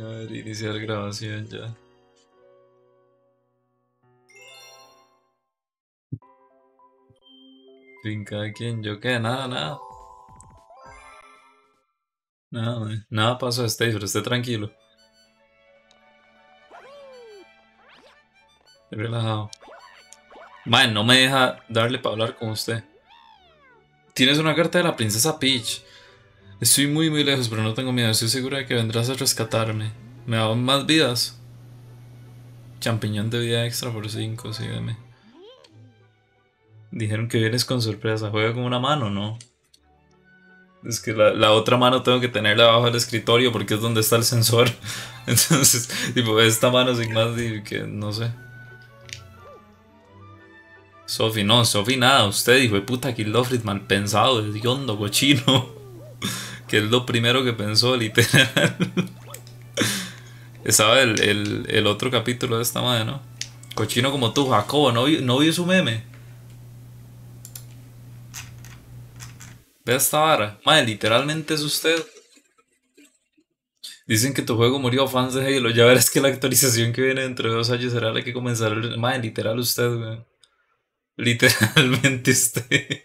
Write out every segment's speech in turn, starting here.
A ver, iniciar grabación ya. Finca de quién, yo qué, nada, nada. Nada, nada pasó a Stage, pero esté tranquilo. Estoy relajado. Man, no me deja darle para hablar con usted. Tienes una carta de la princesa Peach. Estoy muy muy lejos, pero no tengo miedo. Estoy seguro de que vendrás a rescatarme. ¿Me dan más vidas? Champiñón de vida extra por 5, sí, dame. Dijeron que vienes con sorpresa. ¿Juega con una mano no? Es que la, la, otra mano tengo que tenerla abajo del escritorio porque es donde está el sensor. Entonces, tipo, esta mano sin más, que no sé. Sofi, no, Sofi nada, usted hijo de puta Kildofrid mal pensado, hondo, cochino. Que es lo primero que pensó, literal. Estaba el, el, otro capítulo de esta madre, ¿no? Cochino como tú, Jacobo, ¿no, no vio su meme? Ve esta vara. Madre, literalmente es usted. Dicen que tu juego murió fans de Halo. Ya verás que la actualización que viene dentro de dos años será la que comenzará. Madre, literal usted, weón. Literalmente usted.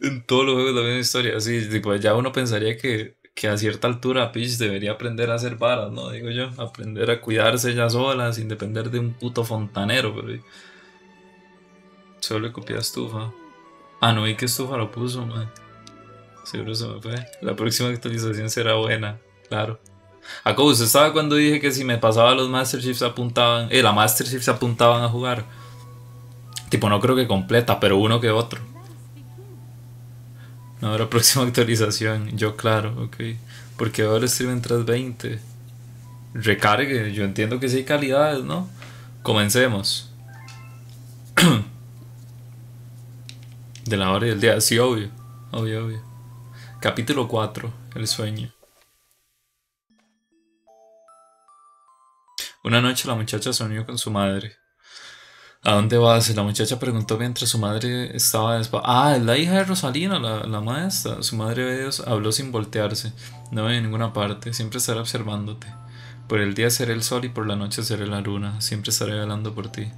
En todos los juegos la misma historia. Así, tipo, ya uno pensaría que, que a cierta altura Peach debería aprender a hacer varas, ¿no? Digo yo. Aprender a cuidarse ella sola sin depender de un puto fontanero, pero. Solo le copia estufa. Ah, no vi que estufa lo puso, man. Seguro se me fue. La próxima actualización será buena, claro. Jacob, ¿usted estaba cuando dije que si me pasaba los Master Chiefs apuntaban. Eh, la Master Chiefs apuntaban a jugar? Tipo, no creo que completa, pero uno que otro. No, la próxima actualización. Yo, claro, ok. Porque ahora stream en 320. Recargue, yo entiendo que sí hay calidades, ¿no? Comencemos. De la hora y del día, sí, obvio. Obvio, obvio. Capítulo 4, el sueño. Una noche la muchacha unió con su madre. ¿A dónde vas? La muchacha preguntó mientras su madre estaba Ah, es la hija de Rosalina, la, la maestra. Su madre habló sin voltearse. No ve ninguna parte. Siempre estaré observándote. Por el día seré el sol y por la noche seré la luna. Siempre estaré velando por ti.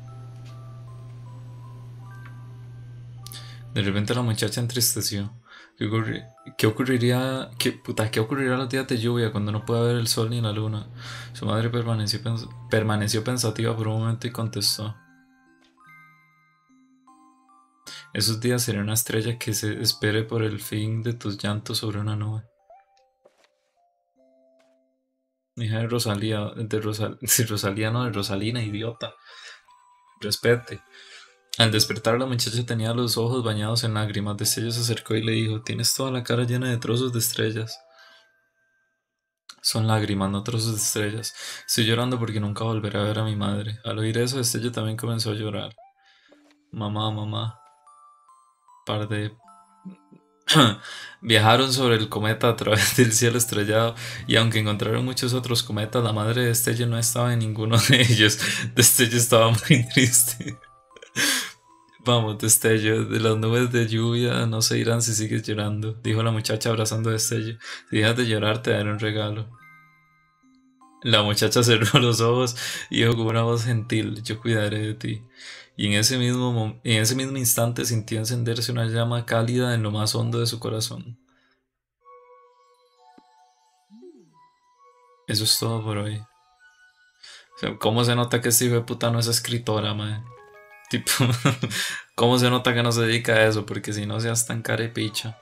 De repente la muchacha entristeció. ¿Qué, ocurriría? Qué, puta, ¿Qué ocurrirá los días de lluvia cuando no pueda ver el sol ni la luna? Su madre permaneció, permaneció pensativa por un momento y contestó. Esos días seré una estrella que se espere por el fin de tus llantos sobre una nube. Hija de Rosalía, de Rosal, Rosalía no, de Rosalina, idiota. Respete. Al despertar la muchacha tenía los ojos bañados en lágrimas. Destello se acercó y le dijo, tienes toda la cara llena de trozos de estrellas. Son lágrimas, no trozos de estrellas. Estoy llorando porque nunca volveré a ver a mi madre. Al oír eso, Destello también comenzó a llorar. Mamá, mamá par de... Viajaron sobre el cometa a través del cielo estrellado y aunque encontraron muchos otros cometas, la madre de Destello no estaba en ninguno de ellos. Destello estaba muy triste. Vamos, Destello, de las nubes de lluvia no se irán si sigues llorando, dijo la muchacha abrazando a Destello. Si dejas de llorar te daré un regalo. La muchacha cerró los ojos y dijo con una voz gentil, yo cuidaré de ti y en ese mismo, en ese mismo instante sintió encenderse una llama cálida en lo más hondo de su corazón. Eso es todo por hoy. ¿Cómo se nota que este puta no es escritora, man? Tipo, ¿cómo se nota que no se dedica a eso? Porque si no seas tan carepicha.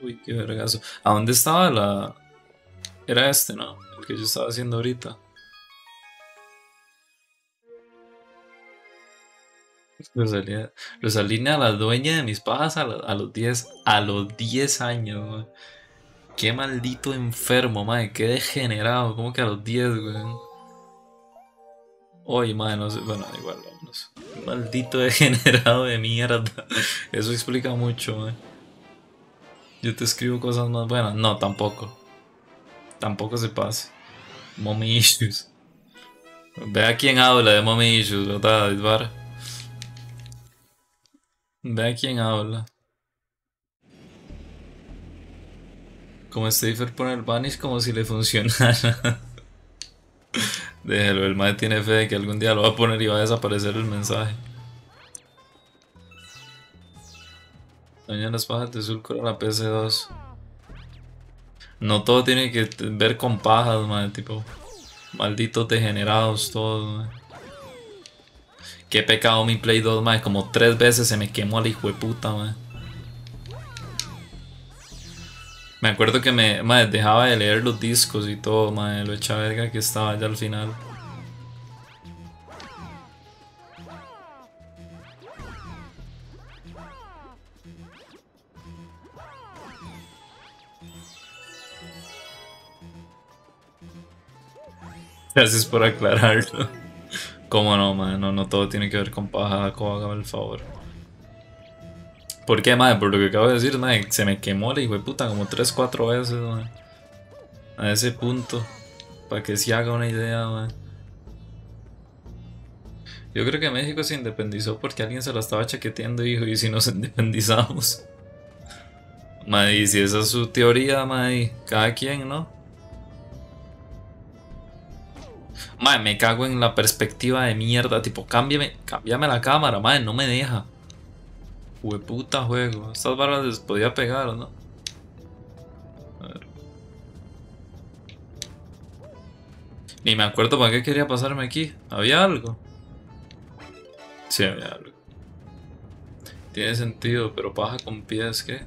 Uy, qué vergazo. ¿A dónde estaba la...? Era este, ¿no? Que yo estaba haciendo ahorita. Rosalina, Rosalina, la dueña de mis pajas a, los 10 a los 10 años, Qué maldito enfermo, madre, qué degenerado, como que a los 10, weón. Oye, madre, no sé, bueno, igual, vámonos. Maldito degenerado de mierda. Eso explica mucho, madre. Yo te escribo cosas más buenas. No, tampoco. Tampoco se pase. Mommy Issues. Ve a quién habla de Mommy Issues, ¿verdad, Edvar? Ve a quién habla. Como Stafer pone el Vanish como si le funcionara. Déjelo, el mae tiene fe de que algún día lo va a poner y va a desaparecer el mensaje. Daña las pajas de Sulcor a la PC2. No todo tiene que ver con pajas, madre, tipo. Malditos degenerados todos, madre. Qué pecado mi Play 2, madre. Como tres veces se me quemó al hijo de puta, madre. Me acuerdo que me madre, dejaba de leer los discos y todo, madre. Lo echa verga que estaba ya al final. Gracias por aclararlo. ¿Cómo no, man? No, no todo tiene que ver con paja, hágame el favor. ¿Por qué, madre? Por lo que acabo de decir, madre, se me quemó la hijo de puta como 3-4 veces, madre. A ese punto. Para que se haga una idea, madre. Yo creo que México se independizó porque alguien se lo estaba chaqueteando, hijo, y si nos independizamos. Madre, y si esa es su teoría, madre, cada quien, ¿no? Madre, me cago en la perspectiva de mierda. Tipo, cámbiame, cámbiame la cámara, madre, no me deja. puta juego. Estas barras les podía pegar, ¿o no? A ver. Ni me acuerdo para qué quería pasarme aquí. ¿Había algo? Sí, había algo. Tiene sentido, pero paja con pies, ¿qué?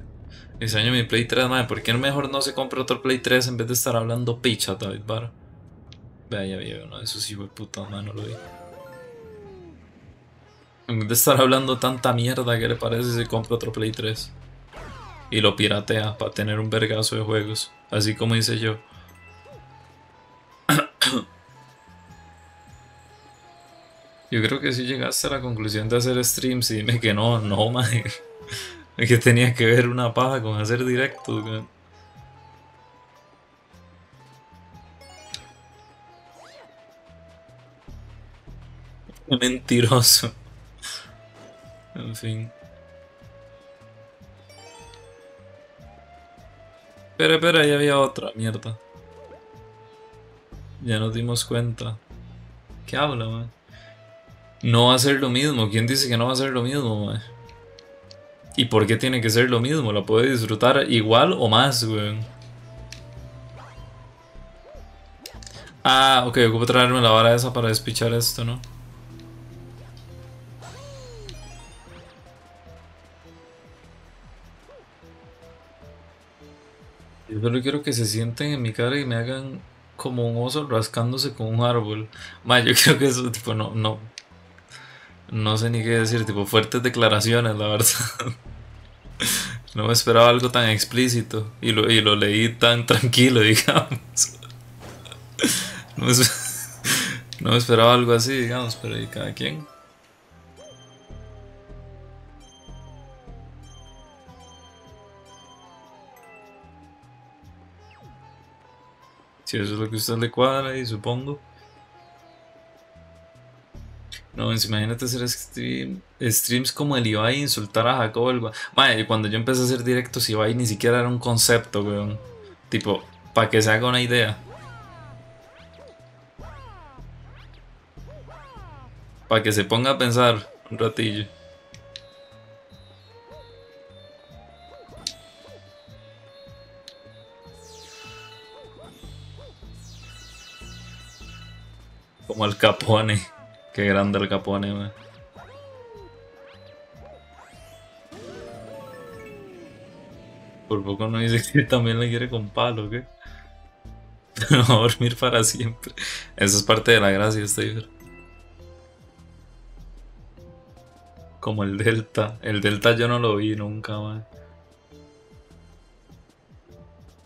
Diseño mi Play 3, madre. ¿Por qué mejor no se compra otro Play 3 en vez de estar hablando picha, David Barra? Vea, ya vi uno de esos hijos de puta, mano, lo vi. En vez de estar hablando tanta mierda, ¿qué le parece si compra otro Play 3? Y lo piratea para tener un vergazo de juegos. Así como hice yo. Yo creo que si llegaste a la conclusión de hacer streams y dime que no, no, man. que tenía que ver una paja con hacer directos, Mentiroso. En fin. Espera, espera, ya había otra, mierda. Ya nos dimos cuenta. ¿Qué habla, man? No va a ser lo mismo. ¿Quién dice que no va a ser lo mismo, man? ¿Y por qué tiene que ser lo mismo? La puede disfrutar igual o más, weón. Ah, ok, ocupo traerme la vara esa para despichar esto, ¿no? Yo solo quiero que se sienten en mi cara y me hagan como un oso rascándose con un árbol. Ma, yo creo que eso, tipo, no, no. No sé ni qué decir, tipo, fuertes declaraciones, la verdad. No me esperaba algo tan explícito y lo, y lo leí tan tranquilo, digamos. No me, no me esperaba algo así, digamos, pero ahí cada quien. Si eso es lo que usted le cuadra y supongo. No, imagínate hacer streams como el Ibai insultar a Jacob. El... Madre, cuando yo empecé a hacer directos, Ibai ni siquiera era un concepto, weón. Tipo, para que se haga una idea. Para que se ponga a pensar un ratillo. Como el Capone. Qué grande el Capone, man. Por poco no dice que también le quiere con palo, ¿qué? No va a dormir para siempre. Eso es parte de la gracia, Steve. Como el Delta. El Delta yo no lo vi nunca, man.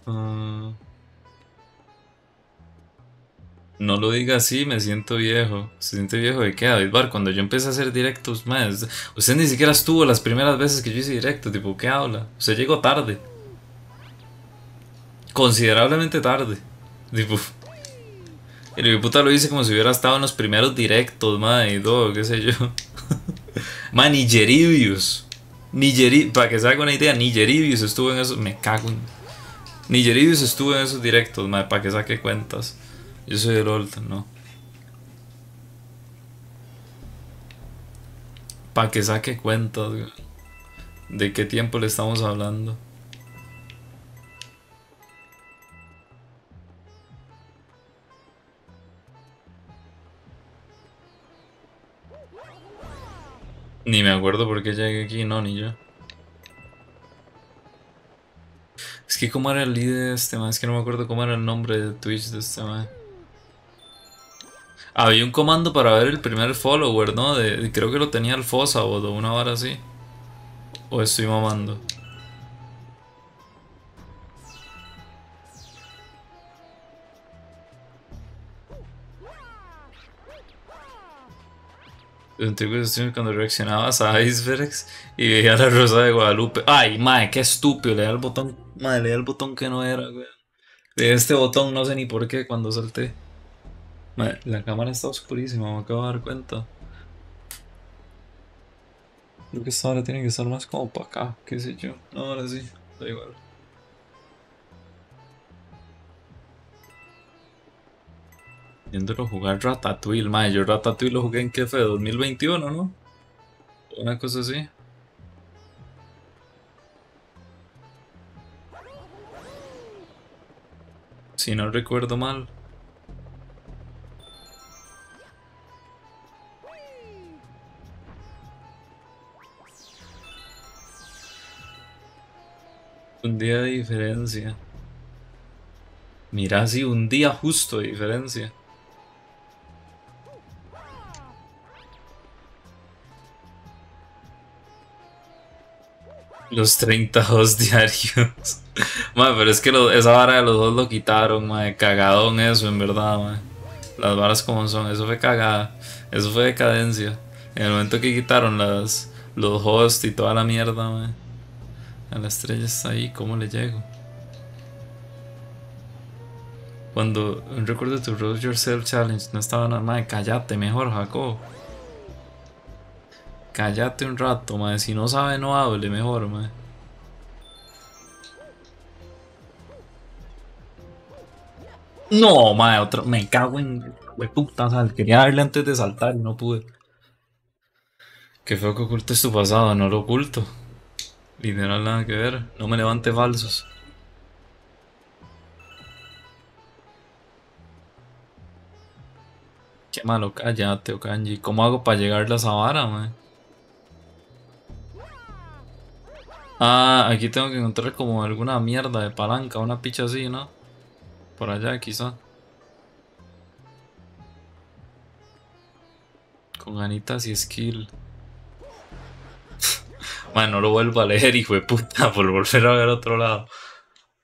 Uh... No lo diga así, me siento viejo. ¿Se siente viejo de qué, David Bar? Cuando yo empecé a hacer directos, más, usted ni siquiera estuvo las primeras veces que yo hice directo. Tipo, ¿qué habla? Usted llegó tarde. Considerablemente tarde. Tipo. El puta lo hice como si hubiera estado en los primeros directos, madre, y todo, qué sé yo. man, ni Jeribius. Ni para que se haga una idea, ni Jeribius estuvo en eso. Me cago en. Nigerius estuvo en esos directos, mae, para que saque cuentas. Yo soy el old, no. Para que saque cuentas, ¿De qué tiempo le estamos hablando? Ni me acuerdo por qué llegué aquí, no, ni yo. Es que cómo era el líder de este man, es que no me acuerdo cómo era el nombre de Twitch de este man. Había un comando para ver el primer follower, ¿no? Creo que lo tenía el Fosa o de una hora así. O estoy mamando. antiguos cuando reaccionabas a icebergs y veía la rosa de Guadalupe. Ay, madre, qué estúpido. Le da el botón. Madre, le da el botón que no era, güey. De este botón no sé ni por qué cuando salté. La cámara está oscurísima, me acabo de dar cuenta. Creo que esta hora tiene que estar más como para acá, qué sé yo. No, ahora sí, da igual. Viéndolo jugar Ratatouille, madre, yo Ratatouille lo jugué en qué fue, 2021, ¿no? Una cosa así. Si no recuerdo mal. Un día de diferencia. Mira, sí, un día justo de diferencia. Los 32 diarios. Madre, pero es que esa vara de los dos lo quitaron, madre. Cagadón eso, en verdad, madre. Las varas como son, eso fue cagada. Eso fue decadencia. En el momento que quitaron las, los hosts y toda la mierda, madre. A la estrella está ahí, ¿cómo le llego? Cuando recuerdo tu Rose Yourself Challenge no estaba nada, madre, cállate mejor, Jacob. Cállate un rato, madre. Si no sabe, no hable mejor, madre. No, madre, otro. Me cago en. We puta sal. Quería darle antes de saltar y no pude. Qué feo que ocultes tu pasado, no lo oculto. Literal nada que ver. No me levante falsos. Qué malo, cállate, Okanji. ¿Cómo hago para llegar a esa vara, madre? Ah, aquí tengo que encontrar como alguna mierda de palanca, una picha así, ¿no? Por allá quizá. Con ganitas y skill. Bueno, no lo vuelvo a leer, hijo de puta, por volver a ver otro lado.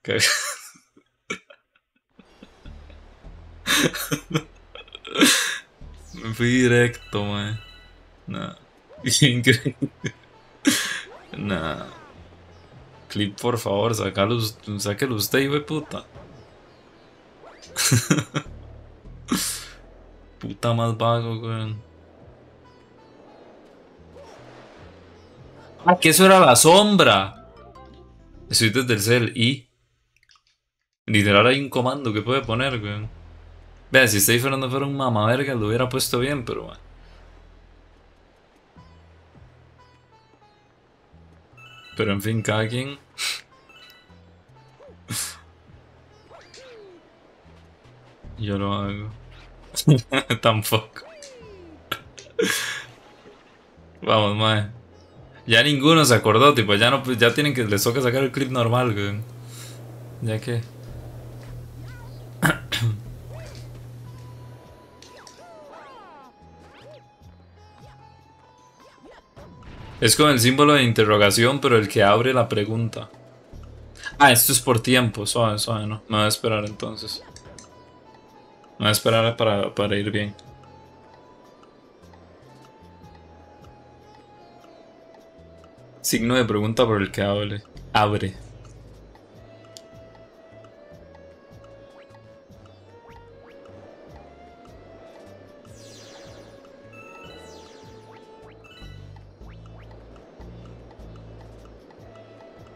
Me fui directo, man. Nah. Increíble. Nah. Clip, por favor, sácalo, sáquelo usted, hijo de puta. puta más vago, weón. Ah, que eso era la sombra. Estoy desde el cel y. Literal hay un comando que puede poner, weón. Vea, si este Fernando fuera un mamá verga, lo hubiera puesto bien, pero bueno. Pero en fin, cada quien. Yo lo hago. Tampoco. Vamos, mae. Ya ninguno se acordó, tipo, ya no ya tienen que les toca sacar el clip normal, güey. Ya que. Es con el símbolo de interrogación, pero el que abre la pregunta. Ah, esto es por tiempo, suave, suave, no. Me voy a esperar entonces. Me voy a esperar para, para ir bien. Signo de pregunta por el que abre. Abre.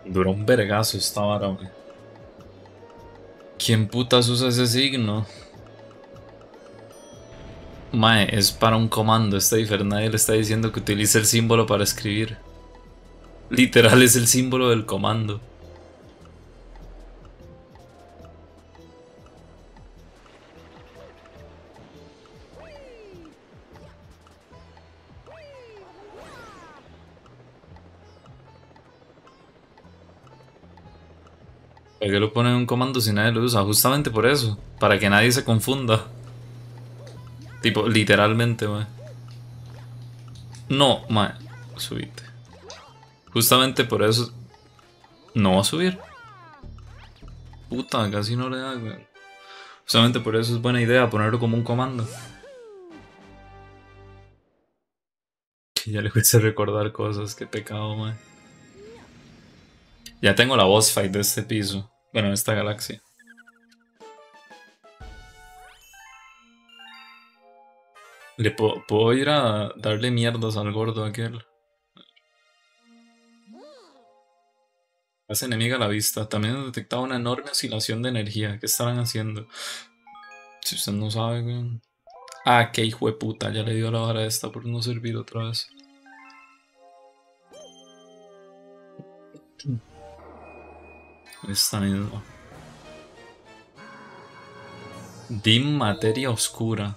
Duró un vergazo esta vara, ¿Quién putas usa ese signo? Mae, es para un comando, está diferente. Nadie le está diciendo que utilice el símbolo para escribir. Literal es el símbolo del comando. ¿Para qué lo ponen en un comando si nadie lo usa? Justamente por eso, para que nadie se confunda. Tipo, literalmente, mae. No, mae, subite. Justamente por eso no va a subir. Puta, casi no le da, güey. Justamente por eso es buena idea ponerlo como un comando. Ya le cuesta recordar cosas, qué pecado, mae. Ya tengo la boss fight de este piso. Bueno, de esta galaxia. Le puedo, ir a darle mierdas al gordo aquel. Es enemiga a la vista. También he detectado una enorme oscilación de energía. ¿Qué estarán haciendo? Si usted no sabe, güey. Ah, qué hijo de puta. Ya le dio la vara esta por no servir otra vez. Esta misma. Dim materia oscura.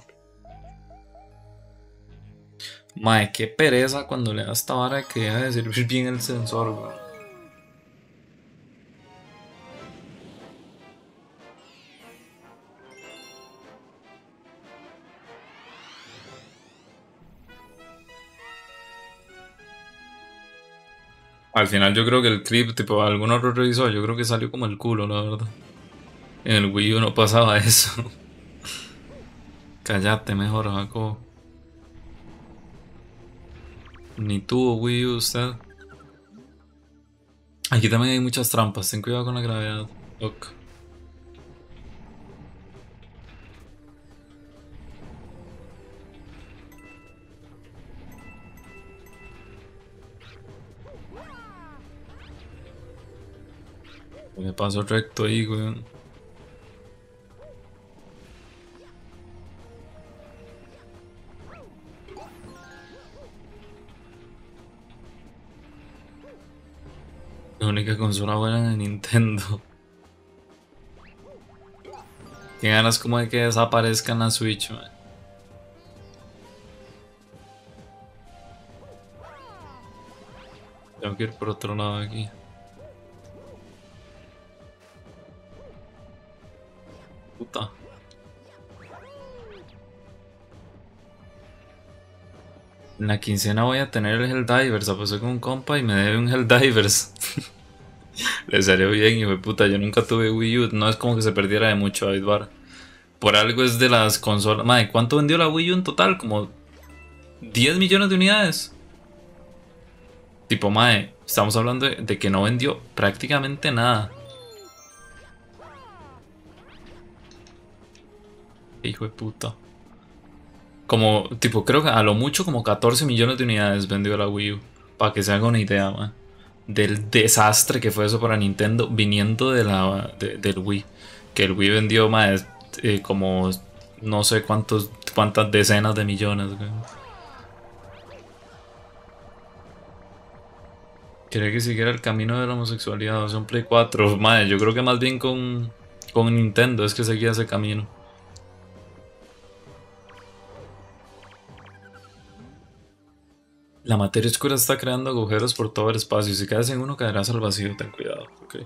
Mae, qué pereza cuando le da esta vara que deja de servir bien el sensor, güey. Al final yo creo que el clip, tipo, alguno lo revisó, yo creo que salió como el culo, la verdad. En el Wii U no pasaba eso. Cállate mejor, Jacob. Ni tuvo Wii U usted. Aquí también hay muchas trampas, ten cuidado con la gravedad. Me paso recto ahí, weón. La única consola buena de Nintendo. Qué ganas como de que desaparezca en la Switch, man. Tengo que ir por otro lado aquí. En la quincena voy a tener el Helldivers. Apostó con un compa y me debe un Helldivers. Le salió bien, y de puta. Yo nunca tuve Wii U. No es como que se perdiera de mucho David Bar. Por algo es de las consolas. Madre, ¿cuánto vendió la Wii U en total? Como 10 millones de unidades. Tipo, mae, estamos hablando de, de que no vendió prácticamente nada. Hijo de puta. Como, tipo, creo que a lo mucho como 14 millones de unidades vendió la Wii U. Para que se haga una idea, man. Del desastre que fue eso para Nintendo viniendo de la, del Wii. Que el Wii vendió más eh, como no sé cuántos, cuántas decenas de millones. Güey. Que siguiera el camino de la homosexualidad. O sea, Play 4. Madre, yo creo que más bien con, con Nintendo es que seguía ese camino. La materia oscura está creando agujeros por todo el espacio. Si caes en uno, caerás al vacío. Ten cuidado. Ok.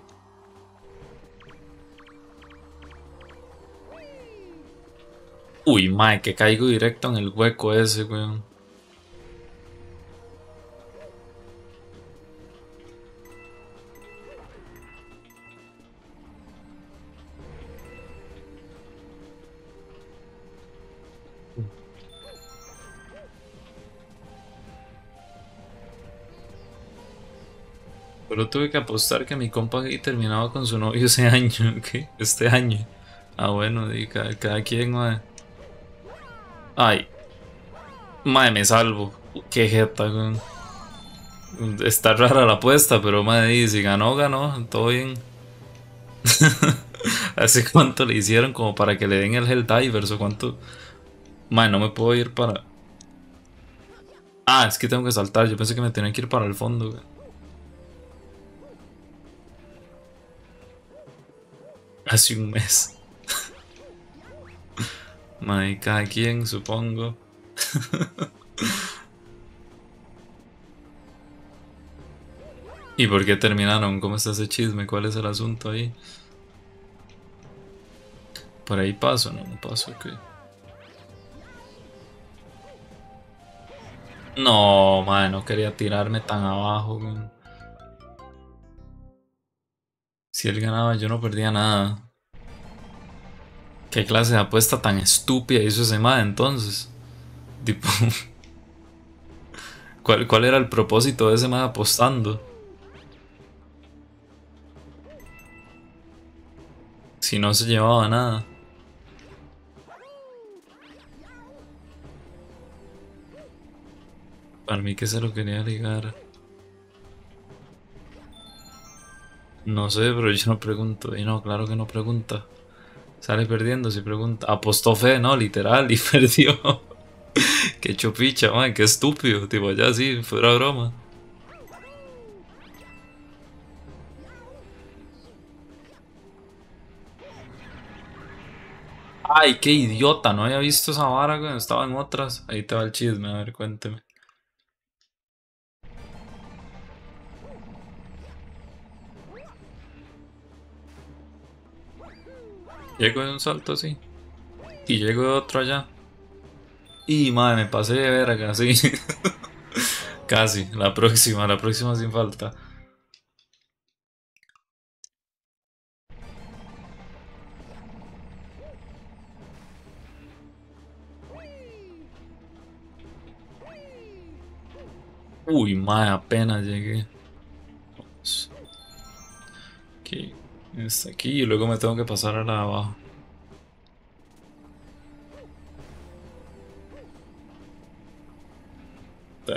Uy, mae, que caigo directo en el hueco ese, weón. Solo tuve que apostar que mi compa terminaba con su novio ese año, ¿qué? Este año. Ah, bueno, cada, quien, mae. Ay. Madre, me salvo. Qué jeta, weón. Está rara la apuesta, pero madre, si ganó, ganó. Todo bien. ¿Hace cuánto le hicieron como para que le den el Helldivers o cuánto? Man, no me puedo ir para... Ah, es que tengo que saltar. Yo pensé que me tenía que ir para el fondo, Hace un mes. Madre, cada quien, supongo. ¿Y por qué terminaron? ¿Cómo está ese chisme? ¿Cuál es el asunto ahí? Por ahí paso, no, no paso, ok. No, madre, no quería tirarme tan abajo. Si él ganaba, yo no perdía nada. ¿Qué clase de apuesta tan estúpida hizo ese madre entonces? Tipo. ¿Cuál, ¿Cuál era el propósito de ese madre apostando? Si no se llevaba nada. Para mí que se lo quería ligar. No sé, pero yo no pregunto. Y no, claro que no pregunta. Sale perdiendo si pregunta. Apostó fe, ¿no? Literal, y perdió. qué chopicha, man, qué estúpido. Tipo, ya sí, fuera broma. Ay, qué idiota, no había visto esa vara, güey. Estaba en otras. Ahí te va el chisme, a ver, cuénteme. Llego de un salto así. Y llego de otro allá. Y madre, me pasé de verga, sí. Casi, la próxima, la próxima sin falta. Uy, madre, apenas llegué. Está aquí y luego me tengo que pasar a la de abajo.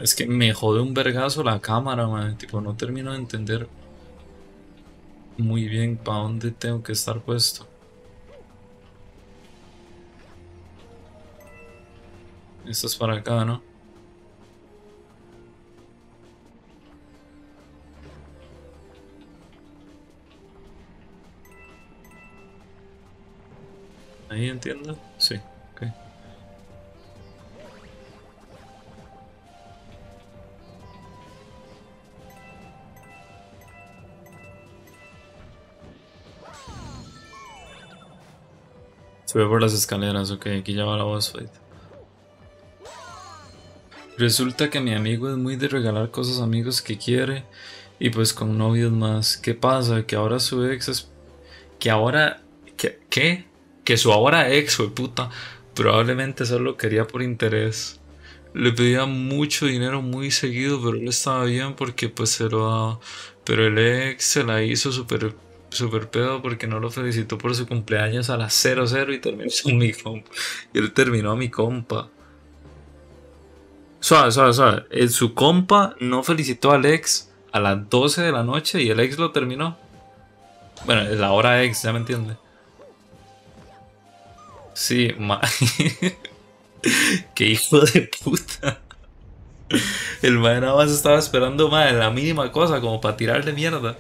Es que me jode un vergazo la cámara, man. Tipo, no termino de entender muy bien para dónde tengo que estar puesto. Esto es para acá, ¿no? Ahí entiendo. Sí, ok. Sube por las escaleras, ok, aquí ya va la boss fight. Resulta que mi amigo es muy de regalar cosas amigos que quiere y pues con novios más. ¿Qué pasa? Que ahora su ex es... Que ahora... ¿Qué? ¿Qué? Que su ahora ex, de puta, probablemente solo quería por interés. Le pedía mucho dinero muy seguido, pero él estaba bien porque pues se lo. Pero el ex se la hizo súper super pedo porque no lo felicitó por su cumpleaños a las 00 y terminó con mi compa. Y él terminó a mi compa. Suave, suave, suave. El, su compa no felicitó al ex a las 12 de la noche y el ex lo terminó. Bueno, la hora ex, ya me entiende. Sí, ma... Qué hijo de puta. El mae nada más estaba esperando más la mínima cosa como para tirarle mierda.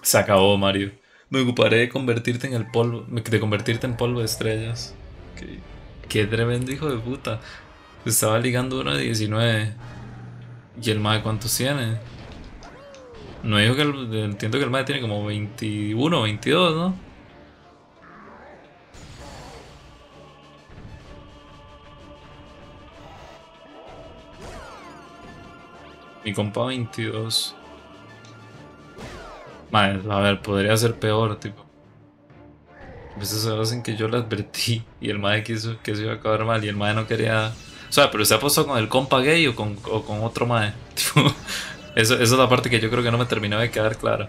Se acabó, Mario. Me ocuparé de convertirte en el polvo. De convertirte en polvo de estrellas. Qué, tremendo hijo de puta. Estaba ligando uno de 19. ¿Y el mae cuántos tiene? No digo que el, entiendo que el mae tiene como 21, 22, ¿no? Mi compa 22. Madre, a ver, podría ser peor, tipo. A veces se hacen que yo le advertí y el madre quiso que se iba a acabar mal y el madre no quería. O sea, pero se ha puesto con el compa gay o con, con otro madre. eso, esa es la parte que yo creo que no me terminó de quedar clara.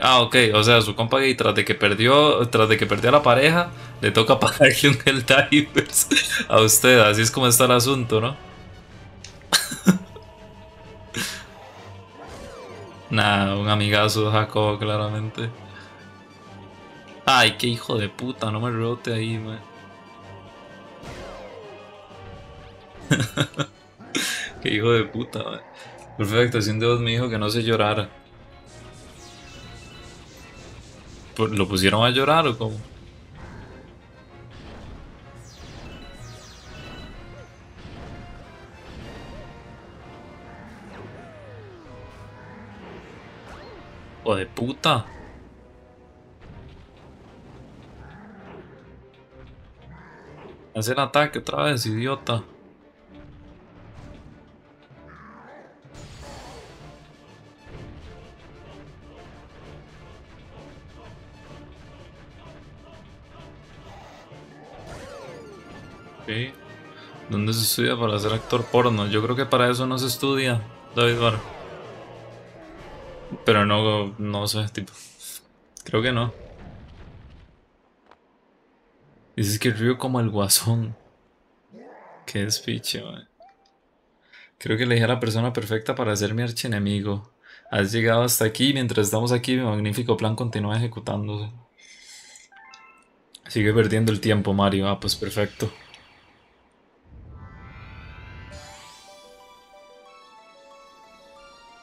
Ah, ok, o sea, su compa gay tras de que perdió, tras de que perdió a la pareja, le toca pagarle un Helldivers a usted, así es como está el asunto, ¿no? Nada, un amigazo de Jacob, claramente. Ay, qué hijo de puta, no me rote ahí, man. qué hijo de puta, man. Perfecto, un Dios me dijo que no se llorara. ¿Lo pusieron a llorar o cómo? O de puta. Hacer ataque otra vez, idiota. ¿Dónde se estudia para ser actor porno? Yo creo que para eso no se estudia, David Bar. Pero no, no sé, tipo. Creo que no. Dices que río como el guasón. Qué despiche, man. Creo que elegí a la persona perfecta para ser mi archienemigo. Has llegado hasta aquí mientras estamos aquí mi magnífico plan continúa ejecutándose. Sigue perdiendo el tiempo, Mario. Ah, pues perfecto.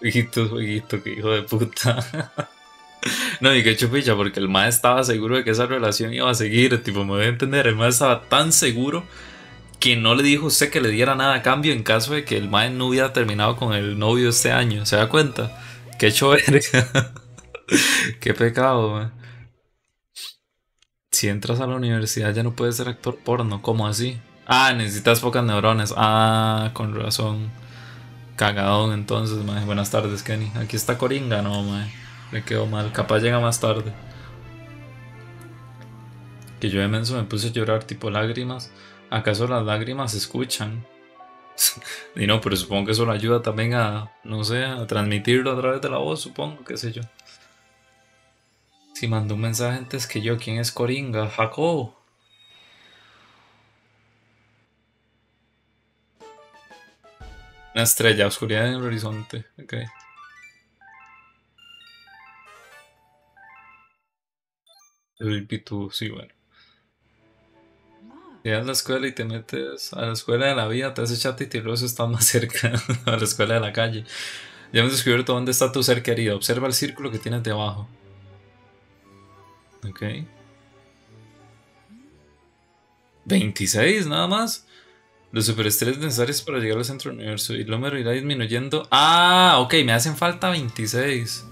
Jueguito, jueguito, que hijo de puta. no, y que chupicha, porque el mae estaba seguro de que esa relación iba a seguir. Tipo, me voy a entender, el mae estaba tan seguro que no le dijo usted que le diera nada a cambio en caso de que el mae no hubiera terminado con el novio este año. ¿Se da cuenta? Qué hecho verga. Qué pecado, mae. Si entras a la universidad ya no puedes ser actor porno. ¿Cómo así? Ah, necesitas pocas neuronas. Ah, con razón. Cagadón entonces, mae. Buenas tardes, Kenny. Aquí está Coringa, no, mae. Me quedó mal. Capaz llega más tarde. Que yo de menso me puse a llorar tipo lágrimas. ¿Acaso las lágrimas se escuchan? y no, pero supongo que eso lo ayuda también a, no sé, a transmitirlo a través de la voz, supongo, qué sé yo. Si mandó un mensaje antes que yo, ¿quién es Coringa? Jacob. Una estrella, oscuridad en el horizonte. Ok. El Pitu, sí, bueno. Llegas a la escuela y te metes a la escuela de la vida, te haces chat y luego estás más cerca a la escuela de la calle. Ya hemos descubierto dónde está tu ser querido. Observa el círculo que tienes debajo. Ok. 26 nada más. Los superestrellas necesarios para llegar al centro del universo. Y el número irá disminuyendo. Ah, ok, me hacen falta 26.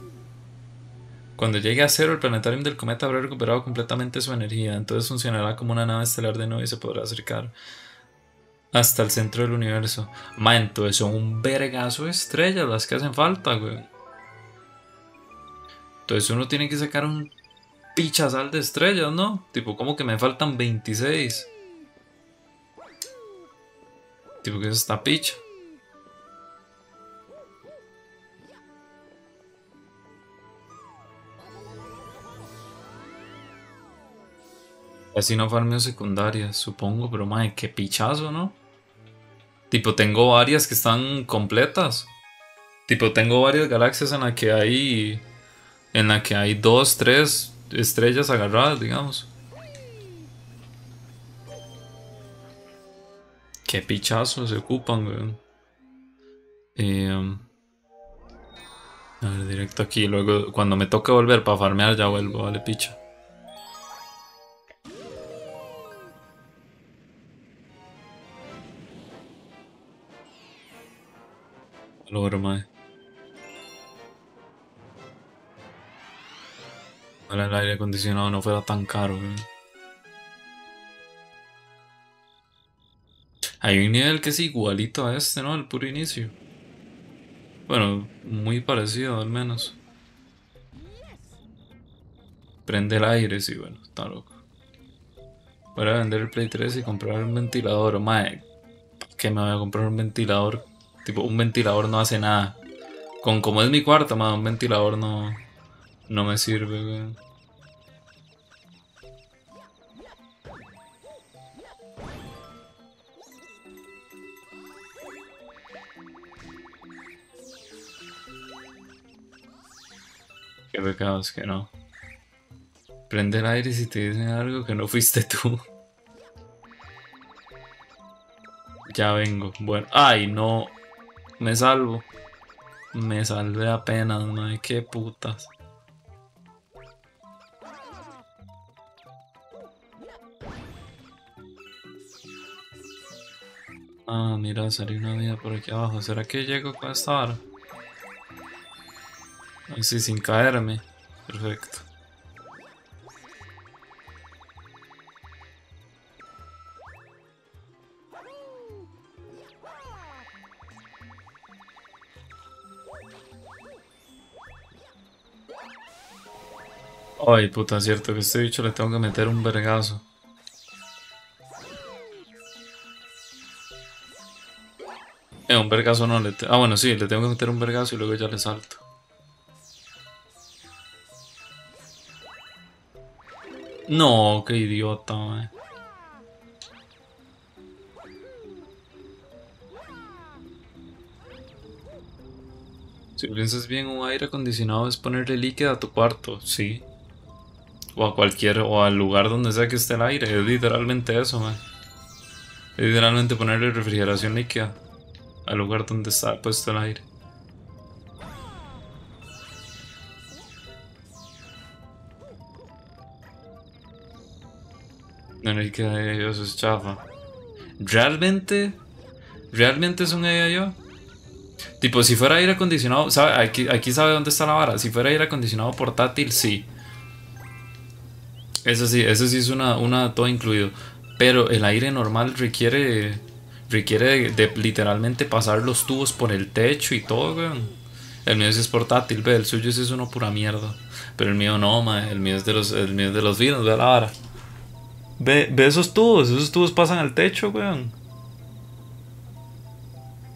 Cuando llegue a cero, el planetario del cometa habrá recuperado completamente su energía. Entonces funcionará como una nave estelar de nuevo y se podrá acercar hasta el centro del universo. Ma, entonces son un vergazo de estrellas las que hacen falta, güey. Entonces uno tiene que sacar un pichazal de estrellas, ¿no? Tipo, como que me faltan 26. Tipo, que es esta picha. Así no farmeo secundarias, supongo, pero madre, qué pichazo, ¿no? Tipo, tengo varias que están completas. Tipo, tengo varias galaxias en las que hay. En la que hay dos, tres estrellas agarradas, digamos. Qué pichazo se ocupan, weón. Eh, a ver, directo aquí. Luego, cuando me toque volver para farmear, ya vuelvo, vale, picha. Logro, mae. Ojalá el aire acondicionado no fuera tan caro, weón. Hay un nivel que es igualito a este, ¿no? El puro inicio. Bueno, muy parecido al menos. Prende el aire, sí, bueno, está loco. Voy a vender el Play 3 y comprar un ventilador. Mae, ¿qué me voy a comprar un ventilador? Tipo, un ventilador no hace nada. Con como es mi cuarto, mae, un ventilador no, no me sirve, weón. Qué pecado es que no. Prende el aire si te dicen algo que no fuiste tú. Ya vengo. Bueno. Ay, no. Me salvo. Me salvé apenas, madre. Qué putas. Ah, mira, salió una vida por aquí abajo. ¿Será que llego con esta vara? Sí, sin caerme. Perfecto. Ay, puta, cierto que este bicho le tengo que meter un vergazo. Eh, un vergazo no le... Ah, bueno, sí, le tengo que meter un vergazo y luego ya le salto. No, qué idiota, man. Si piensas bien, un aire acondicionado es ponerle líquido a tu cuarto, sí. O a cualquier, o al lugar donde sea que esté el aire, es literalmente eso, man. Es literalmente ponerle refrigeración líquida al lugar donde está puesto el aire. No le queda eso es chafa. ¿Realmente? ¿Realmente es un yo? Tipo, si fuera aire acondicionado, ¿sabe? Aquí, aquí sabe dónde está la vara. Si fuera aire acondicionado portátil, sí. Eso sí, eso sí es una, una todo incluido. Pero el aire normal requiere requiere de, literalmente pasar los tubos por el techo y todo, weón. El mío sí es portátil, ve, el suyo sí es uno pura mierda. Pero el mío no, ma, el mío es de los, el mío es de los vinos, ve la vara. Ve, ve esos tubos, esos tubos pasan al techo, weón.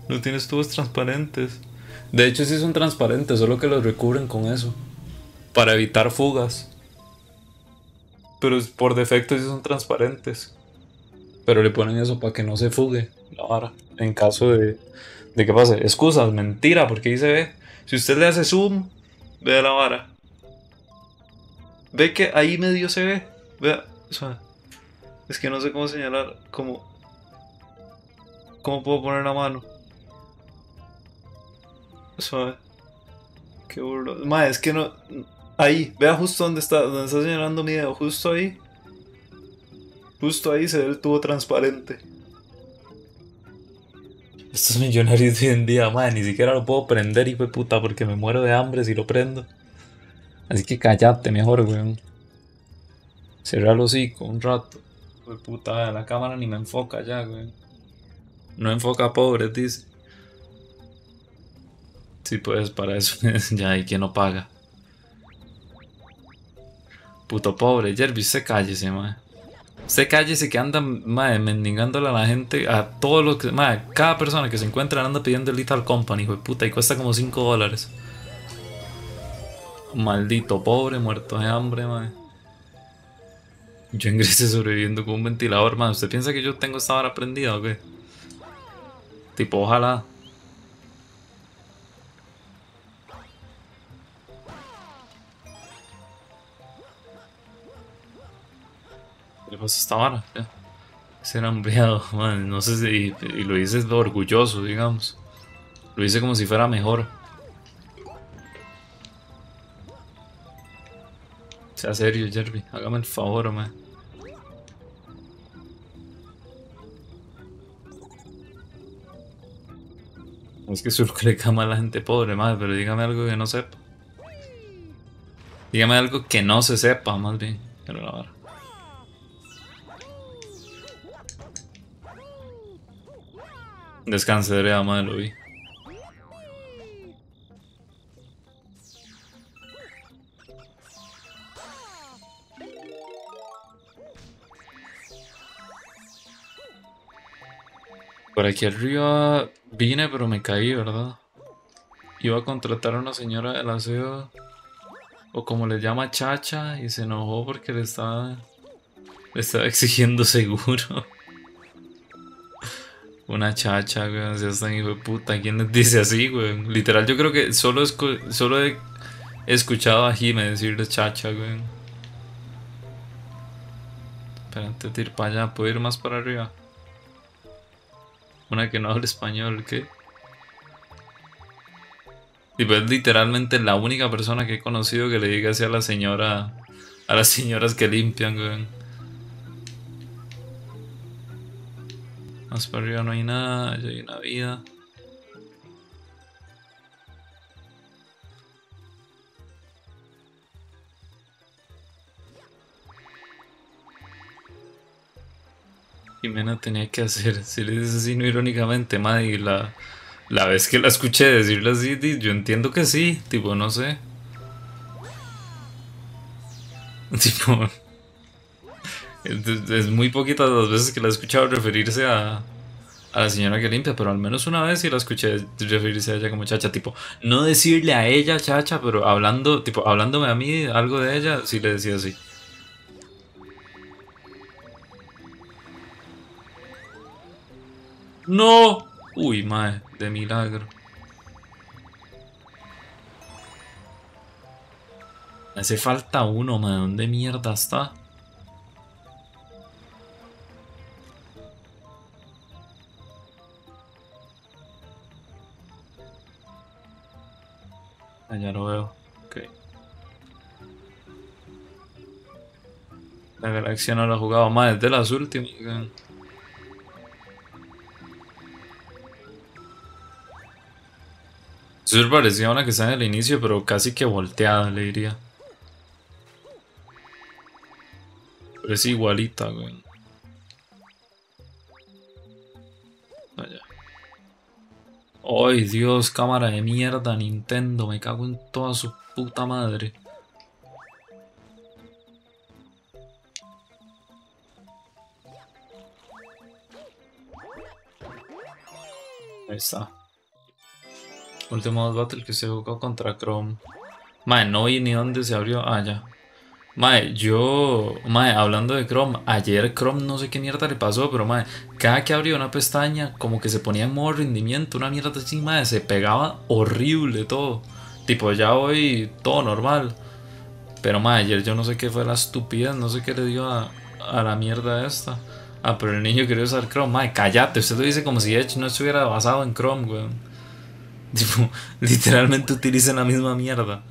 No tienes tubos transparentes. De hecho sí son transparentes, solo que los recubren con eso. Para evitar fugas. Pero por defecto sí son transparentes. Pero le ponen eso para que no se fugue la vara. En caso de, de que pase. Excusas, mentira, porque ahí se ve. Si usted le hace zoom, ve la vara. Ve que ahí medio se ve. Vea, o sea, es que no sé cómo señalar. Cómo, cómo puedo poner la mano. Suave. Qué burro. Ma, es que no. Ahí, vea justo donde está, donde está señalando mi dedo, justo ahí. Justo ahí se ve el tubo transparente. Estos millonarios de hoy en día, madre, ni siquiera lo puedo prender, hijo de puta, porque me muero de hambre si lo prendo. Así que callate mejor, weón. Cerra el hocico un rato. De puta, la cámara ni me enfoca ya, weón. No enfoca pobre, dice. Sí, pues para eso ya hay quien no paga. Puto pobre, Jervis, se cállese, madre. Se cállese que andan madre, mendigándole a la gente, a todos los que. Madre, cada persona que se encuentra anda pidiendo el Lethal Company, hijo de puta, y cuesta como 5 dólares. Maldito pobre, muerto de hambre, madre. Yo ingresé sobreviviendo con un ventilador, madre. ¿Usted piensa que yo tengo esta vara prendida o qué? Tipo, ojalá. ¿Qué pasa esta vara? Ser hambriado, man. No sé si. Y lo dices orgulloso, digamos. Lo dice como si fuera mejor. Sea serio, Jerby. Hágame el favor, man. Es que solo le cama a la gente pobre, madre, pero dígame algo que no sepa. Dígame algo que no se sepa, más bien. Pero la vara. Descanse, de madre, lo vi. Por aquí arriba vine, pero me caí, ¿verdad? Iba a contratar a una señora del aseo, o como le llama chacha, y se enojó porque le estaba, le estaba exigiendo seguro. Una chacha, weón. Si están hijo de puta. ¿Quién les dice así, weón? Literal, yo creo que solo es. Solo he escuchado a Jime decirle chacha. Pero antes de ir para allá, ¿puedo ir más para arriba? Una que no habla español, ¿qué? Y pues literalmente la única persona que he conocido que le diga así a la señora, a las señoras que limpian, güey. Más para arriba no hay nada, ya hay una vida. Jimena tenía que hacer, si le dices así no irónicamente, madre, la, la vez que la escuché decirle así, yo entiendo que sí, tipo, no sé. Tipo, es, muy poquitas las veces que la he escuchado referirse a, a la señora que limpia, pero al menos una vez sí la escuché referirse a ella como chacha, tipo, no decirle a ella chacha, pero hablando, tipo, hablándome a mí algo de ella, sí le decía así. No. Uy, mae, de milagro. hace falta uno, mae. ¿Dónde mierda está? Ah, ya lo veo. Ok. La galaxia no lo ha jugado más desde las últimas. Eso parecía una que está en el inicio, pero casi que volteada, le diría. Pero es igualita, güey. Vaya. ¡Ay, Dios! Cámara de mierda, Nintendo. Me cago en toda su puta madre. Ahí está. Último battle que se jugó contra Chrome. Mae, no vi ni dónde se abrió. Ah, ya. Mae, yo. Mae, hablando de Chrome, ayer Chrome no sé qué mierda le pasó, pero mae, cada que abrió una pestaña, como que se ponía en modo rendimiento, una mierda así, mae, se pegaba horrible todo. Tipo, ya hoy todo normal. Pero mae, ayer yo no sé qué fue la estupidez, no sé qué le dio a, a la mierda esta. Ah, pero el niño quería usar Chrome. Mae, cállate, usted lo dice como si Edge no estuviera basado en Chrome, weón. Tipo, literalmente utilizan la misma mierda.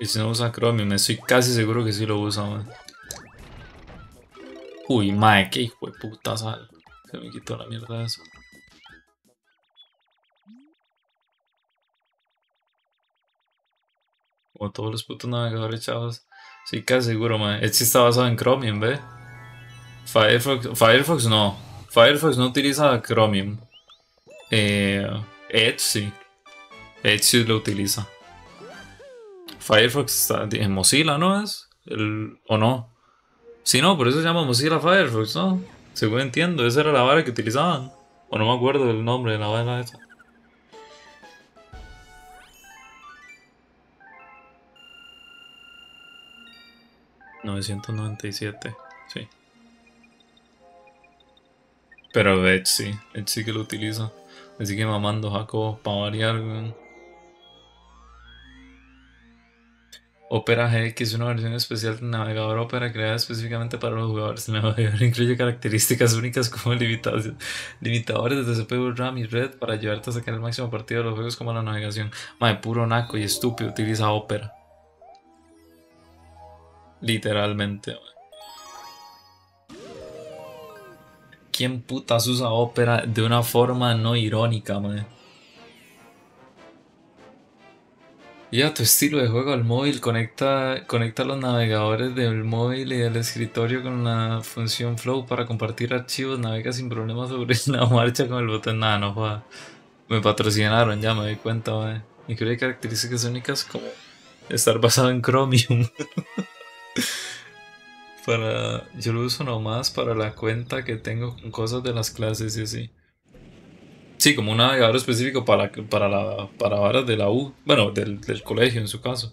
Y si no usa Chromium, estoy casi seguro que sí lo usa, man. Uy, mae, qué hijo de puta sal. Se me quitó la mierda eso. Como todos los putos navegadores chavos. Sí, casi seguro, man. Este está basado en Chromium, ¿ve? Firefox, Firefox no. Firefox no utiliza Chromium. Eh, Edge sí. Edge lo utiliza. Firefox está en Mozilla, ¿no es? El, ¿O no? Sí, no, por eso se llama Mozilla Firefox, ¿no? Según entiendo, esa era la vara que utilizaban. O no me acuerdo del nombre de la vara esa. 997, sí. Pero Edge sí, Edge sí que lo utiliza. Así que mamando Jacob para variar, Opera GX es una versión especial del navegador Opera creada específicamente para los jugadores. El navegador incluye características únicas como limitadores de CPU, RAM y red para ayudarte a sacar el máximo partido de los juegos como la navegación. Madre, puro naco y estúpido utiliza Opera. Literalmente. ¿Quién putas usa ópera de una forma no irónica, man? Ya tu estilo de juego al móvil conecta, conecta los navegadores del móvil y del escritorio con la función Flow para compartir archivos, navega sin problemas sobre la marcha con el botón. Nada, no joda. Me patrocinaron, ya me di cuenta, man. Incluye características únicas como estar basado en Chromium. para, yo lo uso nomás para la cuenta que tengo con cosas de las clases y así. Sí, como un navegador específico para, para, la, para varas de la U. Bueno, del, del colegio en su caso.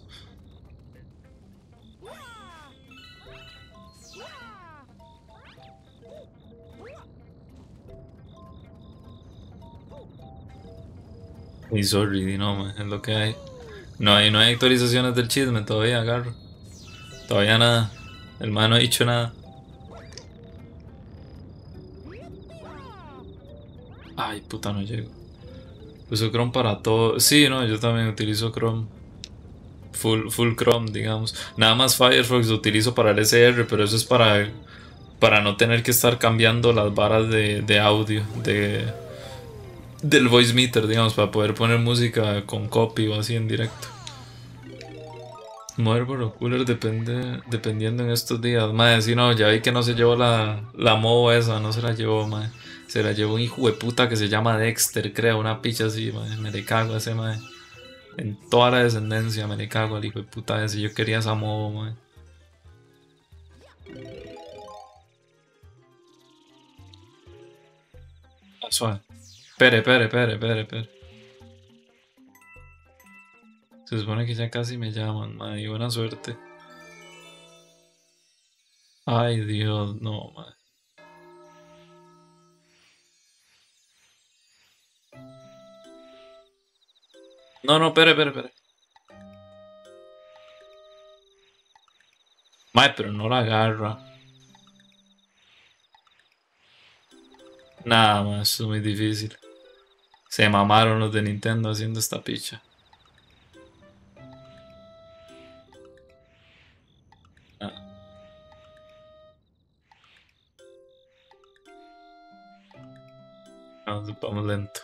Y sorry, no, man, es lo que hay. No, hay, no hay actualizaciones del chisme todavía, agarro. Todavía nada. El man no ha dicho nada. Ay, puta, no llego. Uso Chrome para todo. Sí, no, yo también utilizo Chrome. Full, full Chrome, digamos. Nada más Firefox lo utilizo para el SR, pero eso es para, para no tener que estar cambiando las varas de, de audio de, del voice meter, digamos, para poder poner música con copy o así en directo. Mover o cooler depende, dependiendo en estos días. Madre, si no, ya vi que no se llevó la, la MOV esa, no se la llevó, madre. Se la llevó un hijo de puta que se llama Dexter, creo, una picha así, madre. Me le cago a ese, madre. En toda la descendencia me le cago al hijo de puta ese. Yo quería esa MOV, madre. Suave. Espere, espere, espere, espere, espere. Se supone que ya casi me llaman, madre. Buena suerte. Ay, Dios, no, madre. No, no, espere, espere, espere. Madre, pero no la agarra. Nada más, es muy difícil. Se mamaron los de Nintendo haciendo esta picha. Vamos, lento.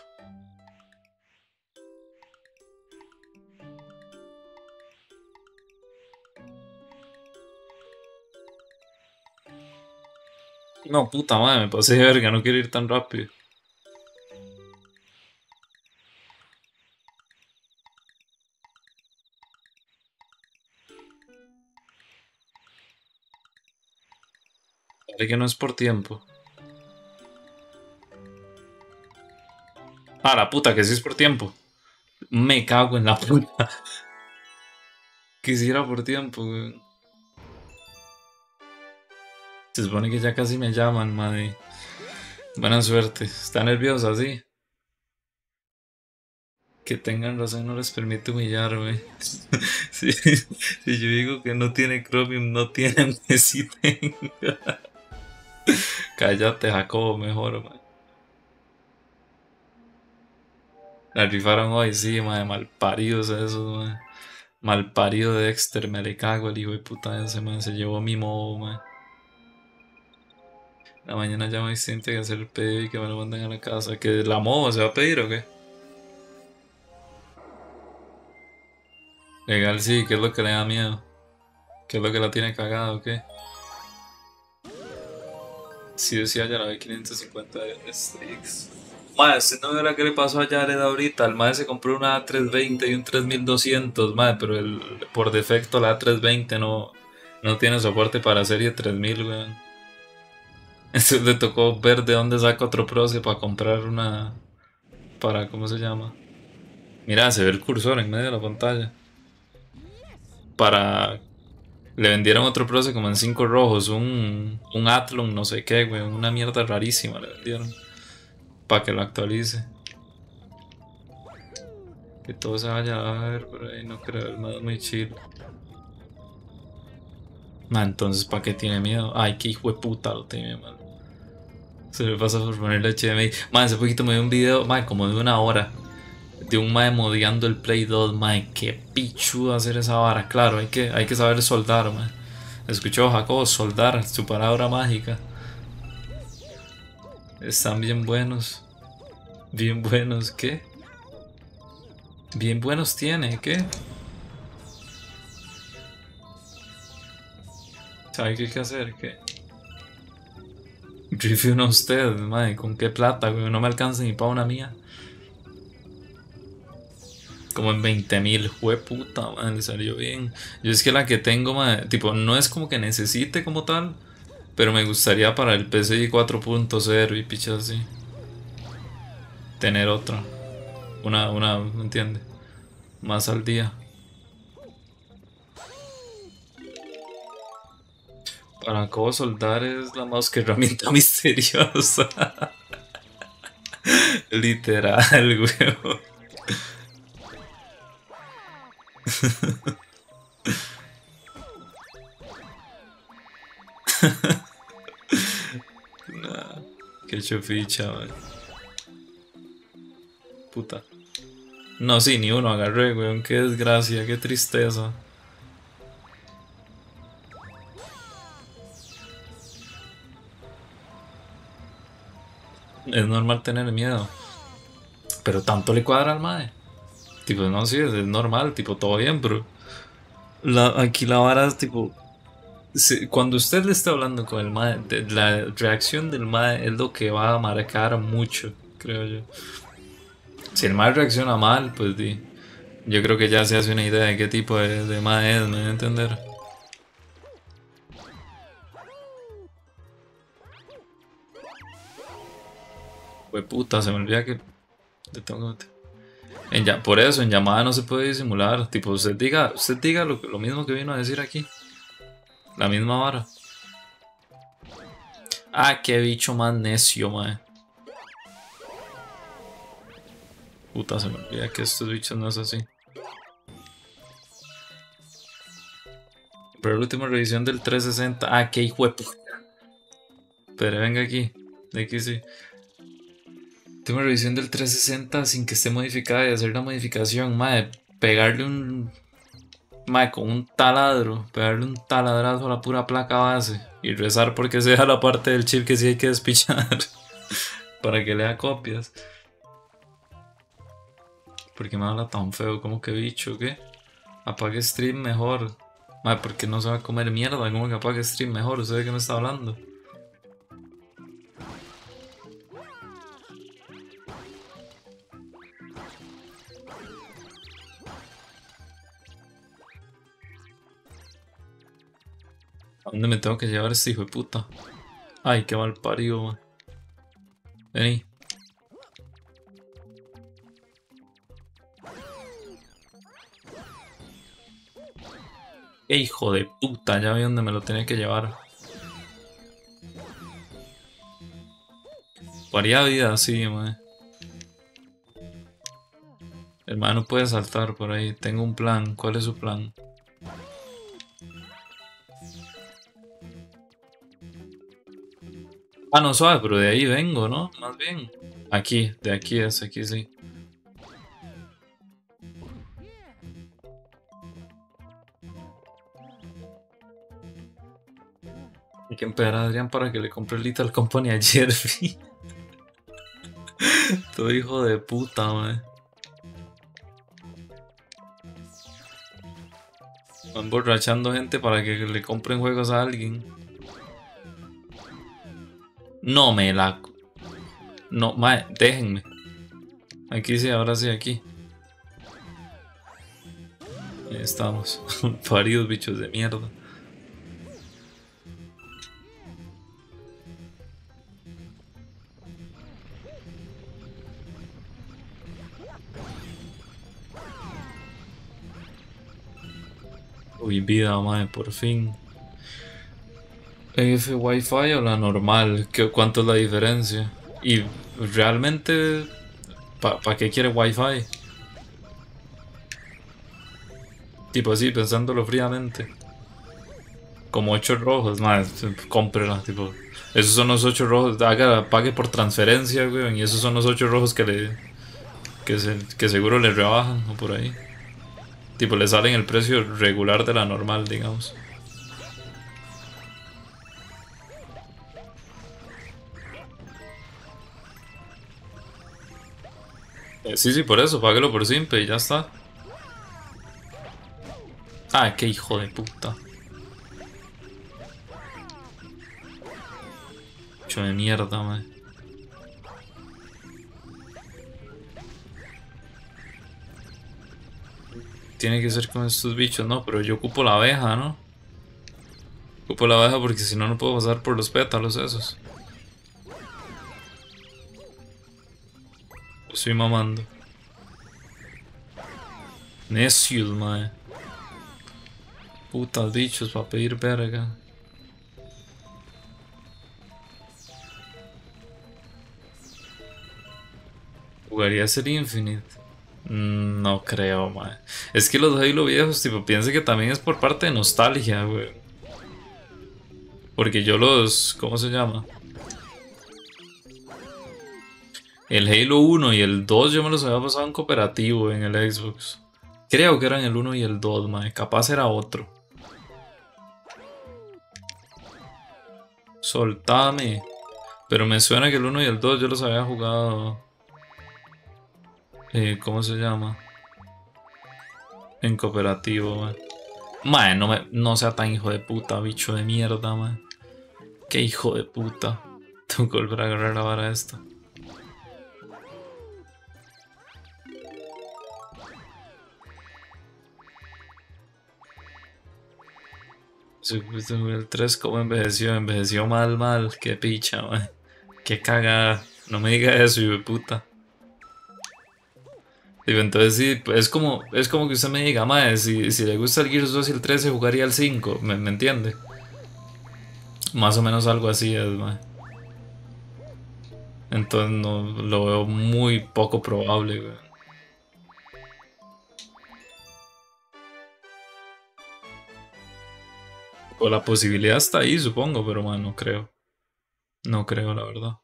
No, puta madre, me pasé de verga, no quiero ir tan rápido. Parece que no es por tiempo. Ah, la puta, que sí es por tiempo. Me cago en la puta. Quisiera por tiempo, weón. Se supone que ya casi me llaman, madre. Buena suerte. Está nerviosa, sí. Que tengan razón no les permite humillarme. si, si, yo digo que no tiene Chromium, no tiene si tenga. Cállate, Jacobo, mejor, man. La rifaron hoy, sí, madre, malparidos esos, mal Malparido Dexter, me le cago el hijo de puta ese, man. Se llevó mi modo, man. La mañana ya me siente que hacer el pedido y que me lo manden a la casa. ¿Que la modo se va a pedir o qué? Legal, sí, ¿qué es lo que le da miedo? ¿Qué es lo que la tiene cagada o qué? Si decía ya la de 550 sticks. Madre, usted no verá qué le pasó a Jared ahorita. El madre se compró una A320 y un 3200, madre, pero el, por defecto la A320 no, no tiene soporte para serie 3000, weón. Entonces le tocó ver de dónde saca otro proce para comprar una. Para, ¿cómo se llama? Mira, se ve el cursor en medio de la pantalla. Para le vendieron otro proce como en 5 rojos, un, un Athlon, no sé qué, güey, una mierda rarísima le vendieron. Para que lo actualice. Que todo se vaya a ver por ahí, no creo, el es muy. Ah, entonces, ¿para qué tiene miedo? Ay, qué hijo de puta lo tiene, mal. Se le pasa por ponerle HDMI. Man, hace poquito me dio un video, man, como de una hora de un mae modiando el Play 2, mae, qué pichudo hacer esa vara. Claro, hay que, hay que saber soldar, mae. Escuchó Jacobo soldar, su palabra mágica. Están bien buenos. Bien buenos, ¿qué? Bien buenos tiene, ¿qué? ¿Sabe qué hay que hacer? ¿Qué? Review a usted, madre, ¿con qué plata, güey? No me alcanza ni para una mía. Como en 20 mil, jue puta, man, le salió bien. Yo es que la que tengo, man, tipo, no es como que necesite como tal, pero me gustaría para el PCI 4.0 y pichas así. Tener otra. Una, una, ¿me entiende? Más al día. Para cómo soldar es la más que herramienta misteriosa. Literal, weón. Nah, qué choficha, man. Puta. No, sí, ni uno agarré, weón. Qué desgracia, qué tristeza. Es normal tener miedo. Pero tanto le cuadra al mae. Tipo, no, sí, es normal, tipo, todo bien, pero. aquí la vara es tipo. Cuando usted le está hablando con el mae, la reacción del mae es lo que va a marcar mucho, creo yo. Si el mae reacciona mal, pues yo creo que ya se hace una idea de qué tipo de, de mae es, me voy a entender. Pues puta, se me olvida que tengo en ya, por eso, en llamada no se puede disimular. Tipo, usted diga, usted diga lo mismo que vino a decir aquí. La misma vara. Ah, qué bicho más necio, mae. Puta, se me olvida que estos bichos no es así. Pero la última revisión del 360. Ah, qué hijo de Pero venga aquí. De aquí sí. Última revisión del 360 sin que esté modificada y hacer una modificación. Madre, pegarle un. Madre, con un taladro. Pegarle un taladrazo a la pura placa base. Y rezar porque se deja la parte del chip que sí hay que despichar. para que lea copias. Porque me habla tan feo, como que bicho, ¿qué? Apague stream mejor. Madre, porque no se va a comer mierda, como que apague stream mejor, ¿usted de qué me está hablando? ¿A dónde me tengo que llevar este hijo de puta? Ay, qué mal parido, man. Vení. ¡Qué hijo de puta! Ya vi dónde me lo tenía que llevar. Varía vida, sí, man. Hermano puede saltar por ahí. Tengo un plan. ¿Cuál es su plan? Ah, no suave, pero de ahí vengo, ¿no? Más bien. Aquí, de aquí es, aquí sí. Hay que empezar a Adrián para que le compre el Little Company a Jerry. Todo hijo de puta, man. Van borrachando gente para que le compren juegos a alguien. No me la... No, mae, déjenme. Aquí sí, ahora sí, aquí. Ahí estamos. Paridos bichos de mierda. Uy, vida, mae, por fin. ¿EF Wi-Fi o la normal? ¿Qué, ¿Cuánto es la diferencia? Y realmente, ¿para qué quiere Wi-Fi? Tipo así, pensándolo fríamente. Como 8 rojos, más, cómprela, tipo. Esos son los 8 rojos, haga, pague por transferencia, weón, y esos son los 8 rojos que le. Que, que seguro le rebajan o por ahí. Tipo, le salen el precio regular de la normal, digamos. Eh, sí, sí, por eso, páguelo por simple y ya está. Ah, qué hijo de puta. Mucho de mierda, man. Tiene que ser con estos bichos, no, pero yo ocupo la abeja, ¿no? Ocupo la abeja porque si no, no puedo pasar por los pétalos esos. Estoy mamando. Necios, mae. Putas bichos para pedir verga. Jugaría ser Infinite. Mm, no creo, mae. Es que los Halo viejos, tipo, piense que también es por parte de nostalgia, güey. Porque yo los. ¿Cómo se llama? El Halo 1 y el 2 yo me los había pasado en cooperativo en el Xbox. Creo que eran el 1 y el 2, mae. Capaz era otro. Soltame. Pero me suena que el 1 y el 2 yo los había jugado. Eh, ¿Cómo se llama? En cooperativo, man. Mae, no, me, no sea tan hijo de puta, bicho de mierda, man. Qué hijo de puta. Tengo que volver a agarrar la vara esta. El 3 como envejeció, envejeció mal, mal. Qué picha, man. Qué cagada. No me diga eso, hijo de puta. Digo, entonces sí, es como, es como que usted me diga, mae, si, si le gusta el Gears 2 y el 13 jugaría el 5, ¿me, ¿me entiende? Más o menos algo así es, mae. Entonces no, lo veo muy poco probable, güey. O la posibilidad está ahí, supongo, pero man, no creo. No creo, la verdad.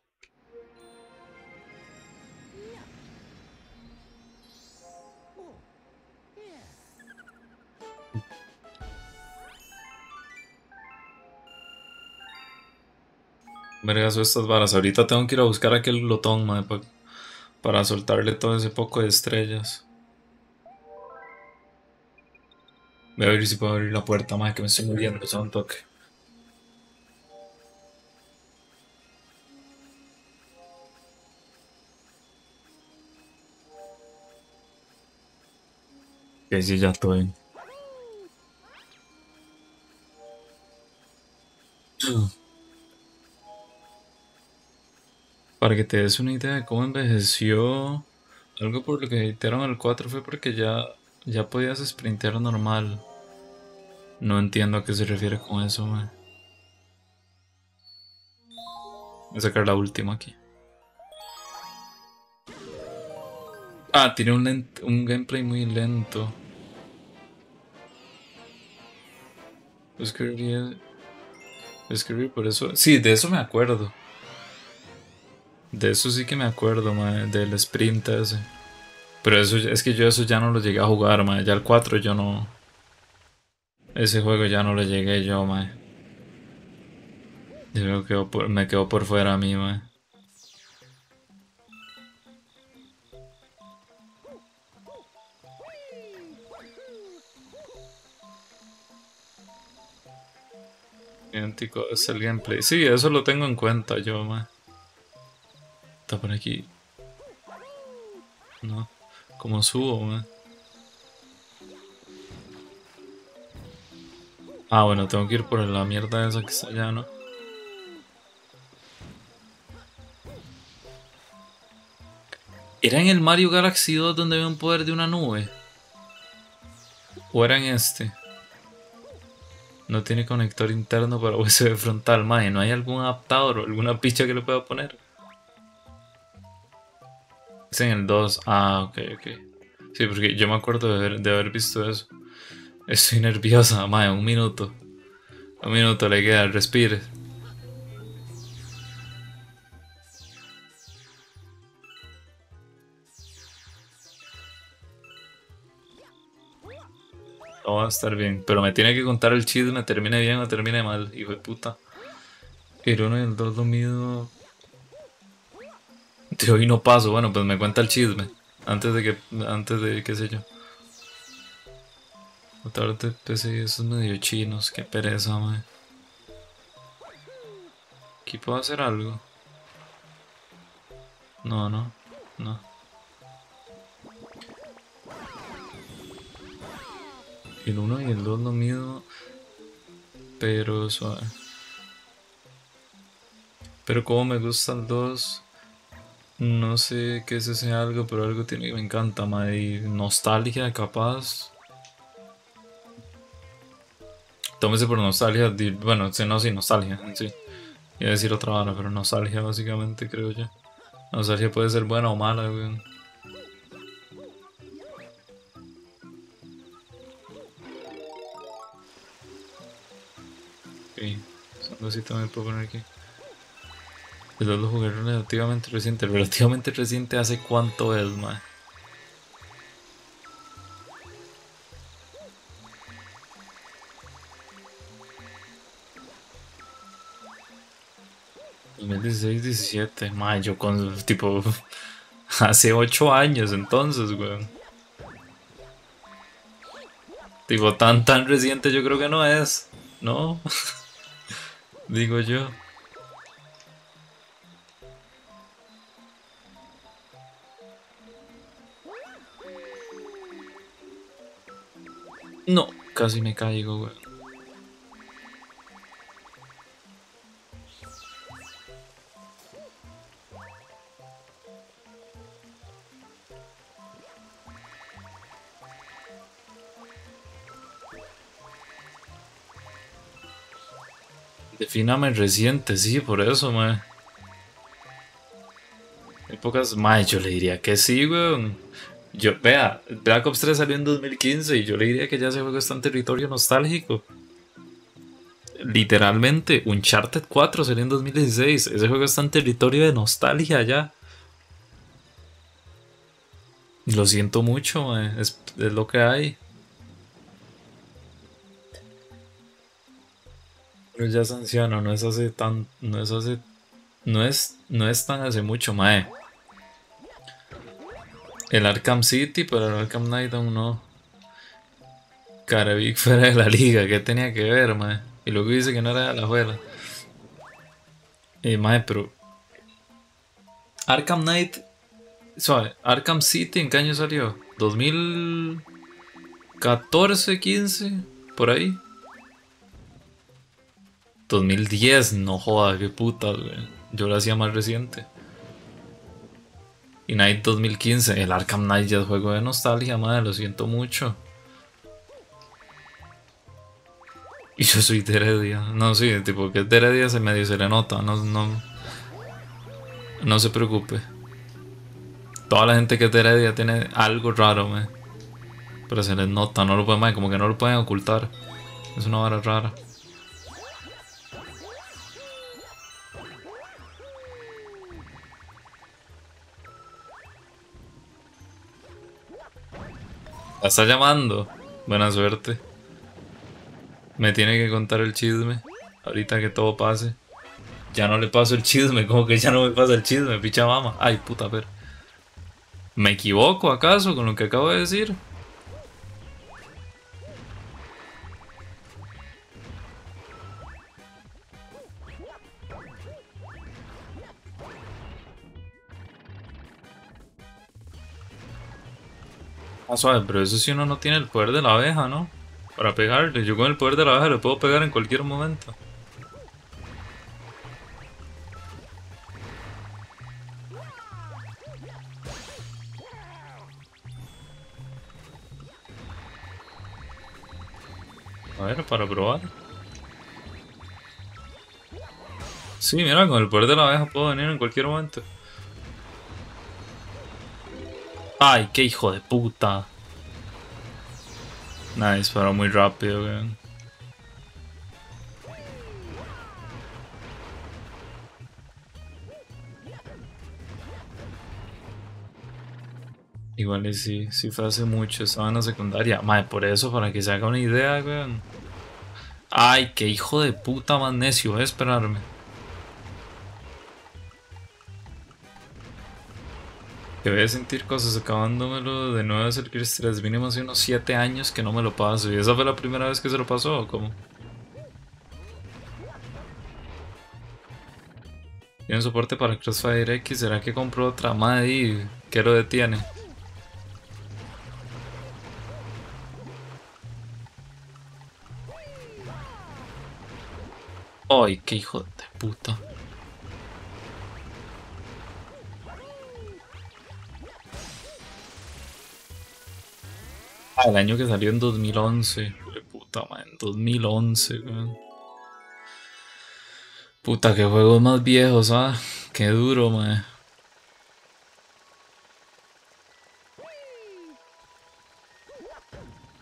Vergas estas varas. Ahorita tengo que ir a buscar aquel glotón, madre, para soltarle todo ese poco de estrellas. Voy a ver si puedo abrir la puerta, madre, que me estoy muriendo, eso un toque. Que sí, ya estoy. Para que te des una idea de cómo envejeció, algo por lo que editaron el 4 fue porque ya, ya podías sprintear normal. No entiendo a qué se refiere con eso, man. Voy a sacar la última aquí. Ah, tiene un, un gameplay muy lento. Escribir, escribir por eso. Sí, de eso me acuerdo. De eso sí que me acuerdo, mae, del sprint ese. Pero eso es que yo eso ya no lo llegué a jugar, mae. Ya el 4 yo no. Ese juego ya no lo llegué yo, mae. Me quedo por fuera a mí, mae. Idéntico es el gameplay. Sí, eso lo tengo en cuenta yo, mae. Está por aquí. No. ¿Cómo subo, man? Ah, bueno, tengo que ir por la mierda esa que está allá, ¿no? ¿Era en el Mario Galaxy 2 donde había un poder de una nube? ¿O era en este? No tiene conector interno para USB frontal, mae. ¿No hay algún adaptador o alguna picha que le pueda poner? En el 2. Ah, ok, ok. Sí, porque yo me acuerdo de haber, de haber visto eso. Estoy nerviosa, madre, un minuto. Un minuto le queda, respire. Todo va a estar bien. Pero me tiene que contar el chisme, termine bien o termine mal, hijo de puta. El 1 y el 2 lo mido de hoy no paso, bueno, pues me cuenta el chisme. Antes de que, antes de, qué sé yo. Vez PC esos medio chinos, qué pereza, mae. Aquí puedo hacer algo. No, no, no. El 1 y el 2 lo mido, pero suave. Pero como me gusta el 2, no sé qué es ese algo, pero algo tiene que me encanta, madre. Nostalgia, capaz. Tómese por nostalgia, di, bueno, no, sí, nostalgia, sí. Iba a decir otra vara, pero nostalgia básicamente, creo yo. Nostalgia puede ser buena o mala, güey. Ok, algo así también puedo poner aquí. El lo jugué relativamente reciente. Relativamente reciente, ¿hace cuánto es, mae? 2016, 17. Mae, yo con tipo. Hace 8 años entonces, weón. Tipo, tan tan reciente yo creo que no es. ¿No? Digo yo. No, casi me caigo, weón. Defíname reciente, sí, por eso, mae. Épocas, mae, yo le diría que sí, weón. Yo, vea, Black Ops 3 salió en 2015 y yo le diría que ya ese juego está en territorio nostálgico. Literalmente, Uncharted 4 salió en 2016. Ese juego está en territorio de nostalgia ya. Lo siento mucho. Es, es lo que hay. Pero ya es anciano, no es hace tan. No es hace. No es, no es tan hace mucho, mae. El Arkham City, pero el Arkham Knight aún no. Carabic fuera de la liga, ¿qué tenía que ver, mae? Y luego dice que no era de la juela. Eh, mae, pero. Arkham Knight. Suave, Arkham City, ¿en qué año salió? ¿2014, 15? Por ahí. 2010, no joda, qué puta, Yo lo hacía más reciente. Y Night 2015, el Arkham Knight ya es juego de nostalgia, madre, lo siento mucho. Y yo soy de Heredia. No, sí, tipo que Heredia se medio se le nota, no, no, no se preocupe. Toda la gente que es de Heredia tiene algo raro, me. Pero se les nota, no lo pueden, como que no lo pueden ocultar. Es una vara rara. La está llamando. Buena suerte. Me tiene que contar el chisme. Ahorita que todo pase. Ya no le paso el chisme. Como que ya no me pasa el chisme, picha mama. Ay, puta, ver. ¿Me equivoco acaso con lo que acabo de decir? Ah, suave, pero eso si uno no tiene el poder de la abeja, ¿no? Para pegarle. Yo con el poder de la abeja le puedo pegar en cualquier momento. A ver, para probar. Sí, mira, con el poder de la abeja puedo venir en cualquier momento. Ay, qué hijo de puta. Nice, pero muy rápido, weón. Igual y sí, sí fue hace mucho, estaba en la secundaria. Madre, por eso, para que se haga una idea, weón. Ay, qué hijo de puta más necio, voy a esperarme. Voy a sentir cosas acabándomelo de nuevo es el Gears 3. Mínimo hace unos 7 años que no me lo paso. ¿Y esa fue la primera vez que se lo pasó o cómo? Tiene soporte para Crossfire X. ¿Será que compró otra madre y qué lo detiene? Ay, qué hijo de puta. El año que salió en 2011. puta, man, en 2011, weón. Puta, que juegos más viejos, ah. Qué duro, man.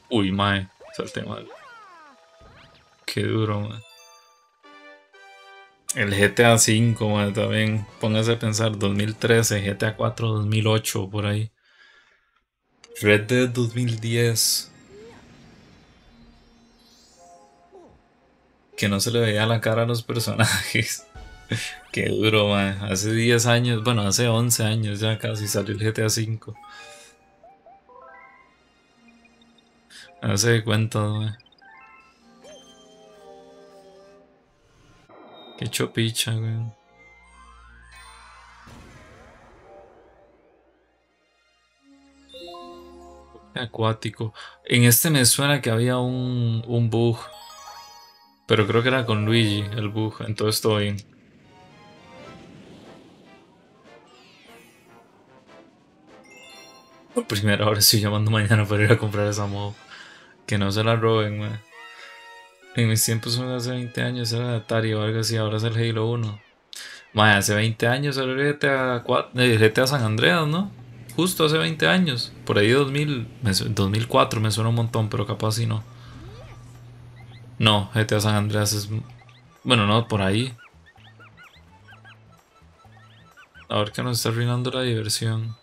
Uy, mae, salté mal. Qué duro, man. El GTA V, también. Póngase a pensar, 2013, GTA 4, 2008, por ahí. Red Dead 2010. Que no se le veía la cara a los personajes. Qué duro, man. Hace 10 años, bueno, hace 11 años ya casi salió el GTA V. Se de cuenta, man. Qué chopicha, güey. Acuático. En este me suena que había un, un bug. Pero creo que era con Luigi el bug, entonces todo bien. Por primera hora estoy llamando mañana para ir a comprar esa modo. Que no se la roben, man. En mis tiempos son hace 20 años era Atari o algo así, ahora es el Halo 1. Mae, hace 20 años era GTA, 4, el GTA San Andreas, ¿no? Justo hace 20 años. Por ahí 2000, 2004 me suena un montón, pero capaz si no. No, GTA San Andreas es... Bueno, no, por ahí. A ver que nos está arruinando la diversión.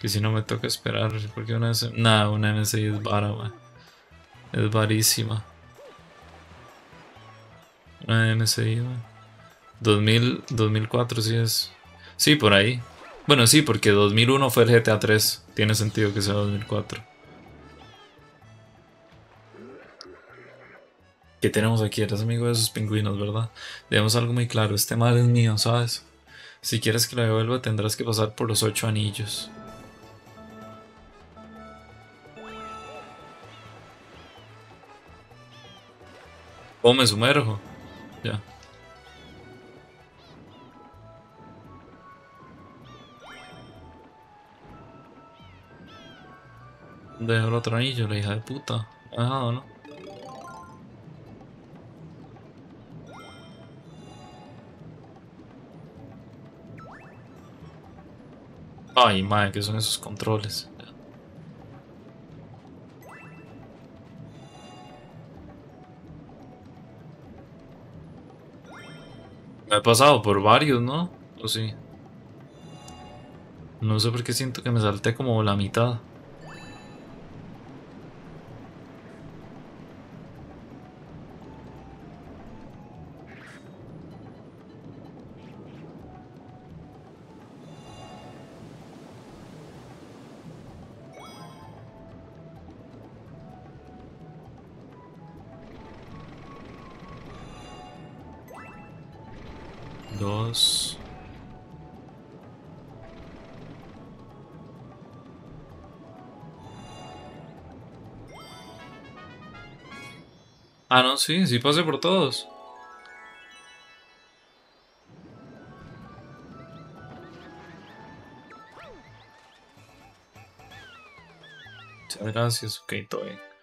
Que si no me toca esperar, porque una vez... Nada, una MSI es vara, wey. Es varísima. Una MSI, 2000, 2004 sí es. Sí, por ahí. Bueno, sí, porque 2001 fue el GTA 3. Tiene sentido que sea 2004. ¿Qué tenemos aquí? Eres amigo de esos pingüinos, ¿verdad? Debemos algo muy claro. Este mal es mío, ¿sabes? Si quieres que lo devuelva, tendrás que pasar por los ocho anillos. ¿Cómo me sumerjo? Ya. Dejo el otro anillo, la hija de puta. Ajá, ¿no? Ay, madre, ¿qué son esos controles? he pasado por varios, ¿no? ¿O sí? No sé por qué siento que me salté como la mitad. Ah, no, sí, sí pasé por todos. Gracias, ok, todo.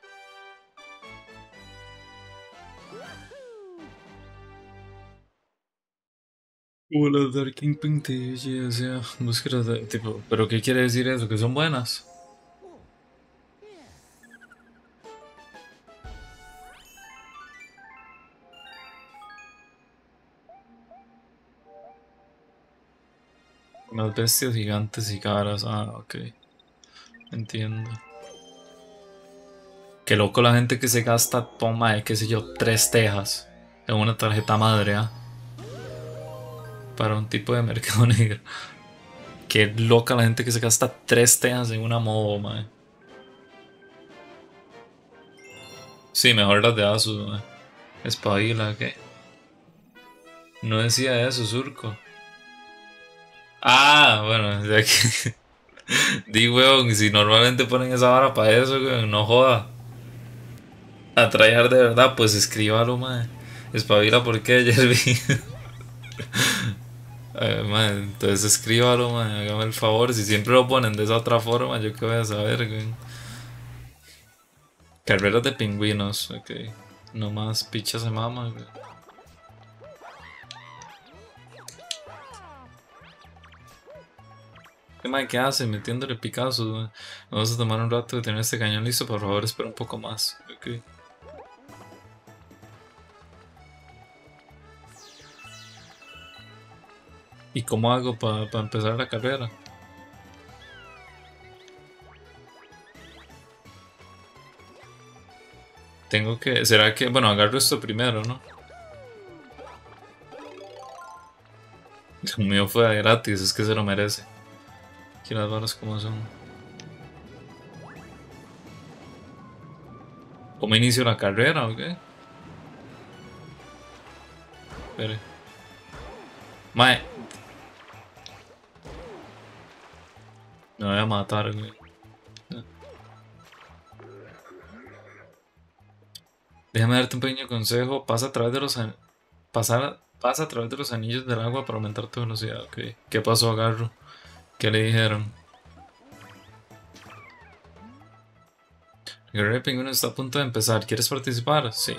Hola, Dark King o sea, búsqueda de tipo, pero ¿qué quiere decir eso? ¿Que son buenas? Unas bestias gigantes y caras. Ah, ok. Entiendo. Qué loco la gente que se gasta, toma, eh, qué sé yo, tres tejas en una tarjeta madre, ¿ah? Para un tipo de mercado negro. Qué loca la gente que se gasta tres tejas en una mae. Sí, mejor las de Asus, mae. Espabila, ¿qué? No decía eso, surco. Ah, bueno, ya que. Di, si normalmente ponen esa vara para eso, weón, no joda. A traer de verdad, pues escríbalo, madre. Espabila porque Jerry. Madre, entonces escríbalo, madre, hágame el favor. Si siempre lo ponen de esa otra forma, yo qué voy a saber, weón. Carreras de pingüinos, ok. No más pichas se mama, weón. ¿Qué más que hace? Metiéndole Picasso. Vamos a tomar un rato de tener este cañón listo. Por favor, espera un poco más. ¿Y cómo hago para empezar la carrera? Tengo que... ¿Será que...? Bueno, agarro esto primero, ¿no? Dios mío, fue gratis, es que se lo merece. Aquí las barras como son. ¿Cómo inicio la carrera o qué? Espere. Mae. Me voy a matar, güey. Déjame darte un pequeño consejo. Pasa a través de los... Pasar Pasa a través de los anillos del agua para aumentar tu velocidad. Ok. ¿Qué pasó, Agarro? ¿Qué le dijeron? El guerrero pingüino está a punto de empezar. ¿Quieres participar? Sí.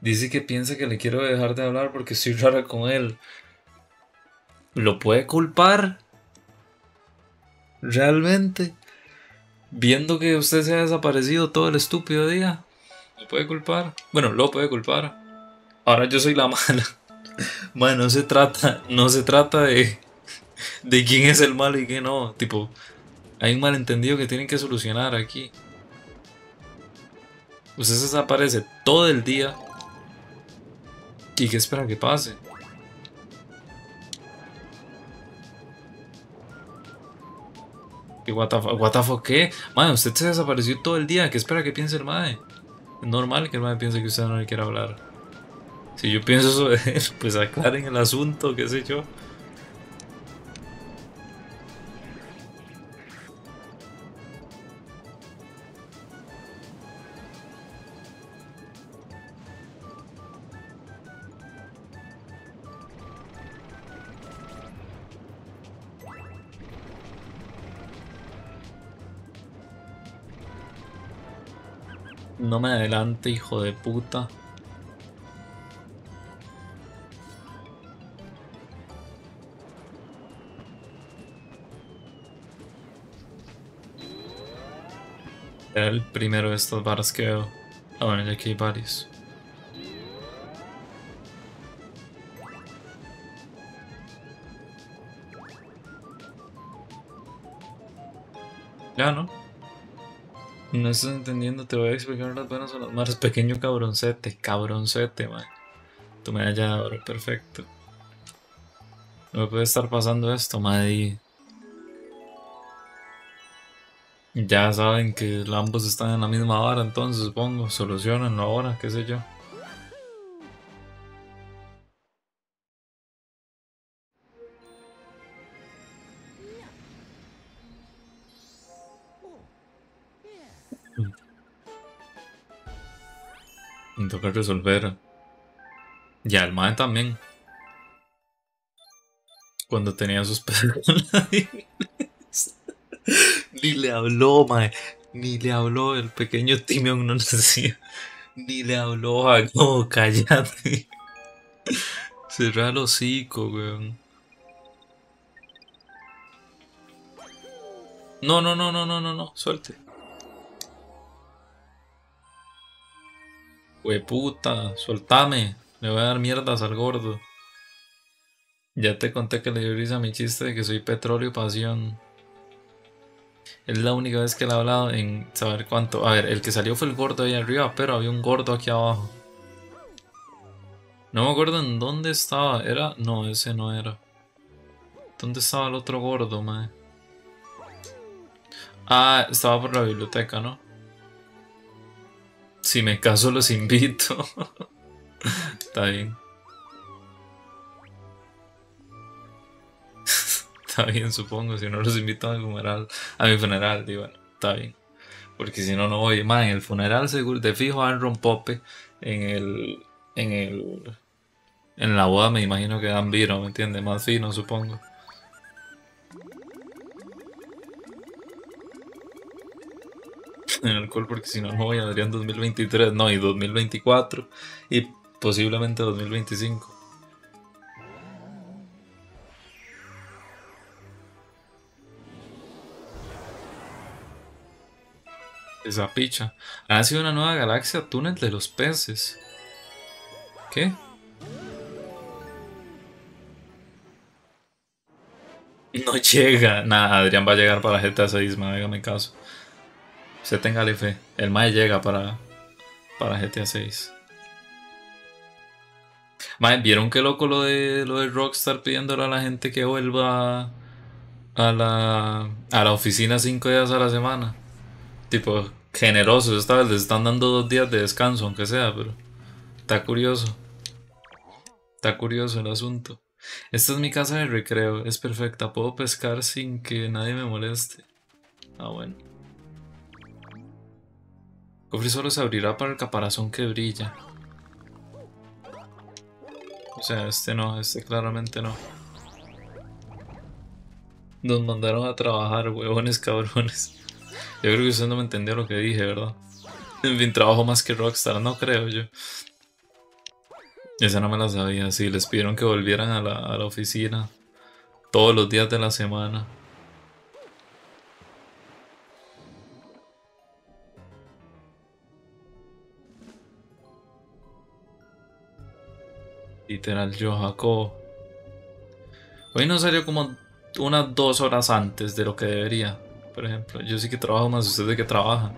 Dice que piensa que le quiero dejar de hablar porque estoy rara con él. ¿Lo puede culpar? ¿Realmente? Viendo que usted se ha desaparecido todo el estúpido día puede culpar. Bueno, lo puede culpar. Ahora yo soy la mala. Bueno, no se trata, no se trata de, de quién es el malo y quién no. Tipo, hay un malentendido que tienen que solucionar aquí. Usted se desaparece todo el día. ¿Y qué espera que pase? ¿Y what the, what the qué? Madre, usted se desapareció todo el día. ¿Qué espera que piense el madre? Es normal que el madre piense que usted no le quiere hablar. Si yo pienso eso de él, pues aclaren el asunto, qué sé yo. No me adelante, hijo de puta. El primero de estos barras que veo. Ah, bueno, ya aquí hay varios. Ya, ¿no? No estás entendiendo, te voy a explicar las buenas o las malas. Pequeño cabroncete, cabroncete, man. Tu medalla de oro, perfecto. No me puede estar pasando esto, madre. Ya saben que ambos están en la misma vara, entonces supongo. Solucionenlo ahora, qué sé yo. Me toca resolver. Ya, el mae también. Cuando tenía sus. Ni le habló, mae. Ni le habló. El pequeño Timion no decía. Ni le habló a no, cállate. Cerra el hocico, weón. No, no, no, no, no, no, no. Suelte. Puta, soltame. Le voy a dar mierdas al gordo. Ya te conté que le dio risa mi chiste de que soy petróleo pasión. Es la única vez que le he hablado en saber cuánto. A ver, el que salió fue el gordo ahí arriba, pero había un gordo aquí abajo. No me acuerdo en dónde estaba. Era. No, ese no era. ¿Dónde estaba el otro gordo, mae? Ah, estaba por la biblioteca, ¿no? Si me caso los invito. Está bien. está bien, supongo. Si no los invito a mi funeral, a mi funeral, digo, bueno, está bien. Porque si no, no voy. Más en el funeral, seguro, de fijo, a Pope. En el. En el. En la boda, me imagino que dan vino, ¿me entiendes? Más fino, supongo. en alcohol porque si no, no voy a Adrián 2023, no, y 2024 y posiblemente 2025. Esa picha. Ha sido una nueva galaxia túnel de los peces. ¿Qué? No llega. Nada, Adrián va a llegar para GTA 6, me caso. Se tenga fe. El Mae llega para, para GTA 6. Mae, ¿vieron qué loco lo de, lo de Rockstar pidiéndole a la gente que vuelva a la, a la oficina cinco días a la semana? Tipo, generosos, esta vez les están dando dos días de descanso, aunque sea, pero está curioso. Está curioso el asunto. Esta es mi casa de recreo, es perfecta, puedo pescar sin que nadie me moleste. Ah, bueno. Cofre solo se abrirá para el caparazón que brilla. O sea, este no, este claramente no. Nos mandaron a trabajar, huevones cabrones. Yo creo que usted no me entendió lo que dije, ¿verdad? En fin, trabajo más que Rockstar, no creo yo. Esa no me la sabía, sí, les pidieron que volvieran a la, a la oficina todos los días de la semana. Literal, yo, Jacob. Hoy no salió como unas dos horas antes de lo que debería. Por ejemplo, yo sí que trabajo más, usted de que trabaja.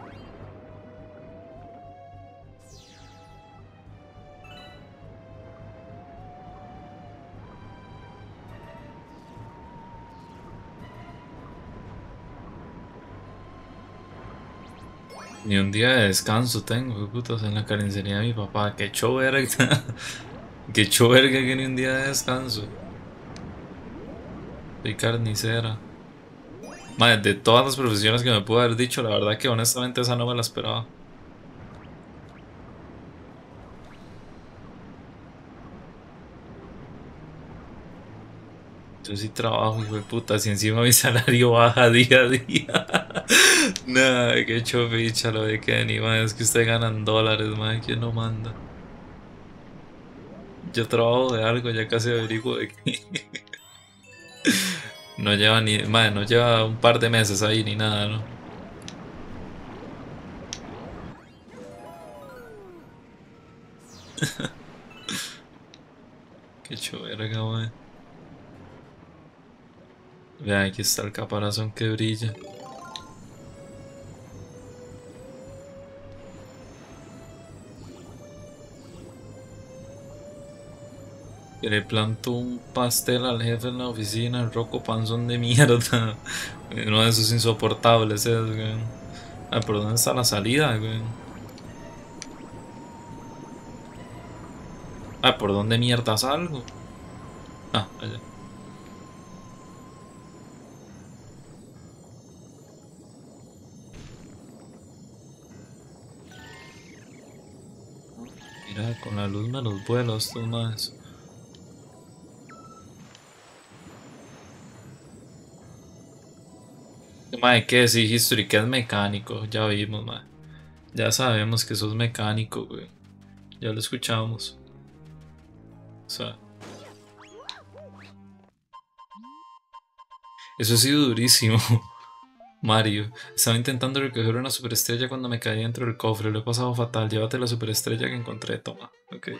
Ni un día de descanso tengo, putas, en la carnicería de mi papá. Que hecho verga. que verga que ni un día de descanso. Soy carnicera. Madre, de todas las profesiones que me pudo haber dicho, la verdad que honestamente esa no me la esperaba. Yo sí trabajo, hijo de puta, si encima mi salario baja día a día. Nada, qué chopicha lo de Kenny, madre, es que usted ganan dólares, madre, ¿quién no manda? Yo trabajo de algo, ya casi averiguo de qué. No lleva ni, madre, no lleva un par de meses ahí ni nada, ¿no? Qué verga, madre. Vean, aquí está el caparazón que brilla. Le planto un pastel al jefe en la oficina, el roco panzón de mierda. Uno de esos insoportables es, güey. Ah, pero ¿dónde está la salida, güey? Ah, ¿por dónde mierda salgo? Ah, allá. Mira, con la luz me los vuelos, tú más. Mae, ¿qué decís History? Que es mecánico, ya vimos, mae. Ya sabemos que sos mecánico, güey. Ya lo escuchamos. O sea. Eso ha sido durísimo. Mario, estaba intentando recoger una superestrella cuando me caí dentro del cofre. Lo he pasado fatal. Llévate la superestrella que encontré. Toma. Ok.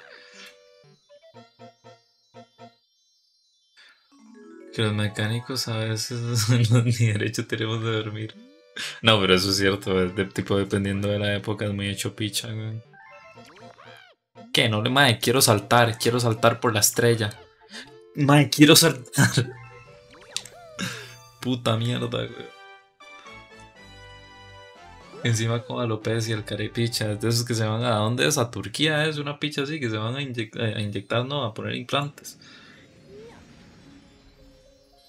Que los mecánicos a veces ni derecho tenemos de dormir. No, pero eso es cierto, es de, tipo dependiendo de la época es muy hecho picha, güey. ¿Qué? No le mae, quiero saltar, quiero saltar por la estrella. Mae, quiero saltar. Puta mierda, güey. Encima con alopecia, el carepicha, de esos que se van a... ¿Dónde es? A Turquía es una picha así, que se van a, a inyectar, no, a poner implantes.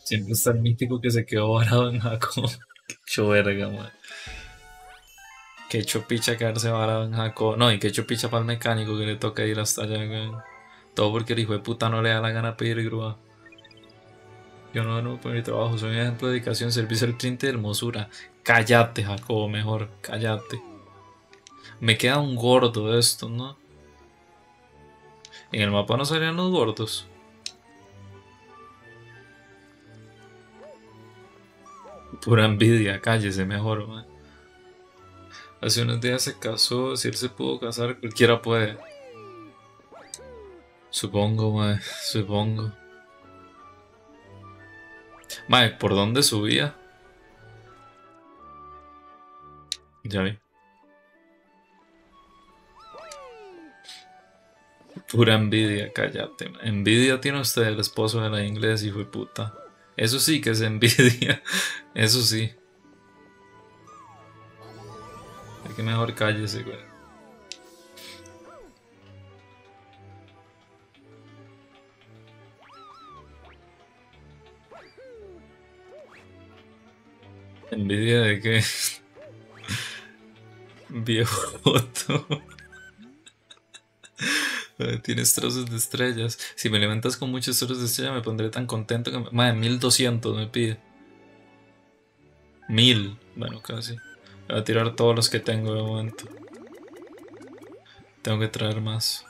Siempre está el mítico que se quedó varado en Jaco. Qué hecho verga, man. Qué hecho picha quedarse varado en Jaco. No, y qué hecho picha para el mecánico que le toca ir hasta allá, güey. Todo porque el hijo de puta no le da la gana pedir grúa. Yo no, no, por mi trabajo, soy un ejemplo de dedicación, servicio al cliente de hermosura. Cállate, Jacobo, mejor, cállate. Me queda un gordo esto, ¿no? En el mapa no salían los gordos. Pura envidia, cállese mejor, man. Hace unos días se casó, si él se pudo casar, cualquiera puede. Supongo, man, supongo. Mae, ¿por dónde subía? Ya vi. Pura envidia, cállate. Envidia tiene usted el esposo de la inglés, hijo de puta. Eso sí que es envidia. Eso sí. Hay que mejor cállese, güey. Envidia de que viejo. Tienes trozos de estrellas. Si me levantas con muchos trozos de estrellas me pondré tan contento que... Madre, 1200 me pide. Mil. Bueno, casi. Voy a tirar todos los que tengo de momento. Tengo que traer más.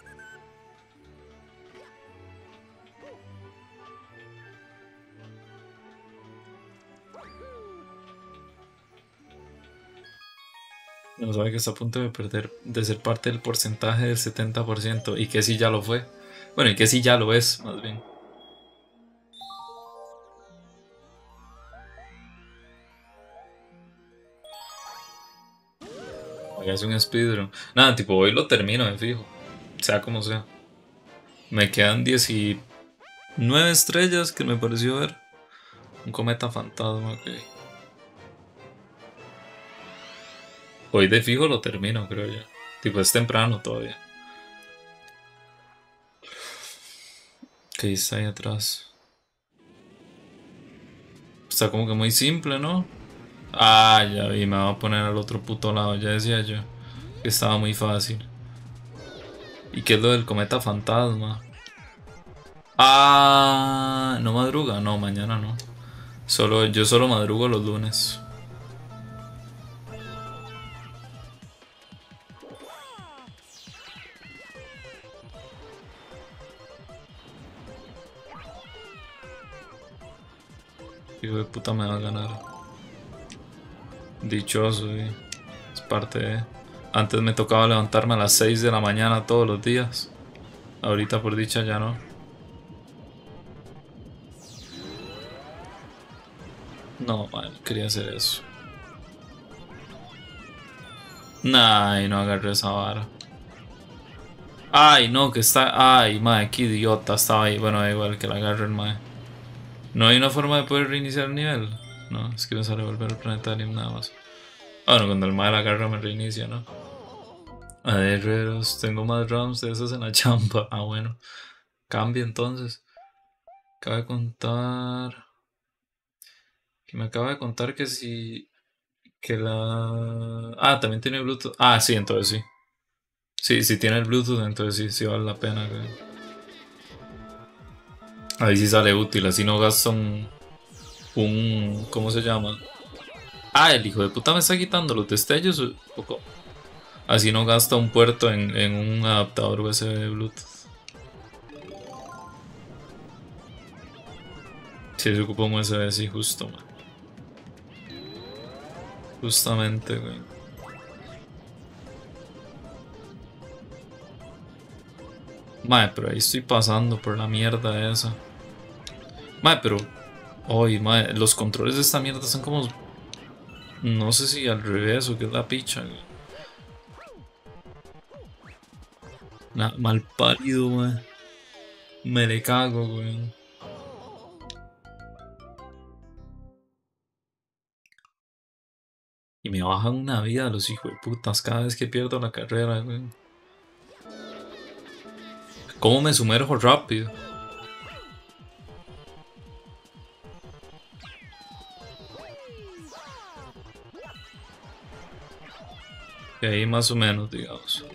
No sabe que está a punto de perder, de ser parte del porcentaje del 70% y que si ya lo fue. Bueno, y que si ya lo es, más bien. es un speedrun. Nada, tipo, hoy lo termino, me fijo. Sea como sea. Me quedan 19 estrellas que me pareció ver. Un cometa fantasma, ok. Hoy de fijo lo termino, creo yo. Tipo, es temprano todavía. ¿Qué está ahí atrás? Está como que muy simple, ¿no? Ah, ya vi, me va a poner al otro puto lado, ya decía yo. Que estaba muy fácil. ¿Y qué es lo del cometa fantasma? Ah, ¿no madruga? No, mañana no. Solo, yo solo madrugo los lunes. Hijo de puta me va a ganar. Dichoso, es parte de... Antes me tocaba levantarme a las 6 de la mañana todos los días. Ahorita por dicha ya no. No, mal, quería hacer eso. Ay, no agarré esa vara. Ay, no, que está... Ay, madre, qué idiota estaba ahí. Bueno, da igual que la agarre el madre. No hay una forma de poder reiniciar el nivel. No, es que me sale volver al planetario nada más. Bueno, cuando el mal agarra me reinicia, ¿no? A ver, tengo más drums de esos en la champa. Ah, bueno. Cambia entonces. Acaba de contar. Que me acaba de contar que si. Que la. Ah, también tiene Bluetooth. Ah, sí, entonces sí. Sí, si tiene el Bluetooth, entonces sí, sí vale la pena. Ahí sí sale útil, así no gasta un, un ¿cómo se llama? Ah, el hijo de puta me está quitando los destellos. Así no gasta un puerto en, un adaptador USB Bluetooth. Si se ocupa un USB así justo, man. Justamente, güey. Madre, pero ahí estoy pasando por la mierda esa. Madre, pero... Oye, madre, los controles de esta mierda son como... No sé si al revés o qué es la picha, mal pálido, madre. Me le cago, güey. Y me bajan una vida los hijos de putas cada vez que pierdo la carrera, güey. ¿Cómo me sumerjo rápido? Y ahí más o menos, digamos.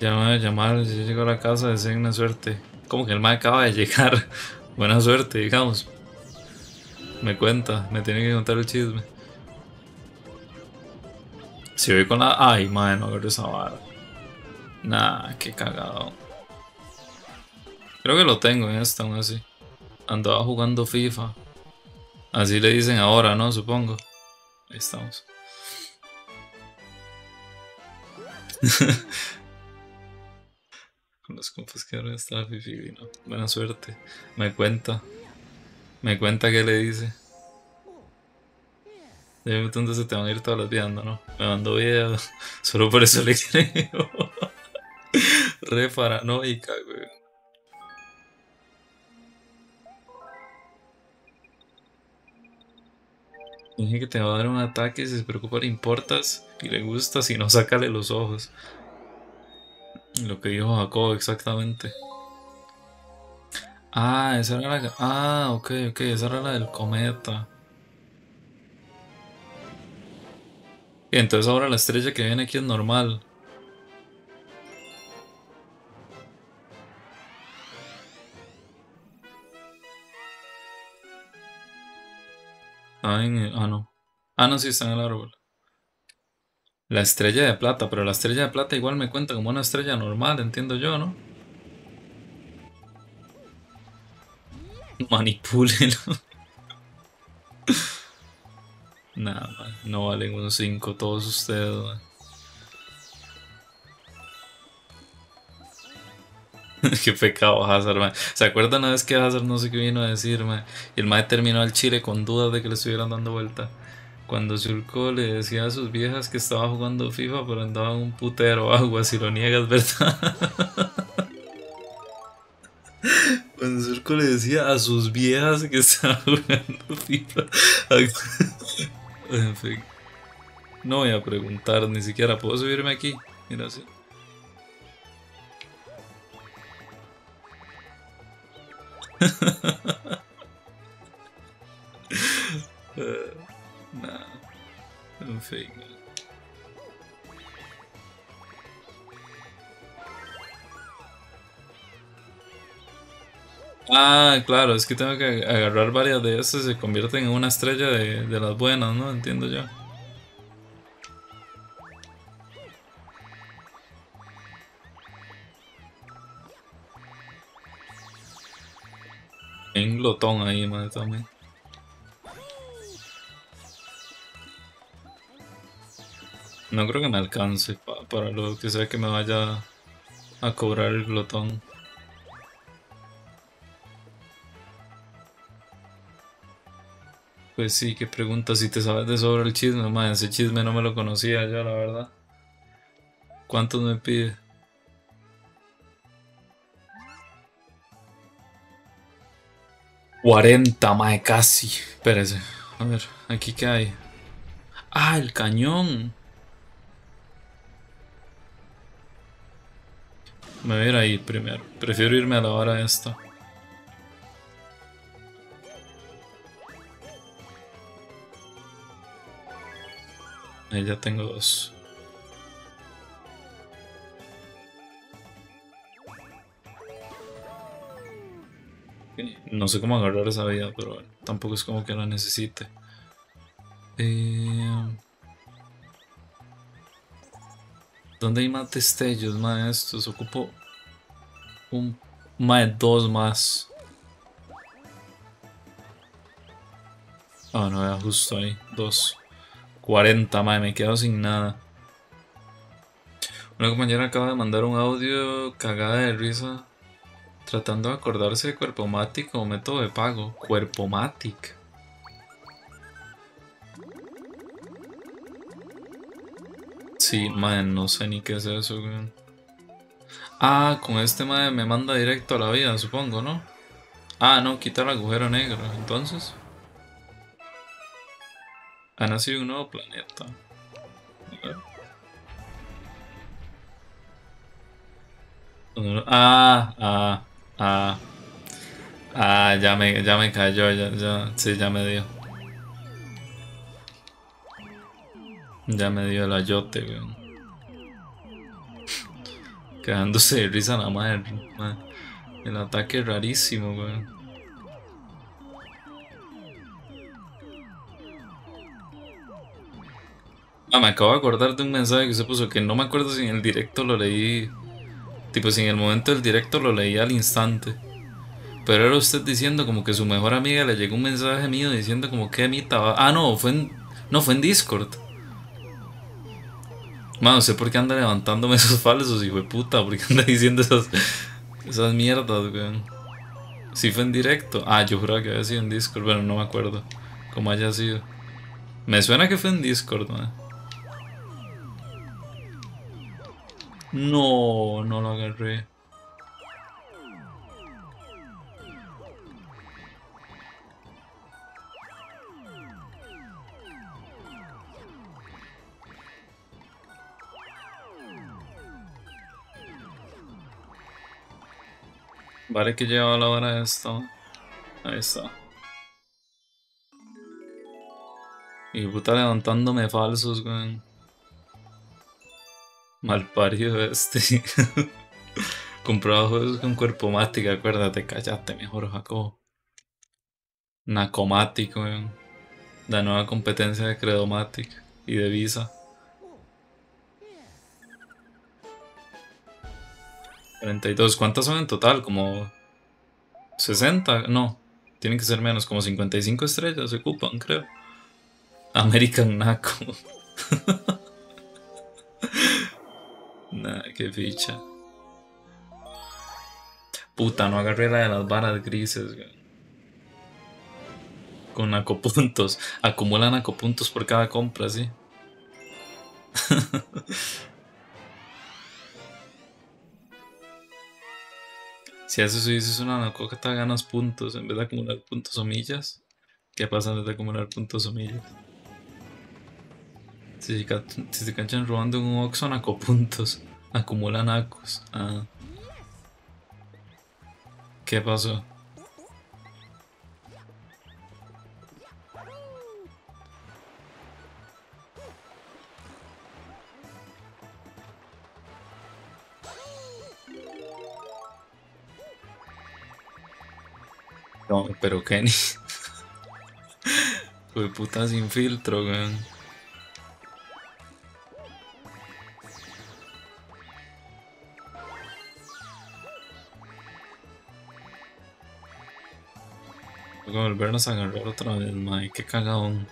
Ya me voy a llamar, si llego a la casa, deseen una suerte. Como que el mae acaba de llegar. Buena suerte, digamos. Me cuenta, me tiene que contar el chisme. Si voy con la... Ay, madre, no agarro esa vara. Nah, qué cagado. Creo que lo tengo en esta aún así. Andaba jugando FIFA. Así le dicen ahora, ¿no? Supongo. Ahí estamos. Con los compas que ahora está Fifi, ¿no? Buena suerte. Me cuenta. Me cuenta qué le dice. De dónde se te van a ir todas las viendo, ¿no? Me mandó video. Solo por eso le creo. Re paranoica, güey. Dije que te va a dar un ataque, si se preocupa le importas y le gusta, si no, sácale los ojos. Lo que dijo Jacob exactamente. Ah, esa era la... Ah, ok, ok, esa era la del cometa. Y entonces ahora la estrella que viene aquí es normal. Ah, ah, no. Ah, no, sí está en el árbol. La estrella de plata, pero la estrella de plata igual me cuenta como una estrella normal, entiendo yo, ¿no? Manipúlenlo. Nada, no valen unos 5 todos ustedes, qué pecado Hazard, man. ¿Se acuerdan una vez que Hazard no sé qué vino a decir, man? Y el mae terminó al Chile con dudas de que le estuvieran dando vuelta. Cuando Surco le decía a sus viejas que estaba jugando FIFA, pero andaba en un putero agua, si lo niegas, ¿verdad? Cuando Surco le decía a sus viejas que estaba jugando FIFA. en fin. No voy a preguntar ni siquiera, ¿puedo subirme aquí? Mira, sí. Fin. Ah, claro, es que tengo que agarrar varias de esas y se convierten en una estrella de, de las buenas, ¿no? Entiendo yo. En glotón ahí, madre, también. No creo que me alcance para lo que sea que me vaya a cobrar el glotón. Pues sí, qué pregunta si te sabes de sobre el chisme, man. Ese chisme no me lo conocía yo, la verdad. ¿Cuántos me pide? 40, mae, casi. Espérese. A ver, aquí qué hay. Ah, el cañón. Me voy a ir ahí primero. Prefiero irme a la hora esta. Ahí ya tengo dos. No sé cómo agarrar esa vida, pero tampoco es como que la necesite. Eh, ¿Dónde hay más destellos, más estos? Ocupo un más dos más. Ah, no, ya justo ahí. Dos. 40, madre, me quedo sin nada. Una compañera acaba de mandar un audio cagada de risa tratando de acordarse de Cuerpomatic como método de pago. Cuerpomatic. Sí, madre, no sé ni qué es eso. Ah, con este madre me manda directo a la vida, supongo, ¿no? Ah, no, quita el agujero negro, entonces. Ha nacido un nuevo planeta. Ah, ah, ah. Ah, ya me, ya me cayó, ya, ya, sí, ya me dio. Ya me dio el ayote, weón. Quedándose de risa la madre. El ataque es rarísimo, weón. Ah, me acabo de acordar de un mensaje que se puso que no me acuerdo si en el directo lo leí. Tipo, si en el momento del directo lo leí al instante. Pero era usted diciendo como que su mejor amiga le llegó un mensaje mío diciendo como que Emita va. Ah, no, fue en. No, fue en Discord. Mano, sé por qué anda levantándome esos falsos, hijo de puta. ¿Por qué anda diciendo esas, esas mierdas, weón? Si fue en directo. Ah, yo juraba que había sido en Discord. Bueno, no me acuerdo cómo haya sido. Me suena que fue en Discord, man. No, no lo agarré. Vale que lleva la hora esto. Ahí está. Y puta levantándome falsos, güey. Mal parido este. Compraba juegos con cuerpo mática, acuérdate, callate mejor, Jacob. Nacomatic, weón. La nueva competencia de Credomatic y de Visa. 42. ¿Cuántas son en total? Como 60. No, tienen que ser menos. Como 55 estrellas se ocupan, creo. American Naco. nah, qué ficha. Puta, no agarré la de las varas grises, Con nacopuntos. Acumulan nacopuntos por cada compra, sí. Si haces dices una te ganas puntos en vez de acumular puntos o millas. ¿Qué pasa en de acumular puntos o millas? Si, se canchan robando en un Oxxo, puntos Acumulan acos. Ah. ¿Qué pasó? No, pero Kenny. Fue puta sin filtro, weón. Volvernos a agarrar otra vez, mae. Qué cagadón.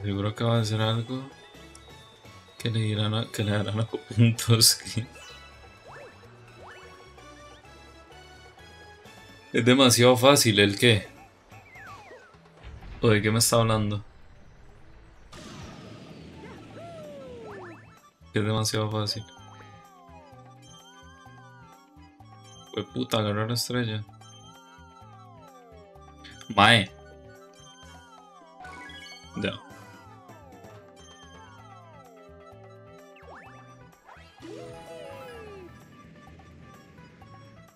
Seguro que va a hacer algo que le dirán a, que le darán a puntos. Es demasiado fácil el qué. ¿O de qué me está hablando? Es demasiado fácil. Fue puta, agarrar la estrella. Mae. Ya.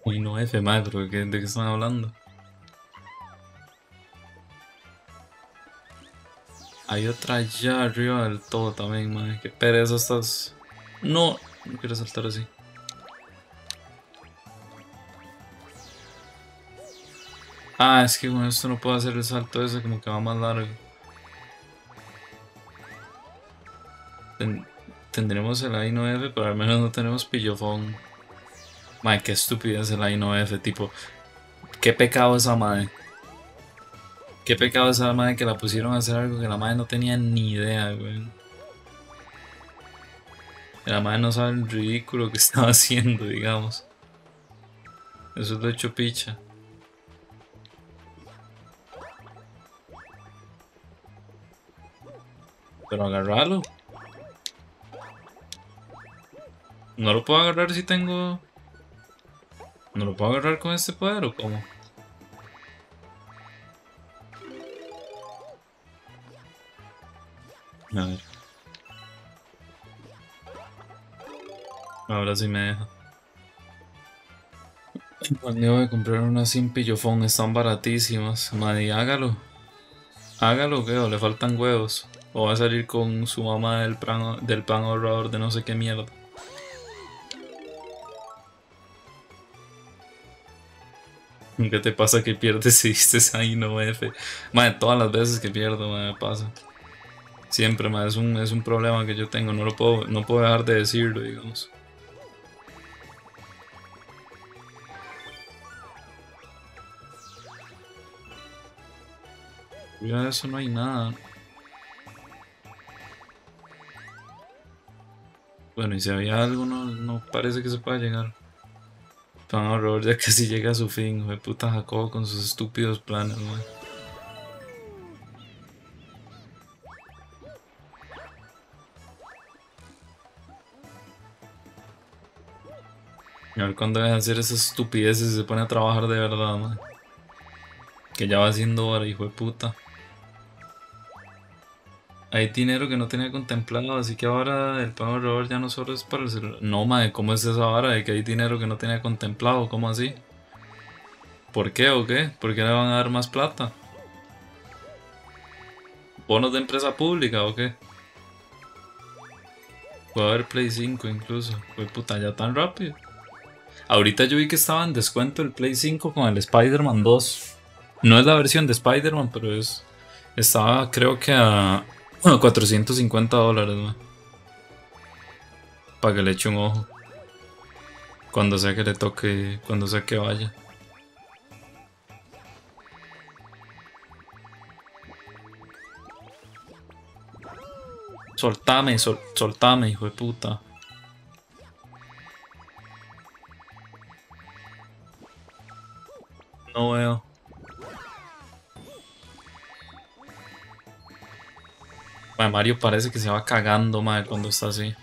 Uy, no F, madre, pero ¿de qué están hablando? Hay otra allá arriba del todo también, madre. Qué pereza estás. No, no quiero saltar así. Ah, es que con esto no puedo hacer el salto ese, como que va más largo. tendremos el I9F, pero al menos no tenemos pillofón. Madre, qué estupidez el I9F, tipo. Qué pecado esa madre. Qué pecado esa madre que la pusieron a hacer algo que la madre no tenía ni idea, güey. La madre no sabe el ridículo que estaba haciendo, digamos. Eso es lo hecho picha. Pero agarrarlo. No lo puedo agarrar si tengo ¿No lo puedo agarrar con este poder o cómo? A ver. Ahora sí me deja. Voy a comprar una sin pillofón, están baratísimas. Madre, hágalo. Hágalo, que le faltan huevos. O va a salir con su mamá del pan, del pan ahorrador de no sé qué mierda. ¿Qué te pasa que pierdes si dices ahí no F? Madre, todas las veces que pierdo me pasa. Siempre, más es un, es un problema que yo tengo, no lo puedo, no puedo dejar de decirlo, digamos. Mira, eso no hay nada. Bueno, y si había algo, no, no parece que se pueda llegar. Pan horror, ya casi llega a su fin, de puta Jacobo con sus estúpidos planes, man. A ver cuando deja de hacer esas estupideces y se pone a trabajar de verdad, man. Que ya va haciendo hora, hijo de puta. Hay dinero que no tenía contemplado, así que ahora el pago Robert ya no solo es para el celular. No, madre, ¿cómo es esa hora de que hay dinero que no tenía contemplado? ¿Cómo así? ¿Por qué o qué? ¿Por qué le van a dar más plata? ¿Bonos de empresa pública o qué? Puede haber Play 5 incluso. Fue puta, ya tan rápido. Ahorita yo vi que estaba en descuento el Play 5 con el Spider-Man 2. No es la versión de Spider-Man, pero es. Estaba creo que a, 450 dólares, Para que le eche un ojo. Cuando sea que le toque. Cuando sea que vaya. Soltame, soltame, hijo de puta. No veo. Mario parece que se va cagando, madre, cuando está así.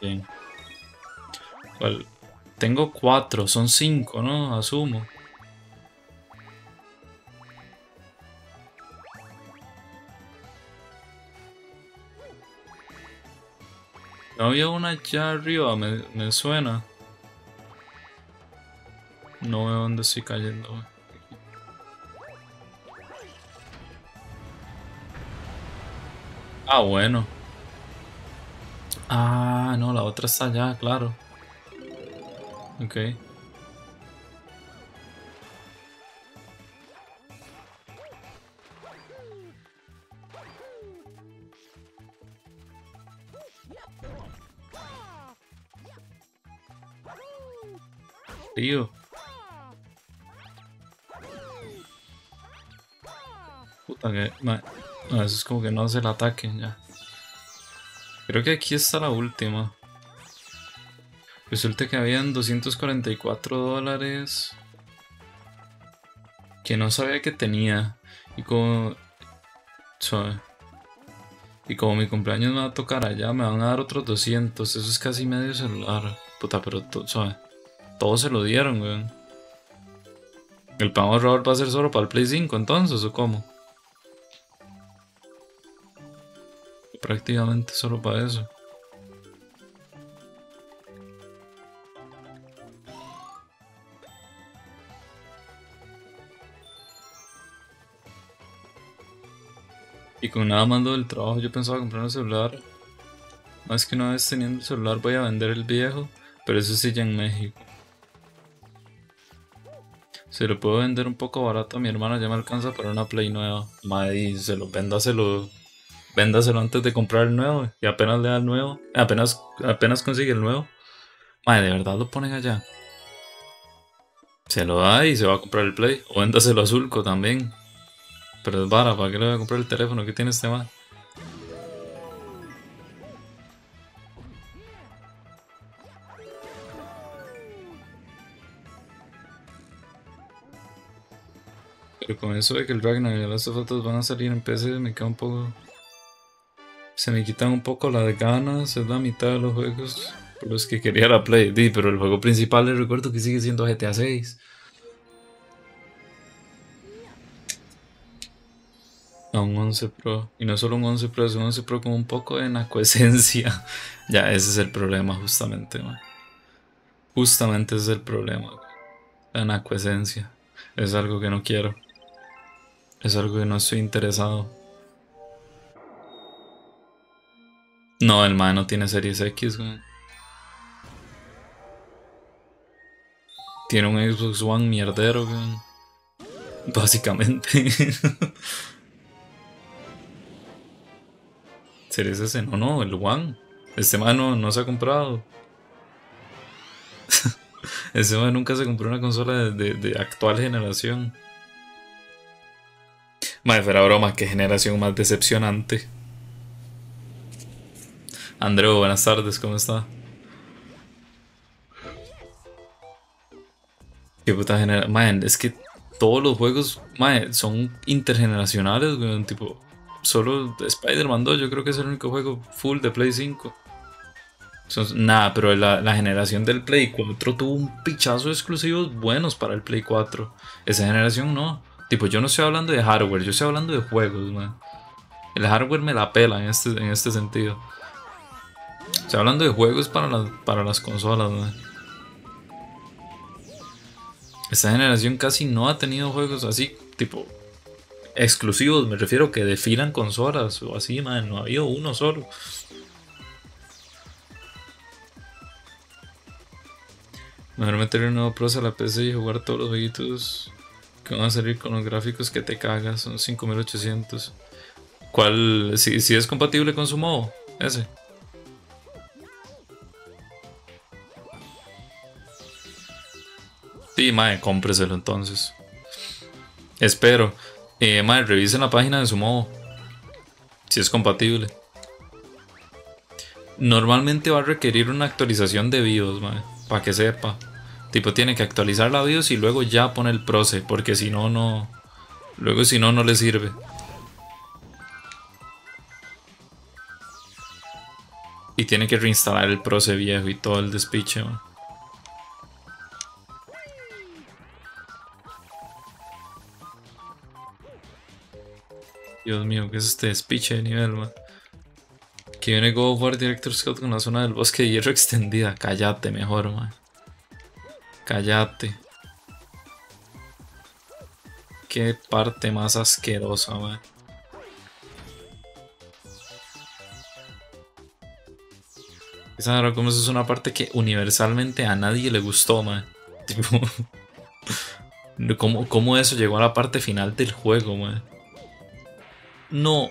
Bien. Tengo cuatro, son cinco, ¿no? Asumo. No había una allá arriba, me, me suena. No veo dónde estoy cayendo. Ah, bueno. Ah, no, la otra está allá, claro. Ok. Puta que... No, eso es como que no hace el ataque ya. Creo que aquí está la última. Resulta que habían 244 dólares que no sabía que tenía. Y como... Y como mi cumpleaños me va a tocar allá, me van a dar otros 200. Eso es casi medio celular. Puta, pero suave. Todos se lo dieron, weón. ¿El pago ahorrador va a ser solo para el Play 5 entonces o cómo? Prácticamente solo para eso. Y con nada más del trabajo yo pensaba comprar un celular. Más que una vez teniendo el celular voy a vender el viejo, pero eso sí ya en México. Se lo puedo vender un poco barato a mi hermana, ya me alcanza para una Play nueva. Madre, se lo véndaselo, véndaselo antes de comprar el nuevo. Y apenas le da el nuevo, apenas, apenas consigue el nuevo. Madre, de verdad lo ponen allá. Se lo da y se va a comprar el Play. O véndaselo a Zulco también. Pero es vara, ¿para qué le voy a comprar el teléfono? ¿Qué tiene este man? Pero con eso de que el Ragnar y las fotos van a salir en PC me queda un poco... Se me quitan un poco las ganas, es la mitad de los juegos por los que quería la Play. pero el juego principal les recuerdo que sigue siendo GTA 6. A un 11 Pro. Y no solo un 11 Pro, es un 11 Pro con un poco de nacoesencia. ya, ese es el problema justamente, Justamente ese es el problema. La nacoesencia. Es algo que no quiero. Es algo que no estoy interesado. No, el man no tiene Series X, güey. Tiene un Xbox One mierdero, güey. Básicamente. Series S, no, no, el One. Este man no, se ha comprado. Ese man nunca se compró una consola de, actual generación. Madre, fuera broma, qué generación más decepcionante. Andreu, buenas tardes, ¿cómo está? Qué puta generación. Man, es que todos los juegos son intergeneracionales, weón. Tipo, solo Spider-Man 2 yo creo que es el único juego full de Play 5. nada, pero la, generación del Play 4 tuvo un pichazo de exclusivos buenos para el Play 4. Esa generación no. Tipo, yo no estoy hablando de hardware, yo estoy hablando de juegos, man. El hardware me la pela en este, en este sentido. Estoy hablando de juegos para, para las consolas, man. Esta generación casi no ha tenido juegos así, tipo exclusivos, me refiero que definan consolas o así, man, no ha habido uno solo. Mejor meter un nuevo Pro a la PC y jugar todos los jueguitos que van a salir con los gráficos que te cagas, son 5800. ¿Cuál? Si, si es compatible con su modo, ese. Sí, mae, cómpreselo entonces. Espero. Eh, mae, revisen la página de su modo. Si es compatible. Normalmente va a requerir una actualización de BIOS, mae. Para que sepa. Tipo, tiene que actualizar la BIOS y luego ya pone el proce. Porque si no, no. Luego si no, no le sirve. Y tiene que reinstalar el proce viejo y todo el despiche, mae. Dios mío, ¿qué es este despiche de nivel, man? Que viene God War Director Scott con la zona del bosque de hierro extendida. Cállate mejor, man. Cállate. Qué parte más asquerosa, man. Esa como eso es una parte que universalmente a nadie le gustó, man. Tipo. ¿Cómo, ¿Cómo eso llegó a la parte final del juego, man? No.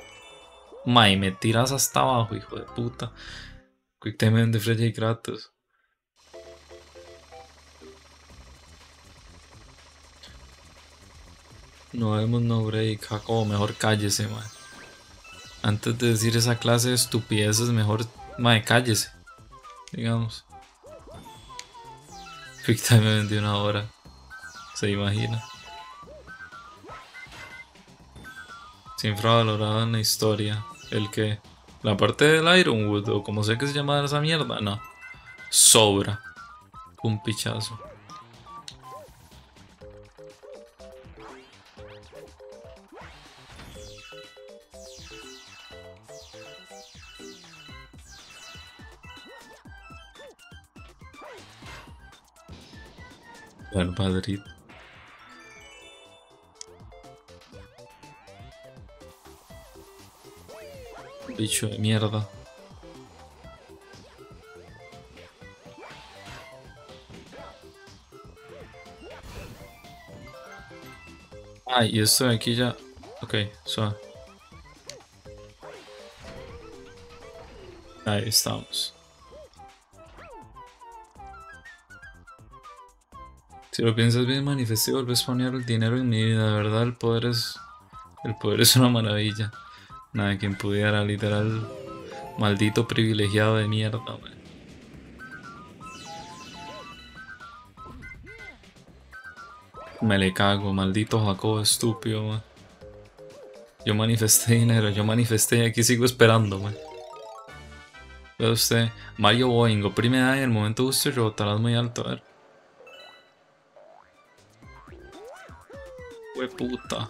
May, me tiras hasta abajo, hijo de puta. Quick time de Freddy Kratos. No vemos no break, Jacobo, mejor cállese, man. Antes de decir esa clase de estupideces, mejor, mae, cállese. Digamos. Quick time de una hora. Se imagina. infravalorado en la historia. El que. La parte del Ironwood, o como sé que se llama esa mierda, no. Sobra. Un pichazo. Real Madrid. Bicho de mierda. Ah, y esto de aquí ya... Ok, suave. Ahí estamos. Si lo piensas bien, manifesté y volvés a poner el dinero en mi vida, de verdad, el poder es... El poder es una maravilla. Nada, quien pudiera, literal. Maldito privilegiado de mierda, Me le cago, maldito Jacob estúpido, man. Yo manifesté dinero, yo manifesté y aquí sigo esperando, man. Ve usted, Mario Boeing, oprime A y el momento usted rebotarás muy alto, a ver. Hue puta.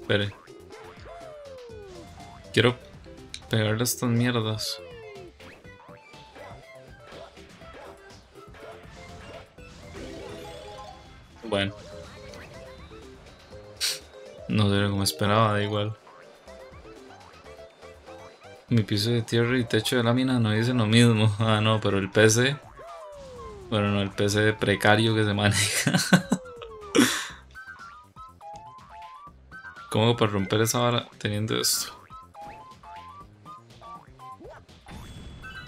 Espere. Quiero pegarle estas mierdas. Bueno. No sé como esperaba, da igual. Mi piso de tierra y techo de lámina no dicen lo mismo. Ah, no, pero el PC. Bueno, no, el PC precario que se maneja. ¿Cómo para romper esa vara teniendo esto?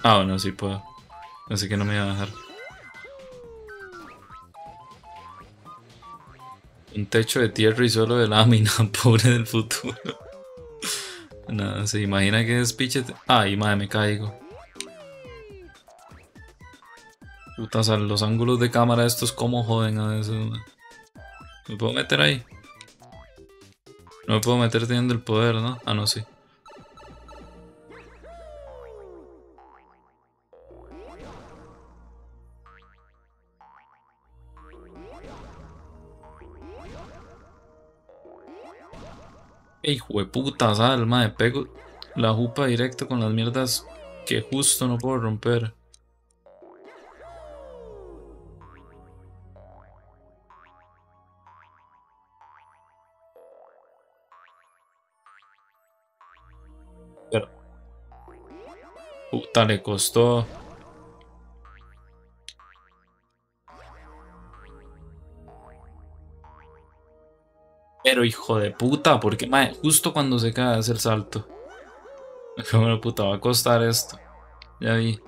Ah, bueno, sí puedo. Así que no me iba a dejar. Un techo de tierra y suelo de lámina, pobre del futuro. Nada, se imagina que es piche. Ay, madre, me caigo. Puta, los ángulos de cámara estos como joden a veces. ¿Me puedo meter ahí? No me puedo meter teniendo el poder, ¿no? Ah, no, sí. Hijo de puta, alma de pego la jupa directo con las mierdas que justo no puedo romper. Puta, le costó... Pero hijo de puta, porque mae, justo cuando se cae hace el salto. Como puta va a costar esto. Ya vi.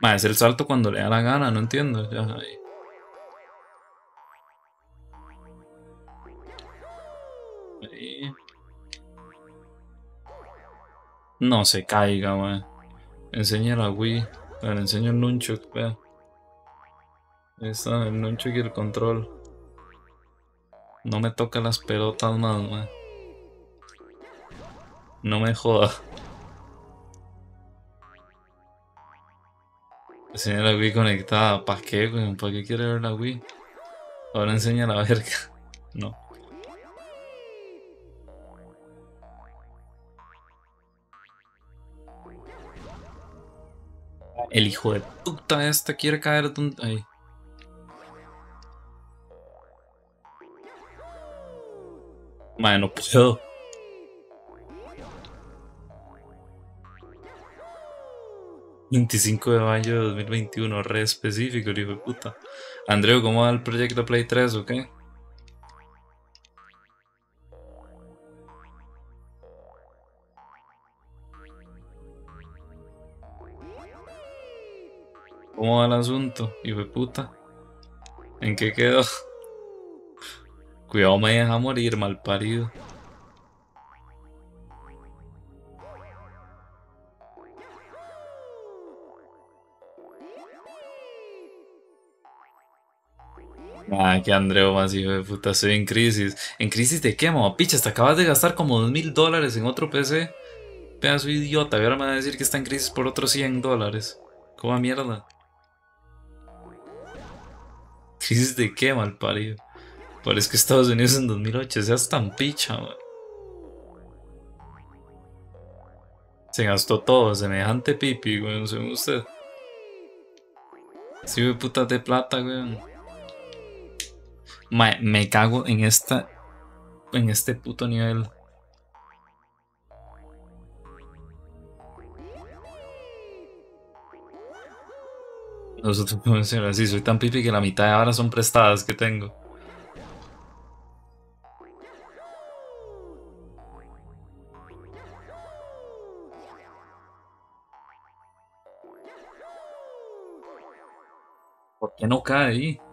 Mae, es el salto cuando le da la gana, no entiendo. Ya ahí. No se caiga, mae. Enseña la Wii. Le enseño el nunchuk, vea. Ahí está, el nunchuk y el control. No me toca las pelotas más, man. No me joda. Enseña la Wii conectada. ¿Para qué, güey? ¿Para qué quiere ver la Wii? Ahora enseña la verga. No. El hijo de puta este quiere caer donde... Ahí. Madre, no puedo. ...25 de mayo de 2021... ...re específico, hijo de puta... Andreu, ¿cómo va el proyecto Play 3 o qué? ¿Cómo va el asunto, hijo de puta? ¿En qué quedó? Cuidado, me deja morir, mal parido. Ah, que Andreo más hijo de puta, estoy en crisis. ¿En crisis de qué, picha? Te acabas de gastar como dos mil dólares en otro PC. Pedazo idiota, y ahora me va a decir que está en crisis por otros 100 dólares. ¿Cómo mierda? ¿Crisis de qué, mal parido? Parece que Estados Unidos en 2008 seas tan picha, Se gastó todo, semejante pipi, güey, según usted. Si sí, putas de plata, güey. me cago en esta. En este puto nivel. Nosotros decir así, soy tan pipi que la mitad de ahora son prestadas que tengo. ¿Por qué no cae ahí?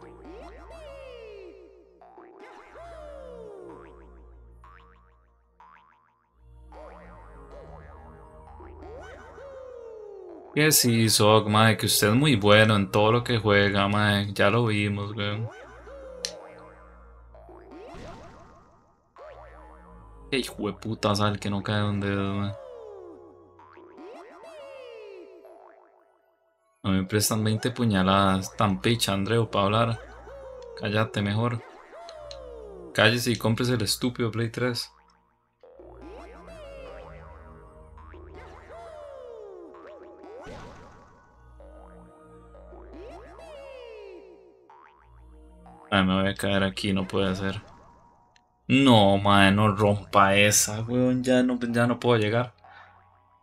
Que sí, Sok, madre, que usted es muy bueno en todo lo que juega, madre. Ya lo vimos, weón. Qué hijo de puta sal que no cae donde es, No me prestan 20 puñaladas. Tan picha, Andreu, para hablar. Cállate mejor. Cállese y compres el estúpido Play 3. Ay, me voy a caer aquí, no puede ser. No, madre, no rompa esa, weón. Ya no, ya no puedo llegar.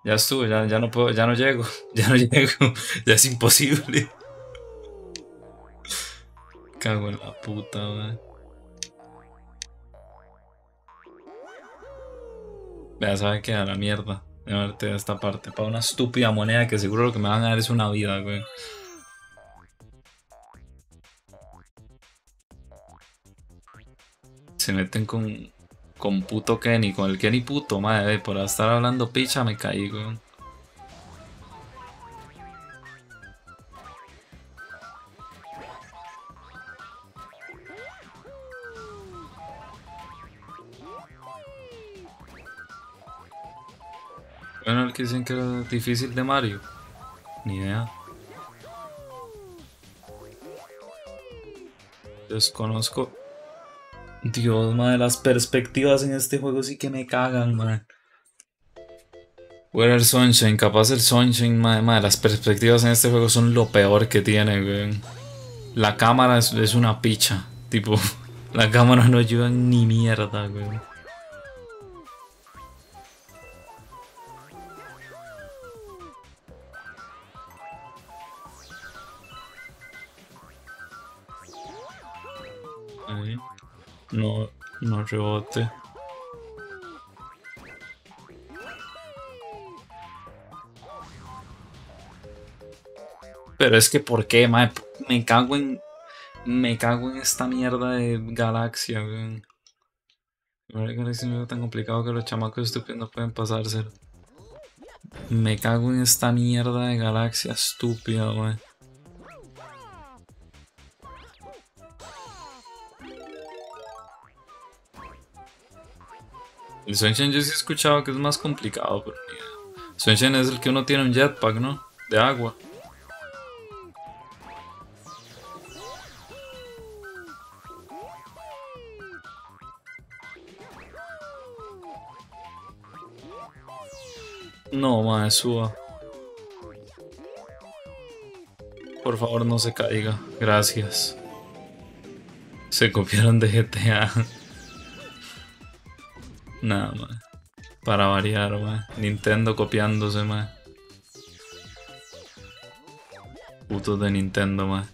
Ya estuvo, ya, no puedo, ya no llego, ya no llego, ya es imposible. Cago en la puta, wey. Ya sabe que a la mierda de verte esta parte. Para una estúpida moneda que seguro lo que me van a dar es una vida, güey. Se meten con, con puto Kenny, con el Kenny puto, madre. Por estar hablando picha me caí, güey. Bueno, el que dicen que era difícil de Mario. Ni idea. Desconozco. Dios, madre, las perspectivas en este juego sí que me cagan, man. Where el Sunshine, capaz el Sunshine, madre, madre, las perspectivas en este juego son lo peor que tiene, güey. La cámara es, es una picha, tipo, la cámara no ayuda ni mierda, güey. No, no rebote. Pero es que, ¿por qué, mae? Me cago en. Me cago en esta mierda de galaxia, weón. Galaxia es tan complicado que los chamacos estúpidos no pueden pasarse. Me cago en esta mierda de galaxia estúpida, weón. El Sunshine yo sí he escuchado que es más complicado, pero Sunshine es el que uno tiene un jetpack, ¿no? De agua. No, mae, suba. Por favor, no se caiga. Gracias. Se copiaron de GTA. Nada, más. Para variar, man. Nintendo copiándose, man. Putos de Nintendo, man.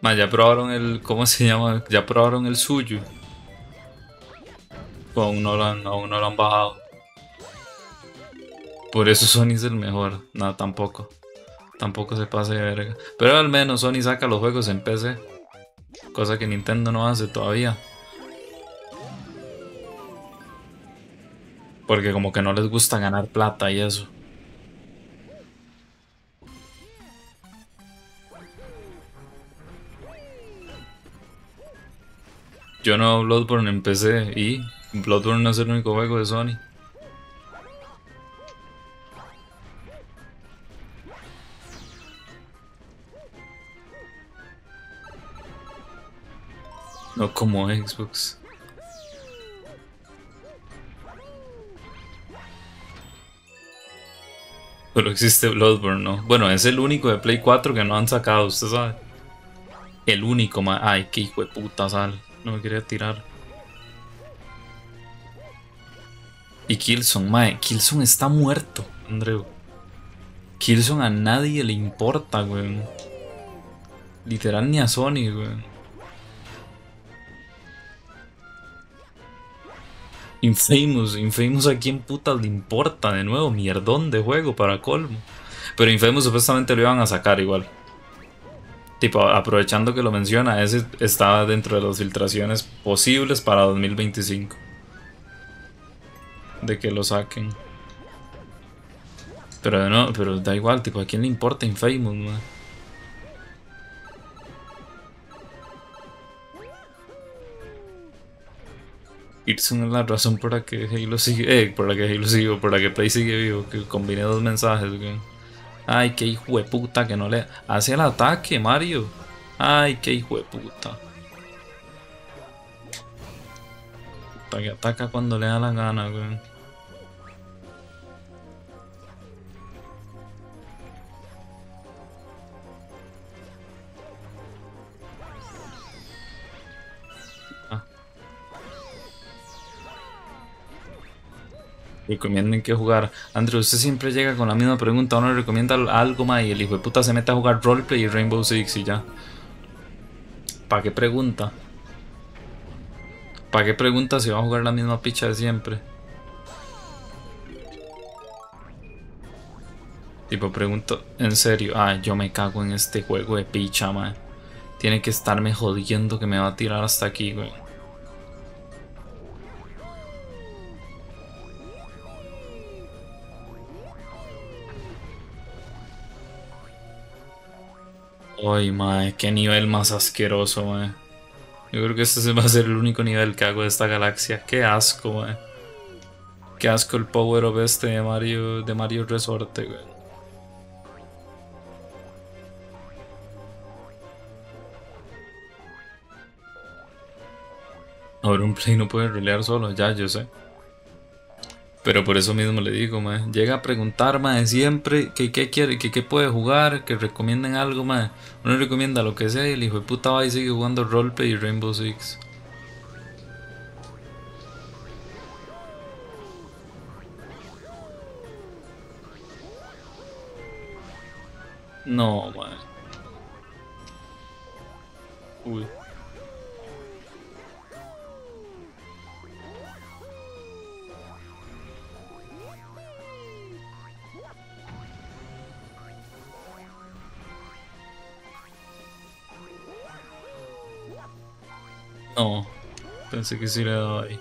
Man, ya probaron el. ¿Cómo se llama? Ya probaron el suyo. Pues aún no lo han, aún no lo han bajado. Por eso Sony es el mejor. Nada, tampoco. Tampoco se pase de verga. Pero al menos Sony saca los juegos en PC. Cosa que Nintendo no hace todavía. Porque como que no les gusta ganar plata y eso. Yo no Bloodborne en PC y Bloodborne no es el único juego de Sony. No como Xbox. Pero existe Bloodborne, ¿no? Bueno, es el único de Play 4 que no han sacado, usted sabe. El único, ma. Ay, qué hijo de puta sal. No me quería tirar. Y Kilson, mae. Kilson está muerto, Andreu. Kilson a nadie le importa, weón. Literal ni a Sony, weón. Infamous, Infamous a quién putas le importa de nuevo, mierdón de juego para colmo. Pero Infamous supuestamente lo iban a sacar igual. Tipo, aprovechando que lo menciona, ese estaba dentro de las filtraciones posibles para 2025. De que lo saquen. Pero no, pero da igual, tipo, ¿a quién le importa Infamous, man? Irson es la razón por la que Halo sigue, eh, por la que Halo sigue, por la que Play sigue vivo, que combiné dos mensajes, Ay, qué hijo de puta que no le hace el ataque, Mario. Ay, qué hijo de puta. Para que ataca cuando le da la gana, güey. Recomienden que jugar. Andrew, usted siempre llega con la misma pregunta. Uno le recomienda algo más y el hijo de puta se mete a jugar roleplay y Rainbow Six y ya. ¿Para qué pregunta? ¿Para qué pregunta si va a jugar la misma picha de siempre? Tipo, pregunto, en serio, ah, yo me cago en este juego de picha, man. Tiene que estarme jodiendo que me va a tirar hasta aquí, güey. Ay, mae, qué nivel más asqueroso, mae. Yo creo que este va a ser el único nivel que hago de esta galaxia. Qué asco, mae. Qué asco el power of este de Mario, de Mario Resorte, güey. Ahora un play no puede rolear solo, ya yo sé. Pero por eso mismo le digo, man. Llega a preguntar, man, siempre que qué quiere, que qué puede jugar, que recomienden algo, man. Uno recomienda lo que sea y el hijo de puta va y sigue jugando roleplay y Rainbow Six. No, man. Uy. No, pensé que sí le daba ahí.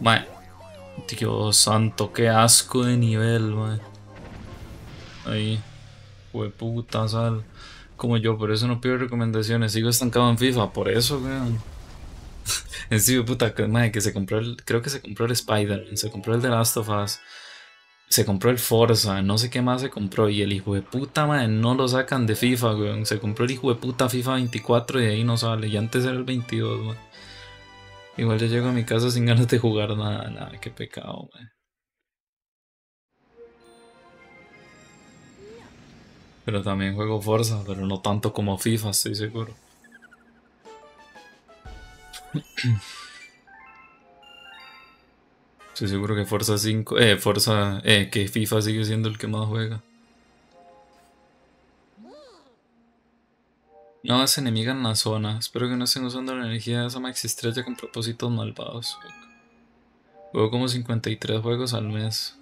Mae, Dios santo, qué asco de nivel, mae. Ahí, fue puta sal. Como yo, por eso no pido recomendaciones. Sigo estancado en FIFA, por eso, weón. en serio, puta, mae, que se compró el. Creo que se compró el Spider, se compró el The Last of Us se compró el Forza, no sé qué más se compró. Y el hijo de puta, madre, no lo sacan de FIFA, weón. Se compró el hijo de puta FIFA 24 y de ahí no sale. Y antes era el 22, weón. Igual yo llego a mi casa sin ganas de jugar nada, nada, qué pecado, weón. Pero también juego Forza, pero no tanto como FIFA, estoy seguro. Estoy seguro que Forza 5, eh, Forza, eh, que FIFA sigue siendo el que más juega. No es enemiga en la zona. Espero que no estén usando la energía de esa maxi estrella con propósitos malvados. Juego como 53 juegos al mes.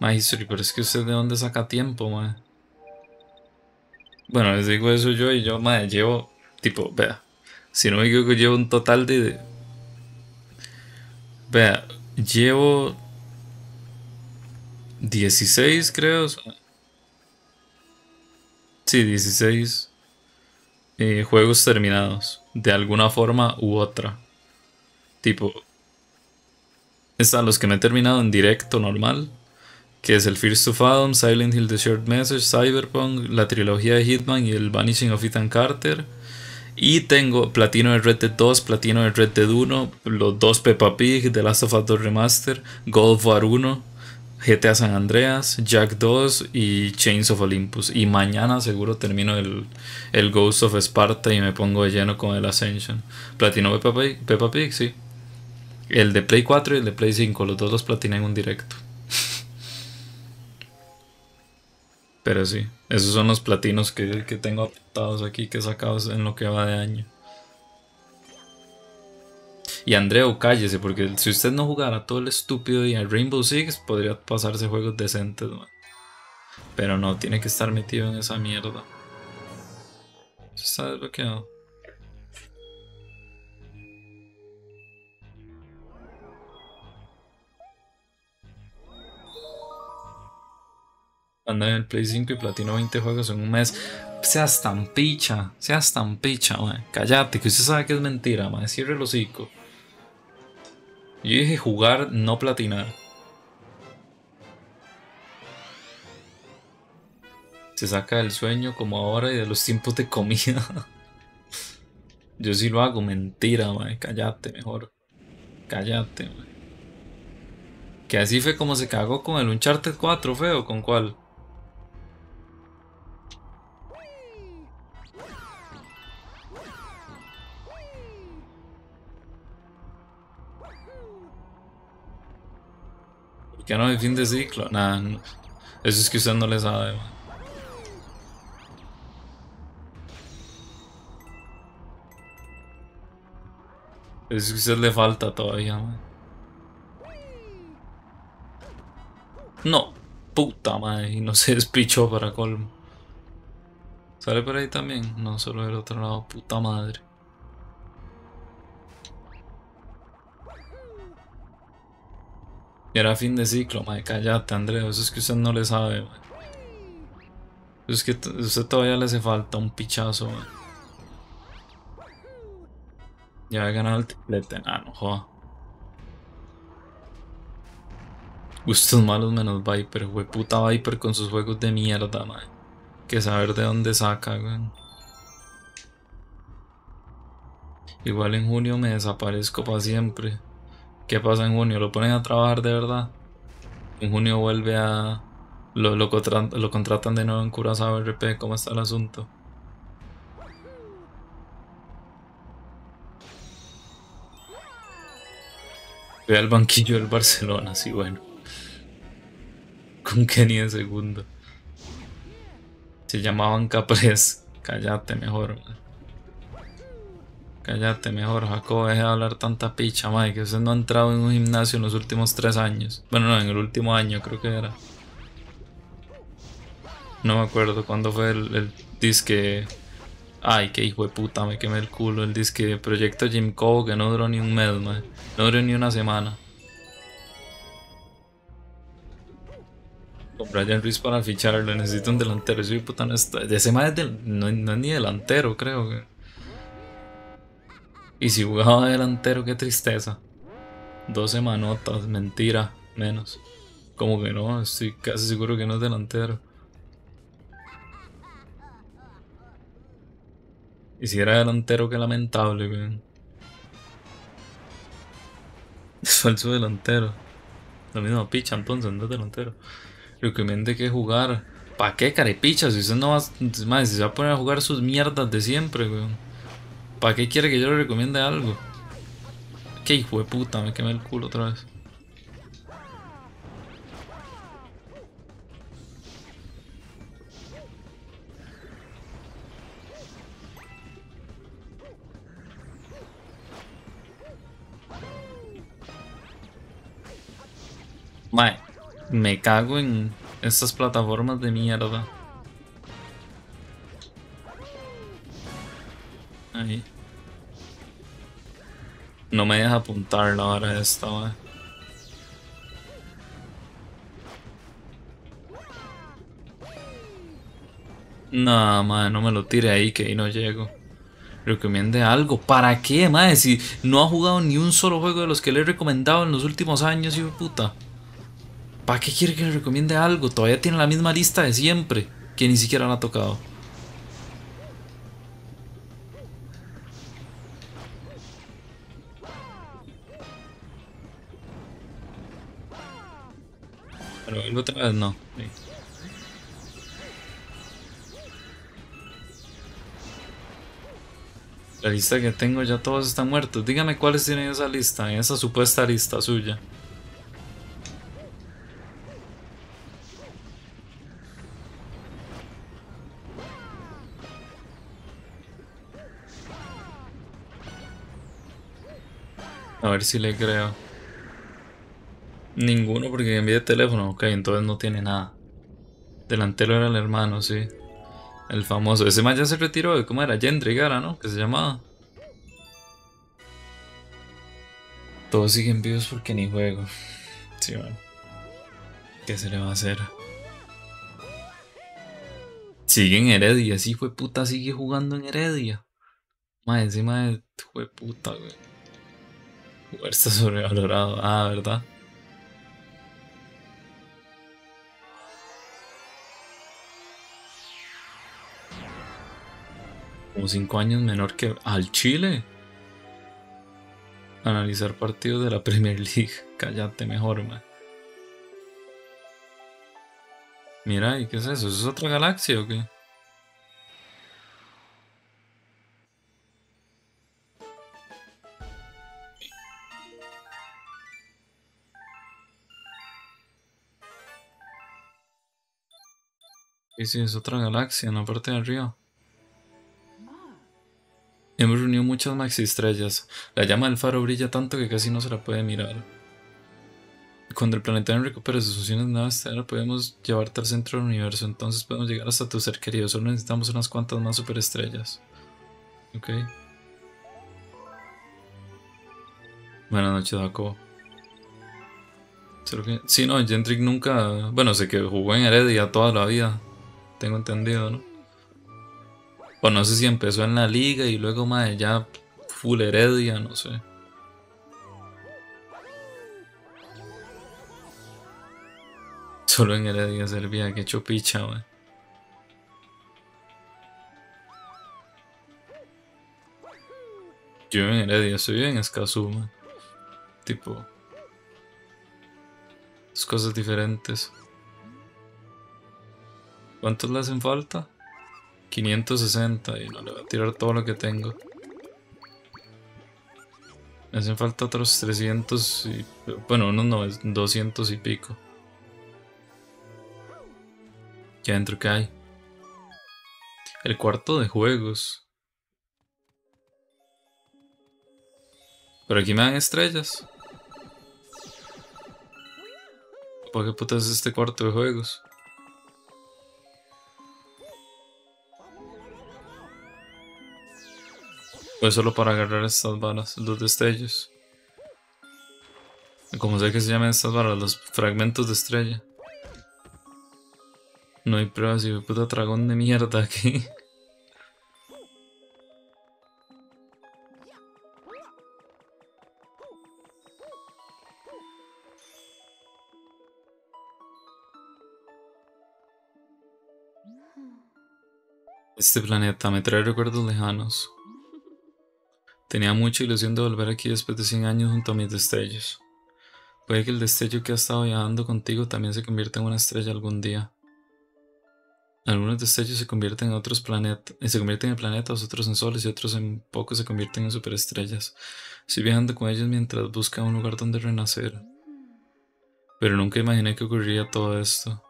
History, pero es que usted de dónde saca tiempo, mae. Bueno, les digo eso yo y yo, mae, llevo, tipo, vea, si no me equivoco, llevo un total de Vea, llevo 16 creo. Sí, 16 eh, juegos terminados. De alguna forma u otra. Tipo, están los que me he terminado en directo normal. Que es el First of Fathom, Silent Hill The Short Message, Cyberpunk, la trilogía de Hitman y el Vanishing of Ethan Carter. Y tengo platino de Red Dead 2, platino de Red Dead 1, los dos Peppa Pig, The Last of Us 2 Remaster, Golf War 1, GTA San Andreas, Jack 2 y Chains of Olympus. Y mañana seguro termino el, el Ghost of Sparta y me pongo de lleno con el Ascension. Platino Peppa Pig, Peppa Pig, sí. El de Play 4 y el de Play 5, los dos los platiné en un directo. Pero sí, esos son los platinos que, tengo apuntados aquí, que he sacado en lo que va de año. Y Andreu, cállese, porque si usted no jugara todo el estúpido y el Rainbow Six, podría pasarse juegos decentes, Pero no, tiene que estar metido en esa mierda. Está desbloqueado. Anda en el Play 5 y platino 20 juegos en un mes. Seas tan picha, seas tan picha, man. Cállate, que usted sabe que es mentira, man. Cierre el hocico. Yo dije jugar, no platinar. Se saca del sueño como ahora y de los tiempos de comida. Yo sí lo hago, mentira, man. Cállate mejor. Cállate, man. Que así fue como se cagó con el Uncharted 4, feo, ¿con cuál? Que no hay fin de ciclo. Nah, no. eso es que usted no le sabe. Man. Eso es que usted le falta todavía, man. No, puta madre, y no se despichó para colmo. ¿Sale por ahí también? No, solo del otro lado, puta madre. Era fin de ciclo, madre, callate, Andrea, eso es que usted no le sabe, madre. Es que usted todavía le hace falta un pichazo, madre. Ya a ganar el triplete, ah, no joda. Gustos malos menos Viper, güey. Puta Viper con sus juegos de mierda, man. Que saber de dónde saca, güey. Igual en junio me desaparezco para siempre. ¿Qué pasa en junio? ¿Lo ponen a trabajar de verdad? En junio vuelve a... Lo, lo, lo contratan de nuevo en Curazao RP. ¿Cómo está el asunto? Ve al banquillo del Barcelona, sí, bueno con Kenny de segundo. Se llamaban Capres. Cállate mejor. Cállate mejor, Jacob. Deja de hablar tanta picha, madre. Que usted no ha entrado en un gimnasio en los últimos tres años. Bueno, no, en el último año creo que era. No me acuerdo cuándo fue el, disque. Ay, qué hijo de puta, me quemé el culo. El disque Proyecto Jim Cobo que no duró ni un mes, madre. No duró ni una semana. con Brian Ruiz para ficharlo, necesito un delantero. Ese puta no está. De ese más no, no, es ni delantero, creo. Que. Y si jugaba delantero, qué tristeza. 12 manotas, mentira, menos. Como que no, estoy casi seguro que no es delantero. Y si era delantero, qué lamentable, weón. Falso delantero. Lo mismo picha entonces, no es delantero recomiende que jugar. ¿Para qué, carepichas? Si usted no va, más, si se va a poner a jugar sus mierdas de siempre, weón. ¿Para qué quiere que yo le recomiende algo? Qué hijo de puta, me quemé el culo otra vez. Mae. Me cago en estas plataformas de mierda. Ahí. No me deja apuntar la hora esta, wey. No, madre, no me lo tire ahí que ahí no llego. Recomiende algo. ¿Para qué, madre? Si no ha jugado ni un solo juego de los que le he recomendado en los últimos años, hijo de puta. ¿Para qué quiere que le recomiende algo? Todavía tiene la misma lista de siempre, que ni siquiera la ha tocado. Pero otra vez no. La lista que tengo ya todos están muertos. Dígame cuáles tienen esa lista, esa supuesta lista suya. A ver si le creo. Ninguno porque envié teléfono. Ok, entonces no tiene nada. Delantero era el hermano, sí. El famoso. Ese más ya se retiró. ¿Cómo era? Gendry Gara, ¿no? Que se llamaba. Todos siguen vivos porque ni juego. Sí, bueno. ¿Qué se le va a hacer? Sigue en Heredia. Sí, fue puta, sigue jugando en Heredia. Más encima de fue puta, güey. Está sobrevalorado. Ah, ¿verdad? Como 5 años menor que al Chile. Analizar partidos de la Premier League. Cállate mejor, man. Mira, ¿y qué es eso? ¿Eso es otra galaxia o qué? Y si es otra galaxia, no parte de arriba. Hemos reunido muchas maxi estrellas. La llama del faro brilla tanto que casi no se la puede mirar. Cuando el planetario recupere sus funciones de nave estelar, podemos llevarte al centro del universo. Entonces podemos llegar hasta tu ser querido. Solo necesitamos unas cuantas más superestrellas. Ok. Buenas noches, Daco. Sí, no, Gentrick nunca. Bueno, sé que jugó en Heredia toda la vida. Tengo entendido, ¿no? O no sé si empezó en la liga y luego más ya full Heredia, no sé. Solo en Heredia servía, que chopicha, wey. Yo en Heredia, estoy en Escazú, Tipo. Es cosas diferentes. ¿Cuántos le hacen falta? 560 y no le voy a tirar todo lo que tengo. Me hacen falta otros 300 y... Bueno, unos no, 200 y pico. ¿Qué adentro que hay? El cuarto de juegos. Pero aquí me dan estrellas. ¿Por qué putas es este cuarto de juegos? Pues solo para agarrar estas balas, los destellos. Como sé que se llaman estas balas, los fragmentos de estrella. No hay pruebas y puta dragón de mierda aquí. Este planeta me trae recuerdos lejanos. Tenía mucha ilusión de volver aquí después de 100 años junto a mis destellos. Puede que el destello que ha estado viajando contigo también se convierta en una estrella algún día. Algunos destellos se convierten en otros planetas, y se convierten en planetas, otros en soles y otros en poco se convierten en superestrellas. Estoy viajando con ellos mientras buscan un lugar donde renacer. Pero nunca imaginé que ocurriría todo esto.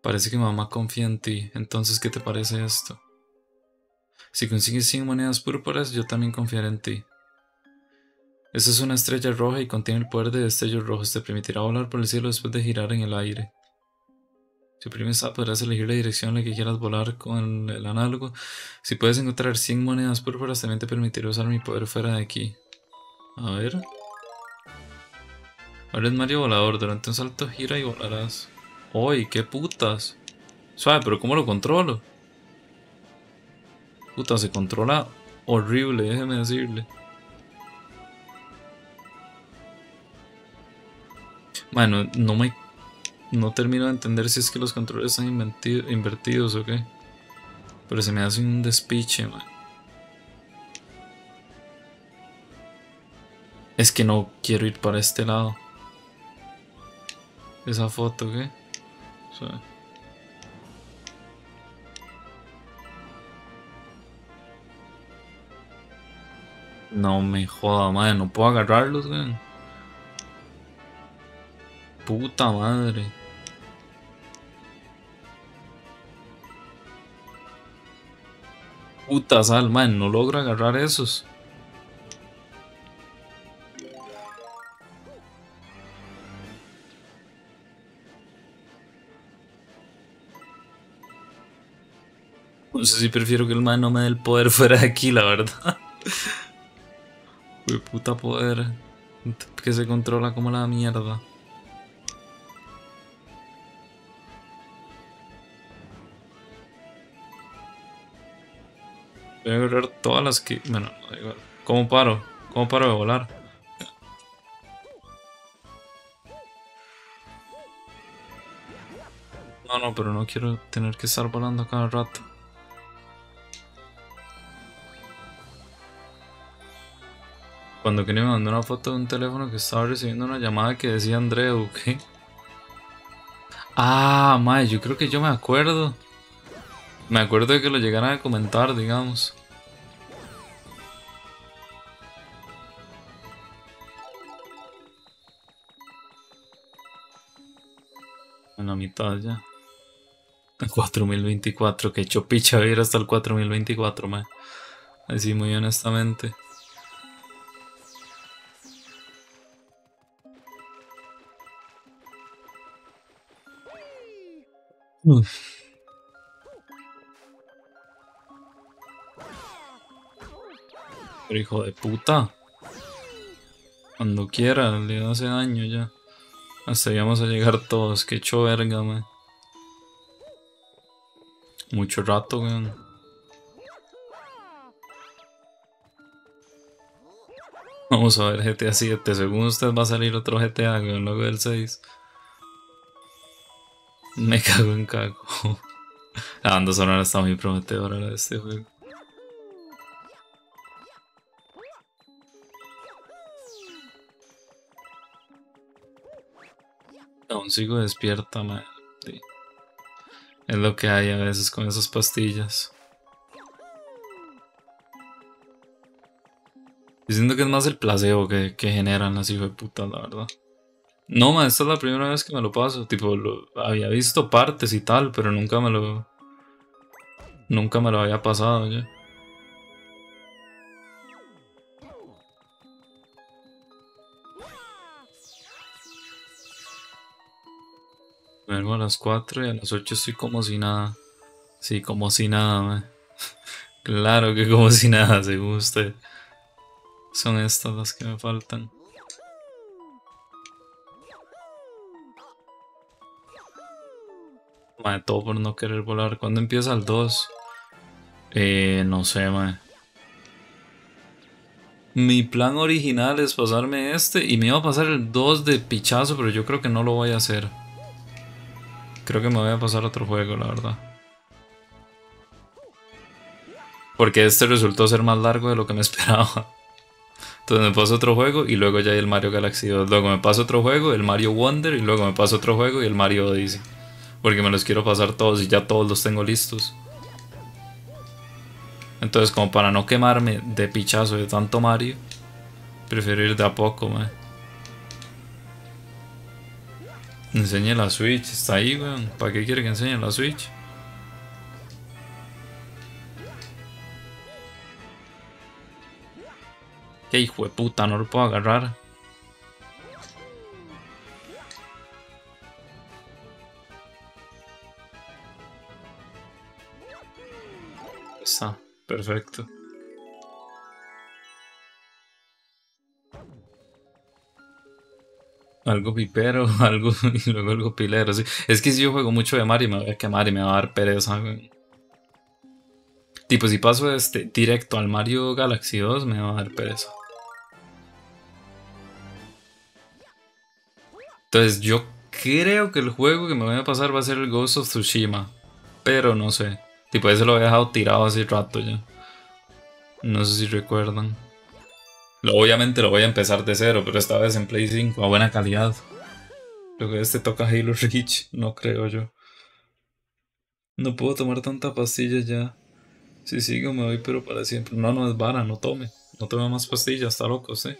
Parece que mamá confía en ti, entonces ¿qué te parece esto? Si consigues 100 monedas púrpuras, yo también confiaré en ti. Esta es una estrella roja y contiene el poder de destellos rojos. Te permitirá volar por el cielo después de girar en el aire. Si oprimes A podrás elegir la dirección en la que quieras volar con el análogo. Si puedes encontrar 100 monedas púrpuras, también te permitirá usar mi poder fuera de aquí. A ver. Ahora es Mario Volador. Durante un salto gira y volarás. ¡Uy, qué putas! Suave, pero ¿cómo lo controlo? Puta, se controla horrible, déjeme decirle. Bueno, no me... No termino de entender si es que los controles están invertidos o qué. Pero se me hace un despiche, man. Es que no quiero ir para este lado. Esa foto, ¿qué? No me joda, madre, no puedo agarrarlos, güey. Puta madre. Puta sal, man, no logro agarrar esos. No sé si prefiero que el man no me dé el poder fuera de aquí, la verdad. Uy, puta poder. Que se controla como la mierda. Voy a agarrar todas las que... Bueno, igual. ¿Cómo paro? ¿Cómo paro de volar? No, no, pero no quiero tener que estar volando cada rato. Cuando que me mandó una foto de un teléfono que estaba recibiendo una llamada que decía Andreu, ¿qué? Ah, mae, yo creo que yo me acuerdo. Me acuerdo de que lo llegaran a comentar, digamos. En la mitad ya. 4024, que chopicha ir hasta el 4024, man. Así muy honestamente. Pero hijo de puta. Cuando quiera, le hace daño ya. Hasta ahí vamos a llegar todos. Que hecho verga, man. Mucho rato, weón. Vamos a ver GTA 7. Según usted va a salir otro GTA, weón, luego del 6. Me cago en cago. La banda sonora está muy prometedora de este juego. Aún sigo despierta, man. Es lo que hay a veces con esas pastillas. Diciendo que es más el placebo que, generan las hijos de puta, la verdad. No, ma, esta es la primera vez que me lo paso. Tipo, había visto partes y tal, pero nunca me lo. Nunca me lo había pasado ya. Vengo a las 4 y a las 8 estoy como si nada. Sí, como si nada, man. claro que como si nada, según usted. Son estas las que me faltan. Madre, todo por no querer volar. ¿Cuándo empieza el 2? Eh, no sé, madre. Mi plan original es pasarme este y me iba a pasar el 2 de pichazo, pero yo creo que no lo voy a hacer. Creo que me voy a pasar otro juego, la verdad. Porque este resultó ser más largo de lo que me esperaba. Entonces me paso otro juego y luego ya hay el Mario Galaxy 2. Luego me paso otro juego, el Mario Wonder, y luego me paso otro juego y el Mario Odyssey. Porque me los quiero pasar todos y ya todos los tengo listos. Entonces como para no quemarme de pichazo de tanto Mario, prefiero ir de a poco, man. Enseñe la Switch, está ahí, weón. ¿Para qué quiere que enseñe la Switch? Qué hijo de puta, no lo puedo agarrar. Está, perfecto. Algo pipero, algo y luego algo pilero. Es que si yo juego mucho de Mario me voy a quemar y me va a dar pereza. Tipo, si paso este directo al Mario Galaxy 2 me va a dar pereza. Entonces yo creo que el juego que me voy a pasar va a ser el Ghost of Tsushima. Pero no sé. Tipo, ese lo he dejado tirado hace rato ya. No sé si recuerdan. Obviamente lo voy a empezar de cero, pero esta vez en Play 5 a buena calidad. Lo que este toca Halo Reach, no creo yo. No puedo tomar tanta pastilla ya. Si sigo me voy pero para siempre. No, no es vara, no tome. No tome más pastillas, está loco, sí.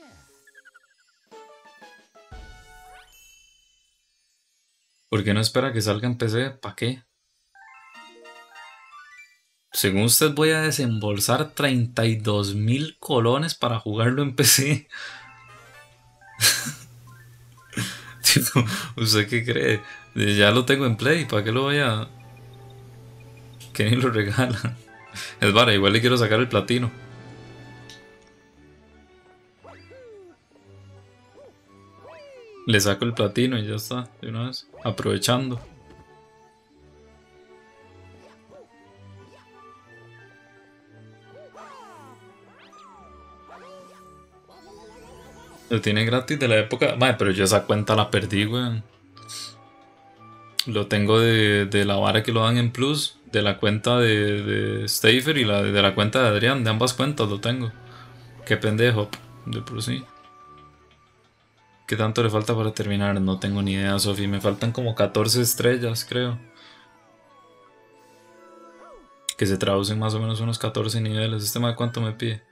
¿Por qué no espera que salga en PC? ¿Para qué? Según usted voy a desembolsar 32 mil colones para jugarlo en PC. ¿Usted qué cree? Ya lo tengo en Play, ¿para qué lo voy a...? Que ni lo regala. Es vara, igual le quiero sacar el platino. Le saco el platino y ya está, de una vez. Aprovechando. Lo tiene gratis de la época. Madre, pero yo esa cuenta la perdí, weón. Lo tengo de, la vara que lo dan en Plus, de la cuenta de, de Stafer y la, de la cuenta de Adrián. De ambas cuentas lo tengo. Qué pendejo, de por sí. ¿Qué tanto le falta para terminar? No tengo ni idea, Sofi. Me faltan como 14 estrellas, creo. Que se traducen más o menos unos 14 niveles. ¿Este más cuánto me pide?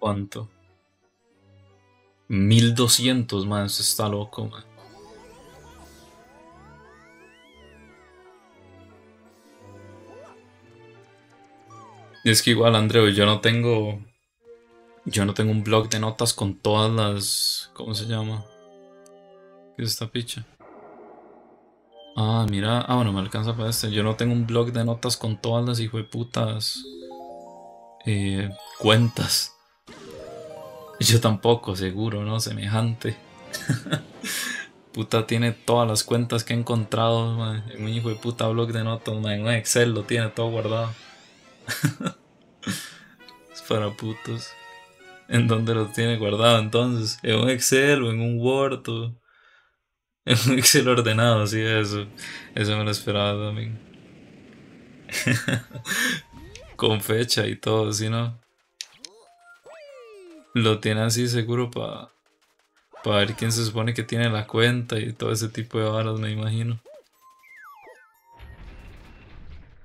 ¿Cuánto? 1200 más, está loco, man. Y es que igual, Andreu, yo no tengo. Yo no tengo un blog de notas con todas las. ¿Cómo se llama? ¿Qué es esta picha? Ah, mira. Ah, bueno, me alcanza para este. Yo no tengo un blog de notas con todas las hijueputas. Eh, cuentas. Yo tampoco, seguro, ¿no? Semejante. puta tiene todas las cuentas que he encontrado en un hijo de puta blog de notas, en un Excel lo tiene todo guardado. es para putos. ¿En dónde lo tiene guardado entonces? ¿En un Excel o en un Word o en un Excel ordenado? Sí, eso. Eso me lo esperaba también. Con fecha y todo, si no. Lo tiene así seguro para para ver quién se supone que tiene la cuenta y todo ese tipo de varas, me imagino.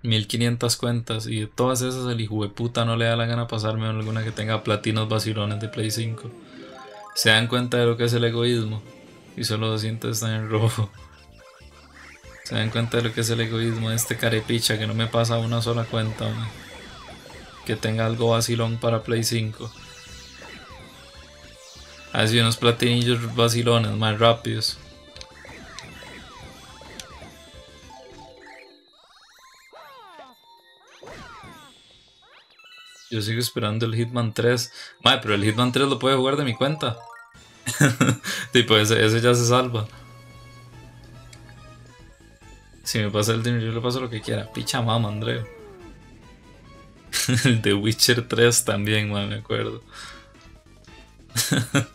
1500 cuentas y de todas esas el hijo de puta no le da la gana pasarme alguna que tenga platinos vacilones de Play 5. Se dan cuenta de lo que es el egoísmo y solo 200 están en rojo. Se dan cuenta de lo que es el egoísmo de este carepicha que no me pasa una sola cuenta. Que tenga algo vacilón para Play 5. Así unos platinillos vacilones más rápidos. Yo sigo esperando el Hitman 3. Madre, pero el Hitman 3 lo puede jugar de mi cuenta. tipo, ese, ese, ya se salva. Si me pasa el dinero, yo le paso lo que quiera. Picha mama, Andreo. el de Witcher 3 también, man, me acuerdo.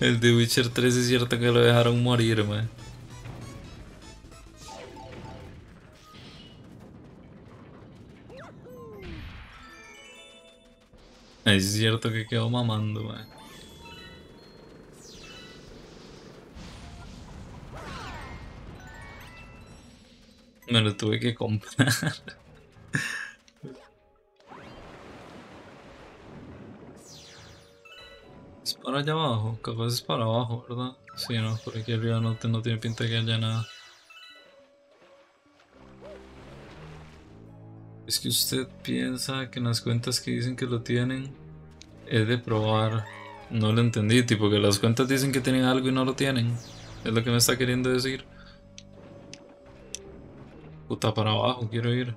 el de Witcher 3 es cierto que lo dejaron morir, man. Es cierto que quedó mamando, man. Me lo tuve que comprar. es para allá abajo, capaz es para abajo, ¿verdad? Sí, no, por aquí arriba no, no tiene pinta que haya nada. Es que usted piensa que en las cuentas que dicen que lo tienen es de probar. No lo entendí, tipo que las cuentas dicen que tienen algo y no lo tienen. Es lo que me está queriendo decir. Puta para abajo, quiero ir.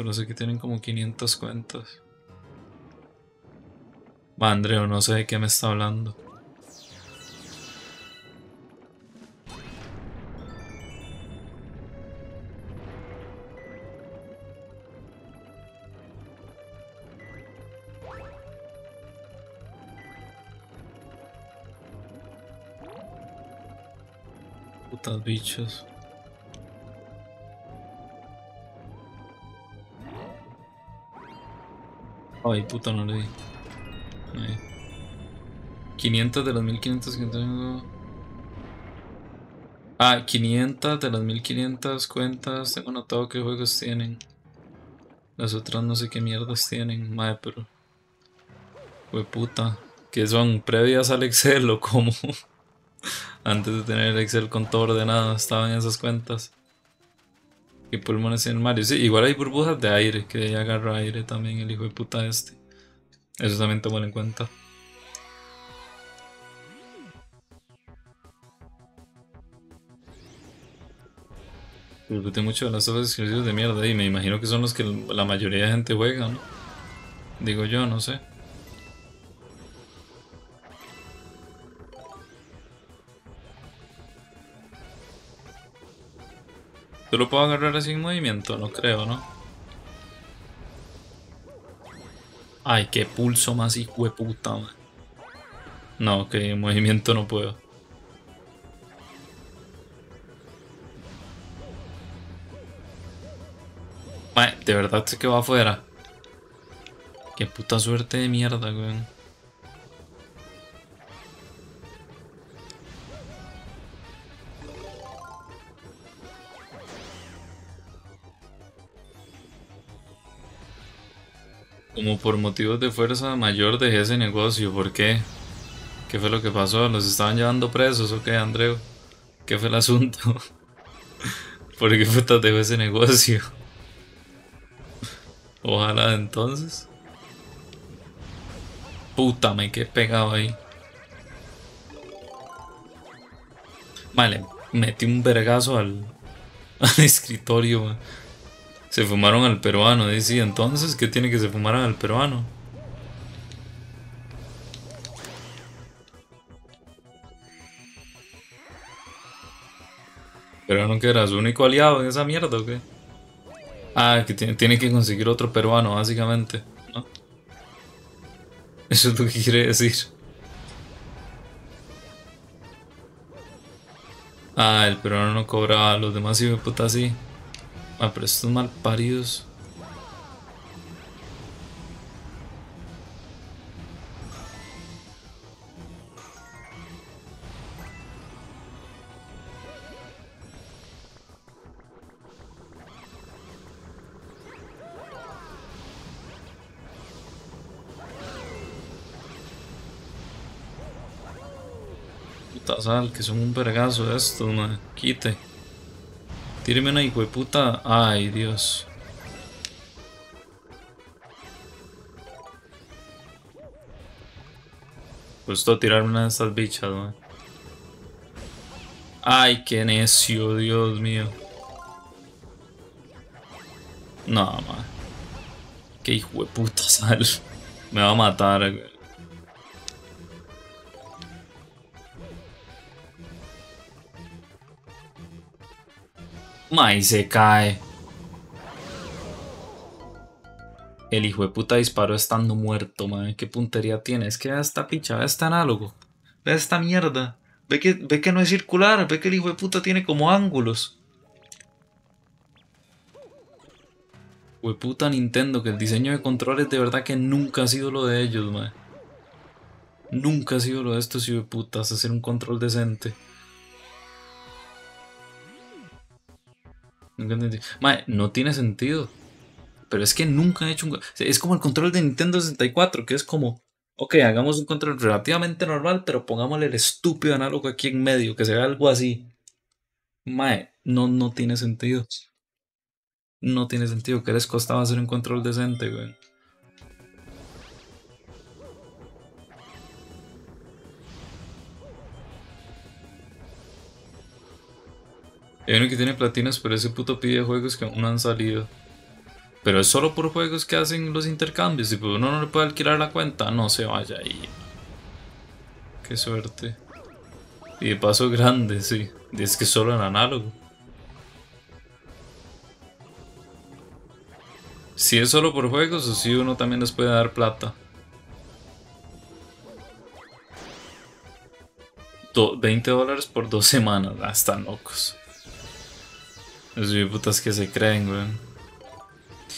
Pero sé que tienen como 500 cuentas. Va, Andreo, no sé de qué me está hablando. Putas bichos. Ay, puta, no le di. 500 de las 1500 que tengo. Ah, 500 de las 1500 cuentas. Tengo notado qué juegos tienen. Las otras no sé qué mierdas tienen. Madre, pero. Fue puta. Que son previas al Excel o como. Antes de tener Excel con todo ordenado, estaban esas cuentas. Y pulmones en Mario. Sí, igual hay burbujas de aire, que agarra aire también el hijo de puta este. Eso también toman en cuenta. Disfruté mucho de las obras exclusivas de mierda y me imagino que son los que la mayoría de gente juega, ¿no? Digo yo, no sé. ¿Tú lo puedo agarrar así en movimiento? No creo, ¿no? Ay, qué pulso más hijo de puta, man. No, que en movimiento no puedo. Ay, de verdad sé que va afuera. Qué puta suerte de mierda, weón. Como por motivos de fuerza mayor dejé ese negocio. ¿Por qué? ¿Qué fue lo que pasó? ¿Los estaban llevando presos o qué, Andreu? ¿Qué fue el asunto? ¿Por qué putas dejó ese negocio? Ojalá entonces. Puta, me quedé pegado ahí. Vale, metí un vergazo al, al escritorio. Se fumaron al peruano, dice, entonces, ¿qué tiene que se fumaran al peruano? ¿Peruano que era su único aliado en esa mierda o qué? Ah, que tiene, tiene que conseguir otro peruano, básicamente. Eso es lo que quiere decir. Ah, el peruano no cobraba, los demás y de puta sí. Ah, pero estos mal paridos. Puta sal, que son un vergazo estos, man. Quite. Tíreme una hijo de puta. Ay, Dios. A tirar una de estas bichas, man. Ay, qué necio, Dios mío. No, man. Qué hijo de puta sal. Me va a matar, güey. y se cae. El hijo de puta disparó estando muerto, man. ¿Qué puntería tiene? Es que esta picha, ve este análogo. Ve esta mierda. Ve que, ve que no es circular. Ve que el hijo de puta tiene como ángulos. Hijo de puta Nintendo, que el diseño de controles de verdad que nunca ha sido lo de ellos, man. Nunca ha sido lo de estos hijo de putas, hacer un control decente. No tiene sentido. Pero es que nunca han hecho un... Es como el control de Nintendo 64, que es como... Ok, hagamos un control relativamente normal, pero pongámosle el estúpido análogo aquí en medio, que se vea algo así. Mae, no, no tiene sentido. No tiene sentido. ¿Qué les costaba hacer un control decente, güey? Hay uno que tiene platinos, pero ese puto pide juegos que aún no han salido. Pero es solo por juegos que hacen los intercambios. Y pues uno no le puede alquilar la cuenta, no se vaya ahí. Qué suerte. Y de paso grande, sí. Es que solo en análogo. Si es solo por juegos o si uno también les puede dar plata. 20 dólares por dos semanas. Ah, están locos. Esos putas que se creen, güey.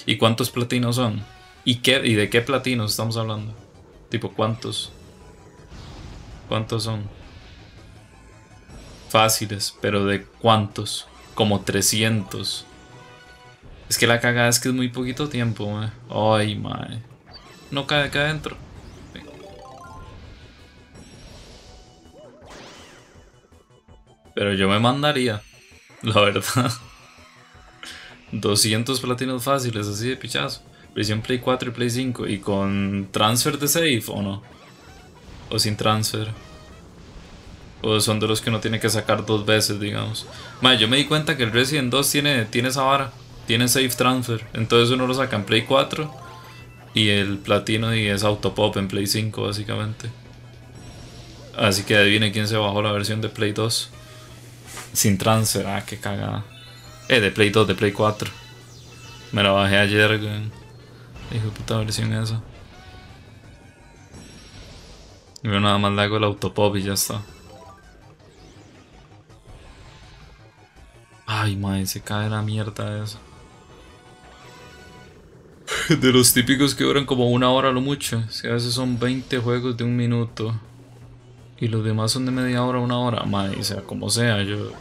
¿Y cuántos platinos son? ¿Y, qué, ¿Y de qué platinos estamos hablando? Tipo, ¿cuántos? ¿Cuántos son? Fáciles, pero ¿de cuántos? Como 300. Es que la cagada es que es muy poquito tiempo, güey. Ay, mae. No cae acá adentro. Pero yo me mandaría, la verdad. 200 platinos fáciles, así de pichazo. Prisión Play 4 y Play 5. ¿Y con transfer de save o no? ¿O sin transfer? ¿O son de los que no tiene que sacar dos veces, digamos? Vale, yo me di cuenta que el Resident 2 tiene, tiene esa vara. Tiene save transfer. Entonces uno lo saca en Play 4. Y el platino y es autopop en Play 5, básicamente. Así que adivine quién se bajó la versión de Play 2. Sin transfer, ah, qué cagada. Eh, de Play 2, de Play 4. Me la bajé ayer. Hijo de puta versión esa. Yo nada más le hago el autopop y ya está. Ay, madre, se cae la mierda eso. De los típicos que duran como una hora lo mucho. Si a veces son 20 juegos de un minuto. Y los demás son de media hora, una hora. Madre, sea como sea, yo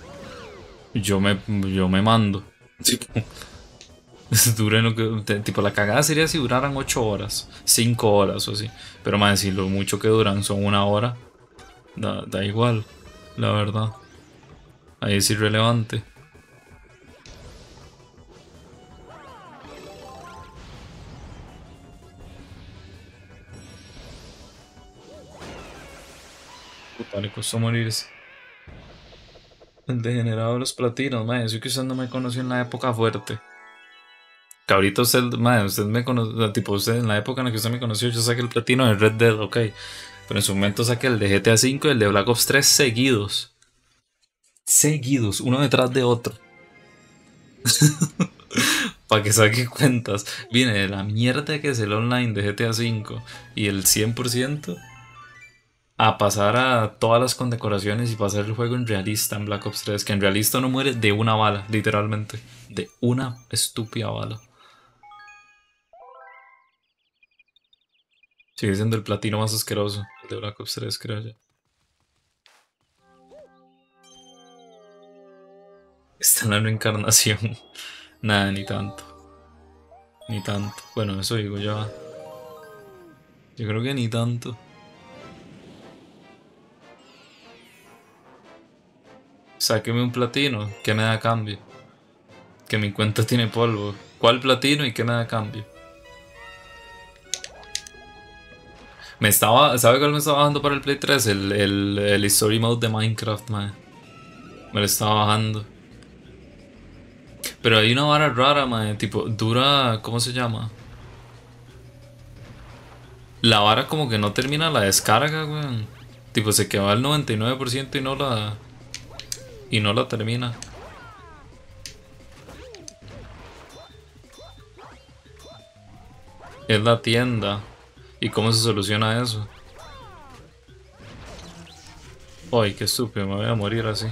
yo me, yo me mando. Duren lo que. Tipo, la cagada sería si duraran 8 horas, 5 horas o así. Pero más si lo mucho que duran son una hora, da, da igual, la verdad. Ahí es irrelevante. Puta, le costó morirse. El degenerado de los platinos, madre. Eso que usted no me conoció en la época fuerte. Que ahorita usted, madre, usted me conoció, tipo usted en la época en la que usted me conoció, yo saqué el platino de Red Dead, ok. Pero en su momento saqué el de GTA V y el de Black Ops 3 seguidos. Seguidos, uno detrás de otro. Para que saque cuentas. Viene de la mierda que es el online de GTA V y el 100% a pasar a todas las condecoraciones y pasar el juego en realista en Black Ops 3. Que en realista no muere de una bala, literalmente. De una estúpida bala. Sigue siendo el platino más asqueroso de Black Ops 3, creo yo. Está en la reencarnación. Nada, ni tanto. Ni tanto. Bueno, eso digo yo. Yo creo que ni tanto. Sáqueme un platino, ¿qué me da cambio? Que mi cuenta tiene polvo. ¿Cuál platino y qué me da cambio? Me estaba. ¿Sabe cuál me estaba bajando para el Play 3? El, el, el Story Mode de Minecraft, man. Me lo estaba bajando. Pero hay una vara rara, man. Tipo, dura. ¿Cómo se llama? La vara como que no termina la descarga, weón. Tipo, se queda al 99% y no la. Y no la termina. Es la tienda. ¿Y cómo se soluciona eso? Ay, qué estúpido, me voy a morir así.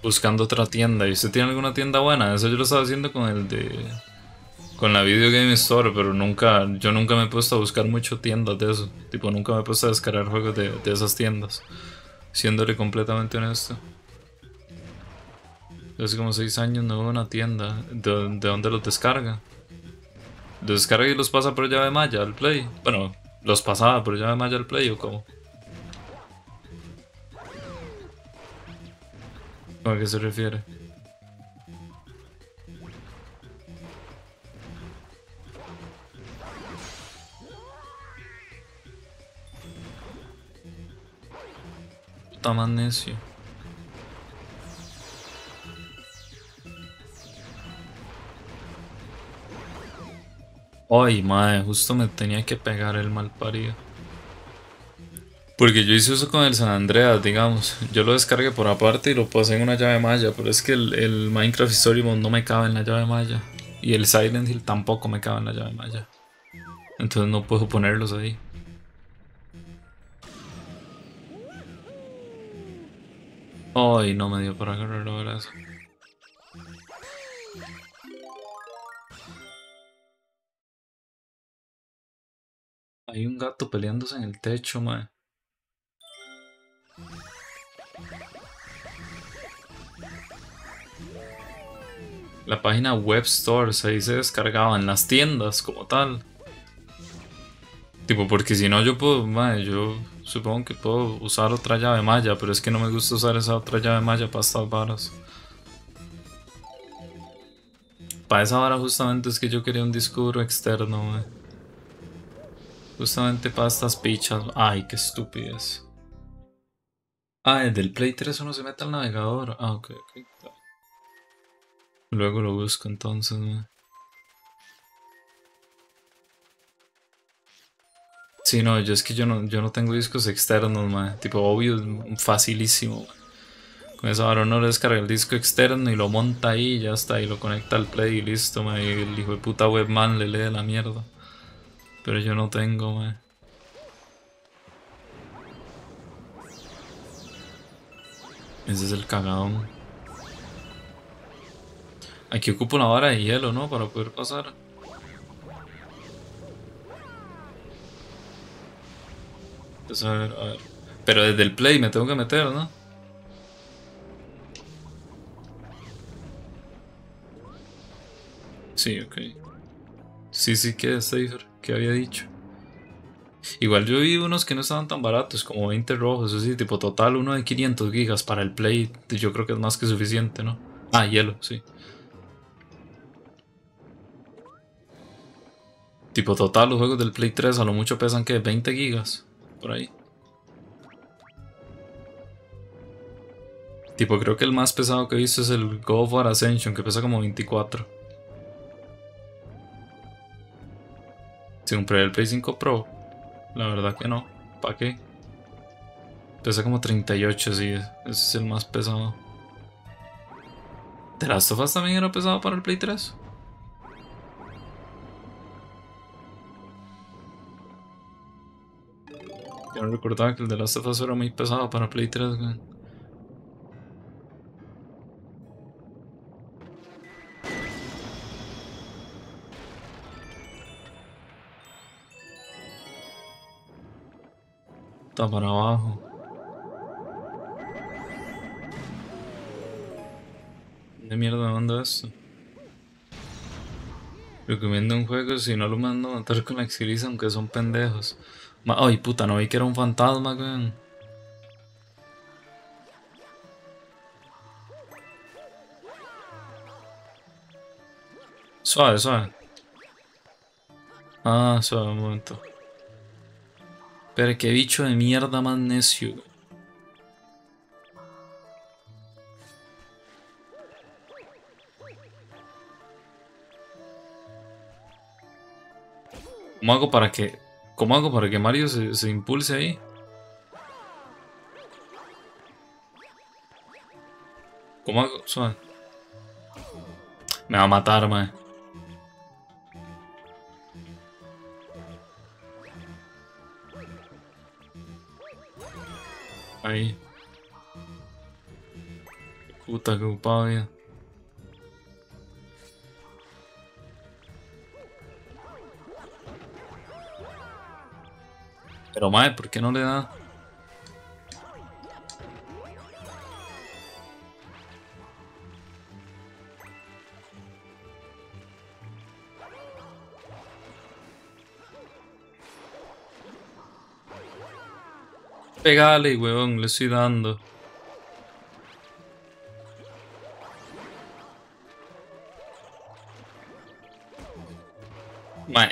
Buscando otra tienda. ¿Y usted tiene alguna tienda buena? Eso yo lo estaba haciendo con el de... Con la Video Game Store, pero nunca... Yo nunca me he puesto a buscar mucho tiendas de eso. Tipo, nunca me he puesto a descargar juegos de, esas tiendas. Siéndole completamente honesto. Hace como 6 años no hubo una tienda. ¿De, de dónde los descarga? ¿Los descarga y los pasa por llave malla al play? Bueno, los pasaba por llave malla al play o cómo? ¿A qué se refiere? Puta más necio. Ay, madre, justo me tenía que pegar el mal parido. Porque yo hice eso con el San Andreas, digamos. Yo lo descargué por aparte y lo pasé en una llave malla. Pero es que el, Minecraft Story Mode no me cabe en la llave malla. Y el Silent Hill tampoco me cabe en la llave malla. Entonces no puedo ponerlos ahí. Ay, no me dio para agarrarlo, eso. Hay un gato peleándose en el techo, mae. La página web stores ahí se descargaban las tiendas como tal. Tipo, porque si no yo puedo, mae, yo supongo que puedo usar otra llave malla, pero es que no me gusta usar esa otra llave malla para estas varas. Para esa vara justamente es que yo quería un disco externo, mae. Justamente para estas pichas. Ay, qué estupidez. Ah, el del Play 3 uno se mete al navegador. Ah, ok, ok. Luego lo busco entonces, Sí, no, yo es que yo no, yo no tengo discos externos, man. Tipo, obvio, facilísimo. Con eso ahora uno descarga el disco externo y lo monta ahí y ya está. Y lo conecta al play y listo, man. Y el hijo de puta webman le lee la mierda. Pero yo no tengo, man. Ese es el cagadón. Aquí ocupo una vara de hielo, ¿no? Para poder pasar. Pero desde el play me tengo que meter, ¿no? Sí, ok. Sí, sí, que safer, que había dicho. Igual yo vi unos que no estaban tan baratos, como 20 rojos, eso sí, tipo total uno de 500 gigas para el Play, yo creo que es más que suficiente, ¿no? Ah, hielo, sí. Tipo total, los juegos del Play 3 a lo mucho pesan que 20 gigas, por ahí. Tipo, creo que el más pesado que he visto es el God of War Ascension, que pesa como 24. Si compré el Play 5 Pro, la verdad que no. ¿Para qué? Pesa como 38, sí. Ese es el más pesado. ¿The también era pesado para el Play 3? Yo no recordaba que el The Last of Us era muy pesado para Play 3, Está para abajo. ¿De mierda manda esto? Recomiendo un juego si no lo mando a matar con la Xilisa, aunque son pendejos. Ay, puta, no vi que era un fantasma, weón. Suave, suave. Ah, suave, un momento. Pero qué bicho de mierda más necio. ¿Cómo hago para que... ¿Cómo hago para que Mario se, impulse ahí? ¿Cómo hago? Me va a matar, mae. Ahí. Puta que ocupado ya. Pero mae, ¿por qué no le da? Pegale, weón, le estoy dando.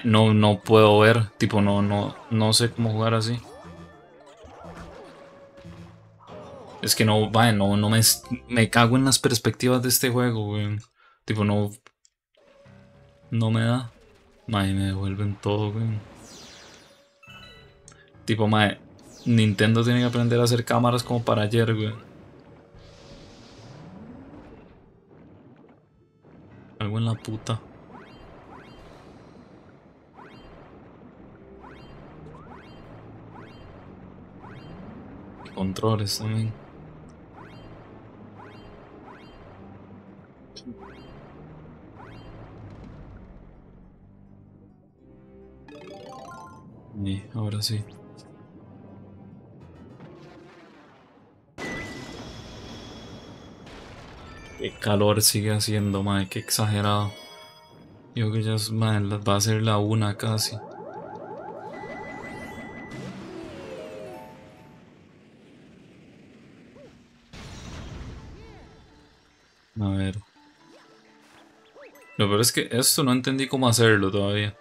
No, no puedo ver, tipo, no, no, no sé cómo jugar así. Es que no, vaya, no, no me, me cago en las perspectivas de este juego, weón. Tipo, no, no me da. Mae, me devuelven todo, weón. Tipo, mae, Nintendo tiene que aprender a hacer cámaras como para ayer, güey. Algo en la puta. Controles también. Y ahora sí. Qué calor sigue haciendo, madre, qué exagerado. Yo que ya va a ser la una casi. Peor es que esto no entendí cómo hacerlo todavía.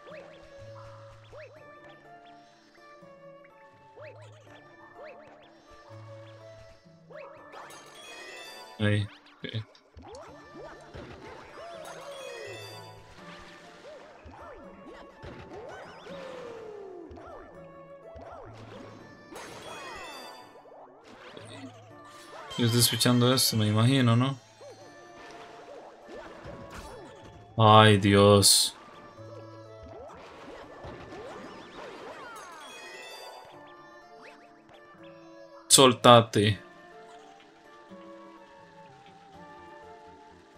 Ahí, okay. Yo estoy escuchando esto, me imagino, ¿no? Ay, Dios. Soltate.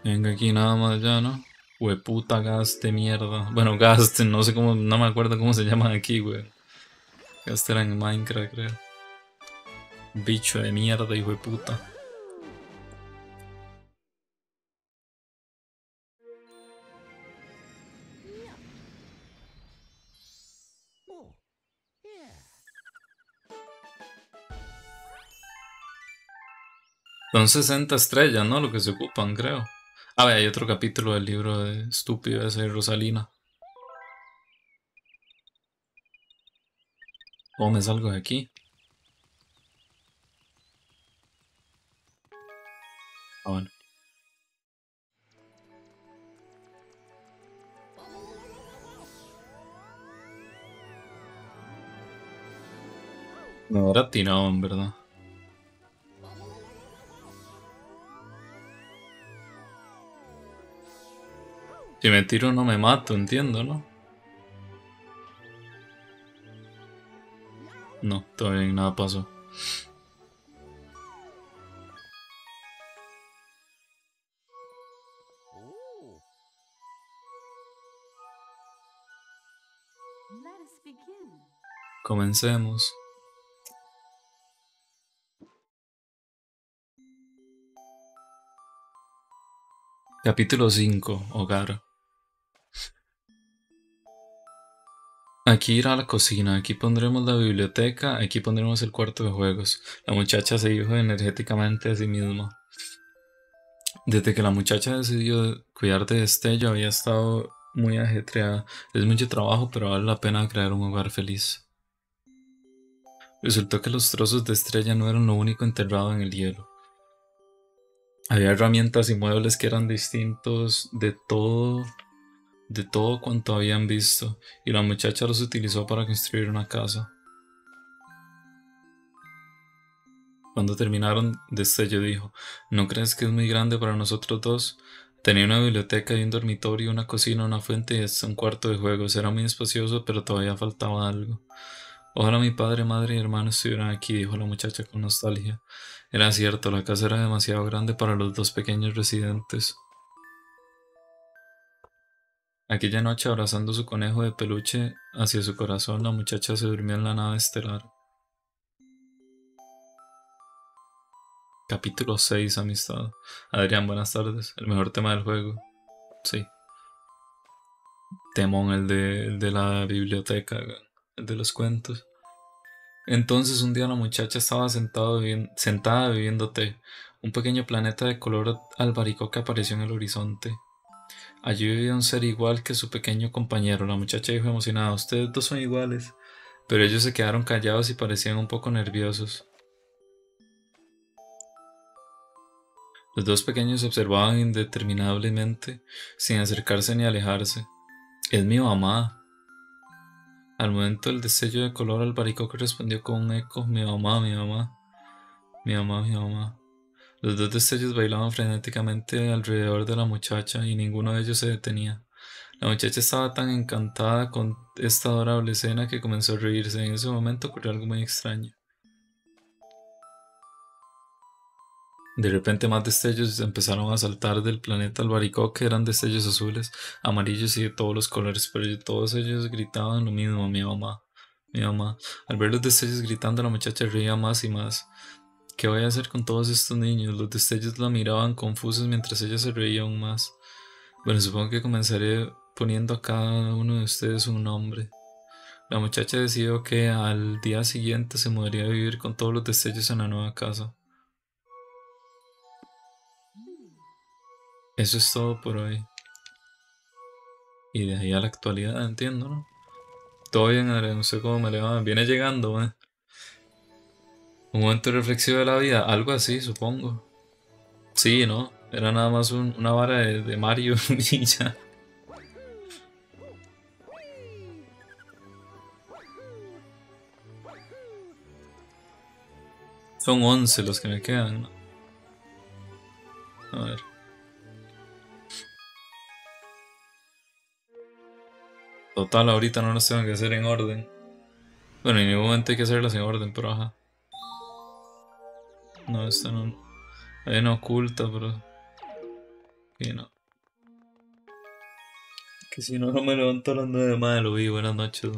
Venga aquí nada más ya, ¿no? puta gaste mierda. Bueno, gaste, no sé cómo, no me acuerdo cómo se llama aquí, güey. Gaste era en Minecraft, creo. Bicho de mierda, hijo de puta. Son 60 estrellas, ¿no? Lo que se ocupan, creo. Ah, ver, hay otro capítulo del libro de Estúpido ese de Rosalina. ¿Cómo me salgo de aquí? Ah, bueno. Me hubiera tirado, verdad. Si me tiro no me mato, entiendo, ¿no? No, todavía nada pasó. Comencemos. Capítulo 5. Hogar. Aquí irá la cocina, aquí pondremos la biblioteca, aquí pondremos el cuarto de juegos. La muchacha se dijo energéticamente a sí misma. Desde que la muchacha decidió cuidar de Destello había estado muy ajetreada. Es mucho trabajo, pero vale la pena crear un hogar feliz. Resultó que los trozos de estrella no eran lo único enterrado en el hielo. Había herramientas y muebles que eran distintos de todo de todo cuanto habían visto, y la muchacha los utilizó para construir una casa. Cuando terminaron, Destello dijo, ¿no crees que es muy grande para nosotros dos? Tenía una biblioteca y un dormitorio, una cocina, una fuente y hasta un cuarto de juegos. Era muy espacioso, pero todavía faltaba algo. Ojalá mi padre, madre y hermano estuvieran aquí, dijo la muchacha con nostalgia. Era cierto, la casa era demasiado grande para los dos pequeños residentes. Aquella noche, abrazando su conejo de peluche hacia su corazón, la muchacha se durmió en la nave estelar. Capítulo 6, amistad. Adrián, buenas tardes. El mejor tema del juego. Sí. Temón, el de, el de la biblioteca, el de los cuentos. Entonces un día la muchacha estaba sentado sentada bebiendo té. Un pequeño planeta de color albaricoque apareció en el horizonte. Allí vivía un ser igual que su pequeño compañero. La muchacha dijo emocionada, ustedes dos son iguales. Pero ellos se quedaron callados y parecían un poco nerviosos. Los dos pequeños observaban indeterminablemente, sin acercarse ni alejarse. Es mi mamá. Al momento el destello de color albaricoque respondió con un eco, mi mamá, mi mamá, mi mamá, mi mamá. Los dos destellos bailaban frenéticamente alrededor de la muchacha y ninguno de ellos se detenía. La muchacha estaba tan encantada con esta adorable escena que comenzó a reírse. En ese momento ocurrió algo muy extraño. De repente más destellos empezaron a saltar del planeta albaricoque, eran destellos azules, amarillos y de todos los colores, pero todos ellos gritaban lo mismo, mi mamá, mi mamá. Al ver los destellos gritando, la muchacha reía más y más. ¿Qué voy a hacer con todos estos niños? Los destellos la miraban confusos mientras ella se reía aún más. Bueno, supongo que comenzaré poniendo a cada uno de ustedes un nombre. La muchacha decidió que al día siguiente se mudaría a vivir con todos los destellos en la nueva casa. Eso es todo por hoy. Y de ahí a la actualidad, entiendo, ¿no? Todo bien, no sé cómo me le. Viene llegando, ¿eh? Un momento reflexivo de la vida, algo así, supongo. Sí, ¿no? Era nada más una vara de, Mario y ya. Son 11 los que me quedan. A ver. Total, ahorita no las tengo que hacer en orden. Bueno, en ningún momento hay que hacerlas en orden, pero ajá. No, esta no. Hay una oculta, pero. Que no. Que si no, no me levanto a las 9 de mayo, lo vi. Buenas noches,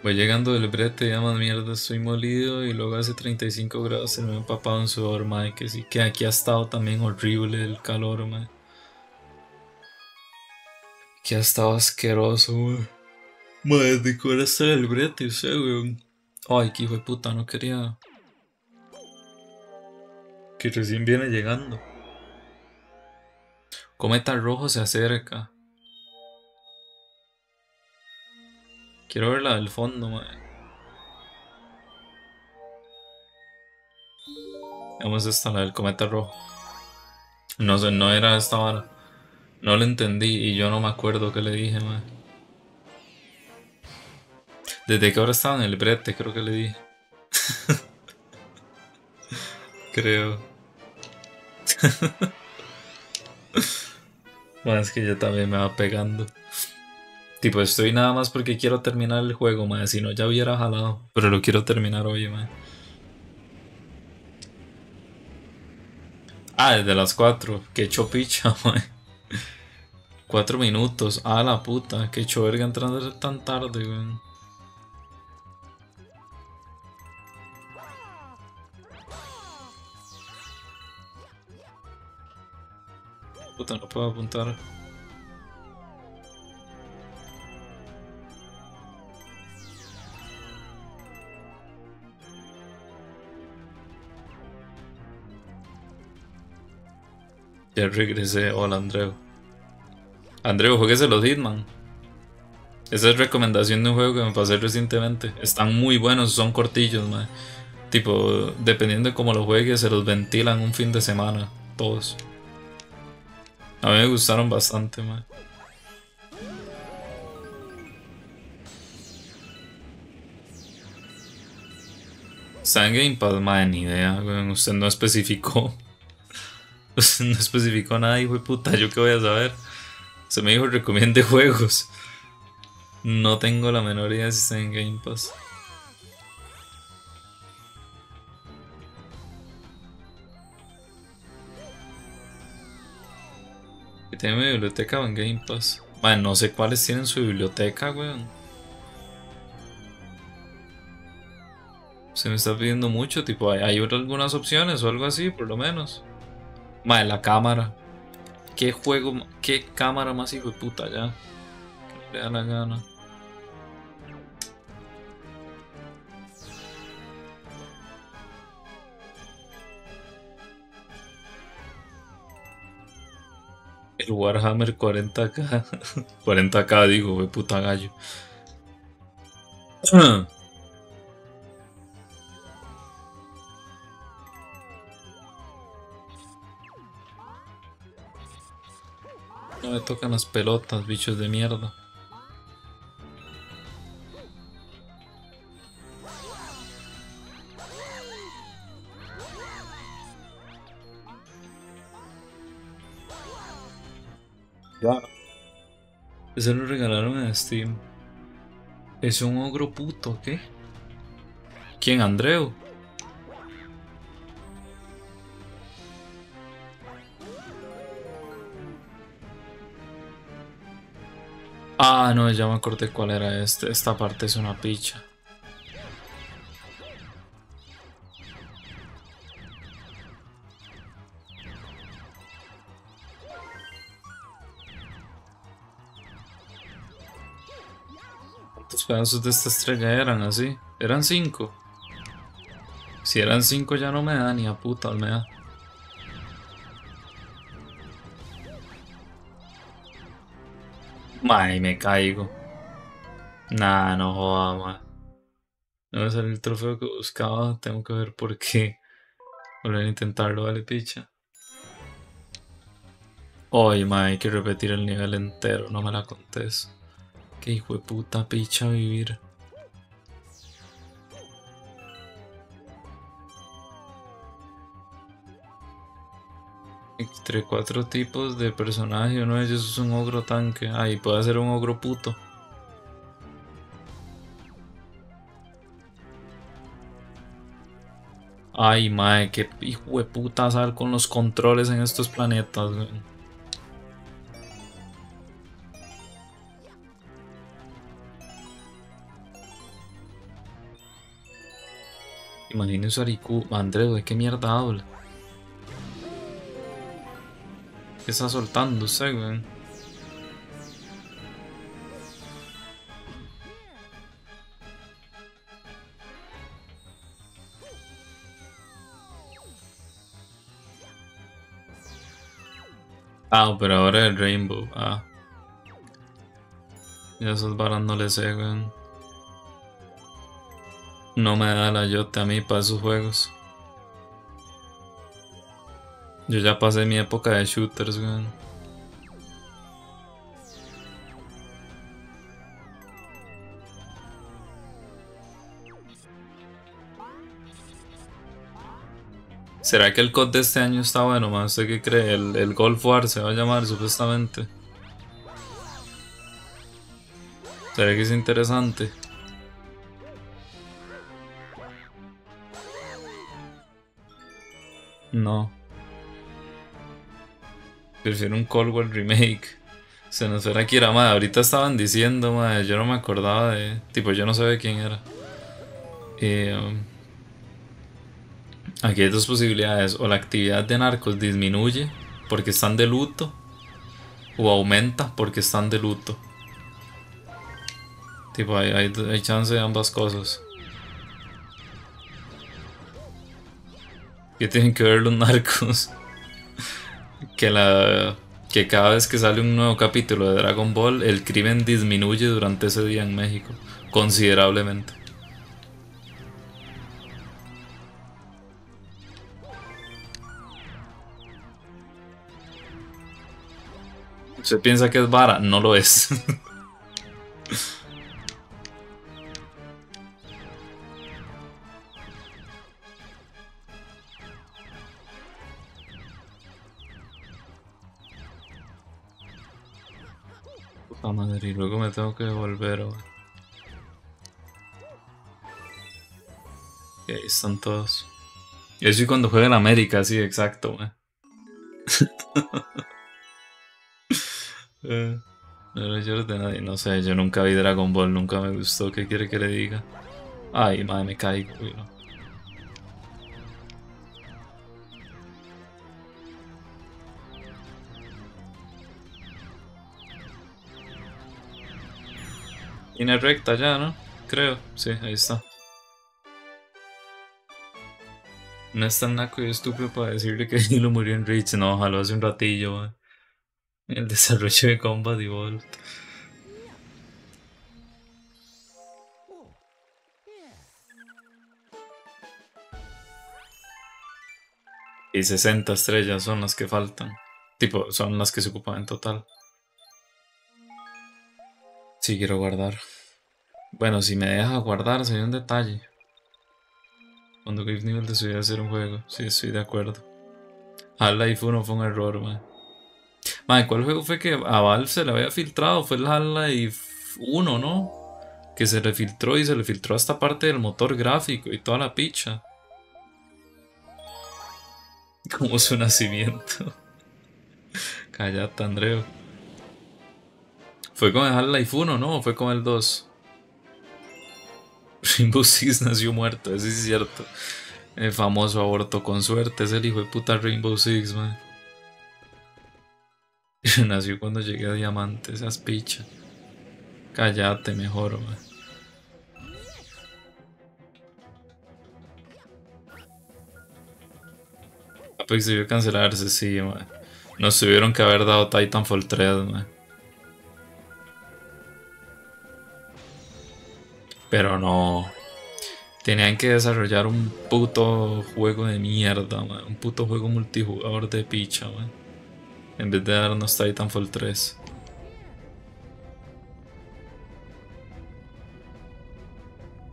Voy llegando del brete, ya más mierda, estoy molido y luego hace 35 grados se me ha empapado en sudor, madre, que sí, que aquí ha estado también horrible el calor, madre. Que ha estado asqueroso, weón. Madre, ¿de cuál está el brete, usted, weón? Ay, qué hijo de puta, no quería. Que recién viene llegando. Cometa rojo se acerca. Quiero ver la del fondo, madre. Vamos esta, la del cometa rojo. No sé, no era esta vara. No lo entendí y yo no me acuerdo qué le dije, madre. Desde que ahora estaba en el brete, creo que le dije. creo. bueno, es que ya también me va pegando. Tipo, estoy nada más porque quiero terminar el juego, madre. Si no, ya hubiera jalado. Pero lo quiero terminar hoy, madre. Ah, desde las 4. Que hecho picha, madre. 4 minutos. Ah, la puta. Que hecho verga entrando tan tarde, weón. Puta, no puedo apuntar. Ya regresé. Hola, Andreu. Andreu, jueguese los Hitman. Esa es recomendación de un juego que me pasé recientemente. Están muy buenos, son cortillos, man. Tipo, dependiendo de cómo los juegues, se los ventilan un fin de semana. Todos. A mí me gustaron bastante, man. Está en Game Pass, man, ni idea, Usted no especificó. Usted no especificó nada, hijo de puta. ¿Yo qué voy a saber? Se me dijo recomiende juegos. No tengo la menor idea si está en Game Pass. Tiene mi biblioteca en Game Pass. Bueno, no sé cuáles tienen su biblioteca, weón. Se me está pidiendo mucho, tipo, hay, hay algunas opciones o algo así, por lo menos. Madre, la cámara. ¿Qué juego, qué cámara más hijo de puta ya? Que le da la gana. El Warhammer 40k. 40k digo, wey, puta gallo. No me tocan las pelotas, bichos de mierda. Ya. Se lo regalaron en Steam. Es un ogro puto, ¿qué? ¿Quién, Andreu? Ah, no, ya me acordé cuál era este. Esta parte es una picha. Pedazos de esta estrella eran así? Eran cinco. Si eran cinco ya no me da ni a puta me da. Ay, me caigo. Nah, no joda, No me salió el trofeo que buscaba. Tengo que ver por qué. Volver a intentarlo, vale, picha. Oye, ma, hay que repetir el nivel entero. No me la contés. Qué hijo de puta picha vivir. Entre cuatro tipos de personaje, uno de ellos es un ogro tanque. Ahí puede ser un ogro puto. Ay, mae, qué hijo de puta sal con los controles en estos planetas, Imagínense Ariku, Andreu, ¿de qué mierda habla? ¿Qué está soltando usted, weón? Ah, operadora del Rainbow, ah. Ya esas varas no le sé, weón. No me da la yote a mí para esos juegos. Yo ya pasé mi época de shooters, weón. ¿Será que el COD de este año está bueno, más? ¿Usted qué cree? El, el Golf War se va a llamar supuestamente. ¿Será que es interesante? No. Prefiero un Cold War Remake. Se nos era Kira, madre. Ahorita estaban diciendo, madre. Yo no me acordaba de. Tipo, yo no sabía quién era. Eh, Aquí hay dos posibilidades, o la actividad de narcos disminuye porque están de luto, o aumenta porque están de luto. Tipo, hay, hay, chance de ambas cosas. ¿Qué tienen que ver los narcos? que la que cada vez que sale un nuevo capítulo de Dragon Ball, el crimen disminuye durante ese día en México, considerablemente. Se piensa que es vara, no lo es. Puta madre, y luego me tengo que devolver. ahí están todos. Yo soy cuando juega en América, sí, exacto, Eh, no yo de nadie, no sé, yo nunca vi Dragon Ball, nunca me gustó, ¿qué quiere que le diga? Ay, madre, me caigo, Tiene recta ya, ¿no? Creo, sí, ahí está. No es tan naco y estúpido para decirle que lo murió en Rich, no, ojalá hace un ratillo, el desarrollo de Combat Evolved. Y 60 estrellas son las que faltan. Tipo, son las que se ocupan en total. Si quiero guardar. Bueno, si me deja guardar sería un detalle. Cuando Grave Nivel decidió hacer un juego. Sí, estoy de acuerdo. Half-Life 1 fue un error, man. Madre, ¿cuál juego fue que a Valve se le había filtrado? Fue el Half-Life 1, ¿no? Que se le filtró y se le filtró esta parte del motor gráfico y toda la picha. Como su nacimiento. Cállate, Andreo. Fue con el Half-Life 1, ¿no? ¿O fue con el 2? Rainbow Six nació muerto, eso es cierto. El famoso aborto con suerte es el hijo de puta Rainbow Six, man. Nació cuando llegué a Diamante, esas pichas. Cállate mejor, man. Apex debió cancelarse, sí, man. Nos tuvieron que haber dado Titanfall 3, man. Pero no. Tenían que desarrollar un puto juego de mierda, man. Un puto juego multijugador de picha, man. En vez de darnos Titanfall 3.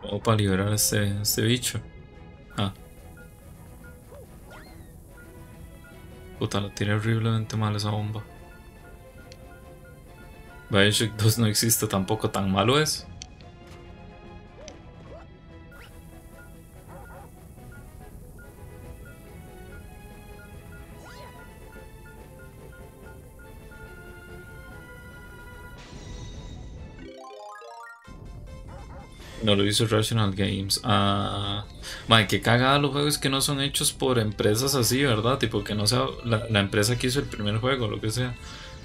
O para liberar a este, este bicho. Ah. Puta, la tiré horriblemente mal esa bomba. Bioshock 2 no existe tampoco, tan malo es. No lo hizo Rational Games. Ah, madre, que cagada los juegos que no son hechos por empresas así, ¿verdad? Tipo, que no sea la, empresa que hizo el primer juego, lo que sea.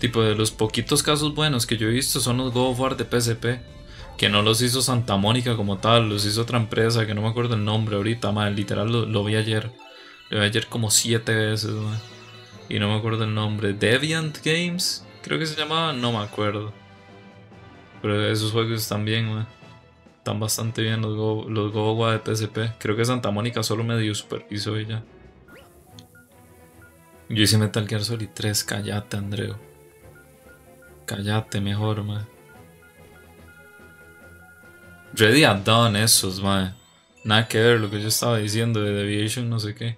Tipo, de los poquitos casos buenos que yo he visto son los God of War de PSP. Que no los hizo Santa Mónica como tal, los hizo otra empresa que no me acuerdo el nombre ahorita, madre. Literal lo, vi ayer. Lo vi ayer como siete veces, Y no me acuerdo el nombre. Deviant Games, creo que se llamaba, no me acuerdo. Pero esos juegos están bien, wey. Están bastante bien los Go, los de PSP. Creo que Santa Mónica solo medio supervisó ya. Yo hice Metal Gear Solid 3, callate, Andreo. Callate mejor, man. Ready at Dawn, esos, man. Nada que ver lo que yo estaba diciendo de Deviation, no sé qué.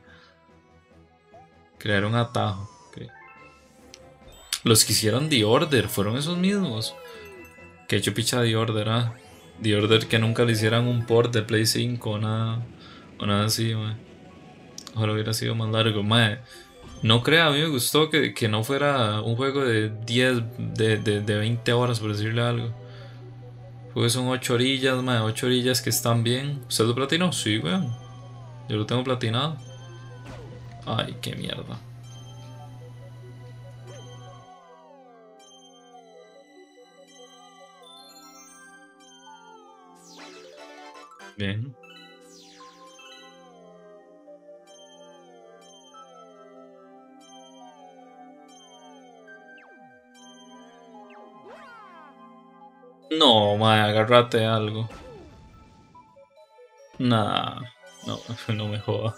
Crear un atajo. Los que hicieron The Order fueron esos mismos. Que hecho picha The Order, ah. The Order que nunca le hicieran un port de Play 5 o nada, o nada así, man. Ojalá hubiera sido más largo, man. No crea, a mí me gustó que, no fuera un juego de 10, de, de, 20 horas, por decirle algo. Pues son 8 orillas, man, 8 orillas que están bien. ¿Usted lo platinó? Sí, weón. Yo lo tengo platinado. Ay, qué mierda. No, mae, agárrate algo. Nah, no, no me joda.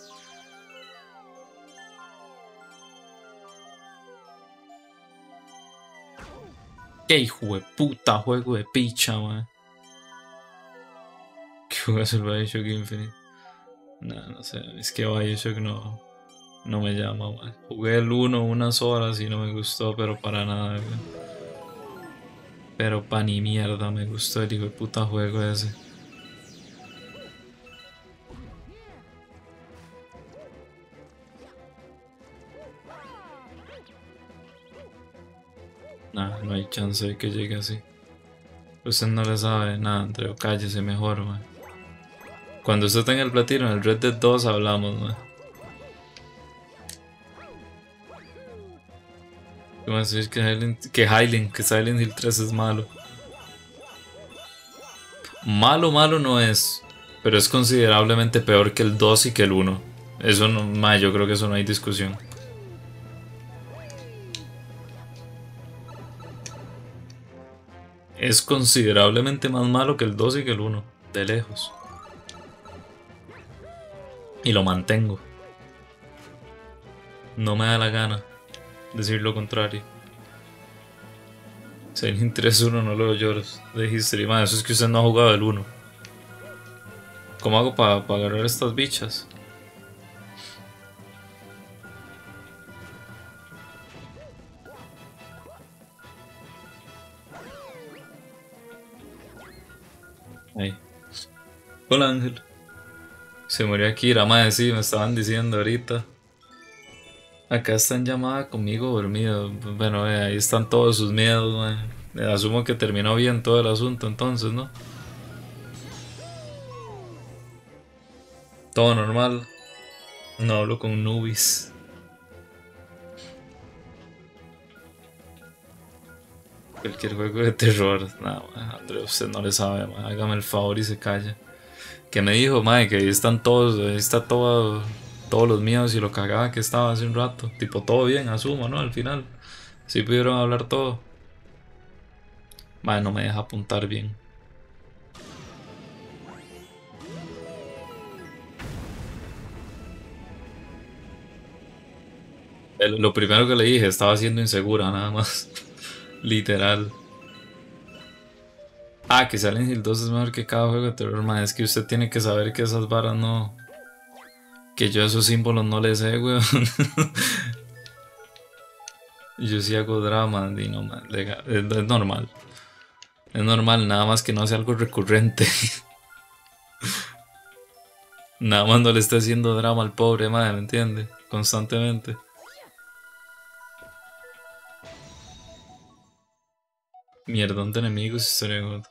Qué hijo de puta juego de picha, mae. ¿Qué juegas el Bioshock Infinite? Nah, no sé, es que Bioshock no, no me llama, mae. Jugué el 1 unas horas y no me gustó, pero para nada, Pero pa' ni mierda me gustó el hijo de puta juego ese. Nah, no hay chance de que llegue así. Usted no le sabe nada, Andreo. Cállese mejor, man. Cuando usted tenga el platino, en el Red Dead 2 hablamos, man. ¿Cómo decir que Highland, que Highland, que Silent Hill 3 es malo? Malo, malo no es. Pero es considerablemente peor que el 2 y que el 1. Eso no, man, yo creo que eso no hay discusión. es considerablemente más malo que el 2 y que el 1, de lejos. Y lo mantengo. No me da la gana decir lo contrario. Silent 3-1 no lo lloros de History. Man, eso es que usted no ha jugado el 1. ¿Cómo hago para agarrar estas bichas? Hola Ángel. Se murió la madre, sí, me estaban diciendo ahorita. Acá están llamada conmigo dormido. Bueno, eh, ahí están todos sus miedos, Asumo que terminó bien todo el asunto entonces, ¿no? Todo normal. No hablo con Nubis. Cualquier juego de terror. No, André, usted no le sabe, hágame el favor y se calla. Que me dijo, madre, que ahí están todos, ahí está todo, todos los miedos y lo cagaba que estaba hace un rato. Tipo, todo bien, asumo, ¿no? Al final. Sí pudieron hablar todo. Madre, no me deja apuntar bien. lo primero que le dije, estaba siendo insegura, nada más. Literal. Ah, que Silent Hill 2 es mejor que cada juego de terror. Es que usted tiene que saber que esas varas no. Que yo esos símbolos no les sé, weón. yo sí hago drama, y no, man. Es, normal. Es normal, nada más que no sea algo recurrente. nada más no le esté haciendo drama al pobre, madre, ¿me entiende? Constantemente. Mierdón de enemigos, historia de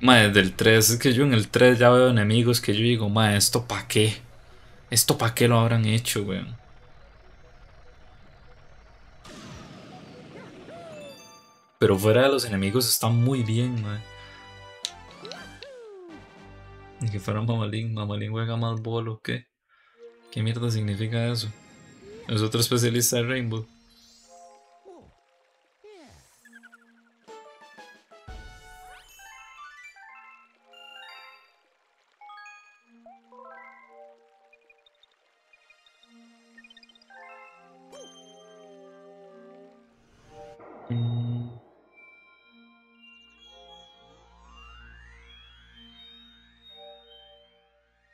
Madre, del 3, es que yo en el 3 ya veo enemigos que yo digo, madre, ¿esto pa' qué? ¿Esto pa' qué lo habrán hecho, weón? Pero fuera de los enemigos está muy bien, madre. Ni que fuera Mamalín, Mamalín juega más bolo, ¿qué? ¿Qué mierda significa eso? Es otro especialista de Rainbow.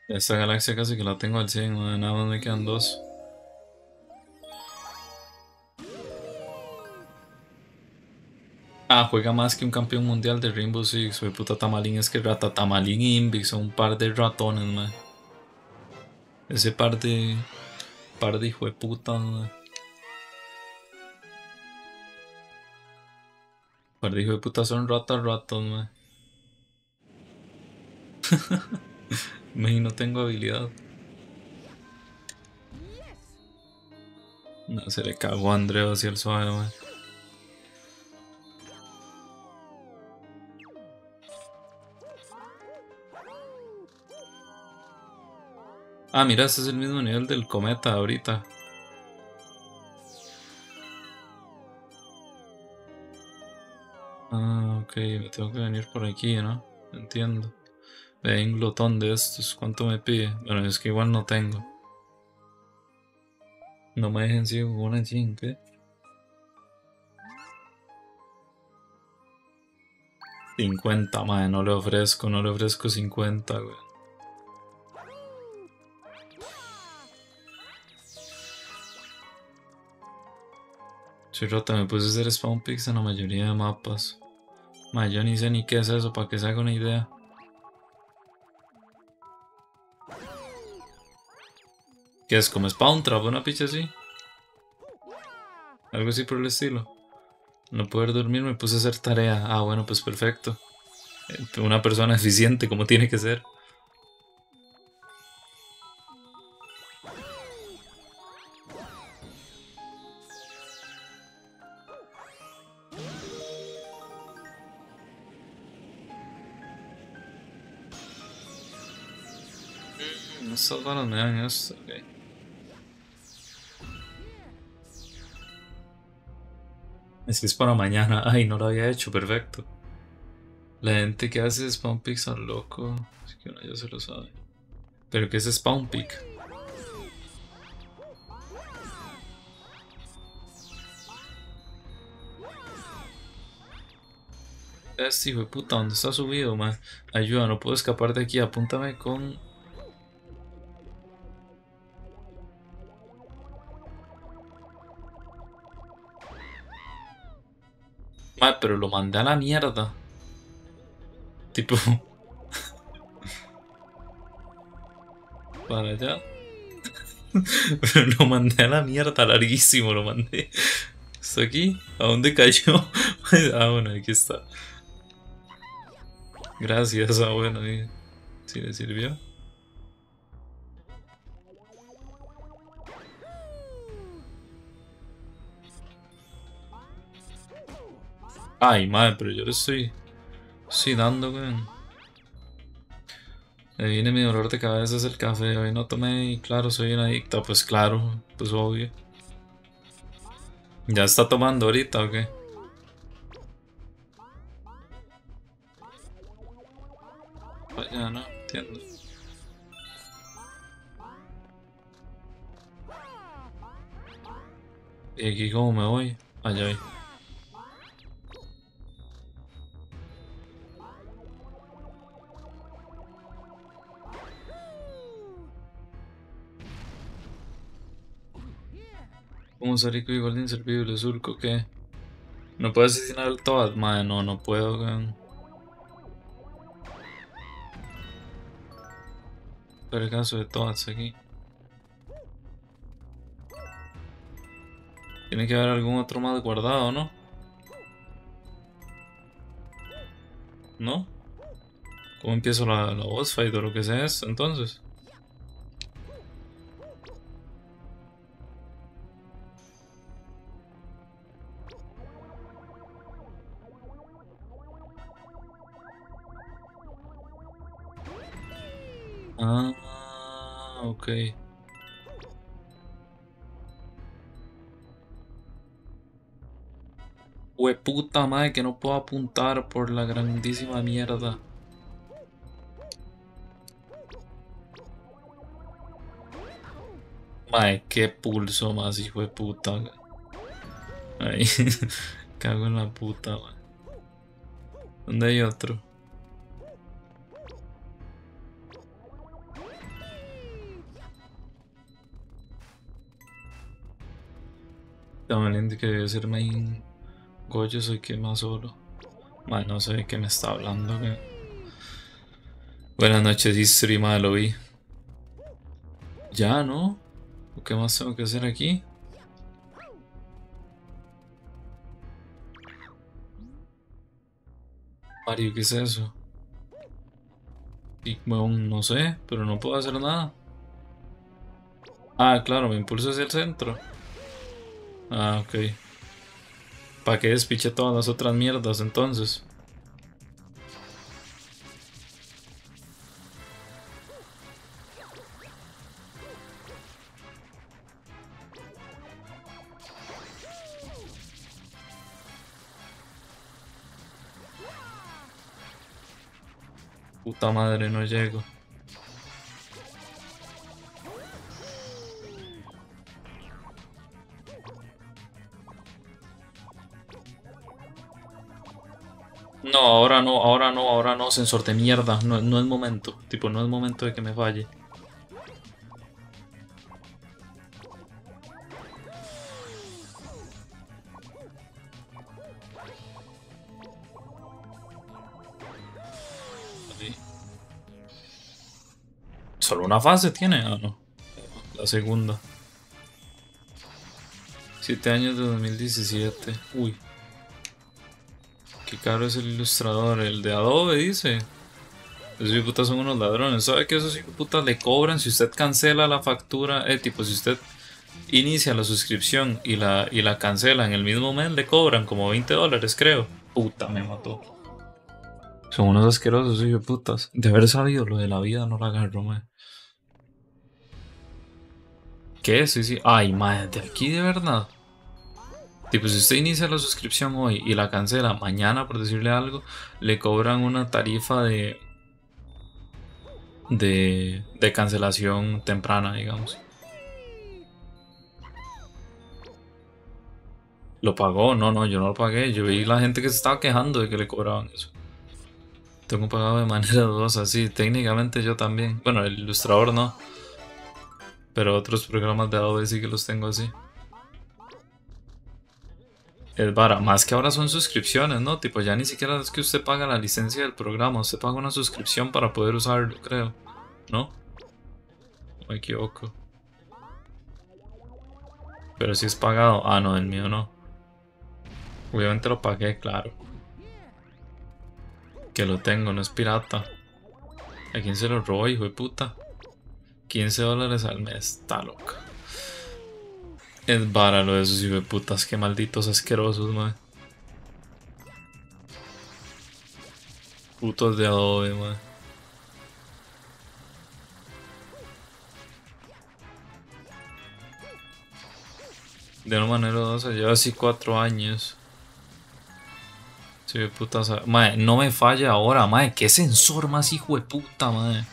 Esta galaxia casi que la tengo al 100, nada más me quedan dos. Ah, juega más que un campeón mundial de Rainbow Six. Soy puta Tamalín, es que Rata Tamalín y Invix son un par de ratones, man. Ese par de. par de puta, man. Par de puta son ratas ratos, man. Me no tengo habilidad. No, se le cagó a Andreo hacia el suave, man. Ah, mira, este es el mismo nivel del cometa ahorita. Ah, ok, me tengo que venir por aquí, ¿no? Entiendo. Hay un glotón de estos. ¿Cuánto me pide? Bueno, es que igual no tengo. No me dejen ciego con una chin, ¿qué? 50, madre, no le ofrezco, no le ofrezco 50, güey. Chirrota, me puse hacer spawn picks en la mayoría de mapas. Ma, yo ni sé ni qué es eso, para que se haga una idea. ¿Qué es? ¿Como spawn trap? ¿Una picha así? Algo así por el estilo. No poder dormir, me puse a hacer tarea. Ah, bueno, pues perfecto. Eh, una persona eficiente como tiene que ser. Mm, estas balas me dan esto, ok. Es que es para mañana. Ay, no lo había hecho, perfecto. La gente que hace spawn picks son loco. Así que uno ya se lo sabe. Pero ¿qué es spawn pick? Este hijo de puta, ¿dónde está subido, man? Ayuda, no puedo escapar de aquí. Apúntame con pero lo mandé a la mierda. Tipo... Para allá. pero lo mandé a la mierda, larguísimo lo mandé. ¿Está aquí? ¿A dónde cayó? ah, bueno, aquí está. Gracias, ah, bueno, si le sirvió. Ay, madre, pero yo le estoy, estoy dando, weón. Me viene mi dolor de cabeza es el café. Hoy no tomé y claro, soy una adicta. Pues claro, pues obvio. ¿Ya está tomando ahorita o qué? Vaya, no, entiendo. ¿Y aquí cómo me voy? Allá voy. Como Sariko igual de inservible, surco que. No puedo asesinar al Toad, madre, no, no puedo, weón. Pero el caso de Toads aquí. Tiene que haber algún otro más guardado, ¿no? ¿No? ¿Cómo empiezo la, la boss fight o lo que sea esto entonces? Ah, ok. Hueputa madre que no puedo apuntar por la grandísima mierda. Madre, qué pulso más, hijo de puta. Ay, cago en la puta, madre. ¿Dónde hay otro? También que debe ser main Goyo soy que más solo. Madre, no sé de qué me está hablando. Buenas noches, History, madre, lo vi. Ya, ¿no? ¿Qué más tengo que hacer aquí? Mario, ¿qué es eso? Y, no sé, pero no puedo hacer nada. Ah, claro, me impulso hacia el centro. Ah, ok. ¿Para que despiche todas las otras mierdas entonces? Puta madre, no llego. No, ahora no, ahora no, ahora no, sensor de mierda. No, no es momento. Tipo, no es momento de que me falle. ¿Solo una fase tiene? Ah, no. La segunda. Siete años de 2017. Uy. Qué caro es el ilustrador. El de Adobe dice. Esos putas son unos ladrones. ¿Sabe que esos putas le cobran si usted cancela la factura? Eh, tipo, si usted inicia la suscripción y la, y la cancela en el mismo mes, le cobran como 20 dólares, creo. Puta, me mató. Son unos asquerosos, hijo putas. De haber sabido lo de la vida, no la agarro, man. ¿Qué? Sí, sí. Ay, madre, aquí de verdad. Tipo, si usted inicia la suscripción hoy y la cancela mañana, por decirle algo, le cobran una tarifa de. de. de cancelación temprana, digamos. ¿Lo pagó? No, no, yo no lo pagué. Yo vi la gente que se estaba quejando de que le cobraban eso. Tengo pagado de manera dudosa, sí. Técnicamente yo también. Bueno, el ilustrador no. Pero otros programas de Adobe sí que los tengo así. Es vara, más que ahora son suscripciones, ¿no? Tipo, ya ni siquiera es que usted paga la licencia del programa, usted paga una suscripción para poder usarlo, creo. ¿No? Me equivoco. Pero si es pagado. Ah, no, el mío no. Obviamente lo pagué, claro. Que lo tengo, no es pirata. ¿A quién se lo robó, hijo de puta? 15 dólares al mes, está loca. Es vara lo de esos de putas, que malditos asquerosos, man. Putos de Adobe, man. De una manera o otra, lleva así cuatro años. Sí, putas. Madre, no me falla ahora, madre. ¿Qué sensor más hijo de puta, madre?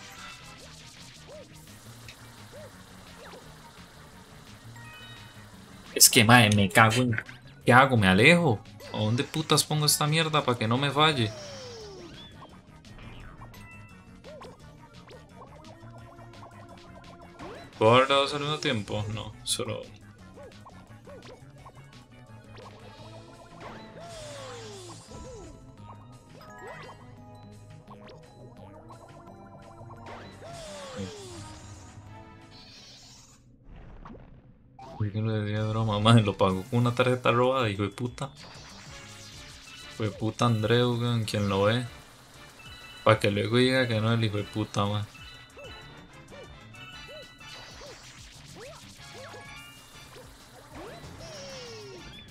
Es que, madre, me cago en... ¿Qué hago? ¿Me alejo? ¿A dónde putas pongo esta mierda para que no me falle? ¿Puedo haber dado al mismo tiempo? No, solo... Uy, que lo decía broma, madre, lo pagó con una tarjeta robada, hijo de puta. Hijo de puta Andreu, quien lo ve. Para que luego diga que no es el hijo de puta, man.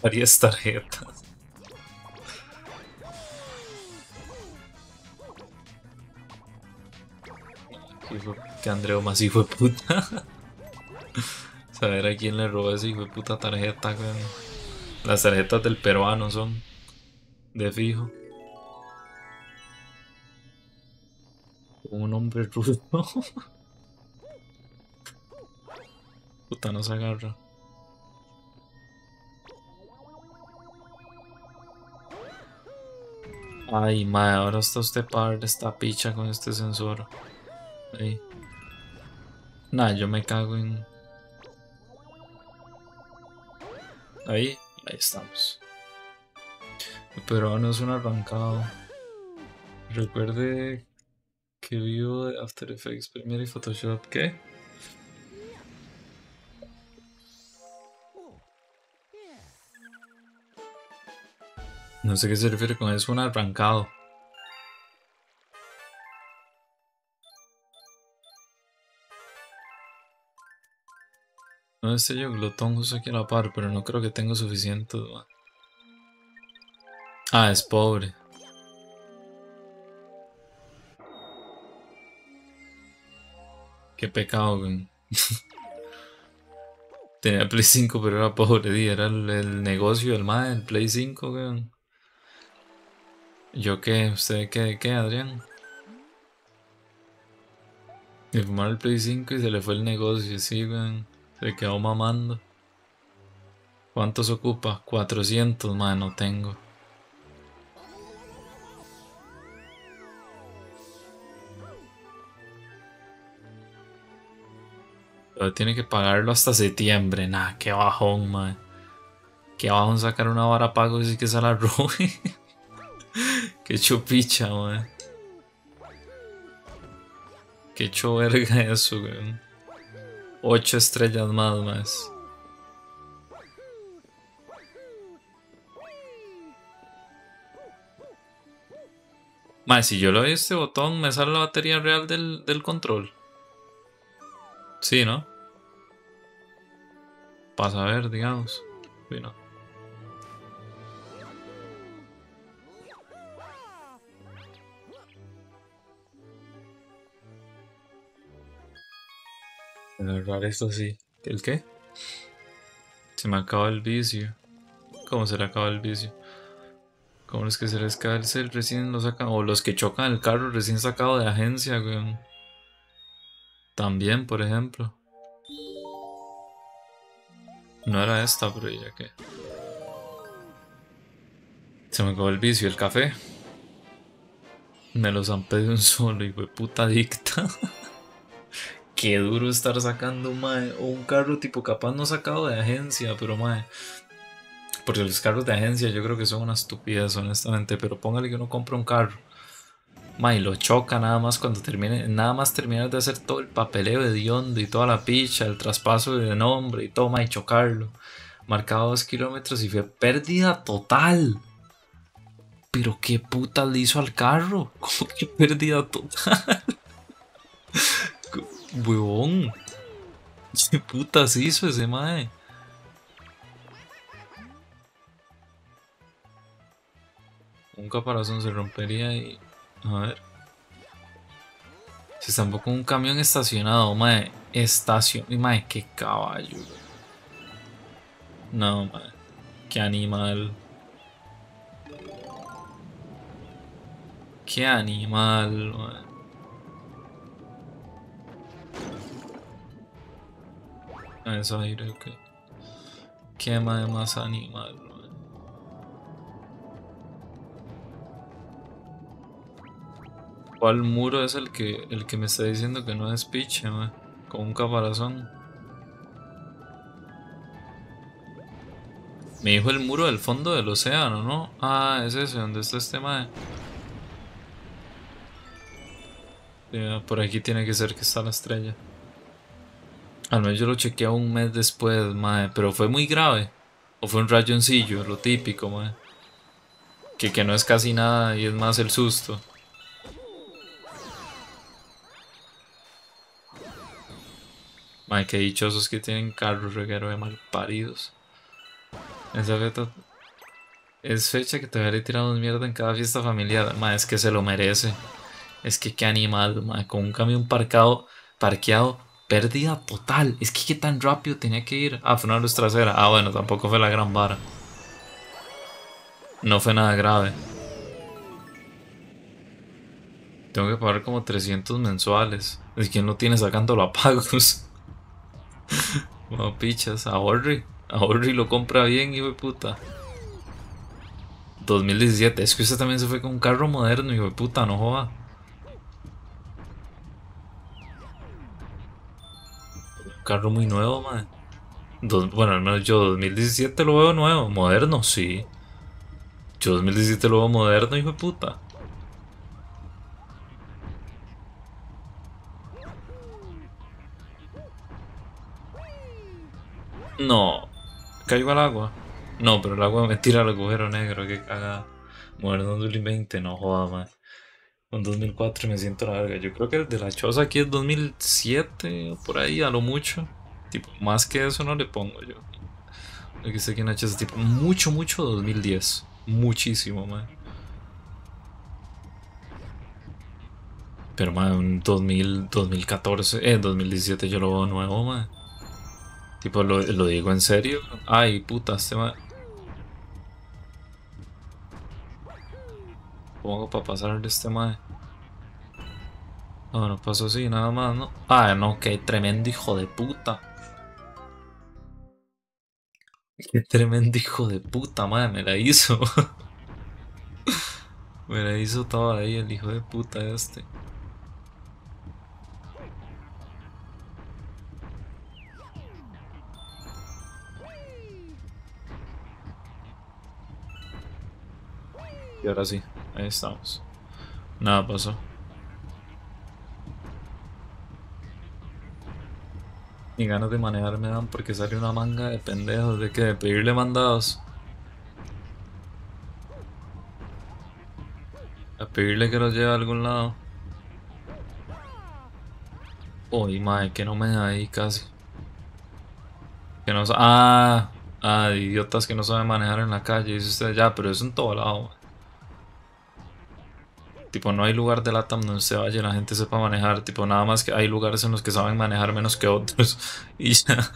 Varias tarjetas. Que Andreu más hijo de puta. Saber a quién le robó ese hijo de puta tarjeta, Las tarjetas del peruano son. De fijo. Un hombre rudo. Puta, no se agarra. Ay, madre, ahora está usted par esta picha con este sensor. Ahí. Nah, yo me cago en... Ahí, ahí estamos. Pero no es un arrancado. Recuerde que vio de After Effects, Premiere y Photoshop. ¿Qué? No sé qué se refiere con eso, un arrancado. No sé yo glotón justo aquí a la par, pero no creo que tenga suficiente. Ah, es pobre. Qué pecado, güey. Tenía Play 5, pero era pobre, era el, negocio del MAE, el Play 5, güey. ¿Yo qué? ¿Usted qué? ¿Qué, Adrián? Me fumaron el Play 5 y se le fue el negocio, sí, güey. Se quedó mamando. ¿Cuántos ocupa? 400, más no tengo. Pero tiene que pagarlo hasta septiembre. Nah, qué bajón, man. Qué bajón sacar una vara pago si que se la robe. qué chupicha, man. Qué choverga eso, weón. 8 estrellas más, más. Más, si yo le doy este botón, me sale la batería real del, del control. Sí, ¿no? Pasa a ver, digamos. Sí. Agarrar esto sí. ¿El qué? Se me acaba el vicio. ¿Cómo se le acaba el vicio? ¿Cómo es que se les cae el cel recién lo sacan? O los que chocan el carro recién sacado de agencia, güey. También, por ejemplo. No era esta, pero ya que. Se me acabó el vicio, el café. Me los han pedido un solo y fue puta dicta. Qué duro estar sacando, mae, un carro tipo capaz no sacado de agencia, pero mae. Porque los carros de agencia yo creo que son una estupidez, honestamente, pero póngale que uno compra un carro. Mae, lo choca nada más cuando termine, nada más terminar de hacer todo el papeleo de diondo y toda la picha, el traspaso de nombre y todo, y chocarlo. Marcado dos kilómetros y fue pérdida total. Pero qué puta le hizo al carro. ¿Cómo que pérdida total? Huevón. ¿Qué putas hizo ese mae? Un caparazón se rompería y... A ver. Se estampó con un camión estacionado, mae. Estación... Mae, qué caballo. No, mae. Qué animal. Qué animal, mae. Eso aire, ok. Quema de más animal, ¿Cuál muro es el que el que me está diciendo que no es piche, Con un caparazón. Me dijo el muro del fondo del océano, ¿no? Ah, es ese, donde está este mae. por aquí tiene que ser que está la estrella. Al menos yo lo chequeé un mes después, mae, pero fue muy grave. O fue un rayoncillo, lo típico, mae. Que, que no es casi nada y es más el susto. Mae, qué dichosos que tienen carros reguero de malparidos. Esa fecha es fecha que te veré tirando mierda en cada fiesta familiar. Mae, es que se lo merece. Es que qué animal, mae, con un camión parcado, parqueado Pérdida total. Es que qué tan rápido tenía que ir. Ah, fue una luz trasera. Ah, bueno, tampoco fue la gran vara. No fue nada grave. Tengo que pagar como 300 mensuales. Es que no tiene sacándolo a pagos. no, pichas, ahorri. Ahorri lo compra bien, hijo de puta. 2017. Es que usted también se fue con un carro moderno, hijo de puta, no joda. Carro muy nuevo, man. bueno, al menos yo 2017 lo veo nuevo. Moderno, sí. Yo 2017 lo veo moderno, hijo de puta. No. ¿Caigo al agua? No, pero el agua me tira al agujero negro, que caga. Bueno, 2020, no joda más. En 2004 me siento la verga. Yo creo que el de la choza aquí es 2007 o por ahí, a lo mucho. Tipo, más que eso no le pongo yo. Lo que sé que en choza tipo mucho, mucho 2010. Muchísimo, man. Pero, man, en 2000, 2014, eh, 2017 yo lo veo nuevo, man. Tipo, lo, lo digo en serio. Ay, puta, este man. ¿Cómo hago para pasar de este mae? No, no pasó así, nada más, ¿no? Ah, no, qué tremendo hijo de puta. Qué tremendo hijo de puta, madre, me la hizo. me la hizo toda ahí el hijo de puta este. Y ahora sí, ahí estamos. Nada pasó. Ni ganas de manejar me dan porque sale una manga de pendejos de que de pedirle mandados. A pedirle que los lleve a algún lado. Uy, madre, que no me da ahí casi. Que no Ah, ah, idiotas que no saben manejar en la calle. Dice usted ya, pero eso en todo lado. Tipo, no hay lugar de LATAM donde se vaya la gente sepa manejar. Tipo, nada más que hay lugares en los que saben manejar menos que otros. y ya.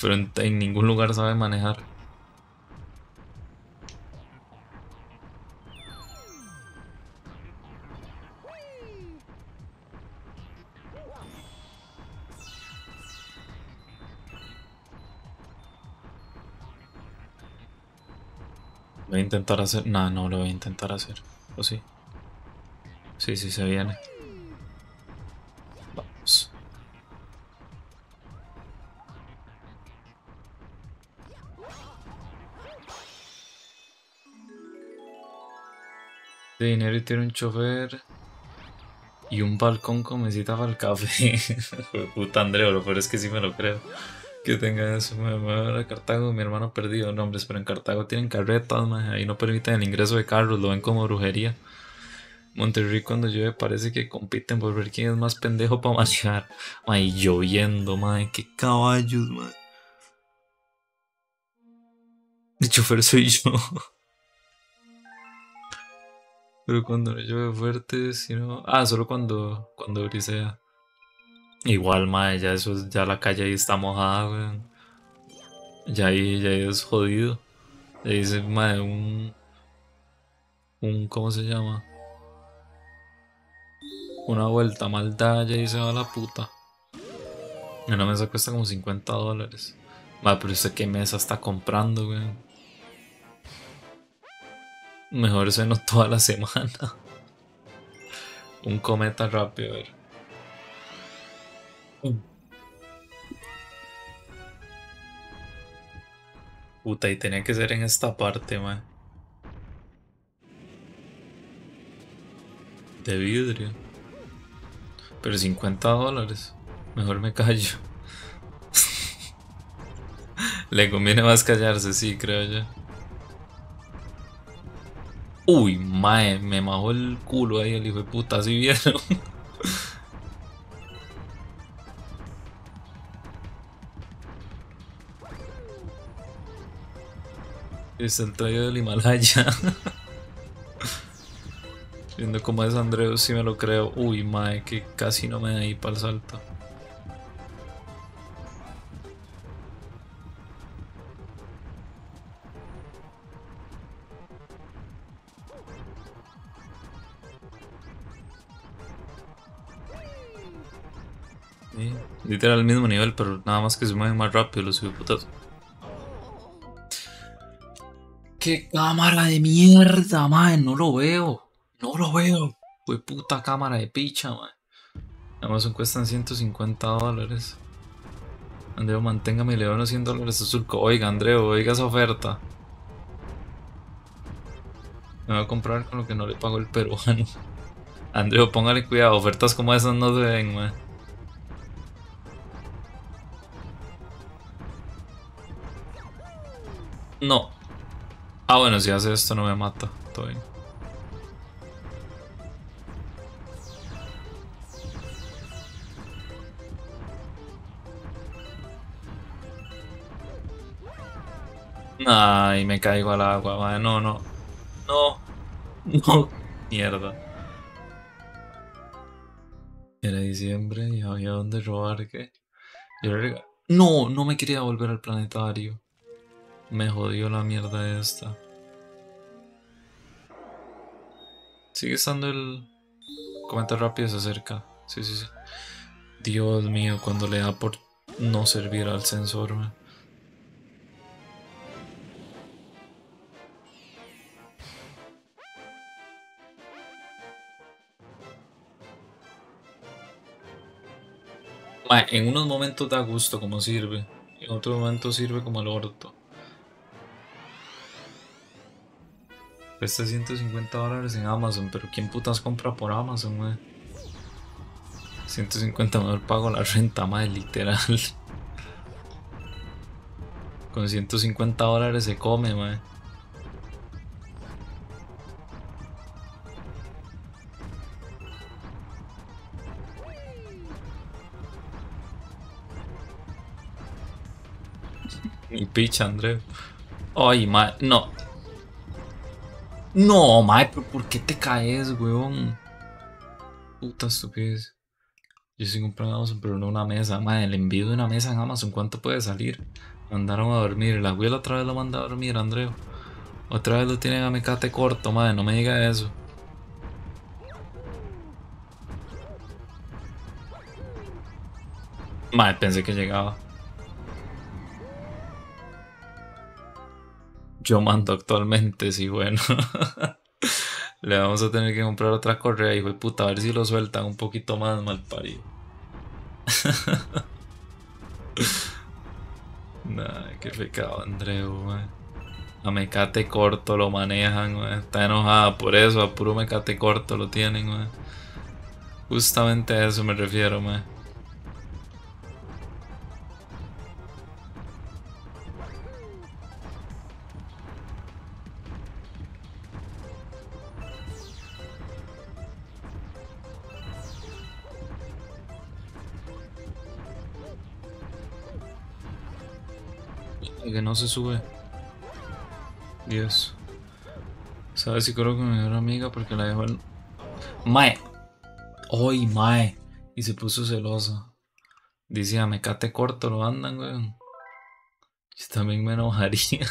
Pero en, ningún lugar saben manejar. Voy a intentar hacer... No, no lo voy a intentar hacer. ¿O sí? Sí, sí, se viene. Vamos. De dinero y tiene un chofer y un balcón con mesita para el café. Puta Andreo, lo peor es que sí me lo creo. Que tenga eso, me, voy a Cartago, mi hermano perdido nombres, pero en Cartago tienen carretas, ahí no permiten el ingreso de carros, lo ven como brujería. Monterrey cuando llueve parece que compiten por ver quién es más pendejo para manejar. Ay, lloviendo, madre, qué caballos, madre. El chofer soy yo. Pero cuando no llueve fuerte, si no. Ah, solo cuando, cuando brisea. Igual, madre, ya eso, ya la calle ahí está mojada, weón. Ya ahí, ya es jodido. Ahí dice, madre, un. Un. ¿Cómo se llama? Una vuelta maldad y se va la puta. Una mesa cuesta como 50 dólares. Va, pero usted qué mesa está comprando, güey. Mejor eso no toda la semana. Un cometa rápido, a ver. Puta, y tenía que ser en esta parte, man. De vidrio. Pero 50 dólares. Mejor me callo. Le conviene más callarse, sí, creo yo. Uy, mae, me majó el culo ahí el hijo de puta, si vieron. es el traído del Himalaya. Viendo cómo es Andreu, si me lo creo. Uy, mae, que casi no me da ahí para el salto. Literal, el mismo nivel, pero nada más que se mueven más rápido los putas. ¡Qué cámara de mierda, mae! No lo veo. No lo veo. Fue puta cámara de picha, man. Amazon cuestan 150 dólares. Andreo, manténgame, le doy 100 dólares a Surco. Oiga, Andreo, oiga esa oferta. Me voy a comprar con lo que no le pago el peruano. Andreo, póngale cuidado, ofertas como esas no se ven, man. No. Ah, bueno, si hace esto no me mata. Todo bien. Ay, me caigo al agua, No, no. No. No. Mierda. Era diciembre y había donde robar, ¿qué? No, no me quería volver al planetario. Me jodió la mierda esta. Sigue estando el... Comentario rápido se acerca. Sí, sí, sí. Dios mío, cuando le da por no servir al sensor, en unos momentos da gusto como sirve, en otros momentos sirve como el orto. Cuesta 150 dólares en Amazon, pero ¿quién putas compra por Amazon, wey? 150 mejor pago la renta, madre, literal. Con 150 dólares se come, madre. Y picha, André. Ay, madre, no. No, mae, pero ¿por qué te caes, weón? Puta estupidez. Yo compré en Amazon, pero no una mesa. Mae, el envío de una mesa en Amazon, ¿cuánto puede salir? Mandaron a dormir. La abuela otra vez lo manda a dormir, Andreo. Otra vez lo tienen a mecate corto, madre, no me diga eso. Madre, pensé que llegaba. Yo mando actualmente, sí, bueno. Le vamos a tener que comprar otra correa, hijo de puta, a ver si lo sueltan un poquito más mal parido. nah, qué pecado, Andreu, A mecate corto lo manejan, Está enojada por eso, a puro mecate corto lo tienen, Justamente a eso me refiero, man. Que no se sube. Dios. ¿Sabes si creo que mi mejor amiga porque la dejó el. Mae. Hoy, mae. Y se puso celosa. Dice, me cate corto, lo andan, weón. También me enojaría.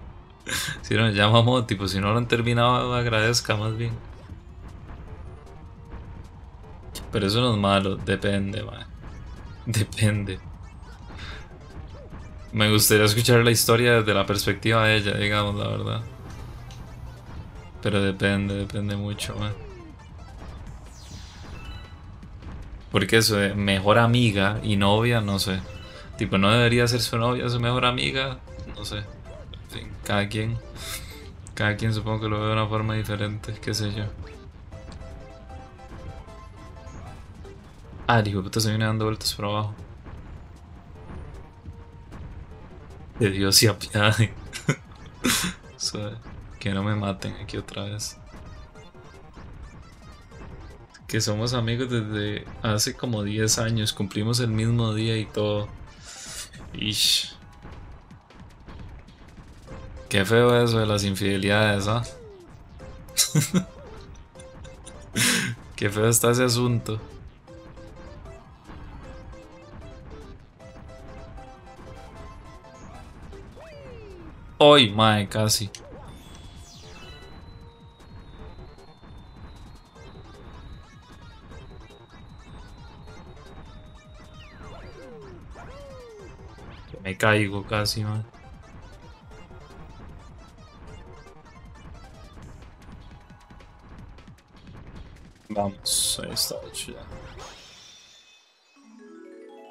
si no, llamamos, tipo, si no lo han terminado, agradezca más bien. Pero eso no es malo, depende, mae. Depende. Me gustaría escuchar la historia desde la perspectiva de ella, digamos, la verdad. Pero depende, depende mucho, man. Porque eso de mejor amiga y novia, no sé. Tipo, no debería ser su novia, su mejor amiga, no sé. En fin, cada quien. Cada quien supongo que lo ve de una forma diferente, qué sé yo. Ah, dijo, puta, se viene dando vueltas por abajo. De Dios y apiade. que no me maten aquí otra vez. Que somos amigos desde hace como 10 años, cumplimos el mismo día y todo. Ish. Qué feo eso de las infidelidades, ¿ah? Qué feo está ese asunto. Hoy, mae, casi. Me caigo casi, man. Vamos, ahí está ya.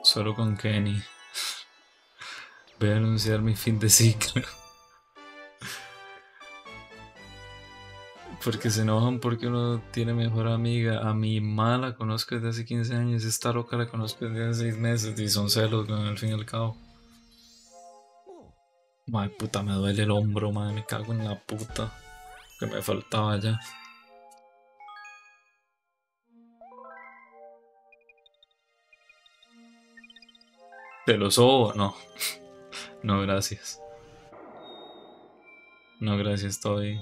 Solo con Kenny. Voy a anunciar mi fin de ciclo. Porque se enojan porque uno tiene mejor amiga. A mi mala la conozco desde hace 15 años. Esta loca la conozco desde hace 6 meses. Y son celos, al fin y al cabo. Madre puta, me duele el hombro, madre. Me cago en la puta. Que me faltaba ya. ¿Te lo sobo? No. No, gracias. No, gracias, estoy.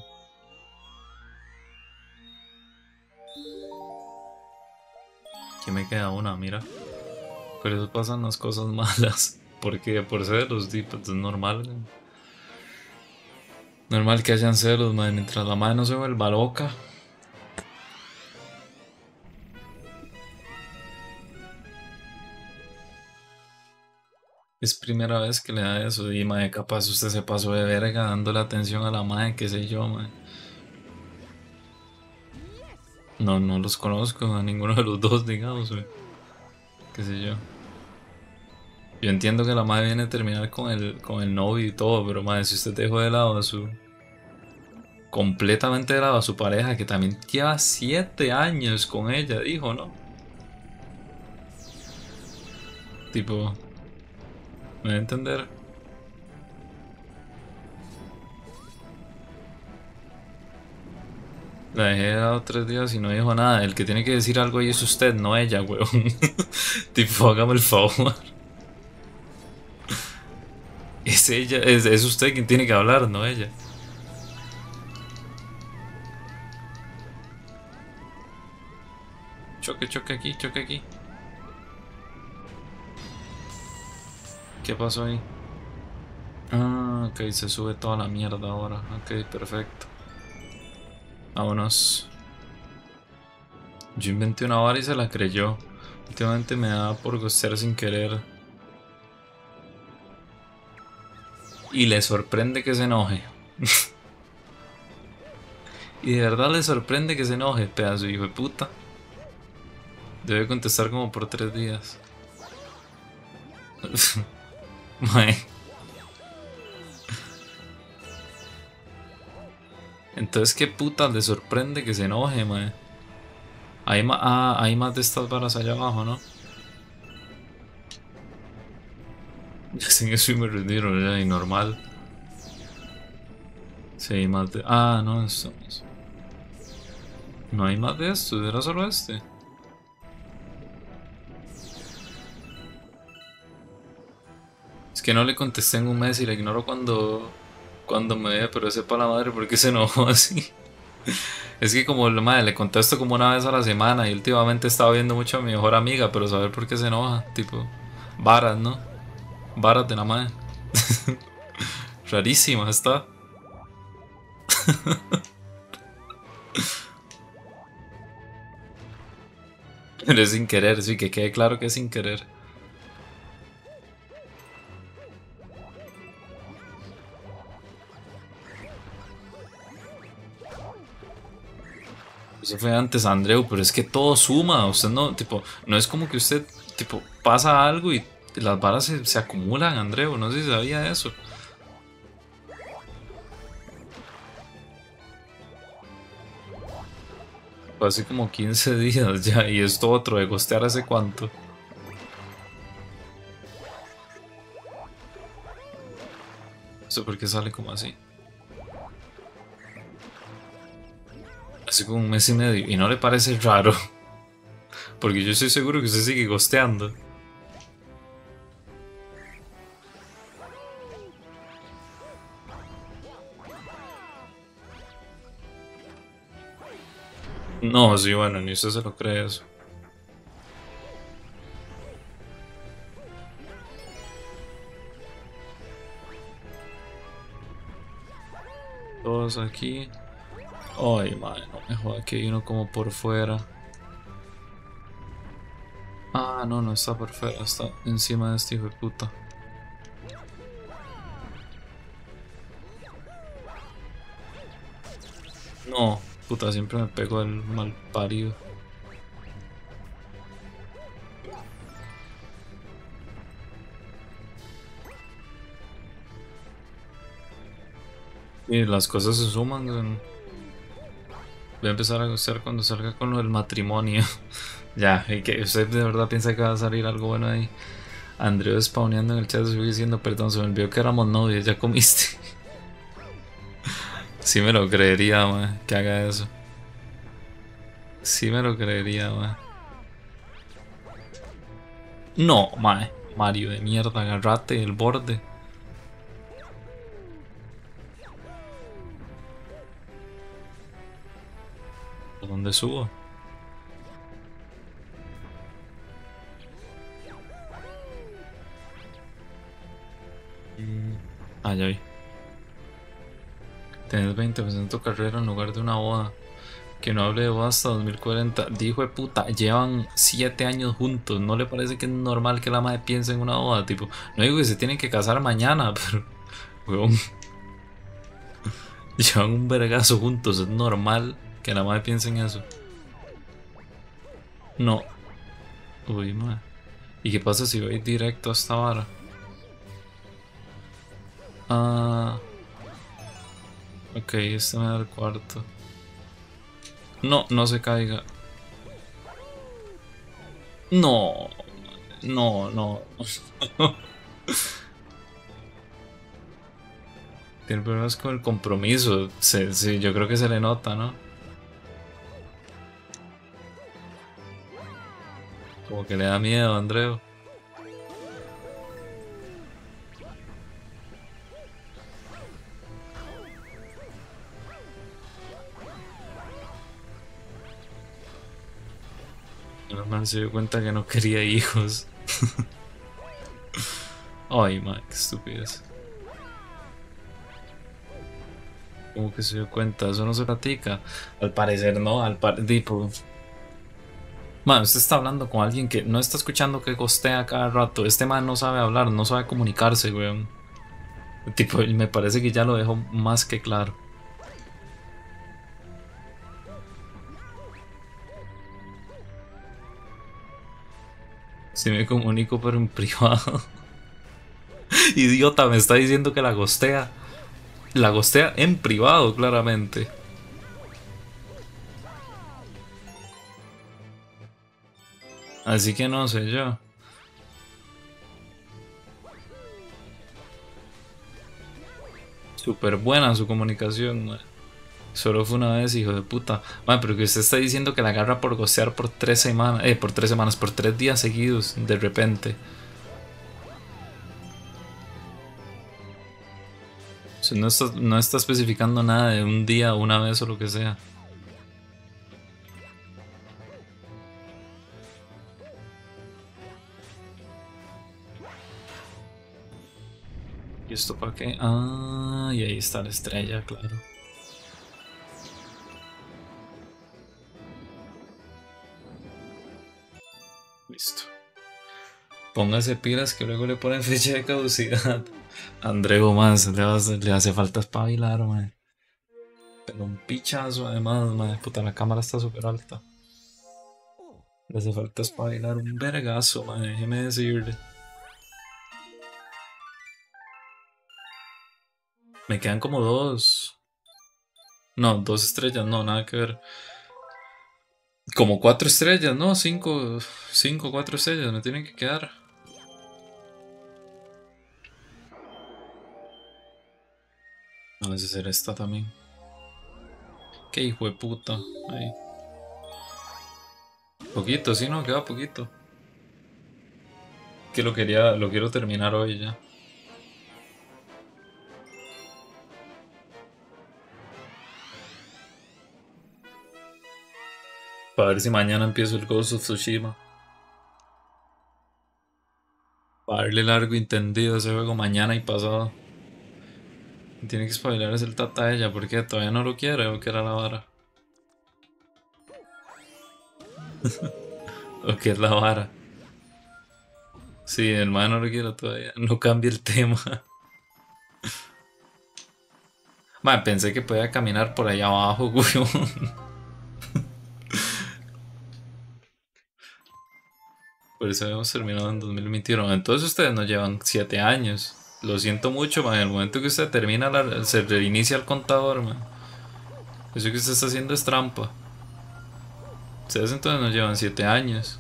Aquí me queda una, mira. Pero eso pasan las cosas malas. Porque por celos, pues es normal. Normal que hayan celos, madre. Mientras la madre no se vuelva loca. Es primera vez que le da eso. Y madre, capaz usted se pasó de verga dándole atención a la madre, qué sé yo, madre. No, no los conozco a ninguno de los dos, digamos, güey. Qué sé yo. Yo entiendo que la madre viene a terminar con el, con el novio y todo, pero madre, si usted dejó de lado a su. completamente de lado a su pareja, que también lleva 7 años con ella, dijo, ¿no? Tipo. ¿Me voy a entender? La dejé de lado tres días y no dijo nada. El que tiene que decir algo ahí es usted, no ella, weón. tipo, hágame el favor. Es ella, es, es usted quien tiene que hablar, no ella. Choque, choque aquí, choque aquí. ¿Qué pasó ahí? Ah, ok, se sube toda la mierda ahora. Ok, perfecto. Vámonos. Yo inventé una vara y se la creyó. Últimamente me da por gustar sin querer. Y le sorprende que se enoje. y de verdad le sorprende que se enoje, pedazo hijo de puta. Debe contestar como por tres días. Entonces, ¿qué puta le sorprende que se enoje, mae? Hay, ah, hay más de estas varas allá abajo, ¿no? Ya sin eso y me retiro, ya, y normal. Sí, más de... Ah, no, esto no hay más de esto, era solo este. Es que no le contesté en un mes y le ignoro cuando cuando me ve, pero sepa la madre por qué se enojó así. Es que como madre le contesto como una vez a la semana y últimamente estaba viendo mucho a mi mejor amiga, pero saber por qué se enoja, tipo, varas, ¿no? Varas de la madre. Rarísima está. pero es sin querer, sí, que quede claro que es sin querer. Eso fue antes, Andreu, pero es que todo suma. Usted no, tipo, no es como que usted, tipo, pasa algo y las balas se, acumulan, Andreu. No sé si sabía eso. Hace como 15 días ya, y esto otro de costear hace cuánto. No sé por qué sale como así. Hace como un mes y medio y no le parece raro. Porque yo estoy seguro que usted sigue gosteando. No, sí, bueno, ni usted se lo cree eso. Todos aquí. Ay, madre, no me jodas que hay uno como por fuera. Ah, no, no está por fuera, está encima de este hijo de puta. No, puta, siempre me pego el mal parido. Y las cosas se suman. Voy a empezar a hacer cuando salga con lo del matrimonio. ya, y que usted de verdad piensa que va a salir algo bueno ahí. Andreu spawneando en el chat, sigue diciendo, perdón, se me olvidó que éramos novios, ya comiste. sí me lo creería, man, que haga eso. Sí me lo creería, man. No, mae. Mario de mierda, agarrate el borde. ¿Por dónde subo? Ah, ya vi. Tenés 20% carrera en lugar de una boda. Que no hable de boda hasta 2040. Dijo de puta, llevan 7 años juntos. ¿No le parece que es normal que la madre piense en una boda? Tipo, no digo que se tienen que casar mañana, pero. Llevan un vergazo juntos. Es normal que la madre piense en eso. No. Uy, madre. ¿Y qué pasa si voy directo a esta vara? Ah. Ok, este me da el cuarto. No, no se caiga. No. No, no. Tiene problemas con el compromiso. Sí, yo creo que se le nota, ¿no? Como que le da miedo, Andreu. Normal se dio cuenta que no quería hijos. Ay, man, qué estupidez. ¿Cómo que se dio cuenta? Eso no se platica. Al parecer no, al parecer. Man, usted está hablando con alguien que no está escuchando que costea cada rato. Este man no sabe hablar, no sabe comunicarse, weón. Tipo, me parece que ya lo dejó más que claro. Si me comunico pero en privado. Idiota, me está diciendo que la gostea. La gostea en privado, claramente. Así que no sé yo. Súper buena su comunicación. Solo fue una vez, hijo de puta. Man, pero que usted está diciendo que la agarra por gocear por tres semanas. Eh, por tres semanas, por tres días seguidos, de repente. no, está, no está especificando nada de un día, una vez o lo que sea. ¿Y esto para qué? Ah, y ahí está la estrella, claro. Listo. Póngase pilas que luego le ponen fecha de caducidad. Andrego más, le, hace, le hace falta espabilar, man. Pero un pichazo además, man. Puta, la cámara está súper alta. Le hace falta espabilar un vergazo, man. Déjeme decirle. Me quedan como dos. No, dos estrellas, no, nada que ver. Como cuatro estrellas, ¿no? Cinco, cinco, cuatro estrellas me tienen que quedar. No, debe ser esta también. Qué hijo de puta. Ahí. Poquito, sí, no, queda poquito. Que lo quería, lo quiero terminar hoy ya. Para ver si mañana empiezo el Ghost of Tsushima. Para darle largo entendido ese juego mañana y pasado. Tiene que spoiler el tata ella porque todavía no lo quiere o que era la vara. o que es la vara. Sí, el man no lo quiero todavía. No cambia el tema. Man, pensé que podía caminar por allá abajo, güey. Por eso habíamos terminado en 2021. Entonces ustedes nos llevan 7 años. Lo siento mucho, man. En el momento que usted termina, se reinicia el contador, man. Eso que usted está haciendo es trampa. Ustedes entonces nos llevan 7 años.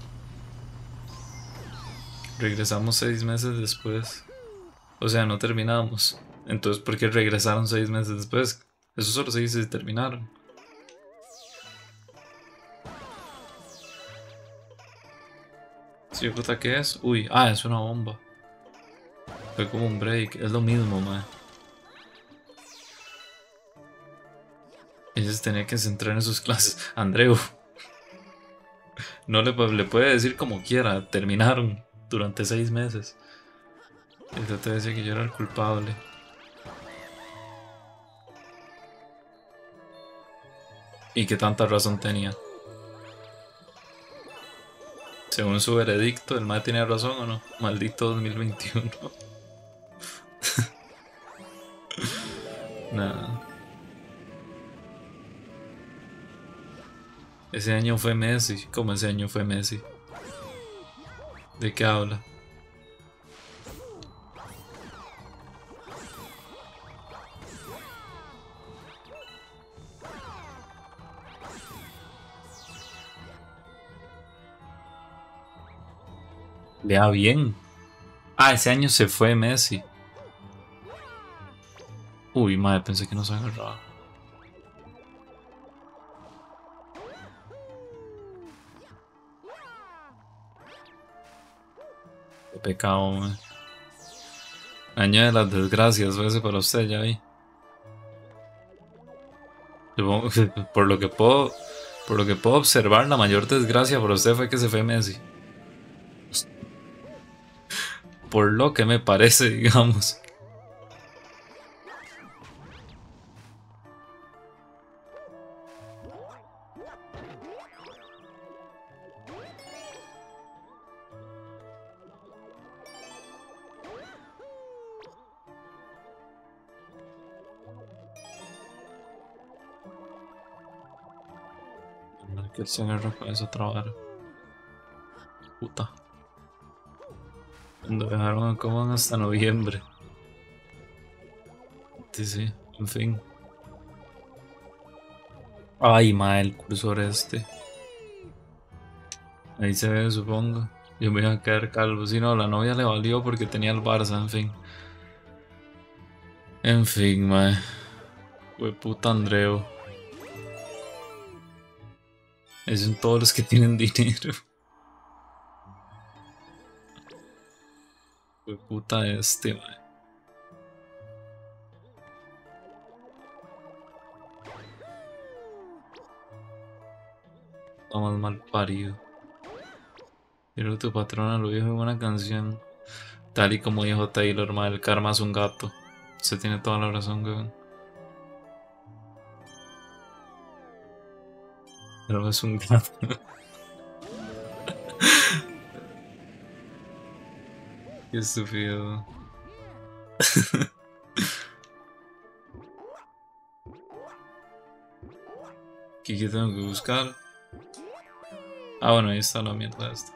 Regresamos 6 meses después. O sea, no terminamos. Entonces, ¿por qué regresaron 6 meses después? Eso solo se dice si terminaron. Sí, puta, ¿qué es? Uy, ah, es una bomba. Fue como un break, es lo mismo, man. Ellos tenían que centrar en sus clases. Andreu. No le, le puede decir como quiera, terminaron durante seis meses. Y te decía que yo era el culpable. Y que tanta razón tenía. Según su veredicto, ¿el MAE tiene razón o no? Maldito 2021. Nada. Ese año fue Messi. ¿Cómo ese año fue Messi? ¿De qué habla? Vea bien. Ah, ese año se fue Messi. Uy, madre, pensé que no se agarraba. Qué pecado, man. Año de las desgracias, ese para usted, ya vi. Por lo que puedo, por lo que puedo observar, la mayor desgracia para usted fue que se fue Messi. Por lo que me parece, digamos. que el señor con eso trabajar. Puta. Cuando dejaron a Coman hasta noviembre. Sí, sí, en fin. Ay, ma, el cursor este. Ahí se ve, supongo. Yo me voy a quedar calvo. Si no, la novia le valió porque tenía el Barça, en fin. En fin, mae. Fue puta Andreo. Esos son todos los que tienen dinero. Fue puta este, mae. Estamos mal parido. Pero tu patrona lo dijo en una canción. Tal y como dijo Taylor, ma, el karma es un gato. Se tiene toda la razón, weón. Pero es un gato. Qué estúpido. ¿Qué, tengo que buscar? Ah, bueno, ahí está la mierda esta.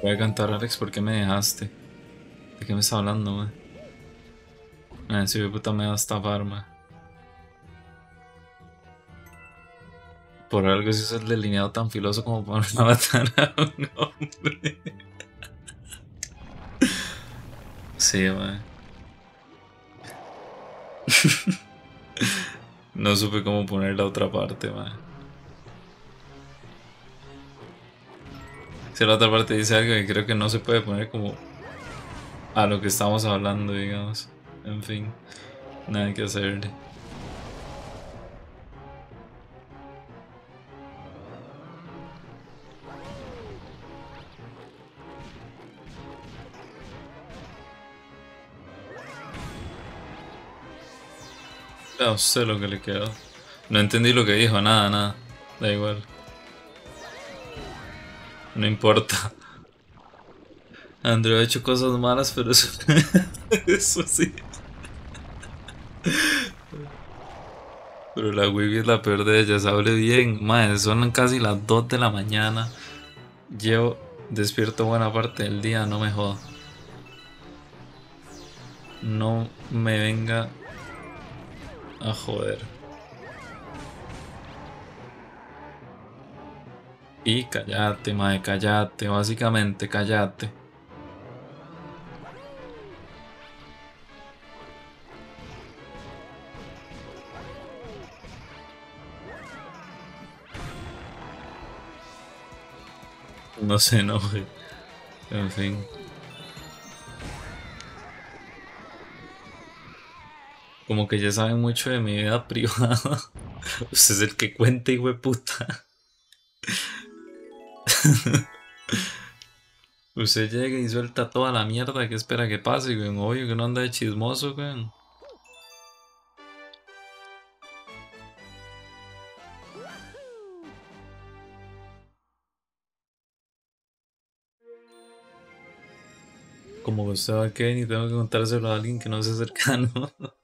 Voy a cantar, Alex, ¿por qué me dejaste? ¿De qué me está hablando, man? Ah, si puta me va a estafar, man. Por algo es el delineado tan filoso como para matar a un hombre. Sí, man. no supe cómo poner la otra parte, man. Si la otra parte dice algo que creo que no se puede poner como a lo que estamos hablando, digamos. En fin, nada que hacerle. No sé lo que le quedó. No entendí lo que dijo, nada, nada. Da igual. No importa. Andrew ha hecho cosas malas, pero eso, eso sí. Pero la Wii es la peor de ellas, hable bien. Madre, son casi las 2 de la mañana. Llevo despierto buena parte del día, no me joda. No me venga a joder. Y callate, madre, callate, básicamente, callate. No sé, no, En fin. Como que ya saben mucho de mi vida privada. Usted es el que cuenta, hijo de puta. Usted llega y suelta toda la mierda que espera que pase, güey. Obvio que no anda de chismoso, güey. como usted a Kevin y tengo que contárselo a alguien que no sea cercano.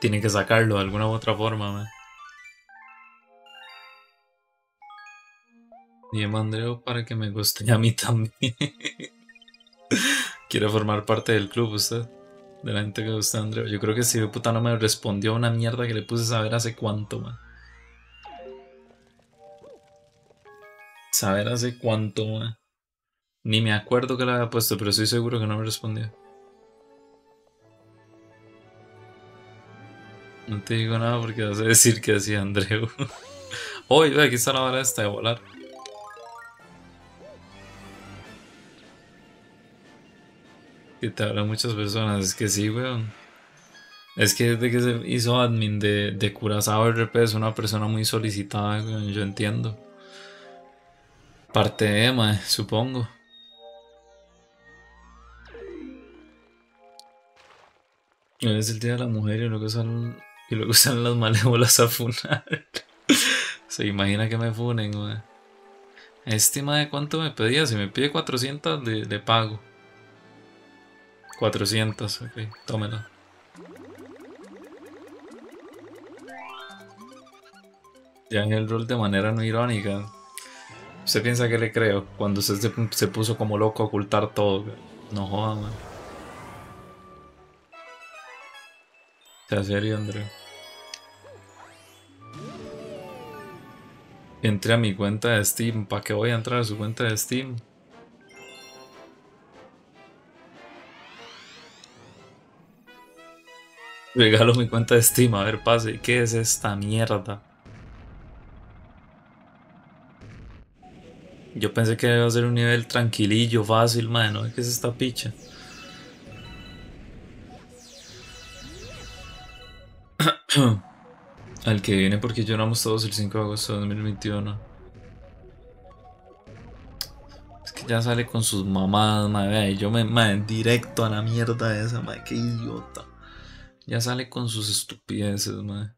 Tiene que sacarlo de alguna u otra forma, man. Y Andreu para que me guste a mí también. Quiere formar parte del club usted. De la gente que gusta Andreu. Yo creo que si puta no me respondió una mierda que le puse a saber hace cuánto, man. Saber hace cuánto, man. Ni me acuerdo que la había puesto, pero estoy seguro que no me respondió. No te digo nada porque vas a decir que hacía Andreu. Oye, aquí está la vara esta de volar. Que te hablan muchas personas. Es que sí, weón. Es que desde que se hizo admin de, de Curazao RP es una persona muy solicitada, weón. Yo entiendo. Parte de Emma, supongo. Es el día de la mujer y luego salen, y luego salen las malévolas a funar. Se imagina que me funen, güey. Estima de cuánto me pedía. Si me pide 400, le, pago. 400, ok, tómela. Ya en el rol de manera no irónica. ¿Usted piensa que le creo? Cuando usted se, se puso como loco a ocultar todo. No joda, man. Sea serio, André. Entré a mi cuenta de Steam. ¿Para qué voy a entrar a su cuenta de Steam? Regalo mi cuenta de Steam. A ver, pase. ¿Qué es esta mierda? Yo pensé que iba a ser un nivel tranquilillo, fácil, mano. ¿Qué es esta picha? Al que viene porque lloramos todos el 5 de agosto de 2021. Es que ya sale con sus mamadas, madre. Yo me, madre, directo a la mierda esa, madre. Qué idiota. Ya sale con sus estupideces, madre.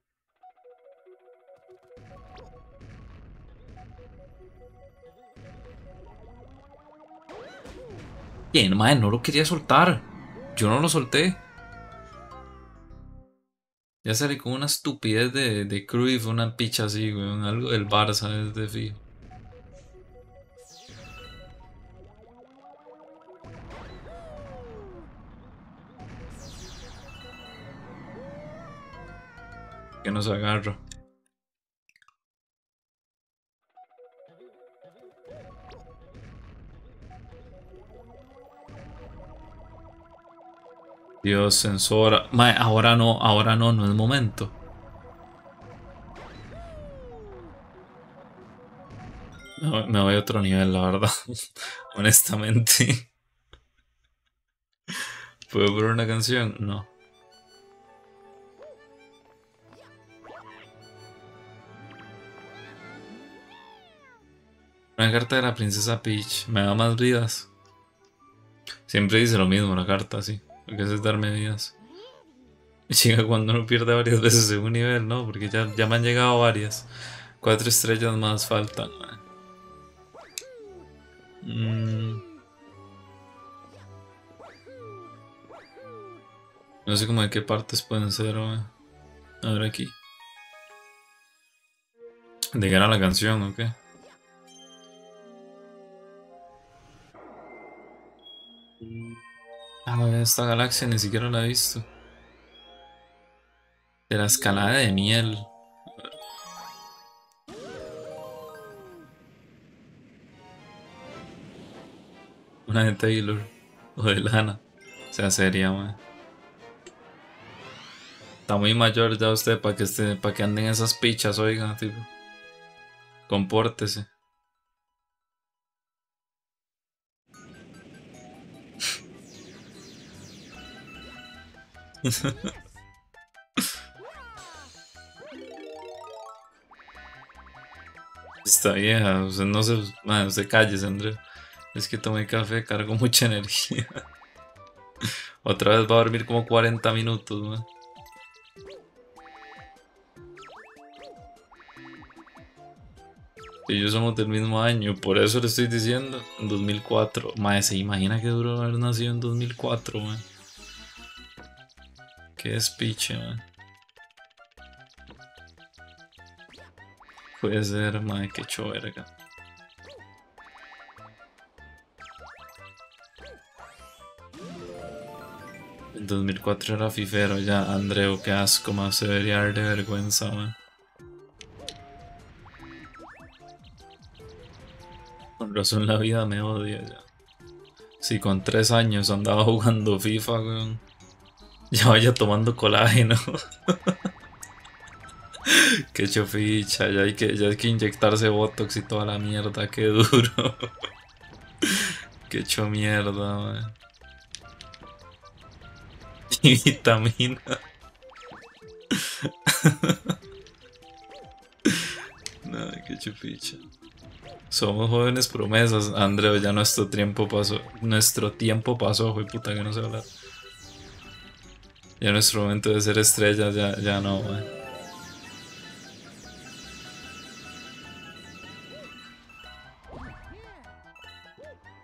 Bien, madre, no lo quería soltar. Yo no lo solté. Ya salí con una estupidez de, de Cruyff, una picha así, weón. Algo del Barça es de fijo. Que nos agarro. Dios, censora. ahora no, ahora no, no es momento. Me voy a otro nivel, la verdad. Honestamente. ¿Puedo poner una canción? No. Una carta de la princesa Peach. ¿Me da más vidas? Siempre dice lo mismo la carta, sí. Que dar medidas. Chica, cuando uno pierde varias veces en un nivel, ¿no? Porque ya, ya me han llegado varias. Cuatro estrellas más faltan, mm. No sé cómo de qué partes pueden ser, man. A ver aquí. ¿De era la canción o qué? Esta galaxia ni siquiera la he visto. De la escalada de miel. Una de Taylor. O de Lana. O sea, sería, man. Está muy mayor ya usted para que, esté, para que anden esas pichas, oiga, tipo. Compórtese. Está vieja, no se. Man, usted cállese, André. Es que tomé café, cargo mucha energía. Otra vez va a dormir como 40 minutos, man. Y yo somos del mismo año, por eso le estoy diciendo, en 2004. Mae, se imagina que duro haber nacido en 2004, man. Qué despiche, man. Puede ser, mae, qué verga. En 2004 era fifero ya, Andreu, qué asco, más se debería de vergüenza, man. Con razón la vida me odia ya. Si con tres años andaba jugando FIFA, weón. Ya vaya tomando colágeno. Qué choficha, ya hay, que, ya hay que inyectarse Botox y toda la mierda, qué duro. Qué hecho mierda, man. Y vitamina. no, qué chupicha. Somos jóvenes promesas, Andreo, ya nuestro tiempo pasó. Nuestro tiempo pasó, fue puta que no sé hablar. Ya nuestro momento de ser estrellas ya, ya no, man.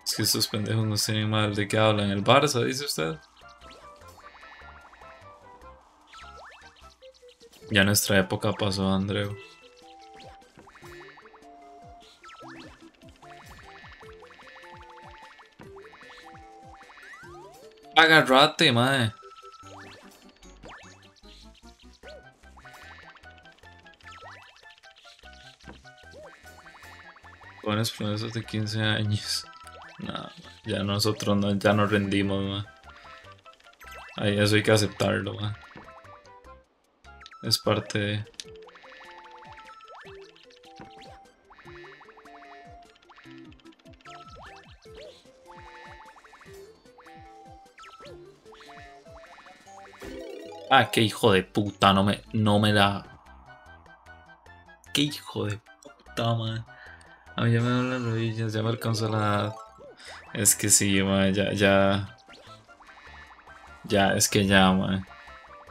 Es que estos pendejos no tienen mal de qué hablan. El Barça, dice usted. Ya nuestra época pasó, Andreu. Agarrate, mae. Buenas promesas de 15 años. No, ya nosotros no, ya nos rendimos, mae. Ahí eso hay que aceptarlo, mae. Es parte de... Ah, qué hijo de puta, no me, no me da. Qué hijo de puta, man. A mí ya me duelen las rodillas, ya me alcanzó la Es que sí, man, ya, ya. Ya, es que ya, man.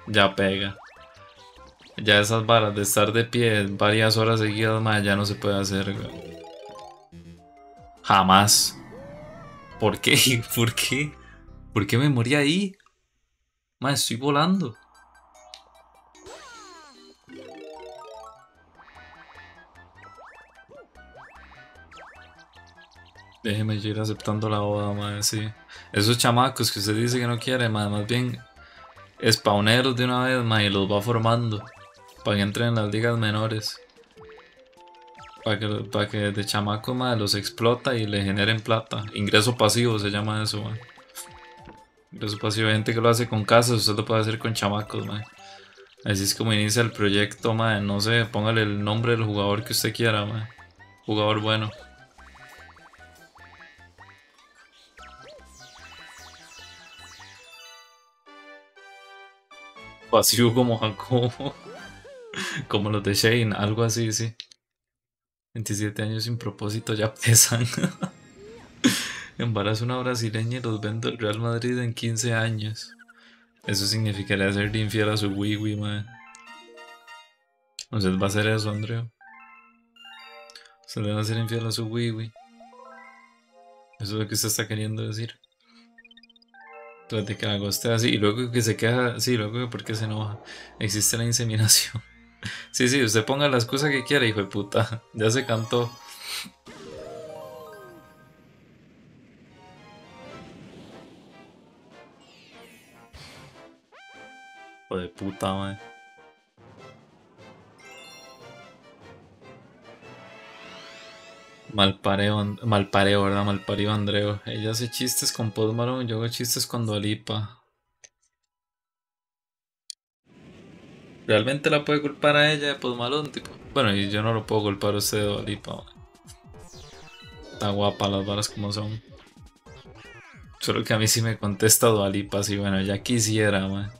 Ya pega. Ya esas varas de estar de pie varias horas seguidas, man, ya no se puede hacer, Jamás. ¿Por qué? ¿Por qué? ¿Por qué me morí ahí? Man, estoy volando. Déjeme ir aceptando la boda, madre, sí. Esos chamacos que usted dice que no quiere, madre, más bien spawneros de una vez, madre, y los va formando. Para que entren en las ligas menores. Para que, para que de chamaco, madre, los explota y le generen plata. Ingreso pasivo se llama eso, madre. Ingreso pasivo. Hay gente que lo hace con casas, usted lo puede hacer con chamacos, madre. Así es como inicia el proyecto, madre. No sé, póngale el nombre del jugador que usted quiera, madre. Jugador bueno. Pasivo como, como, como los de Shane, algo así, sí. 27 años sin propósito ya pesan. Embarazo una brasileña y los vendo el Real Madrid en 15 años. Eso significaría ser infiel a su wiwi, man. Usted va a hacer eso, Andreo. Se le va a hacer infiel a su wiwi. Eso es lo que usted está queriendo decir. Entonces que la goste así y luego que se queja, sí, luego que porque se enoja. Existe la inseminación. Sí, sí, usted ponga la excusa que quiera, hijo de puta. Ya se cantó. Hijo de puta, man. Malpareo, malpareo, ¿verdad? Malparido Andreo. Ella hace chistes con Post yo hago chistes con Dualipa. ¿Realmente la puede culpar a ella de Post tipo? Bueno, y yo no lo puedo culpar a usted de Dualipa, Está guapa las varas como son. Solo que a mí sí me contesta Dualipa, así bueno, ya quisiera, man.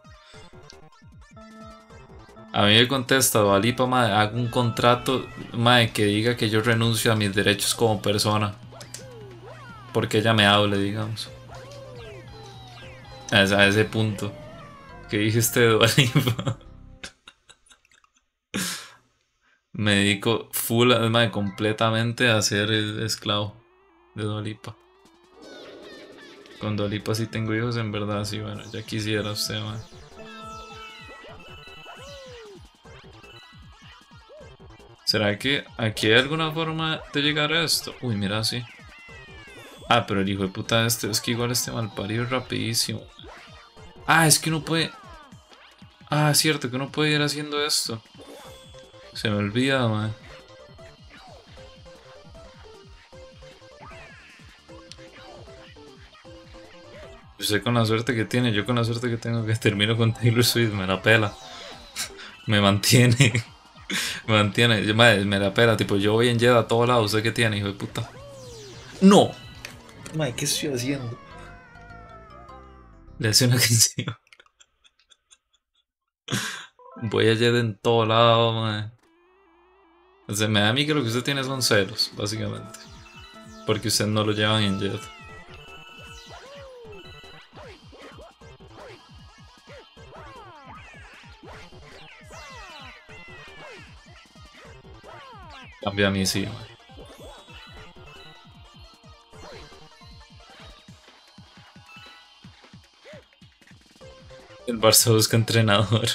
A mí me contesta Dualipa, madre, hago un contrato, madre, que diga que yo renuncio a mis derechos como persona. Porque ella me hable, digamos. A ese, punto. ¿Qué dije usted, Dualipa? me dedico full, madre, completamente a ser esclavo de Dualipa. Con Dualipa sí tengo hijos, en verdad, sí, bueno, ya quisiera usted, madre. ¿Será que aquí hay alguna forma de llegar a esto? Uy, mira, sí. Ah, pero el hijo de puta este, es que igual este malparido es rapidísimo. Ah, es que uno puede... Ah, es cierto, que uno puede ir haciendo esto. Se me olvida, man. Usted con la suerte que tiene, yo con la suerte que tengo que termino con Taylor Swift, me la pela. me mantiene. me mantiene, me la pera, tipo, yo voy en Jedi a todos lados, ¿usted qué tiene, hijo de puta? ¡No! Madre, ¿qué estoy haciendo? Le hace una canción. voy a Jedi en todos lados, madre. O sea, me da a mí que lo que usted tiene son celos, básicamente. Porque usted no lo llevan en Jedi. Cambia a mí sí. El Barça busca entrenador.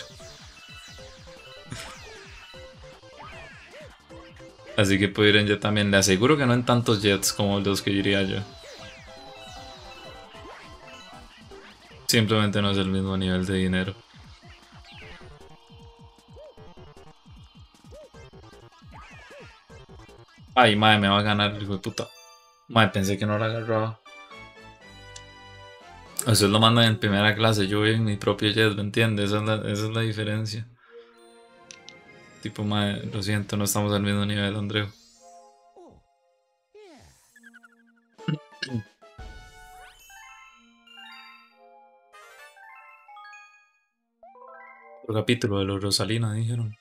Así que en jet también. Le aseguro que no en tantos jets como los que iría yo. Simplemente no es el mismo nivel de dinero. Ay, madre, me va a ganar el hijo de puta. Madre, pensé que no la agarraba. Eso lo mandan en primera clase, yo voy en mi propio jet, ¿me entiendes? Esa es la, diferencia. Tipo, madre, lo siento, no estamos al mismo nivel, Andreu. Otro capítulo de los Rosalina, dijeron.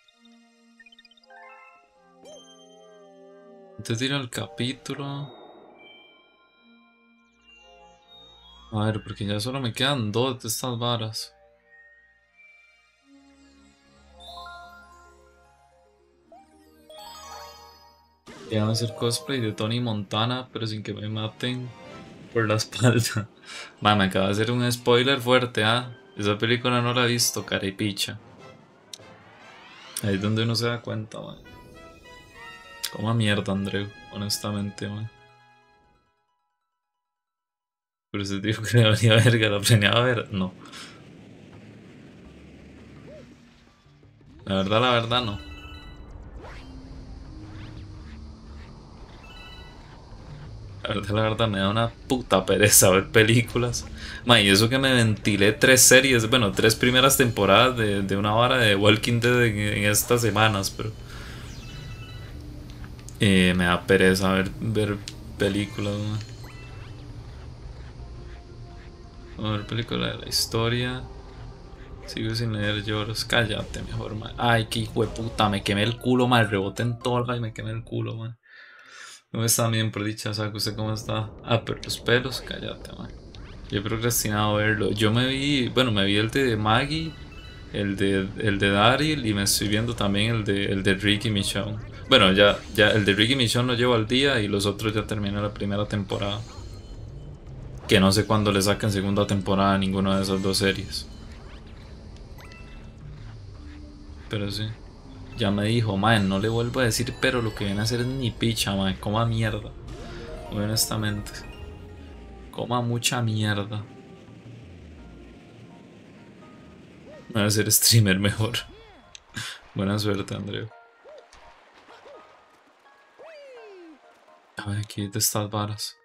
Antes de ir al capítulo... A ver, porque ya solo me quedan dos de estas varas. Voy a hacer cosplay de Tony Montana, pero sin que me maten por la espalda. me acaba de hacer un spoiler fuerte, ¿ah? Esa película no la he visto, carepicha. Ahí es donde uno se da cuenta, man. Como mierda, Andreu, honestamente, man. Pero ese tío que me venía verga, la planeaba ver, no. La verdad, la verdad, no. La verdad, la verdad, me da una puta pereza ver películas. Man, y eso que me ventilé tres series, bueno, tres primeras temporadas de, de una vara de Walking Dead en estas semanas, pero... Eh, me da pereza ver, ver películas, A ver película de la historia. Sigo sin leer lloros. Cállate mejor, man. Ay, qué hijo de puta. Me quemé el culo, mal. Reboté en todo y me quemé el culo, man. No está bien por dicha, ¿sabe usted cómo está? Ah, pero los pelos, cállate, man. Yo he procrastinado verlo. Yo me vi, bueno, me vi el de Maggie, el de, el de Daryl y me estoy viendo también el de, el de Ricky Michonne. Bueno, ya, ya el de Ricky Michonne lo llevo al día y los otros ya terminé la primera temporada. Que no sé cuándo le saquen segunda temporada a ninguna de esas dos series. Pero sí. Ya me dijo, man, no le vuelvo a decir, pero lo que viene a hacer es ni picha, man, coma mierda. Honestamente. Coma mucha mierda. Voy a ser streamer mejor. Buena suerte, Andreu. Ver, aquí de estas varas.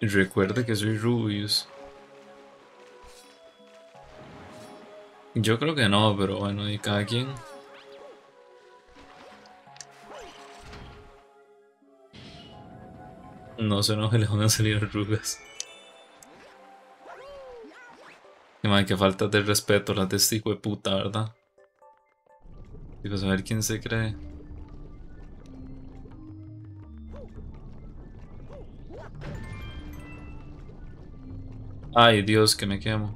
Y recuerde que soy Rubius. Yo creo que no, pero bueno, y cada quien. No se enoje, le van a salir arrugas. Y madre, que falta de respeto la de este hijo de puta, ¿verdad? Digo, a ver quién se cree. Ay, Dios, que me quemo.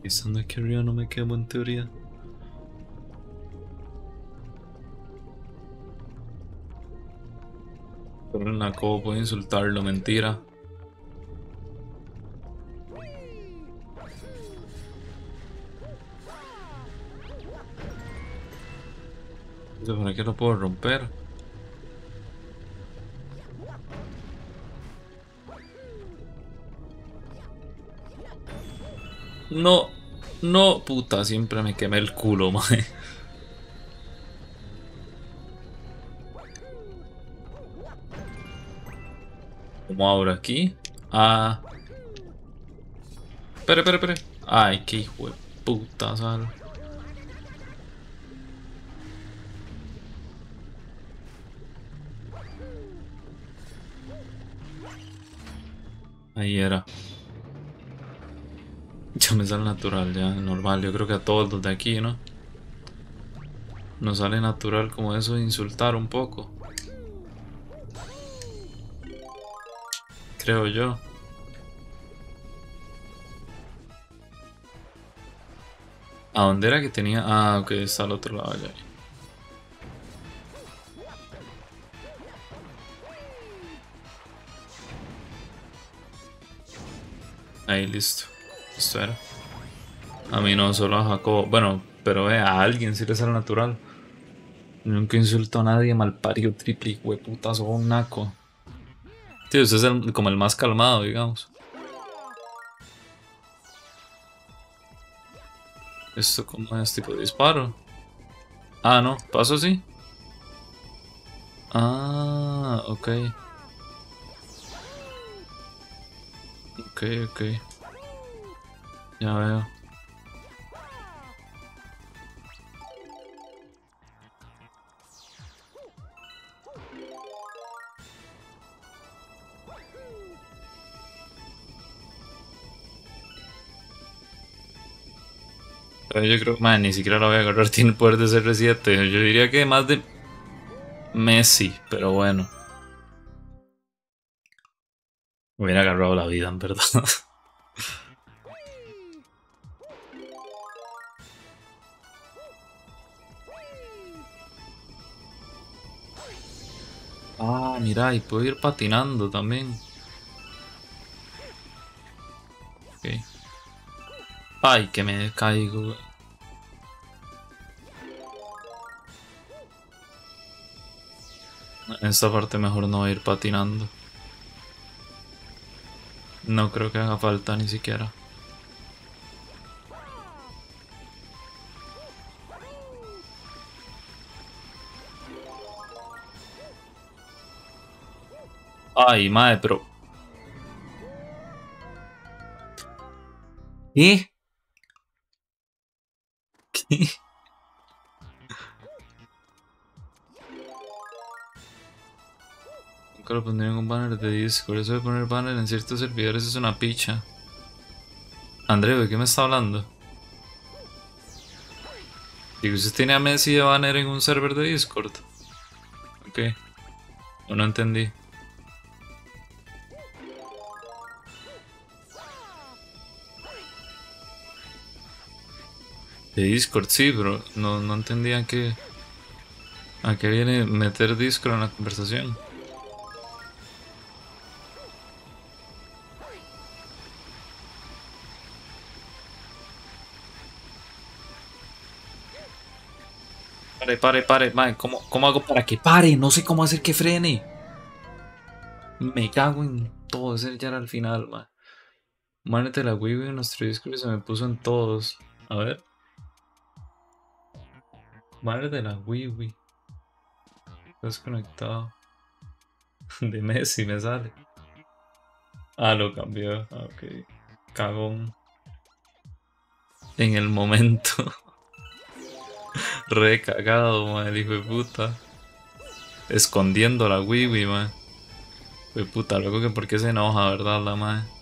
Pensando que arriba no me quemo en teoría. Pero en la cobo puedo insultarlo, mentira. ¿Para qué lo puedo romper? No. No, puta, siempre me quemé el culo, mae. ¿Cómo abro aquí? Ah. Espera, espera, espera. Ay, qué hijo de puta, sal. Ahí era. Ya me sale natural, ya normal. Yo creo que a todos los de aquí, ¿no? Nos sale natural como eso de insultar un poco. Creo yo. ¿A dónde era que tenía? Ah, ok, está al otro lado ya. Ahí listo. Esto era. A mí no, solo a Jacobo. Bueno, pero eh, a alguien si le sale natural. Nunca insulto a nadie, malparido, triple, hueputas o un naco. Tío, usted es como el más calmado, digamos. ¿Esto como es? ¿Tipo de disparo? Ah, no, paso así. Ah, ok. Ok, ok. Ya veo. Yo creo, man, ni siquiera lo voy a agarrar, tiene poder de CR7. Yo diría que más de Messi, pero bueno. Hubiera agarrado la vida, en verdad. Ah, mira, y puedo ir patinando también. Ay, que me caigo. En esta parte mejor no ir patinando. No creo que haga falta ni siquiera. Ay, madre, pero... ¿Qué? Nunca lo pondría en un banner de Discord. Eso de poner banner en ciertos servidores es una picha. André, ¿de qué me está hablando? Digo, ¿usted tiene a Messi de banner en un server de Discord? Ok. no entendí. De Discord, sí, pero no, no entendía que... ¿A qué viene meter Discord en la conversación? Pare, pare, pare, man, ¿cómo, ¿cómo hago para que pare? No sé cómo hacer que frene. Me cago en todo, ese ya era al final, man. Mánete la Wii en nuestro Discord y se me puso en todos. A ver. Madre de la Wii Estás conectado. De Messi me sale. Ah, lo cambió. Ah, ok. Cagón. En el momento. Re cagado, man, el hijo de puta. Escondiendo la Wii man. Hijo puta, luego que por qué se enoja, ¿verdad, la madre?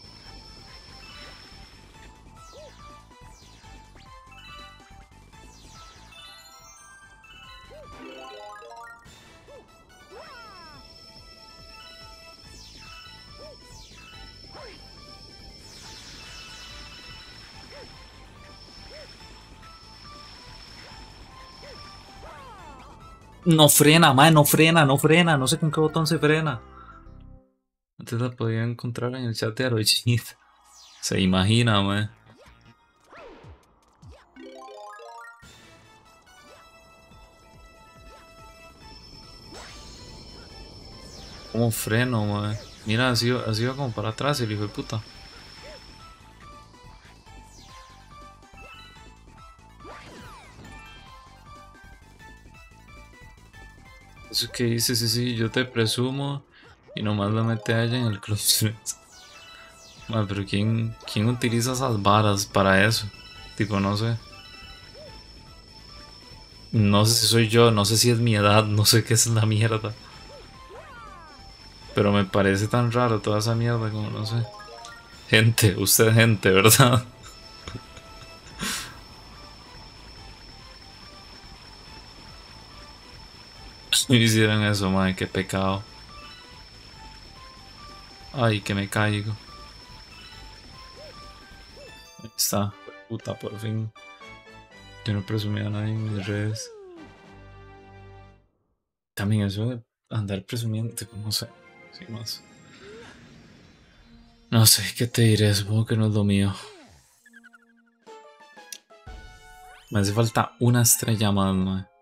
No frena, mae, no frena, no frena. No sé con qué botón se frena. Antes la podía encontrar en el chat de Arochit. Se imagina, mae. ¿Cómo freno, mae? Mira, así, así va como para atrás el hijo de puta. Eso que dice, sí, sí, yo te presumo y nomás lo mete allá en el club pero ¿quién, ¿quién utiliza esas varas para eso? Tipo, no sé. No sé si soy yo, no sé si es mi edad, no sé qué es la mierda. Pero me parece tan raro toda esa mierda como no sé. Gente, usted gente, ¿verdad? me hicieron eso, madre, qué pecado. Ay, que me caigo. Ahí está, puta, por fin. Yo no presumía a nadie en mis redes. También eso de andar presumiendo, no sé, sin más. No sé, ¿qué te diré? Supongo que no es lo mío. Me hace falta una estrella más, madre.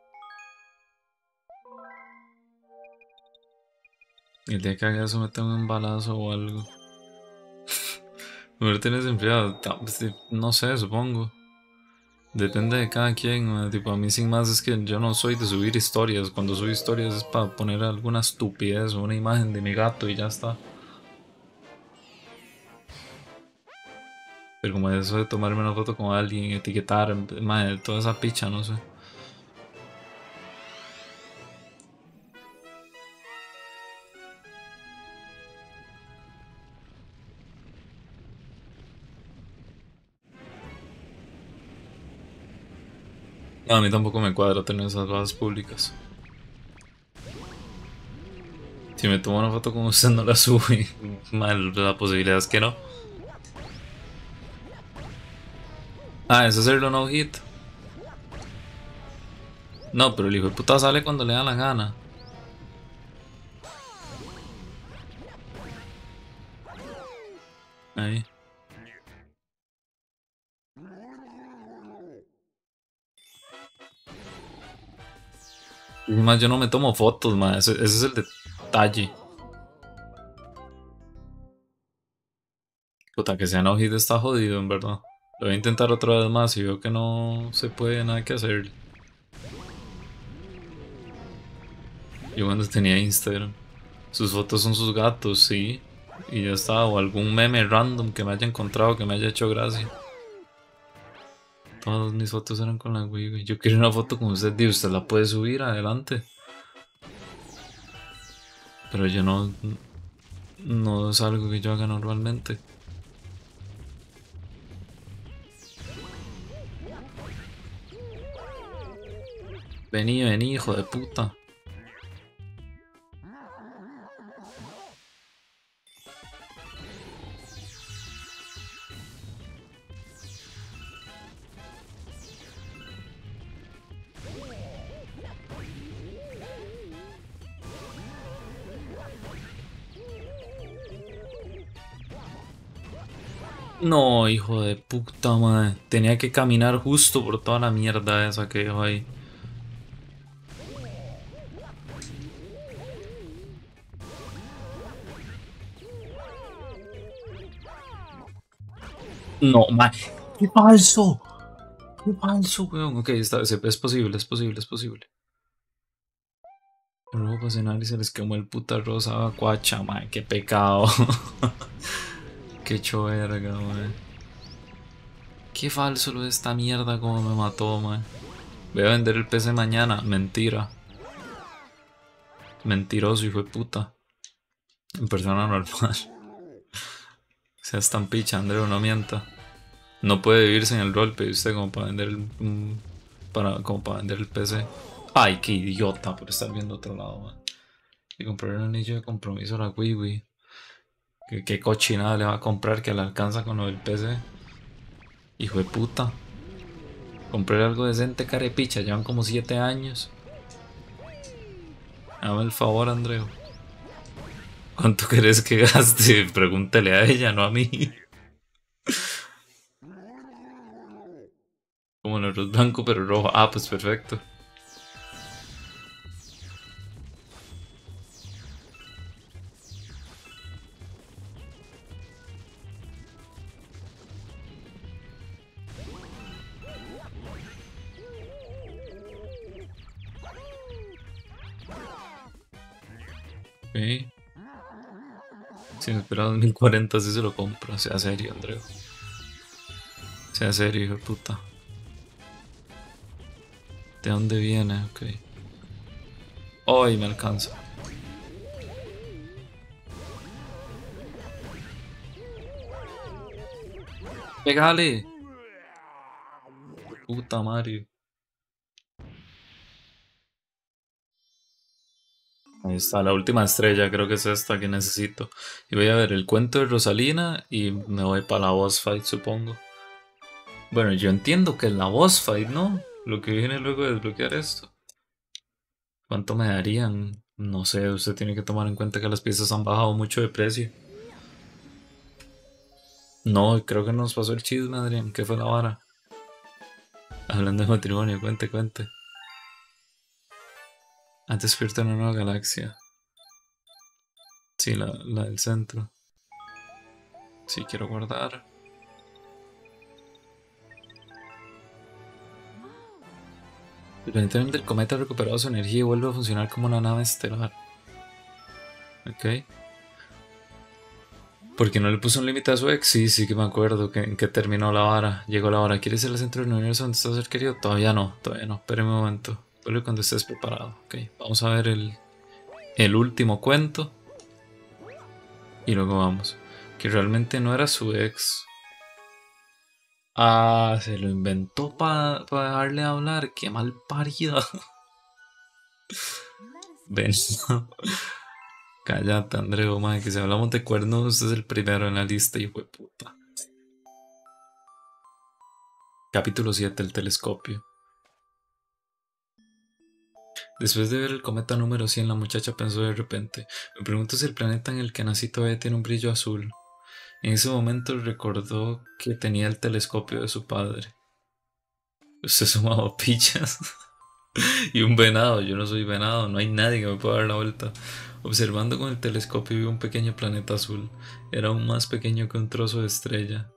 El día que haga eso me tengo un balazo o algo. Muerte desempleado, pues, no sé, supongo. Depende de cada quien, tipo a mí sin más es que yo no soy de subir historias. Cuando subo historias es para poner alguna estupidez o una imagen de mi gato y ya está. Pero como eso de tomarme una foto con alguien, etiquetar, madre, toda esa picha, no sé. A mí tampoco me cuadra tener esas bases públicas. Si me tomo una foto con usted no la subo y mal, la posibilidad es que no. Ah, es hacerlo no hit. No, pero el hijo de puta sale cuando le da la gana. Ahí. Y más yo no me tomo fotos, más. Ese, es el detalle. Puta, que sea no está jodido, en verdad. Lo voy a intentar otra vez más y veo que no se puede nada que hacer. Yo cuando tenía Instagram. Sus fotos son sus gatos, sí. Y ya está. O algún meme random que me haya encontrado que me haya hecho gracia. Todas mis fotos eran con la Wii, Yo quiero una foto con usted, y usted la puede subir adelante. Pero yo no. No es algo que yo haga normalmente. Vení, vení, hijo de puta. No, hijo de puta madre. Tenía que caminar justo por toda la mierda esa que dejo ahí. No, man. ¡Qué falso! ¡Qué falso, weón! Ok, está, es posible, es posible, es posible. Luego para y se les quemó el puta rosa cuacha, man. ¡Qué pecado! ¡Qué hecho verga, man. Qué falso lo de esta mierda como me mató, man. Voy a vender el PC mañana. Mentira. Mentiroso, hijo de puta. En persona normal. Seas tan picha, Andreu, no mienta. No puede vivirse en el rol, pero usted como para vender el. para, como para vender el PC. Ay, qué idiota por estar viendo otro lado, man. Y comprar un anillo de compromiso a la Wii ¿Qué, qué cochinada le va a comprar que le alcanza con lo del PC? Hijo de puta. Compré algo decente, carepicha. Llevan como 7 años. Dame el favor, Andreu. ¿Cuánto querés que gaste? Pregúntele a ella, no a mí. Como el arroz blanco pero rojo. Ah, pues perfecto. Ok. Si me esperaba 2040, si se lo compro. Sea serio, Andreu. Sea serio, hijo de puta. ¿De dónde viene? Ok. Hoy me alcanza. ¡Pegale! Puta Mario. Ahí está, la última estrella, creo que es esta que necesito. Y voy a ver el cuento de Rosalina y me voy para la boss fight, supongo. Bueno, yo entiendo que es la boss fight, ¿no? Lo que viene luego de desbloquear esto. ¿Cuánto me darían? No sé, usted tiene que tomar en cuenta que las piezas han bajado mucho de precio. No, creo que nos pasó el chisme, Adrián. ¿Qué fue la vara? Hablando de matrimonio, cuente, cuente. Antes despierta en una nueva galaxia. Sí, la, la del centro. Sí, quiero guardar. El planeta del cometa ha recuperado su energía y vuelve a funcionar como una nave estelar. Ok. ¿Por qué no le puso un límite a su ex? Sí, sí que me acuerdo que, en que terminó la vara. Llegó la hora. ¿Quieres ser el centro del universo donde está ser querido? Todavía no, todavía no. Espérame un momento. Vuelve cuando estés preparado. Ok, vamos a ver el, el último cuento. Y luego vamos. Que realmente no era su ex. Ah, se lo inventó para pa dejarle hablar. Qué mal parido. Ven. Cállate, Andreo, madre, que si hablamos de cuernos, usted es el primero en la lista, hijo de puta. Capítulo 7, el telescopio. Después de ver el cometa número 100, la muchacha pensó de repente, me pregunto si el planeta en el que nací todavía tiene un brillo azul. En ese momento recordó que tenía el telescopio de su padre. Se sumaba pichas. y un venado, yo no soy venado, no hay nadie que me pueda dar la vuelta. Observando con el telescopio vi un pequeño planeta azul. Era aún más pequeño que un trozo de estrella.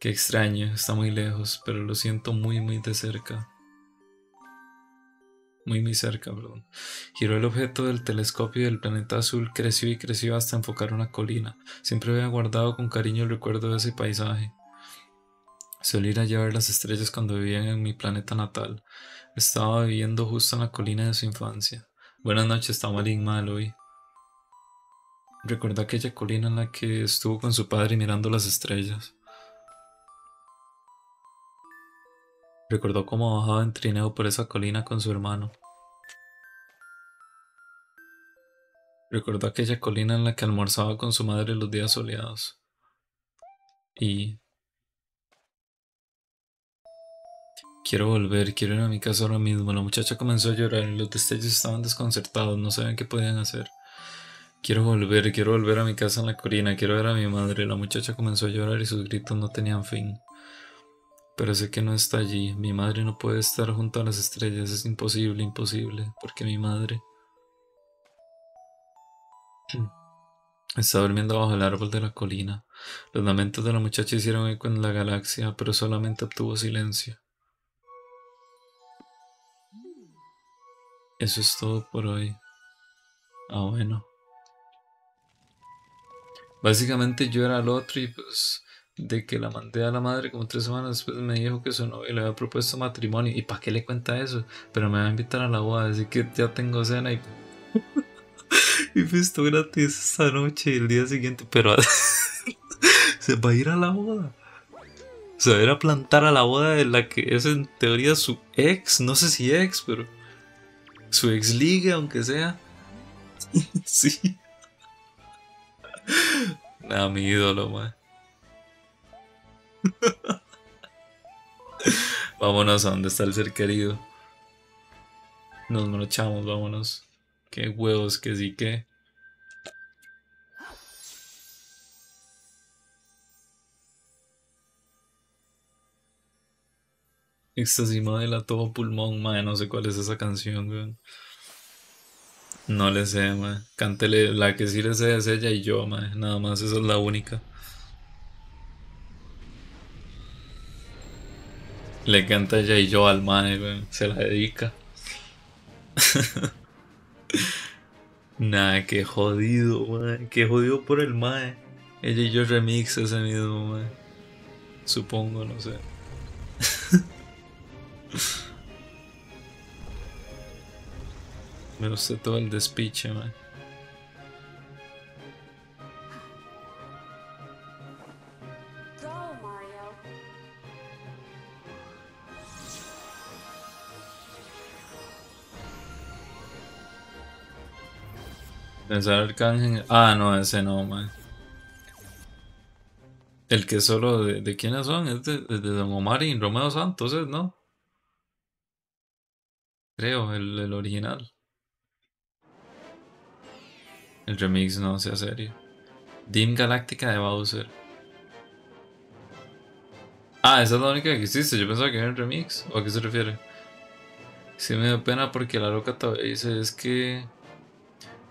Qué extraño, está muy lejos, pero lo siento muy muy de cerca muy muy cerca, perdón. Giró el objeto del telescopio y el planeta azul creció y creció hasta enfocar una colina. Siempre había guardado con cariño el recuerdo de ese paisaje. Solía ir allá a ver las estrellas cuando vivían en mi planeta natal. Estaba viviendo justo en la colina de su infancia. Buenas noches, está mal mal hoy. Recuerda aquella colina en la que estuvo con su padre mirando las estrellas. Recordó cómo bajaba en trineo por esa colina con su hermano. Recordó aquella colina en la que almorzaba con su madre los días soleados. Y... Quiero volver, quiero ir a mi casa ahora mismo. La muchacha comenzó a llorar y los destellos estaban desconcertados, no sabían qué podían hacer. Quiero volver, quiero volver a mi casa en la colina, quiero ver a mi madre. La muchacha comenzó a llorar y sus gritos no tenían fin. Pero sé que no está allí. Mi madre no puede estar junto a las estrellas. Es imposible, imposible. Porque mi madre está durmiendo bajo el árbol de la colina. Los lamentos de la muchacha hicieron eco en la galaxia, pero solamente obtuvo silencio. Eso es todo por hoy. Ah, bueno. Básicamente yo era el otro y pues de que la mandé a la madre como tres semanas después me dijo que su novio le había propuesto matrimonio. ¿Y para qué le cuenta eso? Pero me va a invitar a la boda, así que ya tengo cena y... y visto gratis esta noche y el día siguiente, pero se va a ir a la boda. Se va a ir a plantar a la boda de la que es en teoría su ex, no sé si ex, pero su ex liga, aunque sea. sí. Nada, mi ídolo, man. vámonos a donde está el ser querido. Nos marchamos, vámonos. Qué huevos, que sí que. Éxtasis modela todo pulmón, madre. No sé cuál es esa canción, weón. No le sé, man. Cántele, la que sí le sé es ella y yo, man. Nada más, esa es la única. Le canta ella y yo al mae, Se la dedica. nah, qué jodido, mae. Qué jodido por el mae. Ella y yo remix ese mismo, mae. Supongo, no sé. Me gusta todo el despiche, man. Pensar Arcángel. Ah, no, ese no, man. El que solo de, de quiénes son, es de, Don Omar y Romeo Santos, ¿no? Creo, el, el original. El remix no sea serio. Dim Galáctica de Bowser. Ah, esa es la única que existe. Yo pensaba que era el remix. ¿O a qué se refiere? Sí me da pena porque la loca todavía dice es que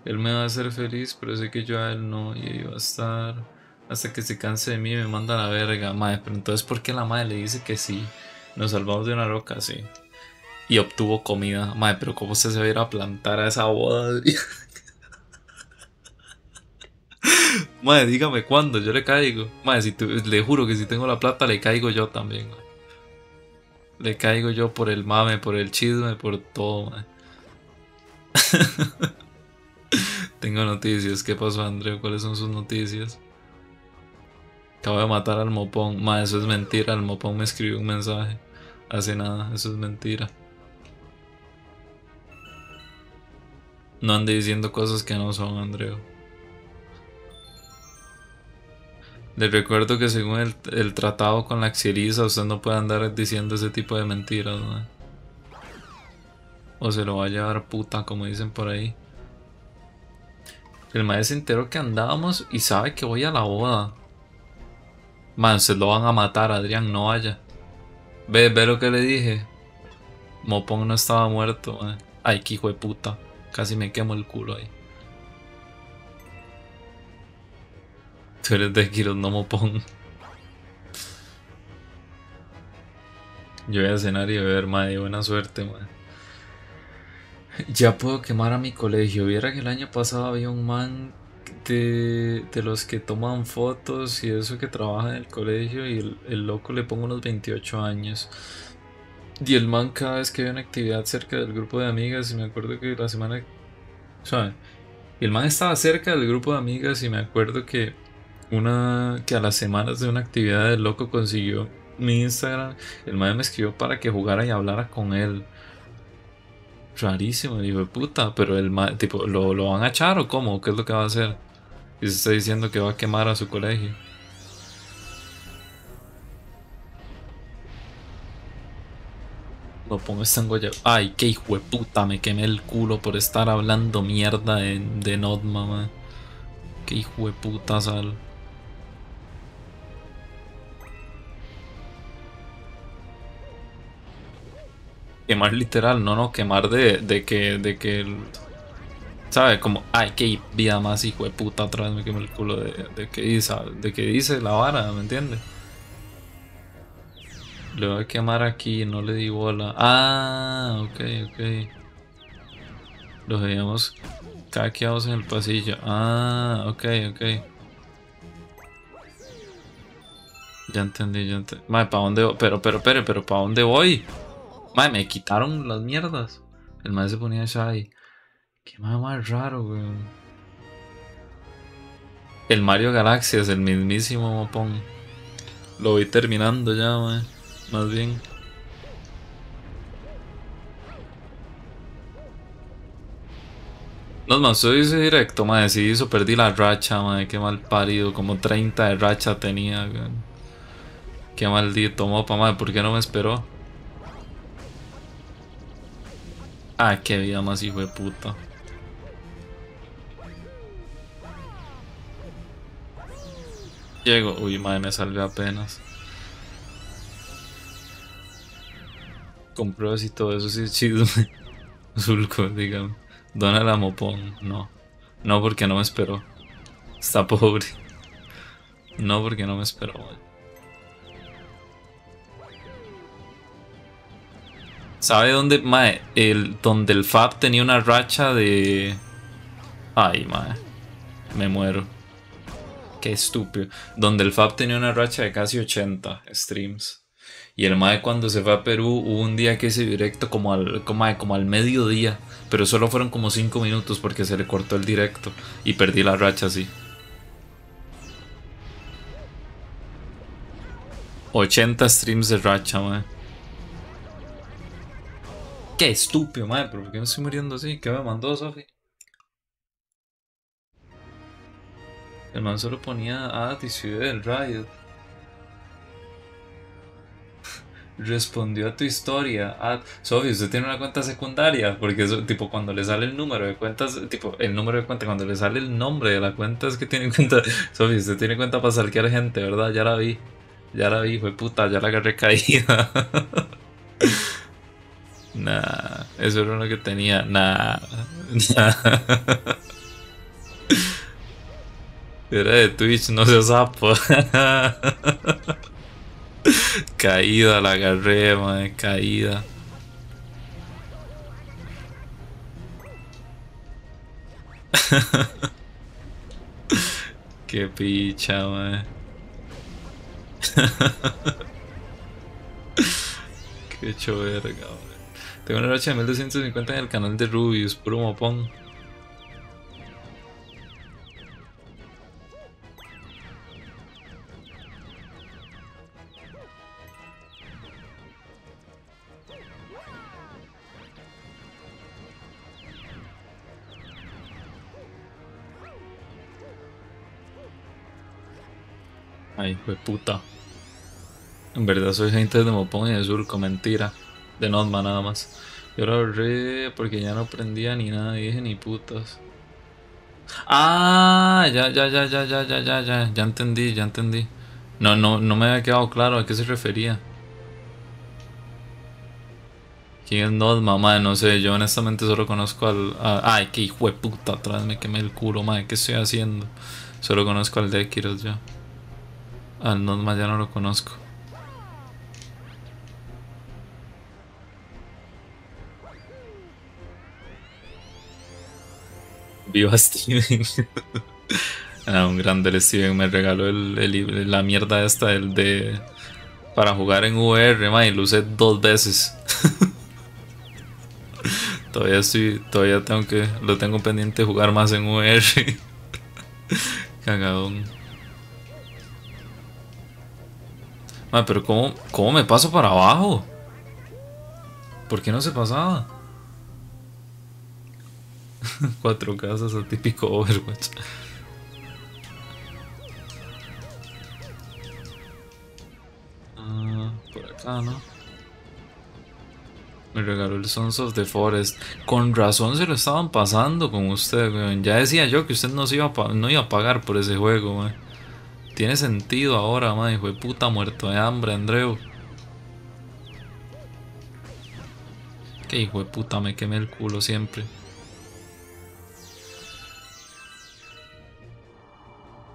él me va a hacer feliz, pero sé que yo a él no. Y ahí va a estar hasta que se canse de mí y me manda a la verga. Madre, pero entonces ¿por qué la madre le dice que sí? Nos salvamos de una loca, sí. Y obtuvo comida. Madre, pero ¿cómo se va a ir a plantar a esa boda? Madre, dígame cuándo, yo le caigo. Madre, si le juro que si tengo la plata, le caigo yo también. Le caigo yo por el mame, por el chisme, por todo. Madre. tengo noticias. ¿Qué pasó, Andreu? ¿Cuáles son sus noticias? Acabo de matar al mopón. Madre, eso es mentira. El mopón me escribió un mensaje. Hace nada, eso es mentira. No ande diciendo cosas que no son, Andreu. Le recuerdo que según el, tratado con la Xiriza, usted no puede andar diciendo ese tipo de mentiras, ¿no? O se lo va a llevar puta, como dicen por ahí. El maestro se enteró que andábamos y sabe que voy a la boda. Man, se lo van a matar, Adrián, no vaya. Ve, ve lo que le dije. Mopong no estaba muerto, man. Ay, qué hijo de puta. Casi me quemo el culo ahí. Tú eres de no Mopong. Yo voy a cenar y beber, madre. Buena suerte, madre. Ya puedo quemar a mi colegio. Viera que el año pasado había un man de, los que toman fotos y eso que trabaja en el colegio y el, loco le pongo unos 28 años. Y el man cada vez que había una actividad cerca del grupo de amigas y me acuerdo que la semana... Y el man estaba cerca del grupo de amigas y me acuerdo que una que a las semanas de una actividad de loco consiguió mi Instagram. El man me escribió para que jugara y hablara con él. Rarísimo, digo, puta, pero el tipo, ¿lo, ¿lo van a echar o cómo? ¿Qué es lo que va a hacer? Y se está diciendo que va a quemar a su colegio. Lo pongo esta Goya. Ay, qué hijo de puta, me quemé el culo por estar hablando mierda de, de Not, mamá. Qué hijo de puta sal. Quemar literal, no, no, quemar de, de que, de que, ¿sabe? Como, ay, qué vida más hijo de puta, otra vez me quemé el culo de, de que dice, de que dice la vara, ¿me entiendes? Le voy a quemar aquí, no le di bola. Ah, ok, ok. Los veíamos caqueados en el pasillo. Ah, ok, ok. Ya entendí, ya entendí. Madre, ¿para dónde voy? Pero, pero, pero, pero, ¿para dónde voy? Madre, me quitaron las mierdas. El madre se ponía Shai. Qué madre más raro, weón. El Mario Galaxia es el mismísimo mopón. Lo voy terminando ya, madre más bien. Más soy ese directo, madre. Si hizo, perdí la racha, madre. Qué mal parido. Como 30 de racha tenía, Qué maldito mopa, madre. ¿Por qué no me esperó? Ah, qué vida más hijo de puta. Llego. Uy, madre, me salvé apenas. con pruebas y todo eso sí es. Zulco, digamos. Dona la mopón. No. No porque no me esperó. Está pobre. No porque no me esperó. ¿Sabe dónde, mae? El, donde el Fab tenía una racha de... Ay, mae. Me muero. Qué estúpido. Donde el Fab tenía una racha de casi 80 streams. Y el mae cuando se fue a Perú hubo un día que hice directo como al, como, como al mediodía. Pero solo fueron como 5 minutos porque se le cortó el directo. Y perdí la racha así. 80 streams de racha, mae. Qué estúpido, mae. ¿Pero por qué me estoy muriendo así? ¿Qué me mandó, Sofi? El man solo ponía ah, del Riot. respondió a tu historia. Ah, Sofi, usted tiene una cuenta secundaria, porque eso, tipo, cuando le sale el número de cuentas, tipo, el número de cuenta, cuando le sale el nombre de la cuenta es que tiene cuenta. Sofi, usted tiene cuenta para salquear gente, ¿verdad? Ya la vi. Ya la vi, fue puta, ya la agarré caída. nah, eso era lo que tenía. Nah, nah. Era de Twitch, no se sapo. caída la agarré, madre, caída. Qué picha, madre. Qué hecho verga, Tengo una racha de 1250 en el canal de Rubius, puro mopón. Ay, fue puta. En verdad soy gente de Mopón y de Surco, mentira. De Notma nada más. Yo lo ahorré porque ya no aprendía ni nada, dije ni putas. Ah, ya, ya, ya, ya, ya, ya, ya, ya, ya entendí, ya entendí. No, no, no me había quedado claro a qué se refería. ¿Quién es Notma, madre? No sé, yo honestamente solo conozco al... ay, qué hijo de puta, atrás me quemé el culo, madre, ¿qué estoy haciendo? Solo conozco al de Kiros ya. Al Nodma ya no lo conozco. Viva Steven. ah, un grande el Steven me regaló el, la mierda esta del de para jugar en VR, man, y lo usé dos veces. Todavía estoy, todavía tengo que, lo tengo pendiente jugar más en UR. Cagadón. Madre, pero ¿cómo, ¿cómo me paso para abajo? ¿Por qué no se pasaba? Cuatro casas, el típico Overwatch. Ah, por acá, ¿no? Me regaló el Sons of the Forest. Con razón se lo estaban pasando con usted, weón. Ya decía yo que usted no, iba, a no iba a pagar por ese juego, weón. Tiene sentido ahora, man. Hijo de puta muerto de hambre, Andreu. Que hijo de puta me quemé el culo siempre.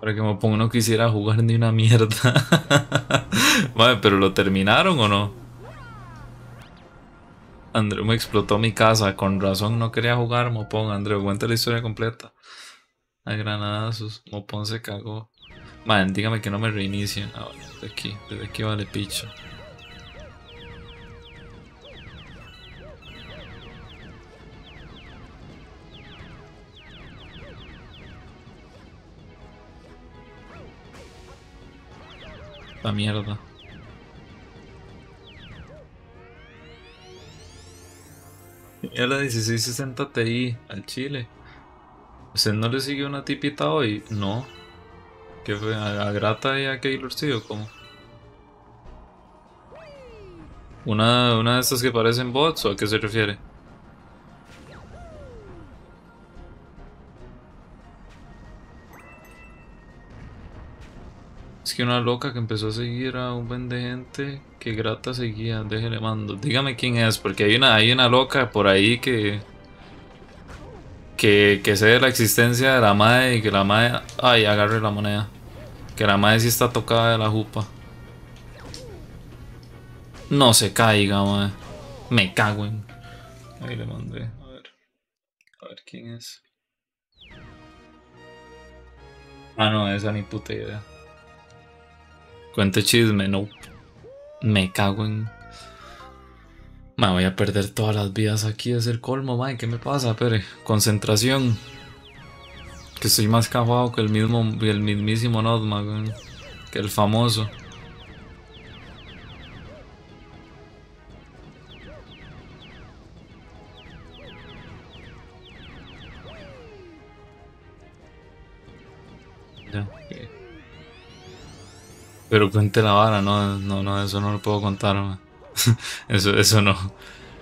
Para que me ponga no quisiera jugar ni una mierda. vale, pero ¿lo terminaron o no? Andreu me explotó mi casa. Con razón no quería jugar, Mopón. Andreu, cuenta la historia completa. A granadazos. Mopón se cagó. Man, dígame que no me reinicien. Ahora, desde aquí. Desde aquí vale picho. Mierda. Y a la 1660 Ti al chile. ¿Usted no le siguió una tipita hoy? No. ¿Qué fue? ¿A, Grata y a Keylor sí o cómo? ¿Una, ¿Una de estas que parecen bots o a qué se refiere? Es que una loca que empezó a seguir a un buen de gente que grata seguía, déjele mando. Dígame quién es, porque hay una, hay una loca por ahí que. Que, que sé de la existencia de la madre y que la madre. Ay, agarre la moneda. Que la madre sí está tocada de la jupa. No se caiga, madre. Me cago en. Ahí le mandé. A ver. A ver quién es. Ah, no, esa ni puta idea. Cuente chisme, no. Me cago en. Me voy a perder todas las vidas aquí, es el colmo, man. ¿Qué me pasa? Pere, concentración. Que estoy más cagado que el mismo, el mismísimo Nodma, que el famoso. Pero cuente la vara, no, no, no, eso no lo puedo contar, eso, eso no.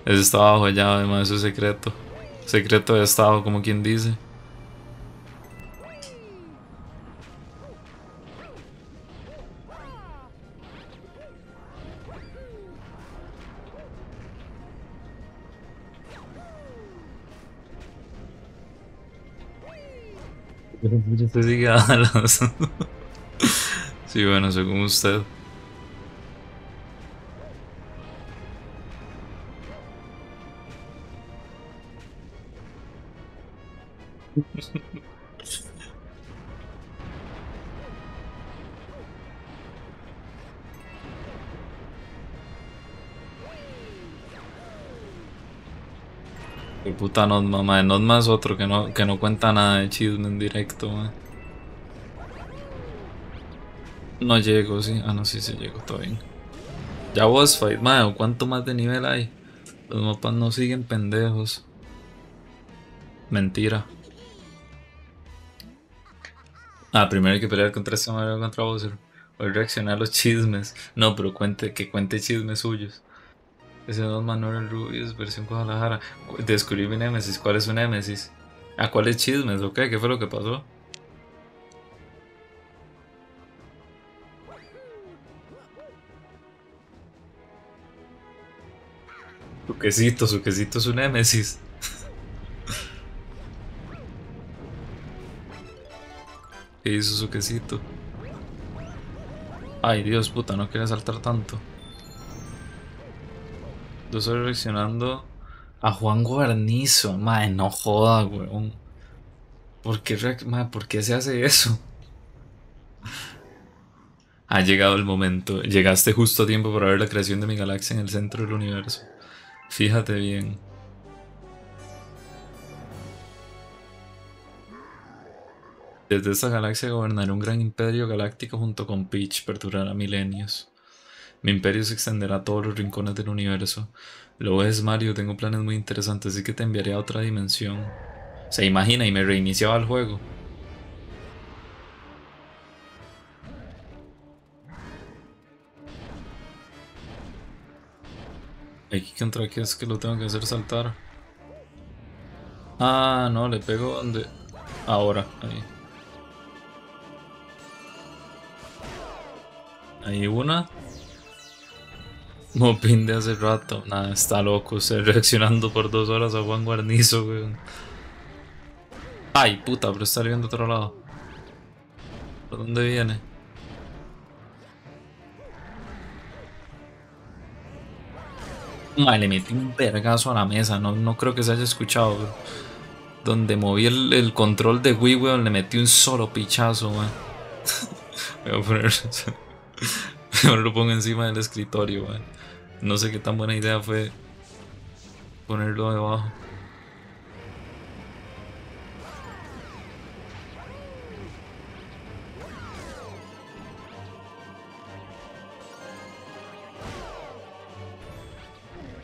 Eso está bajo ya, además, eso es secreto. Secreto de estado, como quien dice. Pero pues, te sigue Sí, bueno, según usted. Puta Notma, madre. Notma es otro que no, que no cuenta nada de chisme en directo. No llego, sí. Ah, no, sí, sí llego, todo bien. Ya boss fight, madre, ¿cuánto más de nivel hay? Los mapas no siguen pendejos. Mentira. Ah, primero hay que pelear contra este Mario contra Bowser. A reaccionar a los chismes. No, pero cuente, que cuente chismes suyos. Ese dos Manuel Rubius, versión Guadalajara. Descubrí mi Nemesis. ¿Cuál es su Nemesis? ¿A cuáles chismes? ¿O qué? ¿Qué fue lo que pasó? Su quesito, su quesito es su némesis. ¿Qué hizo su quesito? Ay, Dios, puta, no quiere saltar tanto. Yo estoy reaccionando a Juan Guarnizo. Madre, no joda, weón. ¿Por qué, ¿Por qué se hace eso? Ha llegado el momento. Llegaste justo a tiempo para ver la creación de mi galaxia en el centro del universo. Fíjate bien. Desde esa galaxia gobernaré un gran imperio galáctico junto con Peach, perdurará milenios. Mi imperio se extenderá a todos los rincones del universo. Lo ves, Mario, tengo planes muy interesantes, así que te enviaré a otra dimensión. Se imagina y me reiniciaba el juego. Aquí contra aquí es que lo tengo que hacer saltar. Ah, no, le pego donde... Ahora, ahí. Ahí una. Mopin de hace rato. Nada, está loco. Estoy reaccionando por dos horas a Juan Guarnizo, weón. Ay, puta, pero está viendo otro lado. ¿Por dónde viene? Le metí un vergazo a la mesa, no, no creo que se haya escuchado, Donde moví el, control de Wii, weón, le metí un solo pichazo, weón. Voy a poner... Lo pongo encima del escritorio, weón. No sé qué tan buena idea fue ponerlo debajo.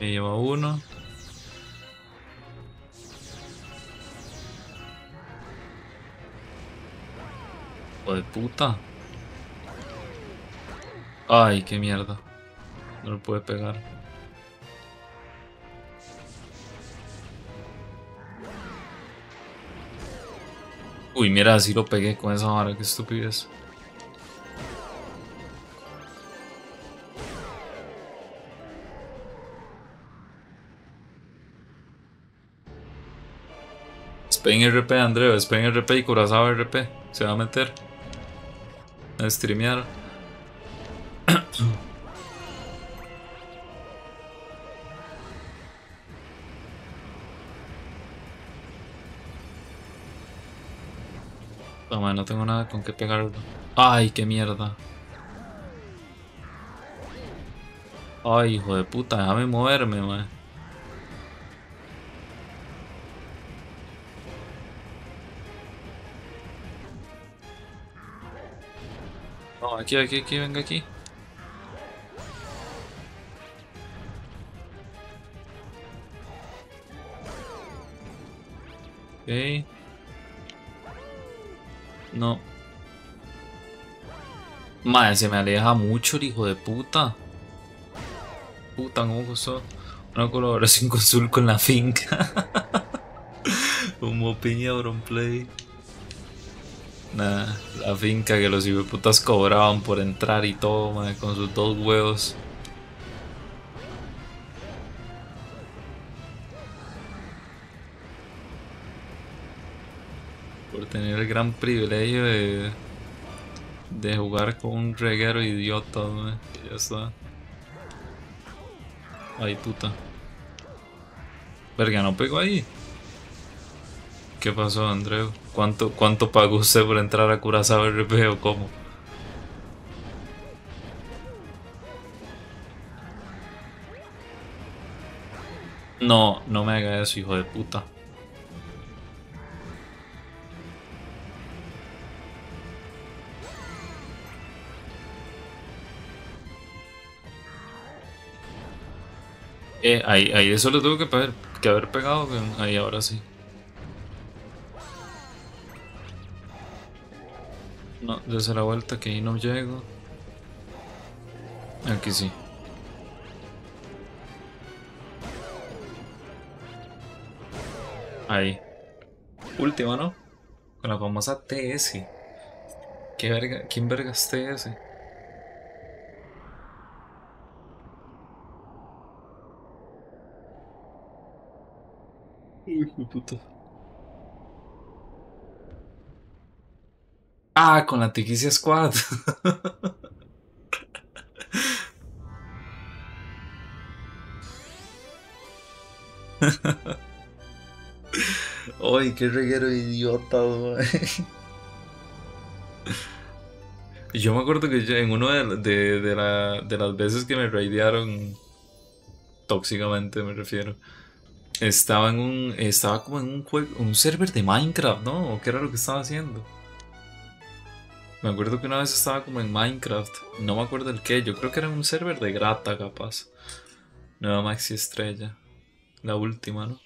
Me lleva uno. De puta. Ay, qué mierda. No lo puede pegar. Uy, mira, así lo pegué con esa vara, qué estupidez. Spain RP, Andreo, Spain RP y Curazao RP. Se va a meter. A streamear. No, no tengo nada con qué pegarlo. Ay, qué mierda. Ay, hijo de puta, déjame moverme, man. Aquí, aquí, aquí, venga aquí. Ok. No. Madre, se me aleja mucho el hijo de puta. Puta, ¿cómo pasó? Una colaboración con Zul con la finca. Como piña Play. Nah, la finca que los putas cobraban por entrar y todo, con sus dos huevos. Por tener el gran privilegio de, de jugar con un reguero idiota, ya está. Ay, puta. Verga, no pegó ahí. ¿Qué pasó, Andreu? ¿Cuánto, ¿Cuánto pagó usted por entrar a Curazao RP o cómo? No, no me haga eso, hijo de puta. Eh, ahí, ahí eso lo tuvo que, que haber pegado, ahí ahora sí. No, desde la vuelta que ahí no llego. Aquí sí. Ahí. Última, ¿no? Con la famosa TS. ¿Qué verga? ¿Quién verga es TS? Uy, puta. Ah, con la Tiquicia Squad. Ay, qué reguero idiota, Yo me acuerdo que en uno de, de, las veces que me raidearon tóxicamente me refiero. Estaba en un. Estaba como en un juego. un server de Minecraft, ¿no? ¿O qué era lo que estaba haciendo? Me acuerdo que una vez estaba como en Minecraft. No me acuerdo el qué. Yo creo que era un server de grata, capaz. Nueva Maxi Estrella. La última, ¿no?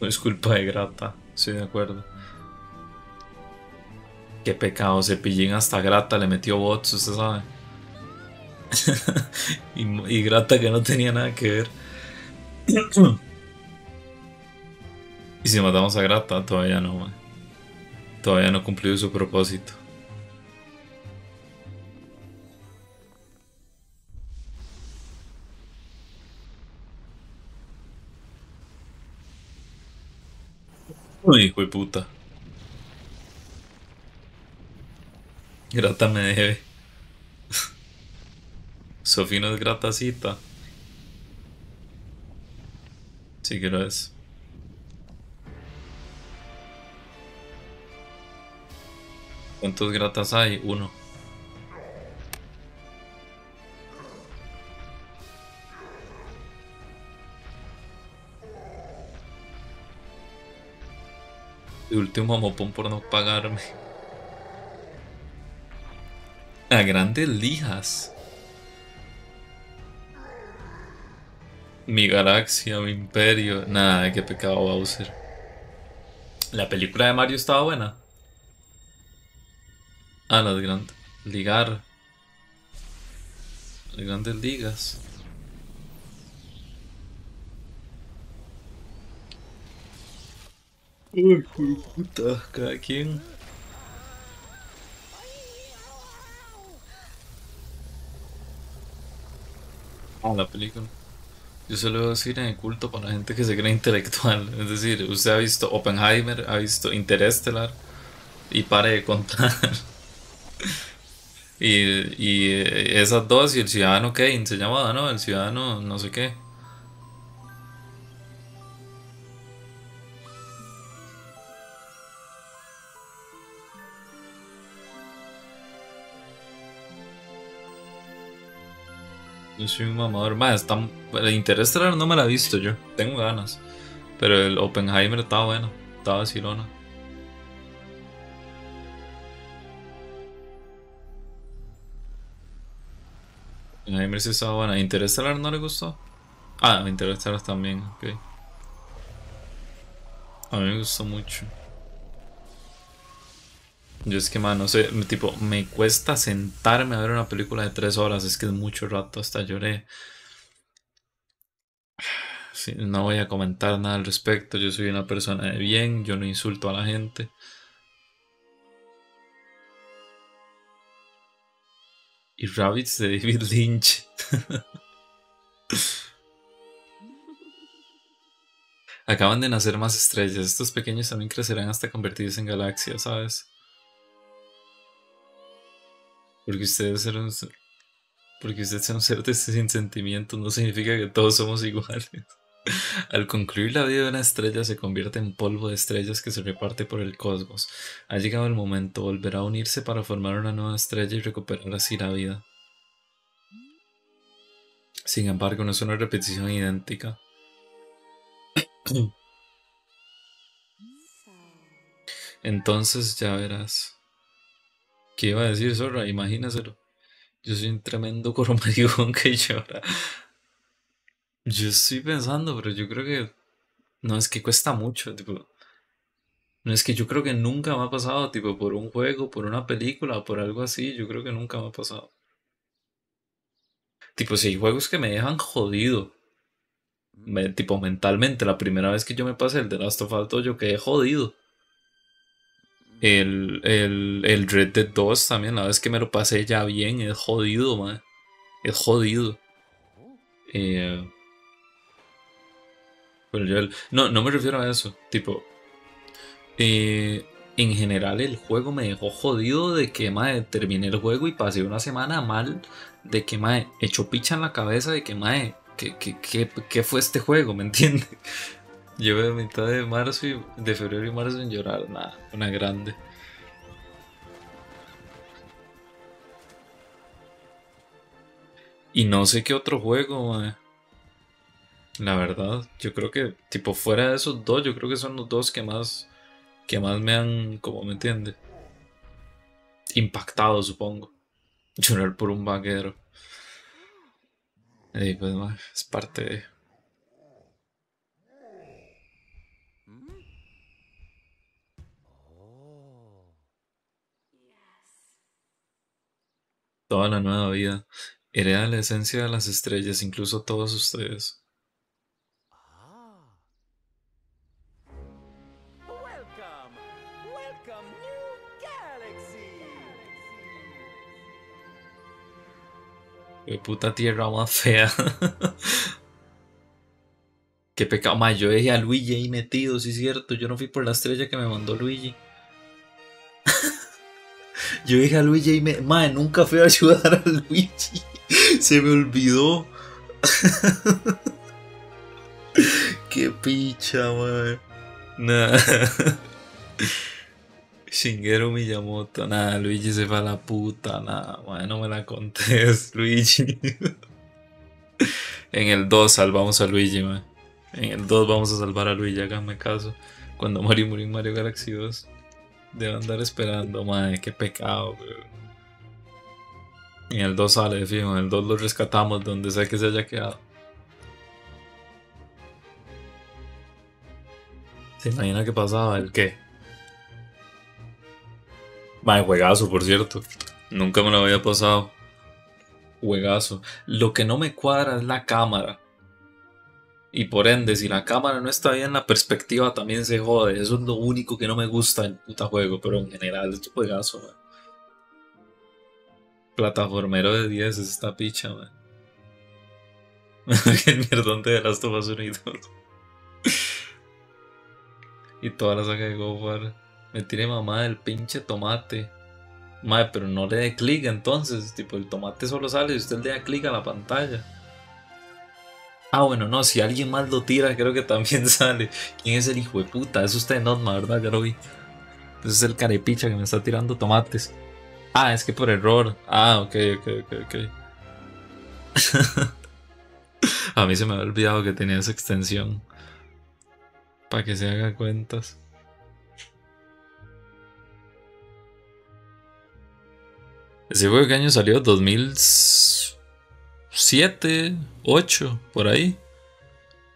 Es culpa de grata. Estoy de acuerdo. Qué pecado. Cepillín hasta grata le metió bots, usted sabe. y grata que no tenía nada que ver. Y si matamos a Grata, todavía no, Todavía no cumplió su propósito. Uy, hijo de puta. Grata me debe. Sofino es gratacita. Sí que lo. ¿Cuántos gratas hay? Uno. El último mopón por no pagarme. A grandes lijas. Mi galaxia, mi imperio. Nada, qué pecado Bowser. La película de Mario estaba buena. Ah, las grandes. Ligar. Las grandes ligas. Uy, puta, cada quien. Ah, la película. Yo solo decir en el culto para la gente que se cree intelectual. Es decir, usted ha visto Oppenheimer, ha visto Interestelar y pare de contar. y, y esas dos y el ciudadano Kane se llamaba, ¿no? El ciudadano no sé qué. Yo soy un mamador. Más, el Interestelar no me la he visto yo. Tengo ganas. Pero el Oppenheimer estaba bueno. Estaba vacilona. Oppenheimer sí estaba buena. ¿Interestelar no le gustó? Ah, Interestelar también, ok. A mí me gustó mucho. Yo es que, man, no sé, tipo, me cuesta sentarme a ver una película de tres horas, es que es mucho rato, hasta lloré. no voy a comentar nada al respecto, yo soy una persona de bien, yo no insulto a la gente. Y Rabbits de David Lynch. Acaban de nacer más estrellas, estos pequeños también crecerán hasta convertirse en galaxias, ¿sabes? Porque ustedes ser un porque usted sea un ser de sin sentimientos no significa que todos somos iguales. Al concluir la vida de una estrella se convierte en polvo de estrellas que se reparte por el cosmos. Ha llegado el momento, volverá a unirse para formar una nueva estrella y recuperar así la vida. Sin embargo, no es una repetición idéntica. Entonces ya verás. ¿Qué iba a decir Zorra? Imagínaselo. Yo soy un tremendo coromarigón que llora. Yo estoy pensando, pero yo creo que. No, es que cuesta mucho. No es que yo creo que nunca me ha pasado, tipo, por un juego, por una película, por algo así. Yo creo que nunca me ha pasado. Tipo, si hay juegos que me dejan jodido. tipo, mentalmente, la primera vez que yo me pasé el de Last of Us yo quedé jodido. El, el, Red Dead 2 también, la vez que me lo pasé ya bien, es jodido, man. Es jodido. Eh, pero yo, no, no me refiero a eso. Tipo, eh, en general el juego me dejó jodido de que, madre, terminé el juego y pasé una semana mal. De que, madre, echó picha en la cabeza de que, madre, ¿qué, fue este juego? ¿Me entiendes? Llevo mitad de marzo y de febrero y marzo sin llorar, nada, una grande. Y no sé qué otro juego, La verdad, yo creo que, tipo, fuera de esos dos, yo creo que son los dos que más, que más me han, como me entiende, impactado, supongo. Llorar por un vaquero. Y pues, es parte de... Toda la nueva vida. Hereda la esencia de las estrellas, incluso todos ustedes. Qué puta tierra más fea. Qué pecado. Ma, yo dejé a Luigi ahí metido, sí es cierto. Yo no fui por la estrella que me mandó Luigi. Yo dije a Luigi ahí me. Ma, nunca fui a ayudar a Luigi. Se me olvidó. Qué picha, man. Nah. Shigeru Miyamoto, nada, Luigi se va a la puta, nada, no me la contés, Luigi. en el 2 salvamos a Luigi, man. En el 2 vamos a salvar a Luigi, háganme caso. Cuando Mario murió en Mario Galaxy 2. Debo andar esperando, madre, qué pecado, weón. El 2 sale, fijo, el 2 lo rescatamos donde sea que se haya quedado. ¿Se imagina qué pasaba? ¿El qué? Vaya, juegazo, por cierto. Nunca me lo había pasado. Juegazo. Lo que no me cuadra es la cámara. Y por ende, si la cámara no está bien, la perspectiva también se jode. Eso es lo único que no me gusta del puta juego. Pero en general es un juegazo, man. Plataformero de 10 es esta picha, man. El mierdón de las tomas unidos. y toda la saga de GoFar. Me tiré mamá del pinche tomate. Madre, pero no le dé clic entonces. Tipo, el tomate solo sale y usted le da clic a la pantalla. Ah, bueno, no, si alguien más lo tira, creo que también sale. ¿Quién es el hijo de puta? Es usted Notma, ¿verdad? Ya lo vi. Ese es el carepicha que me está tirando tomates. Ah, es que por error. Ah, ok, ok, ok, ok. A mí se me había olvidado que tenía esa extensión. Para que se haga cuentas. ¿Ese juego qué año salió? ¿2007? ¿8? Por ahí.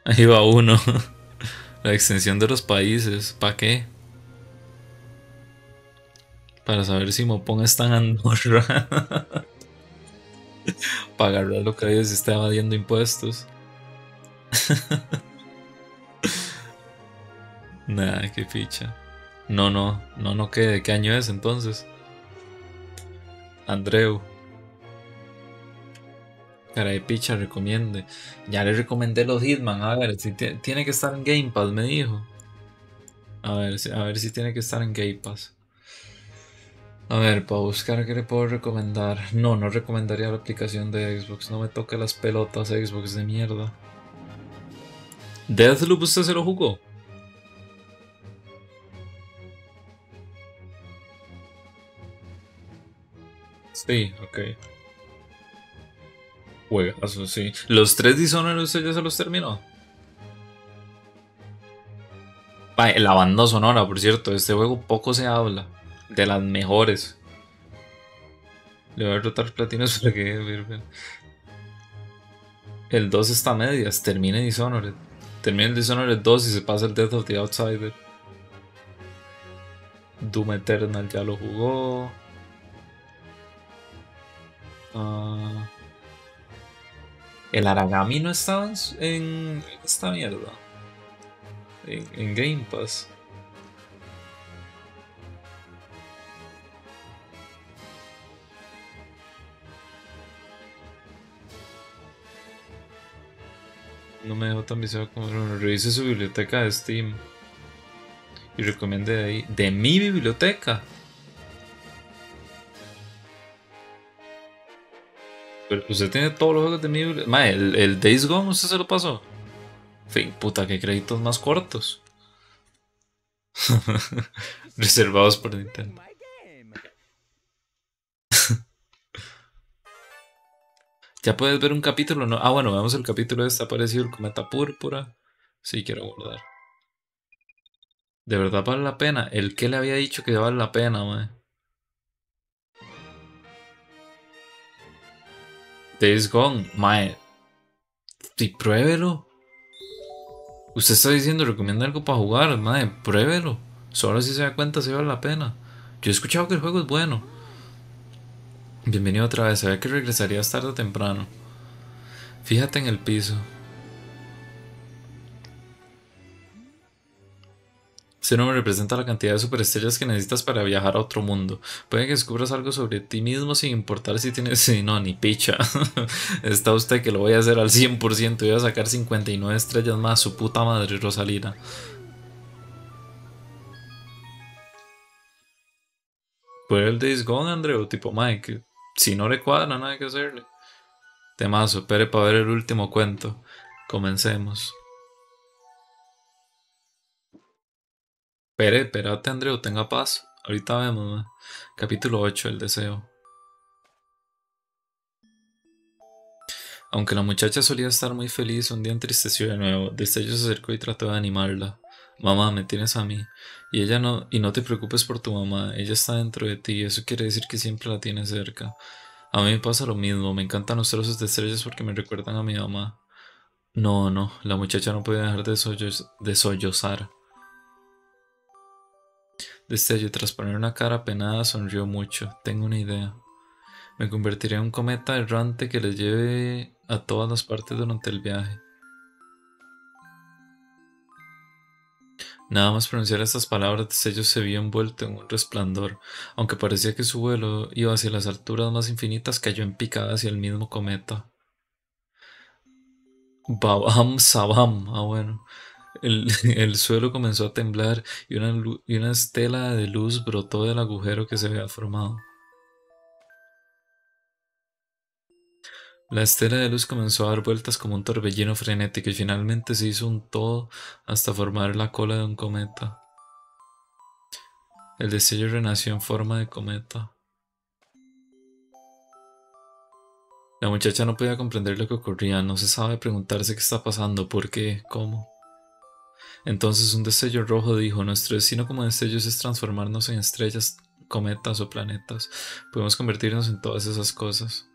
Ahí va uno. La extensión de los países. ¿Para qué? Para saber si Mopón está en Andorra. Para agarrar lo que hay si está evadiendo impuestos. Nada, qué ficha. No, no, no, no, ¿qué? ¿De qué año es entonces? Andreu. Cara de picha, recomiende. Ya le recomendé los Hitman. A ver, si tiene que estar en Game Pass, me dijo. A ver, a ver si tiene que estar en Game Pass. A ver, para buscar qué le puedo recomendar. No, no recomendaría la aplicación de Xbox. No me toque las pelotas Xbox de mierda. Deathloop, ¿usted se lo jugó? Sí, ok. ¿Los tres Dishonored usted ya se los terminó? la banda sonora, por cierto, de este juego poco se habla. De las mejores. Le voy a rotar platinos para que El 2 está a medias, termina Dishonored. Termina el Dishonored 2 y se pasa el Death of the Outsider. Doom Eternal ya lo jugó. Ah. El Aragami no estaba en, esta mierda. En, Game Pass. No me dejó tan visual como revise su biblioteca de Steam y recomiende de ahí de mi biblioteca. Pero usted tiene todos los juegos de mi Ma, el, el, Days Gone, ¿usted se lo pasó? Fin, puta, qué créditos más cortos. Reservados por Nintendo. Ya puedes ver un capítulo, ¿no? Ah, bueno, vemos el capítulo este, ha aparecido el cometa púrpura. Sí, quiero guardar. De verdad vale la pena. El que le había dicho que vale la pena, mae. Days Gone, mae. Y pruébelo. Usted está diciendo, recomienda algo para jugar, mae, pruébelo. Solo si se da cuenta si vale la pena. Yo he escuchado que el juego es bueno. Bienvenido otra vez, sabía que regresarías tarde o temprano. Fíjate en el piso. Ese número representa la cantidad de superestrellas que necesitas para viajar a otro mundo. Puede que descubras algo sobre ti mismo sin importar si tienes... Sí, no, ni picha. Está usted que lo voy a hacer al 100%. Voy a sacar 59 estrellas más. Su puta madre, Rosalina. Fue el Days Gone, Andreu. Tipo, Mike, si no le cuadra, nada que hacerle. Temazo, espere para ver el último cuento. Comencemos. Espere, espérate, Andreu, tenga paz. Ahorita vemos, Capítulo 8, el deseo. Aunque la muchacha solía estar muy feliz, un día entristeció de nuevo. Destello se acercó y trató de animarla. Mamá, me tienes a mí. Y ella no, y no te preocupes por tu mamá, ella está dentro de ti, eso quiere decir que siempre la tienes cerca. A mí me pasa lo mismo, me encantan los trozos de estrellas porque me recuerdan a mi mamá. No, no, la muchacha no puede dejar de, de sollozar. Destello, tras poner una cara penada, sonrió mucho. Tengo una idea. Me convertiré en un cometa errante que les lleve a todas las partes durante el viaje. Nada más pronunciar estas palabras, Destello se vio envuelto en un resplandor. Aunque parecía que su vuelo iba hacia las alturas más infinitas, cayó en picada hacia el mismo cometa. Babam Sabam. Ah, bueno. El, suelo comenzó a temblar y una, y una estela de luz brotó del agujero que se había formado. La estela de luz comenzó a dar vueltas como un torbellino frenético y finalmente se hizo un todo hasta formar la cola de un cometa. El destello renació en forma de cometa. La muchacha no podía comprender lo que ocurría, no se sabe preguntarse qué está pasando, por qué, cómo. Entonces un destello rojo dijo, nuestro destino como destellos es transformarnos en estrellas, cometas o planetas. Podemos convertirnos en todas esas cosas.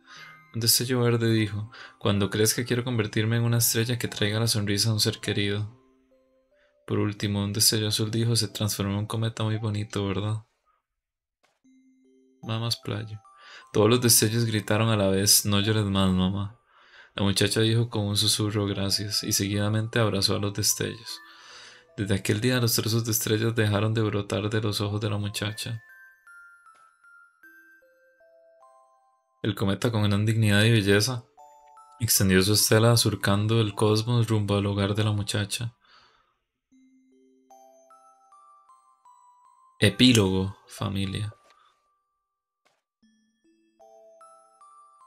Un destello verde dijo, cuando crees que quiero convertirme en una estrella que traiga la sonrisa a un ser querido. Por último, un destello azul dijo, se transformó en un cometa muy bonito, ¿verdad? Mamás playa. Todos los destellos gritaron a la vez, no llores más, mamá. La muchacha dijo con un susurro gracias y seguidamente abrazó a los destellos. Desde aquel día los trozos de estrellas dejaron de brotar de los ojos de la muchacha. El cometa con gran dignidad y belleza extendió su estela surcando el cosmos rumbo al hogar de la muchacha. Epílogo, familia.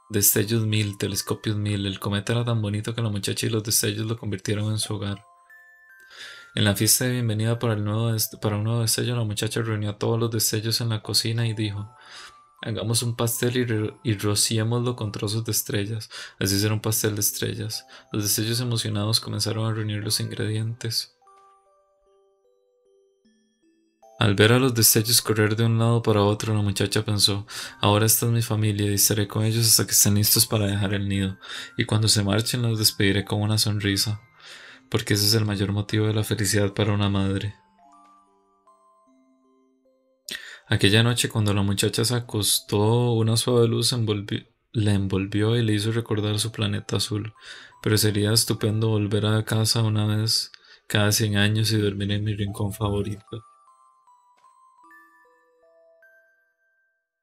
Destellos mil, telescopios mil. El cometa era tan bonito que la muchacha y los destellos lo convirtieron en su hogar. En la fiesta de bienvenida para, el nuevo para un nuevo destello, la muchacha reunió todos los destellos en la cocina y dijo, hagamos un pastel y, rociémoslo con trozos de estrellas. Así será un pastel de estrellas. Los destellos emocionados comenzaron a reunir los ingredientes. Al ver a los destellos correr de un lado para otro, la muchacha pensó, ahora esta es mi familia y estaré con ellos hasta que estén listos para dejar el nido, y cuando se marchen los despediré con una sonrisa porque ese es el mayor motivo de la felicidad para una madre. Aquella noche cuando la muchacha se acostó, una suave luz la envolvió y le hizo recordar su planeta azul, pero sería estupendo volver a casa una vez cada 100 años y dormir en mi rincón favorito.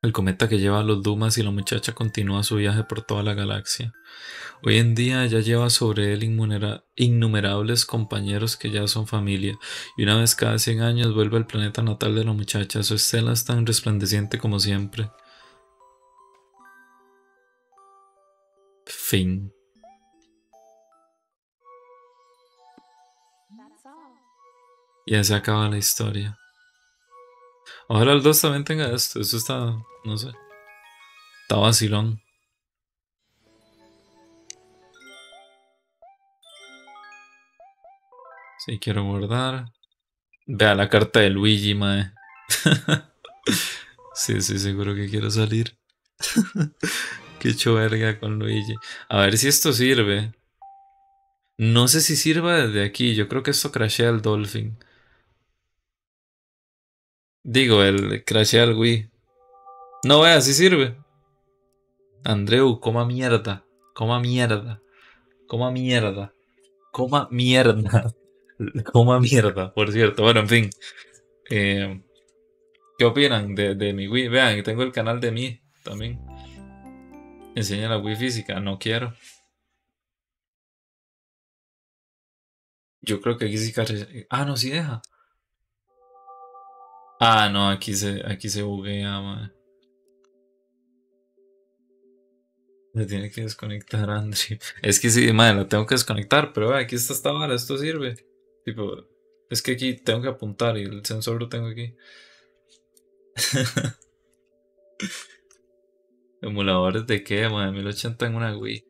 El cometa que lleva a los Dumas y la muchacha continúa su viaje por toda la galaxia. Hoy en día ya lleva sobre él innumerables compañeros que ya son familia, y una vez cada 100 años vuelve al planeta natal de la muchacha. Su estela es tan resplandeciente como siempre. Fin. Ya se acaba la historia. Ojalá el 2 también tenga esto. Esto está, no sé. Está vacilón. Sí, quiero guardar. Vea la carta de Luigi, mae. sí, sí, seguro que quiero salir. Qué verga con Luigi. A ver si esto sirve. No sé si sirva desde aquí. Yo creo que esto crashea el Dolphin. Digo, el crashea el Wii. No vea, si sirve. Andreu, coma mierda. Coma mierda. Coma mierda. Coma mierda. Coma mierda, por cierto. Bueno, en fin. Eh, ¿Qué opinan de, de mi Wii? Vean, tengo el canal de mí también. Enseña la Wii física. No quiero. Yo creo que aquí sí Ah, no, sí deja. Ah, no, aquí se, aquí se buguea, madre. Me tiene que desconectar, Andrew. Es que sí, madre, la tengo que desconectar, pero aquí está esta vara, esto sirve. Tipo, es que aquí tengo que apuntar y el sensor lo tengo aquí. Emuladores de qué, madre, 1080 en una Wii.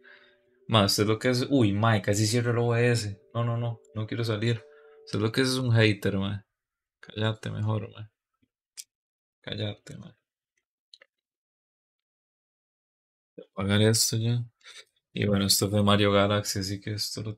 Más, usted lo que es. Uy, madre, casi cierro el OBS. No, no, no, no quiero salir. Usted lo que es es un hater, madre. Cállate mejor, madre. Cállate, madre. Apagar esto ya. Y bueno, esto fue Mario Galaxy, así que esto lo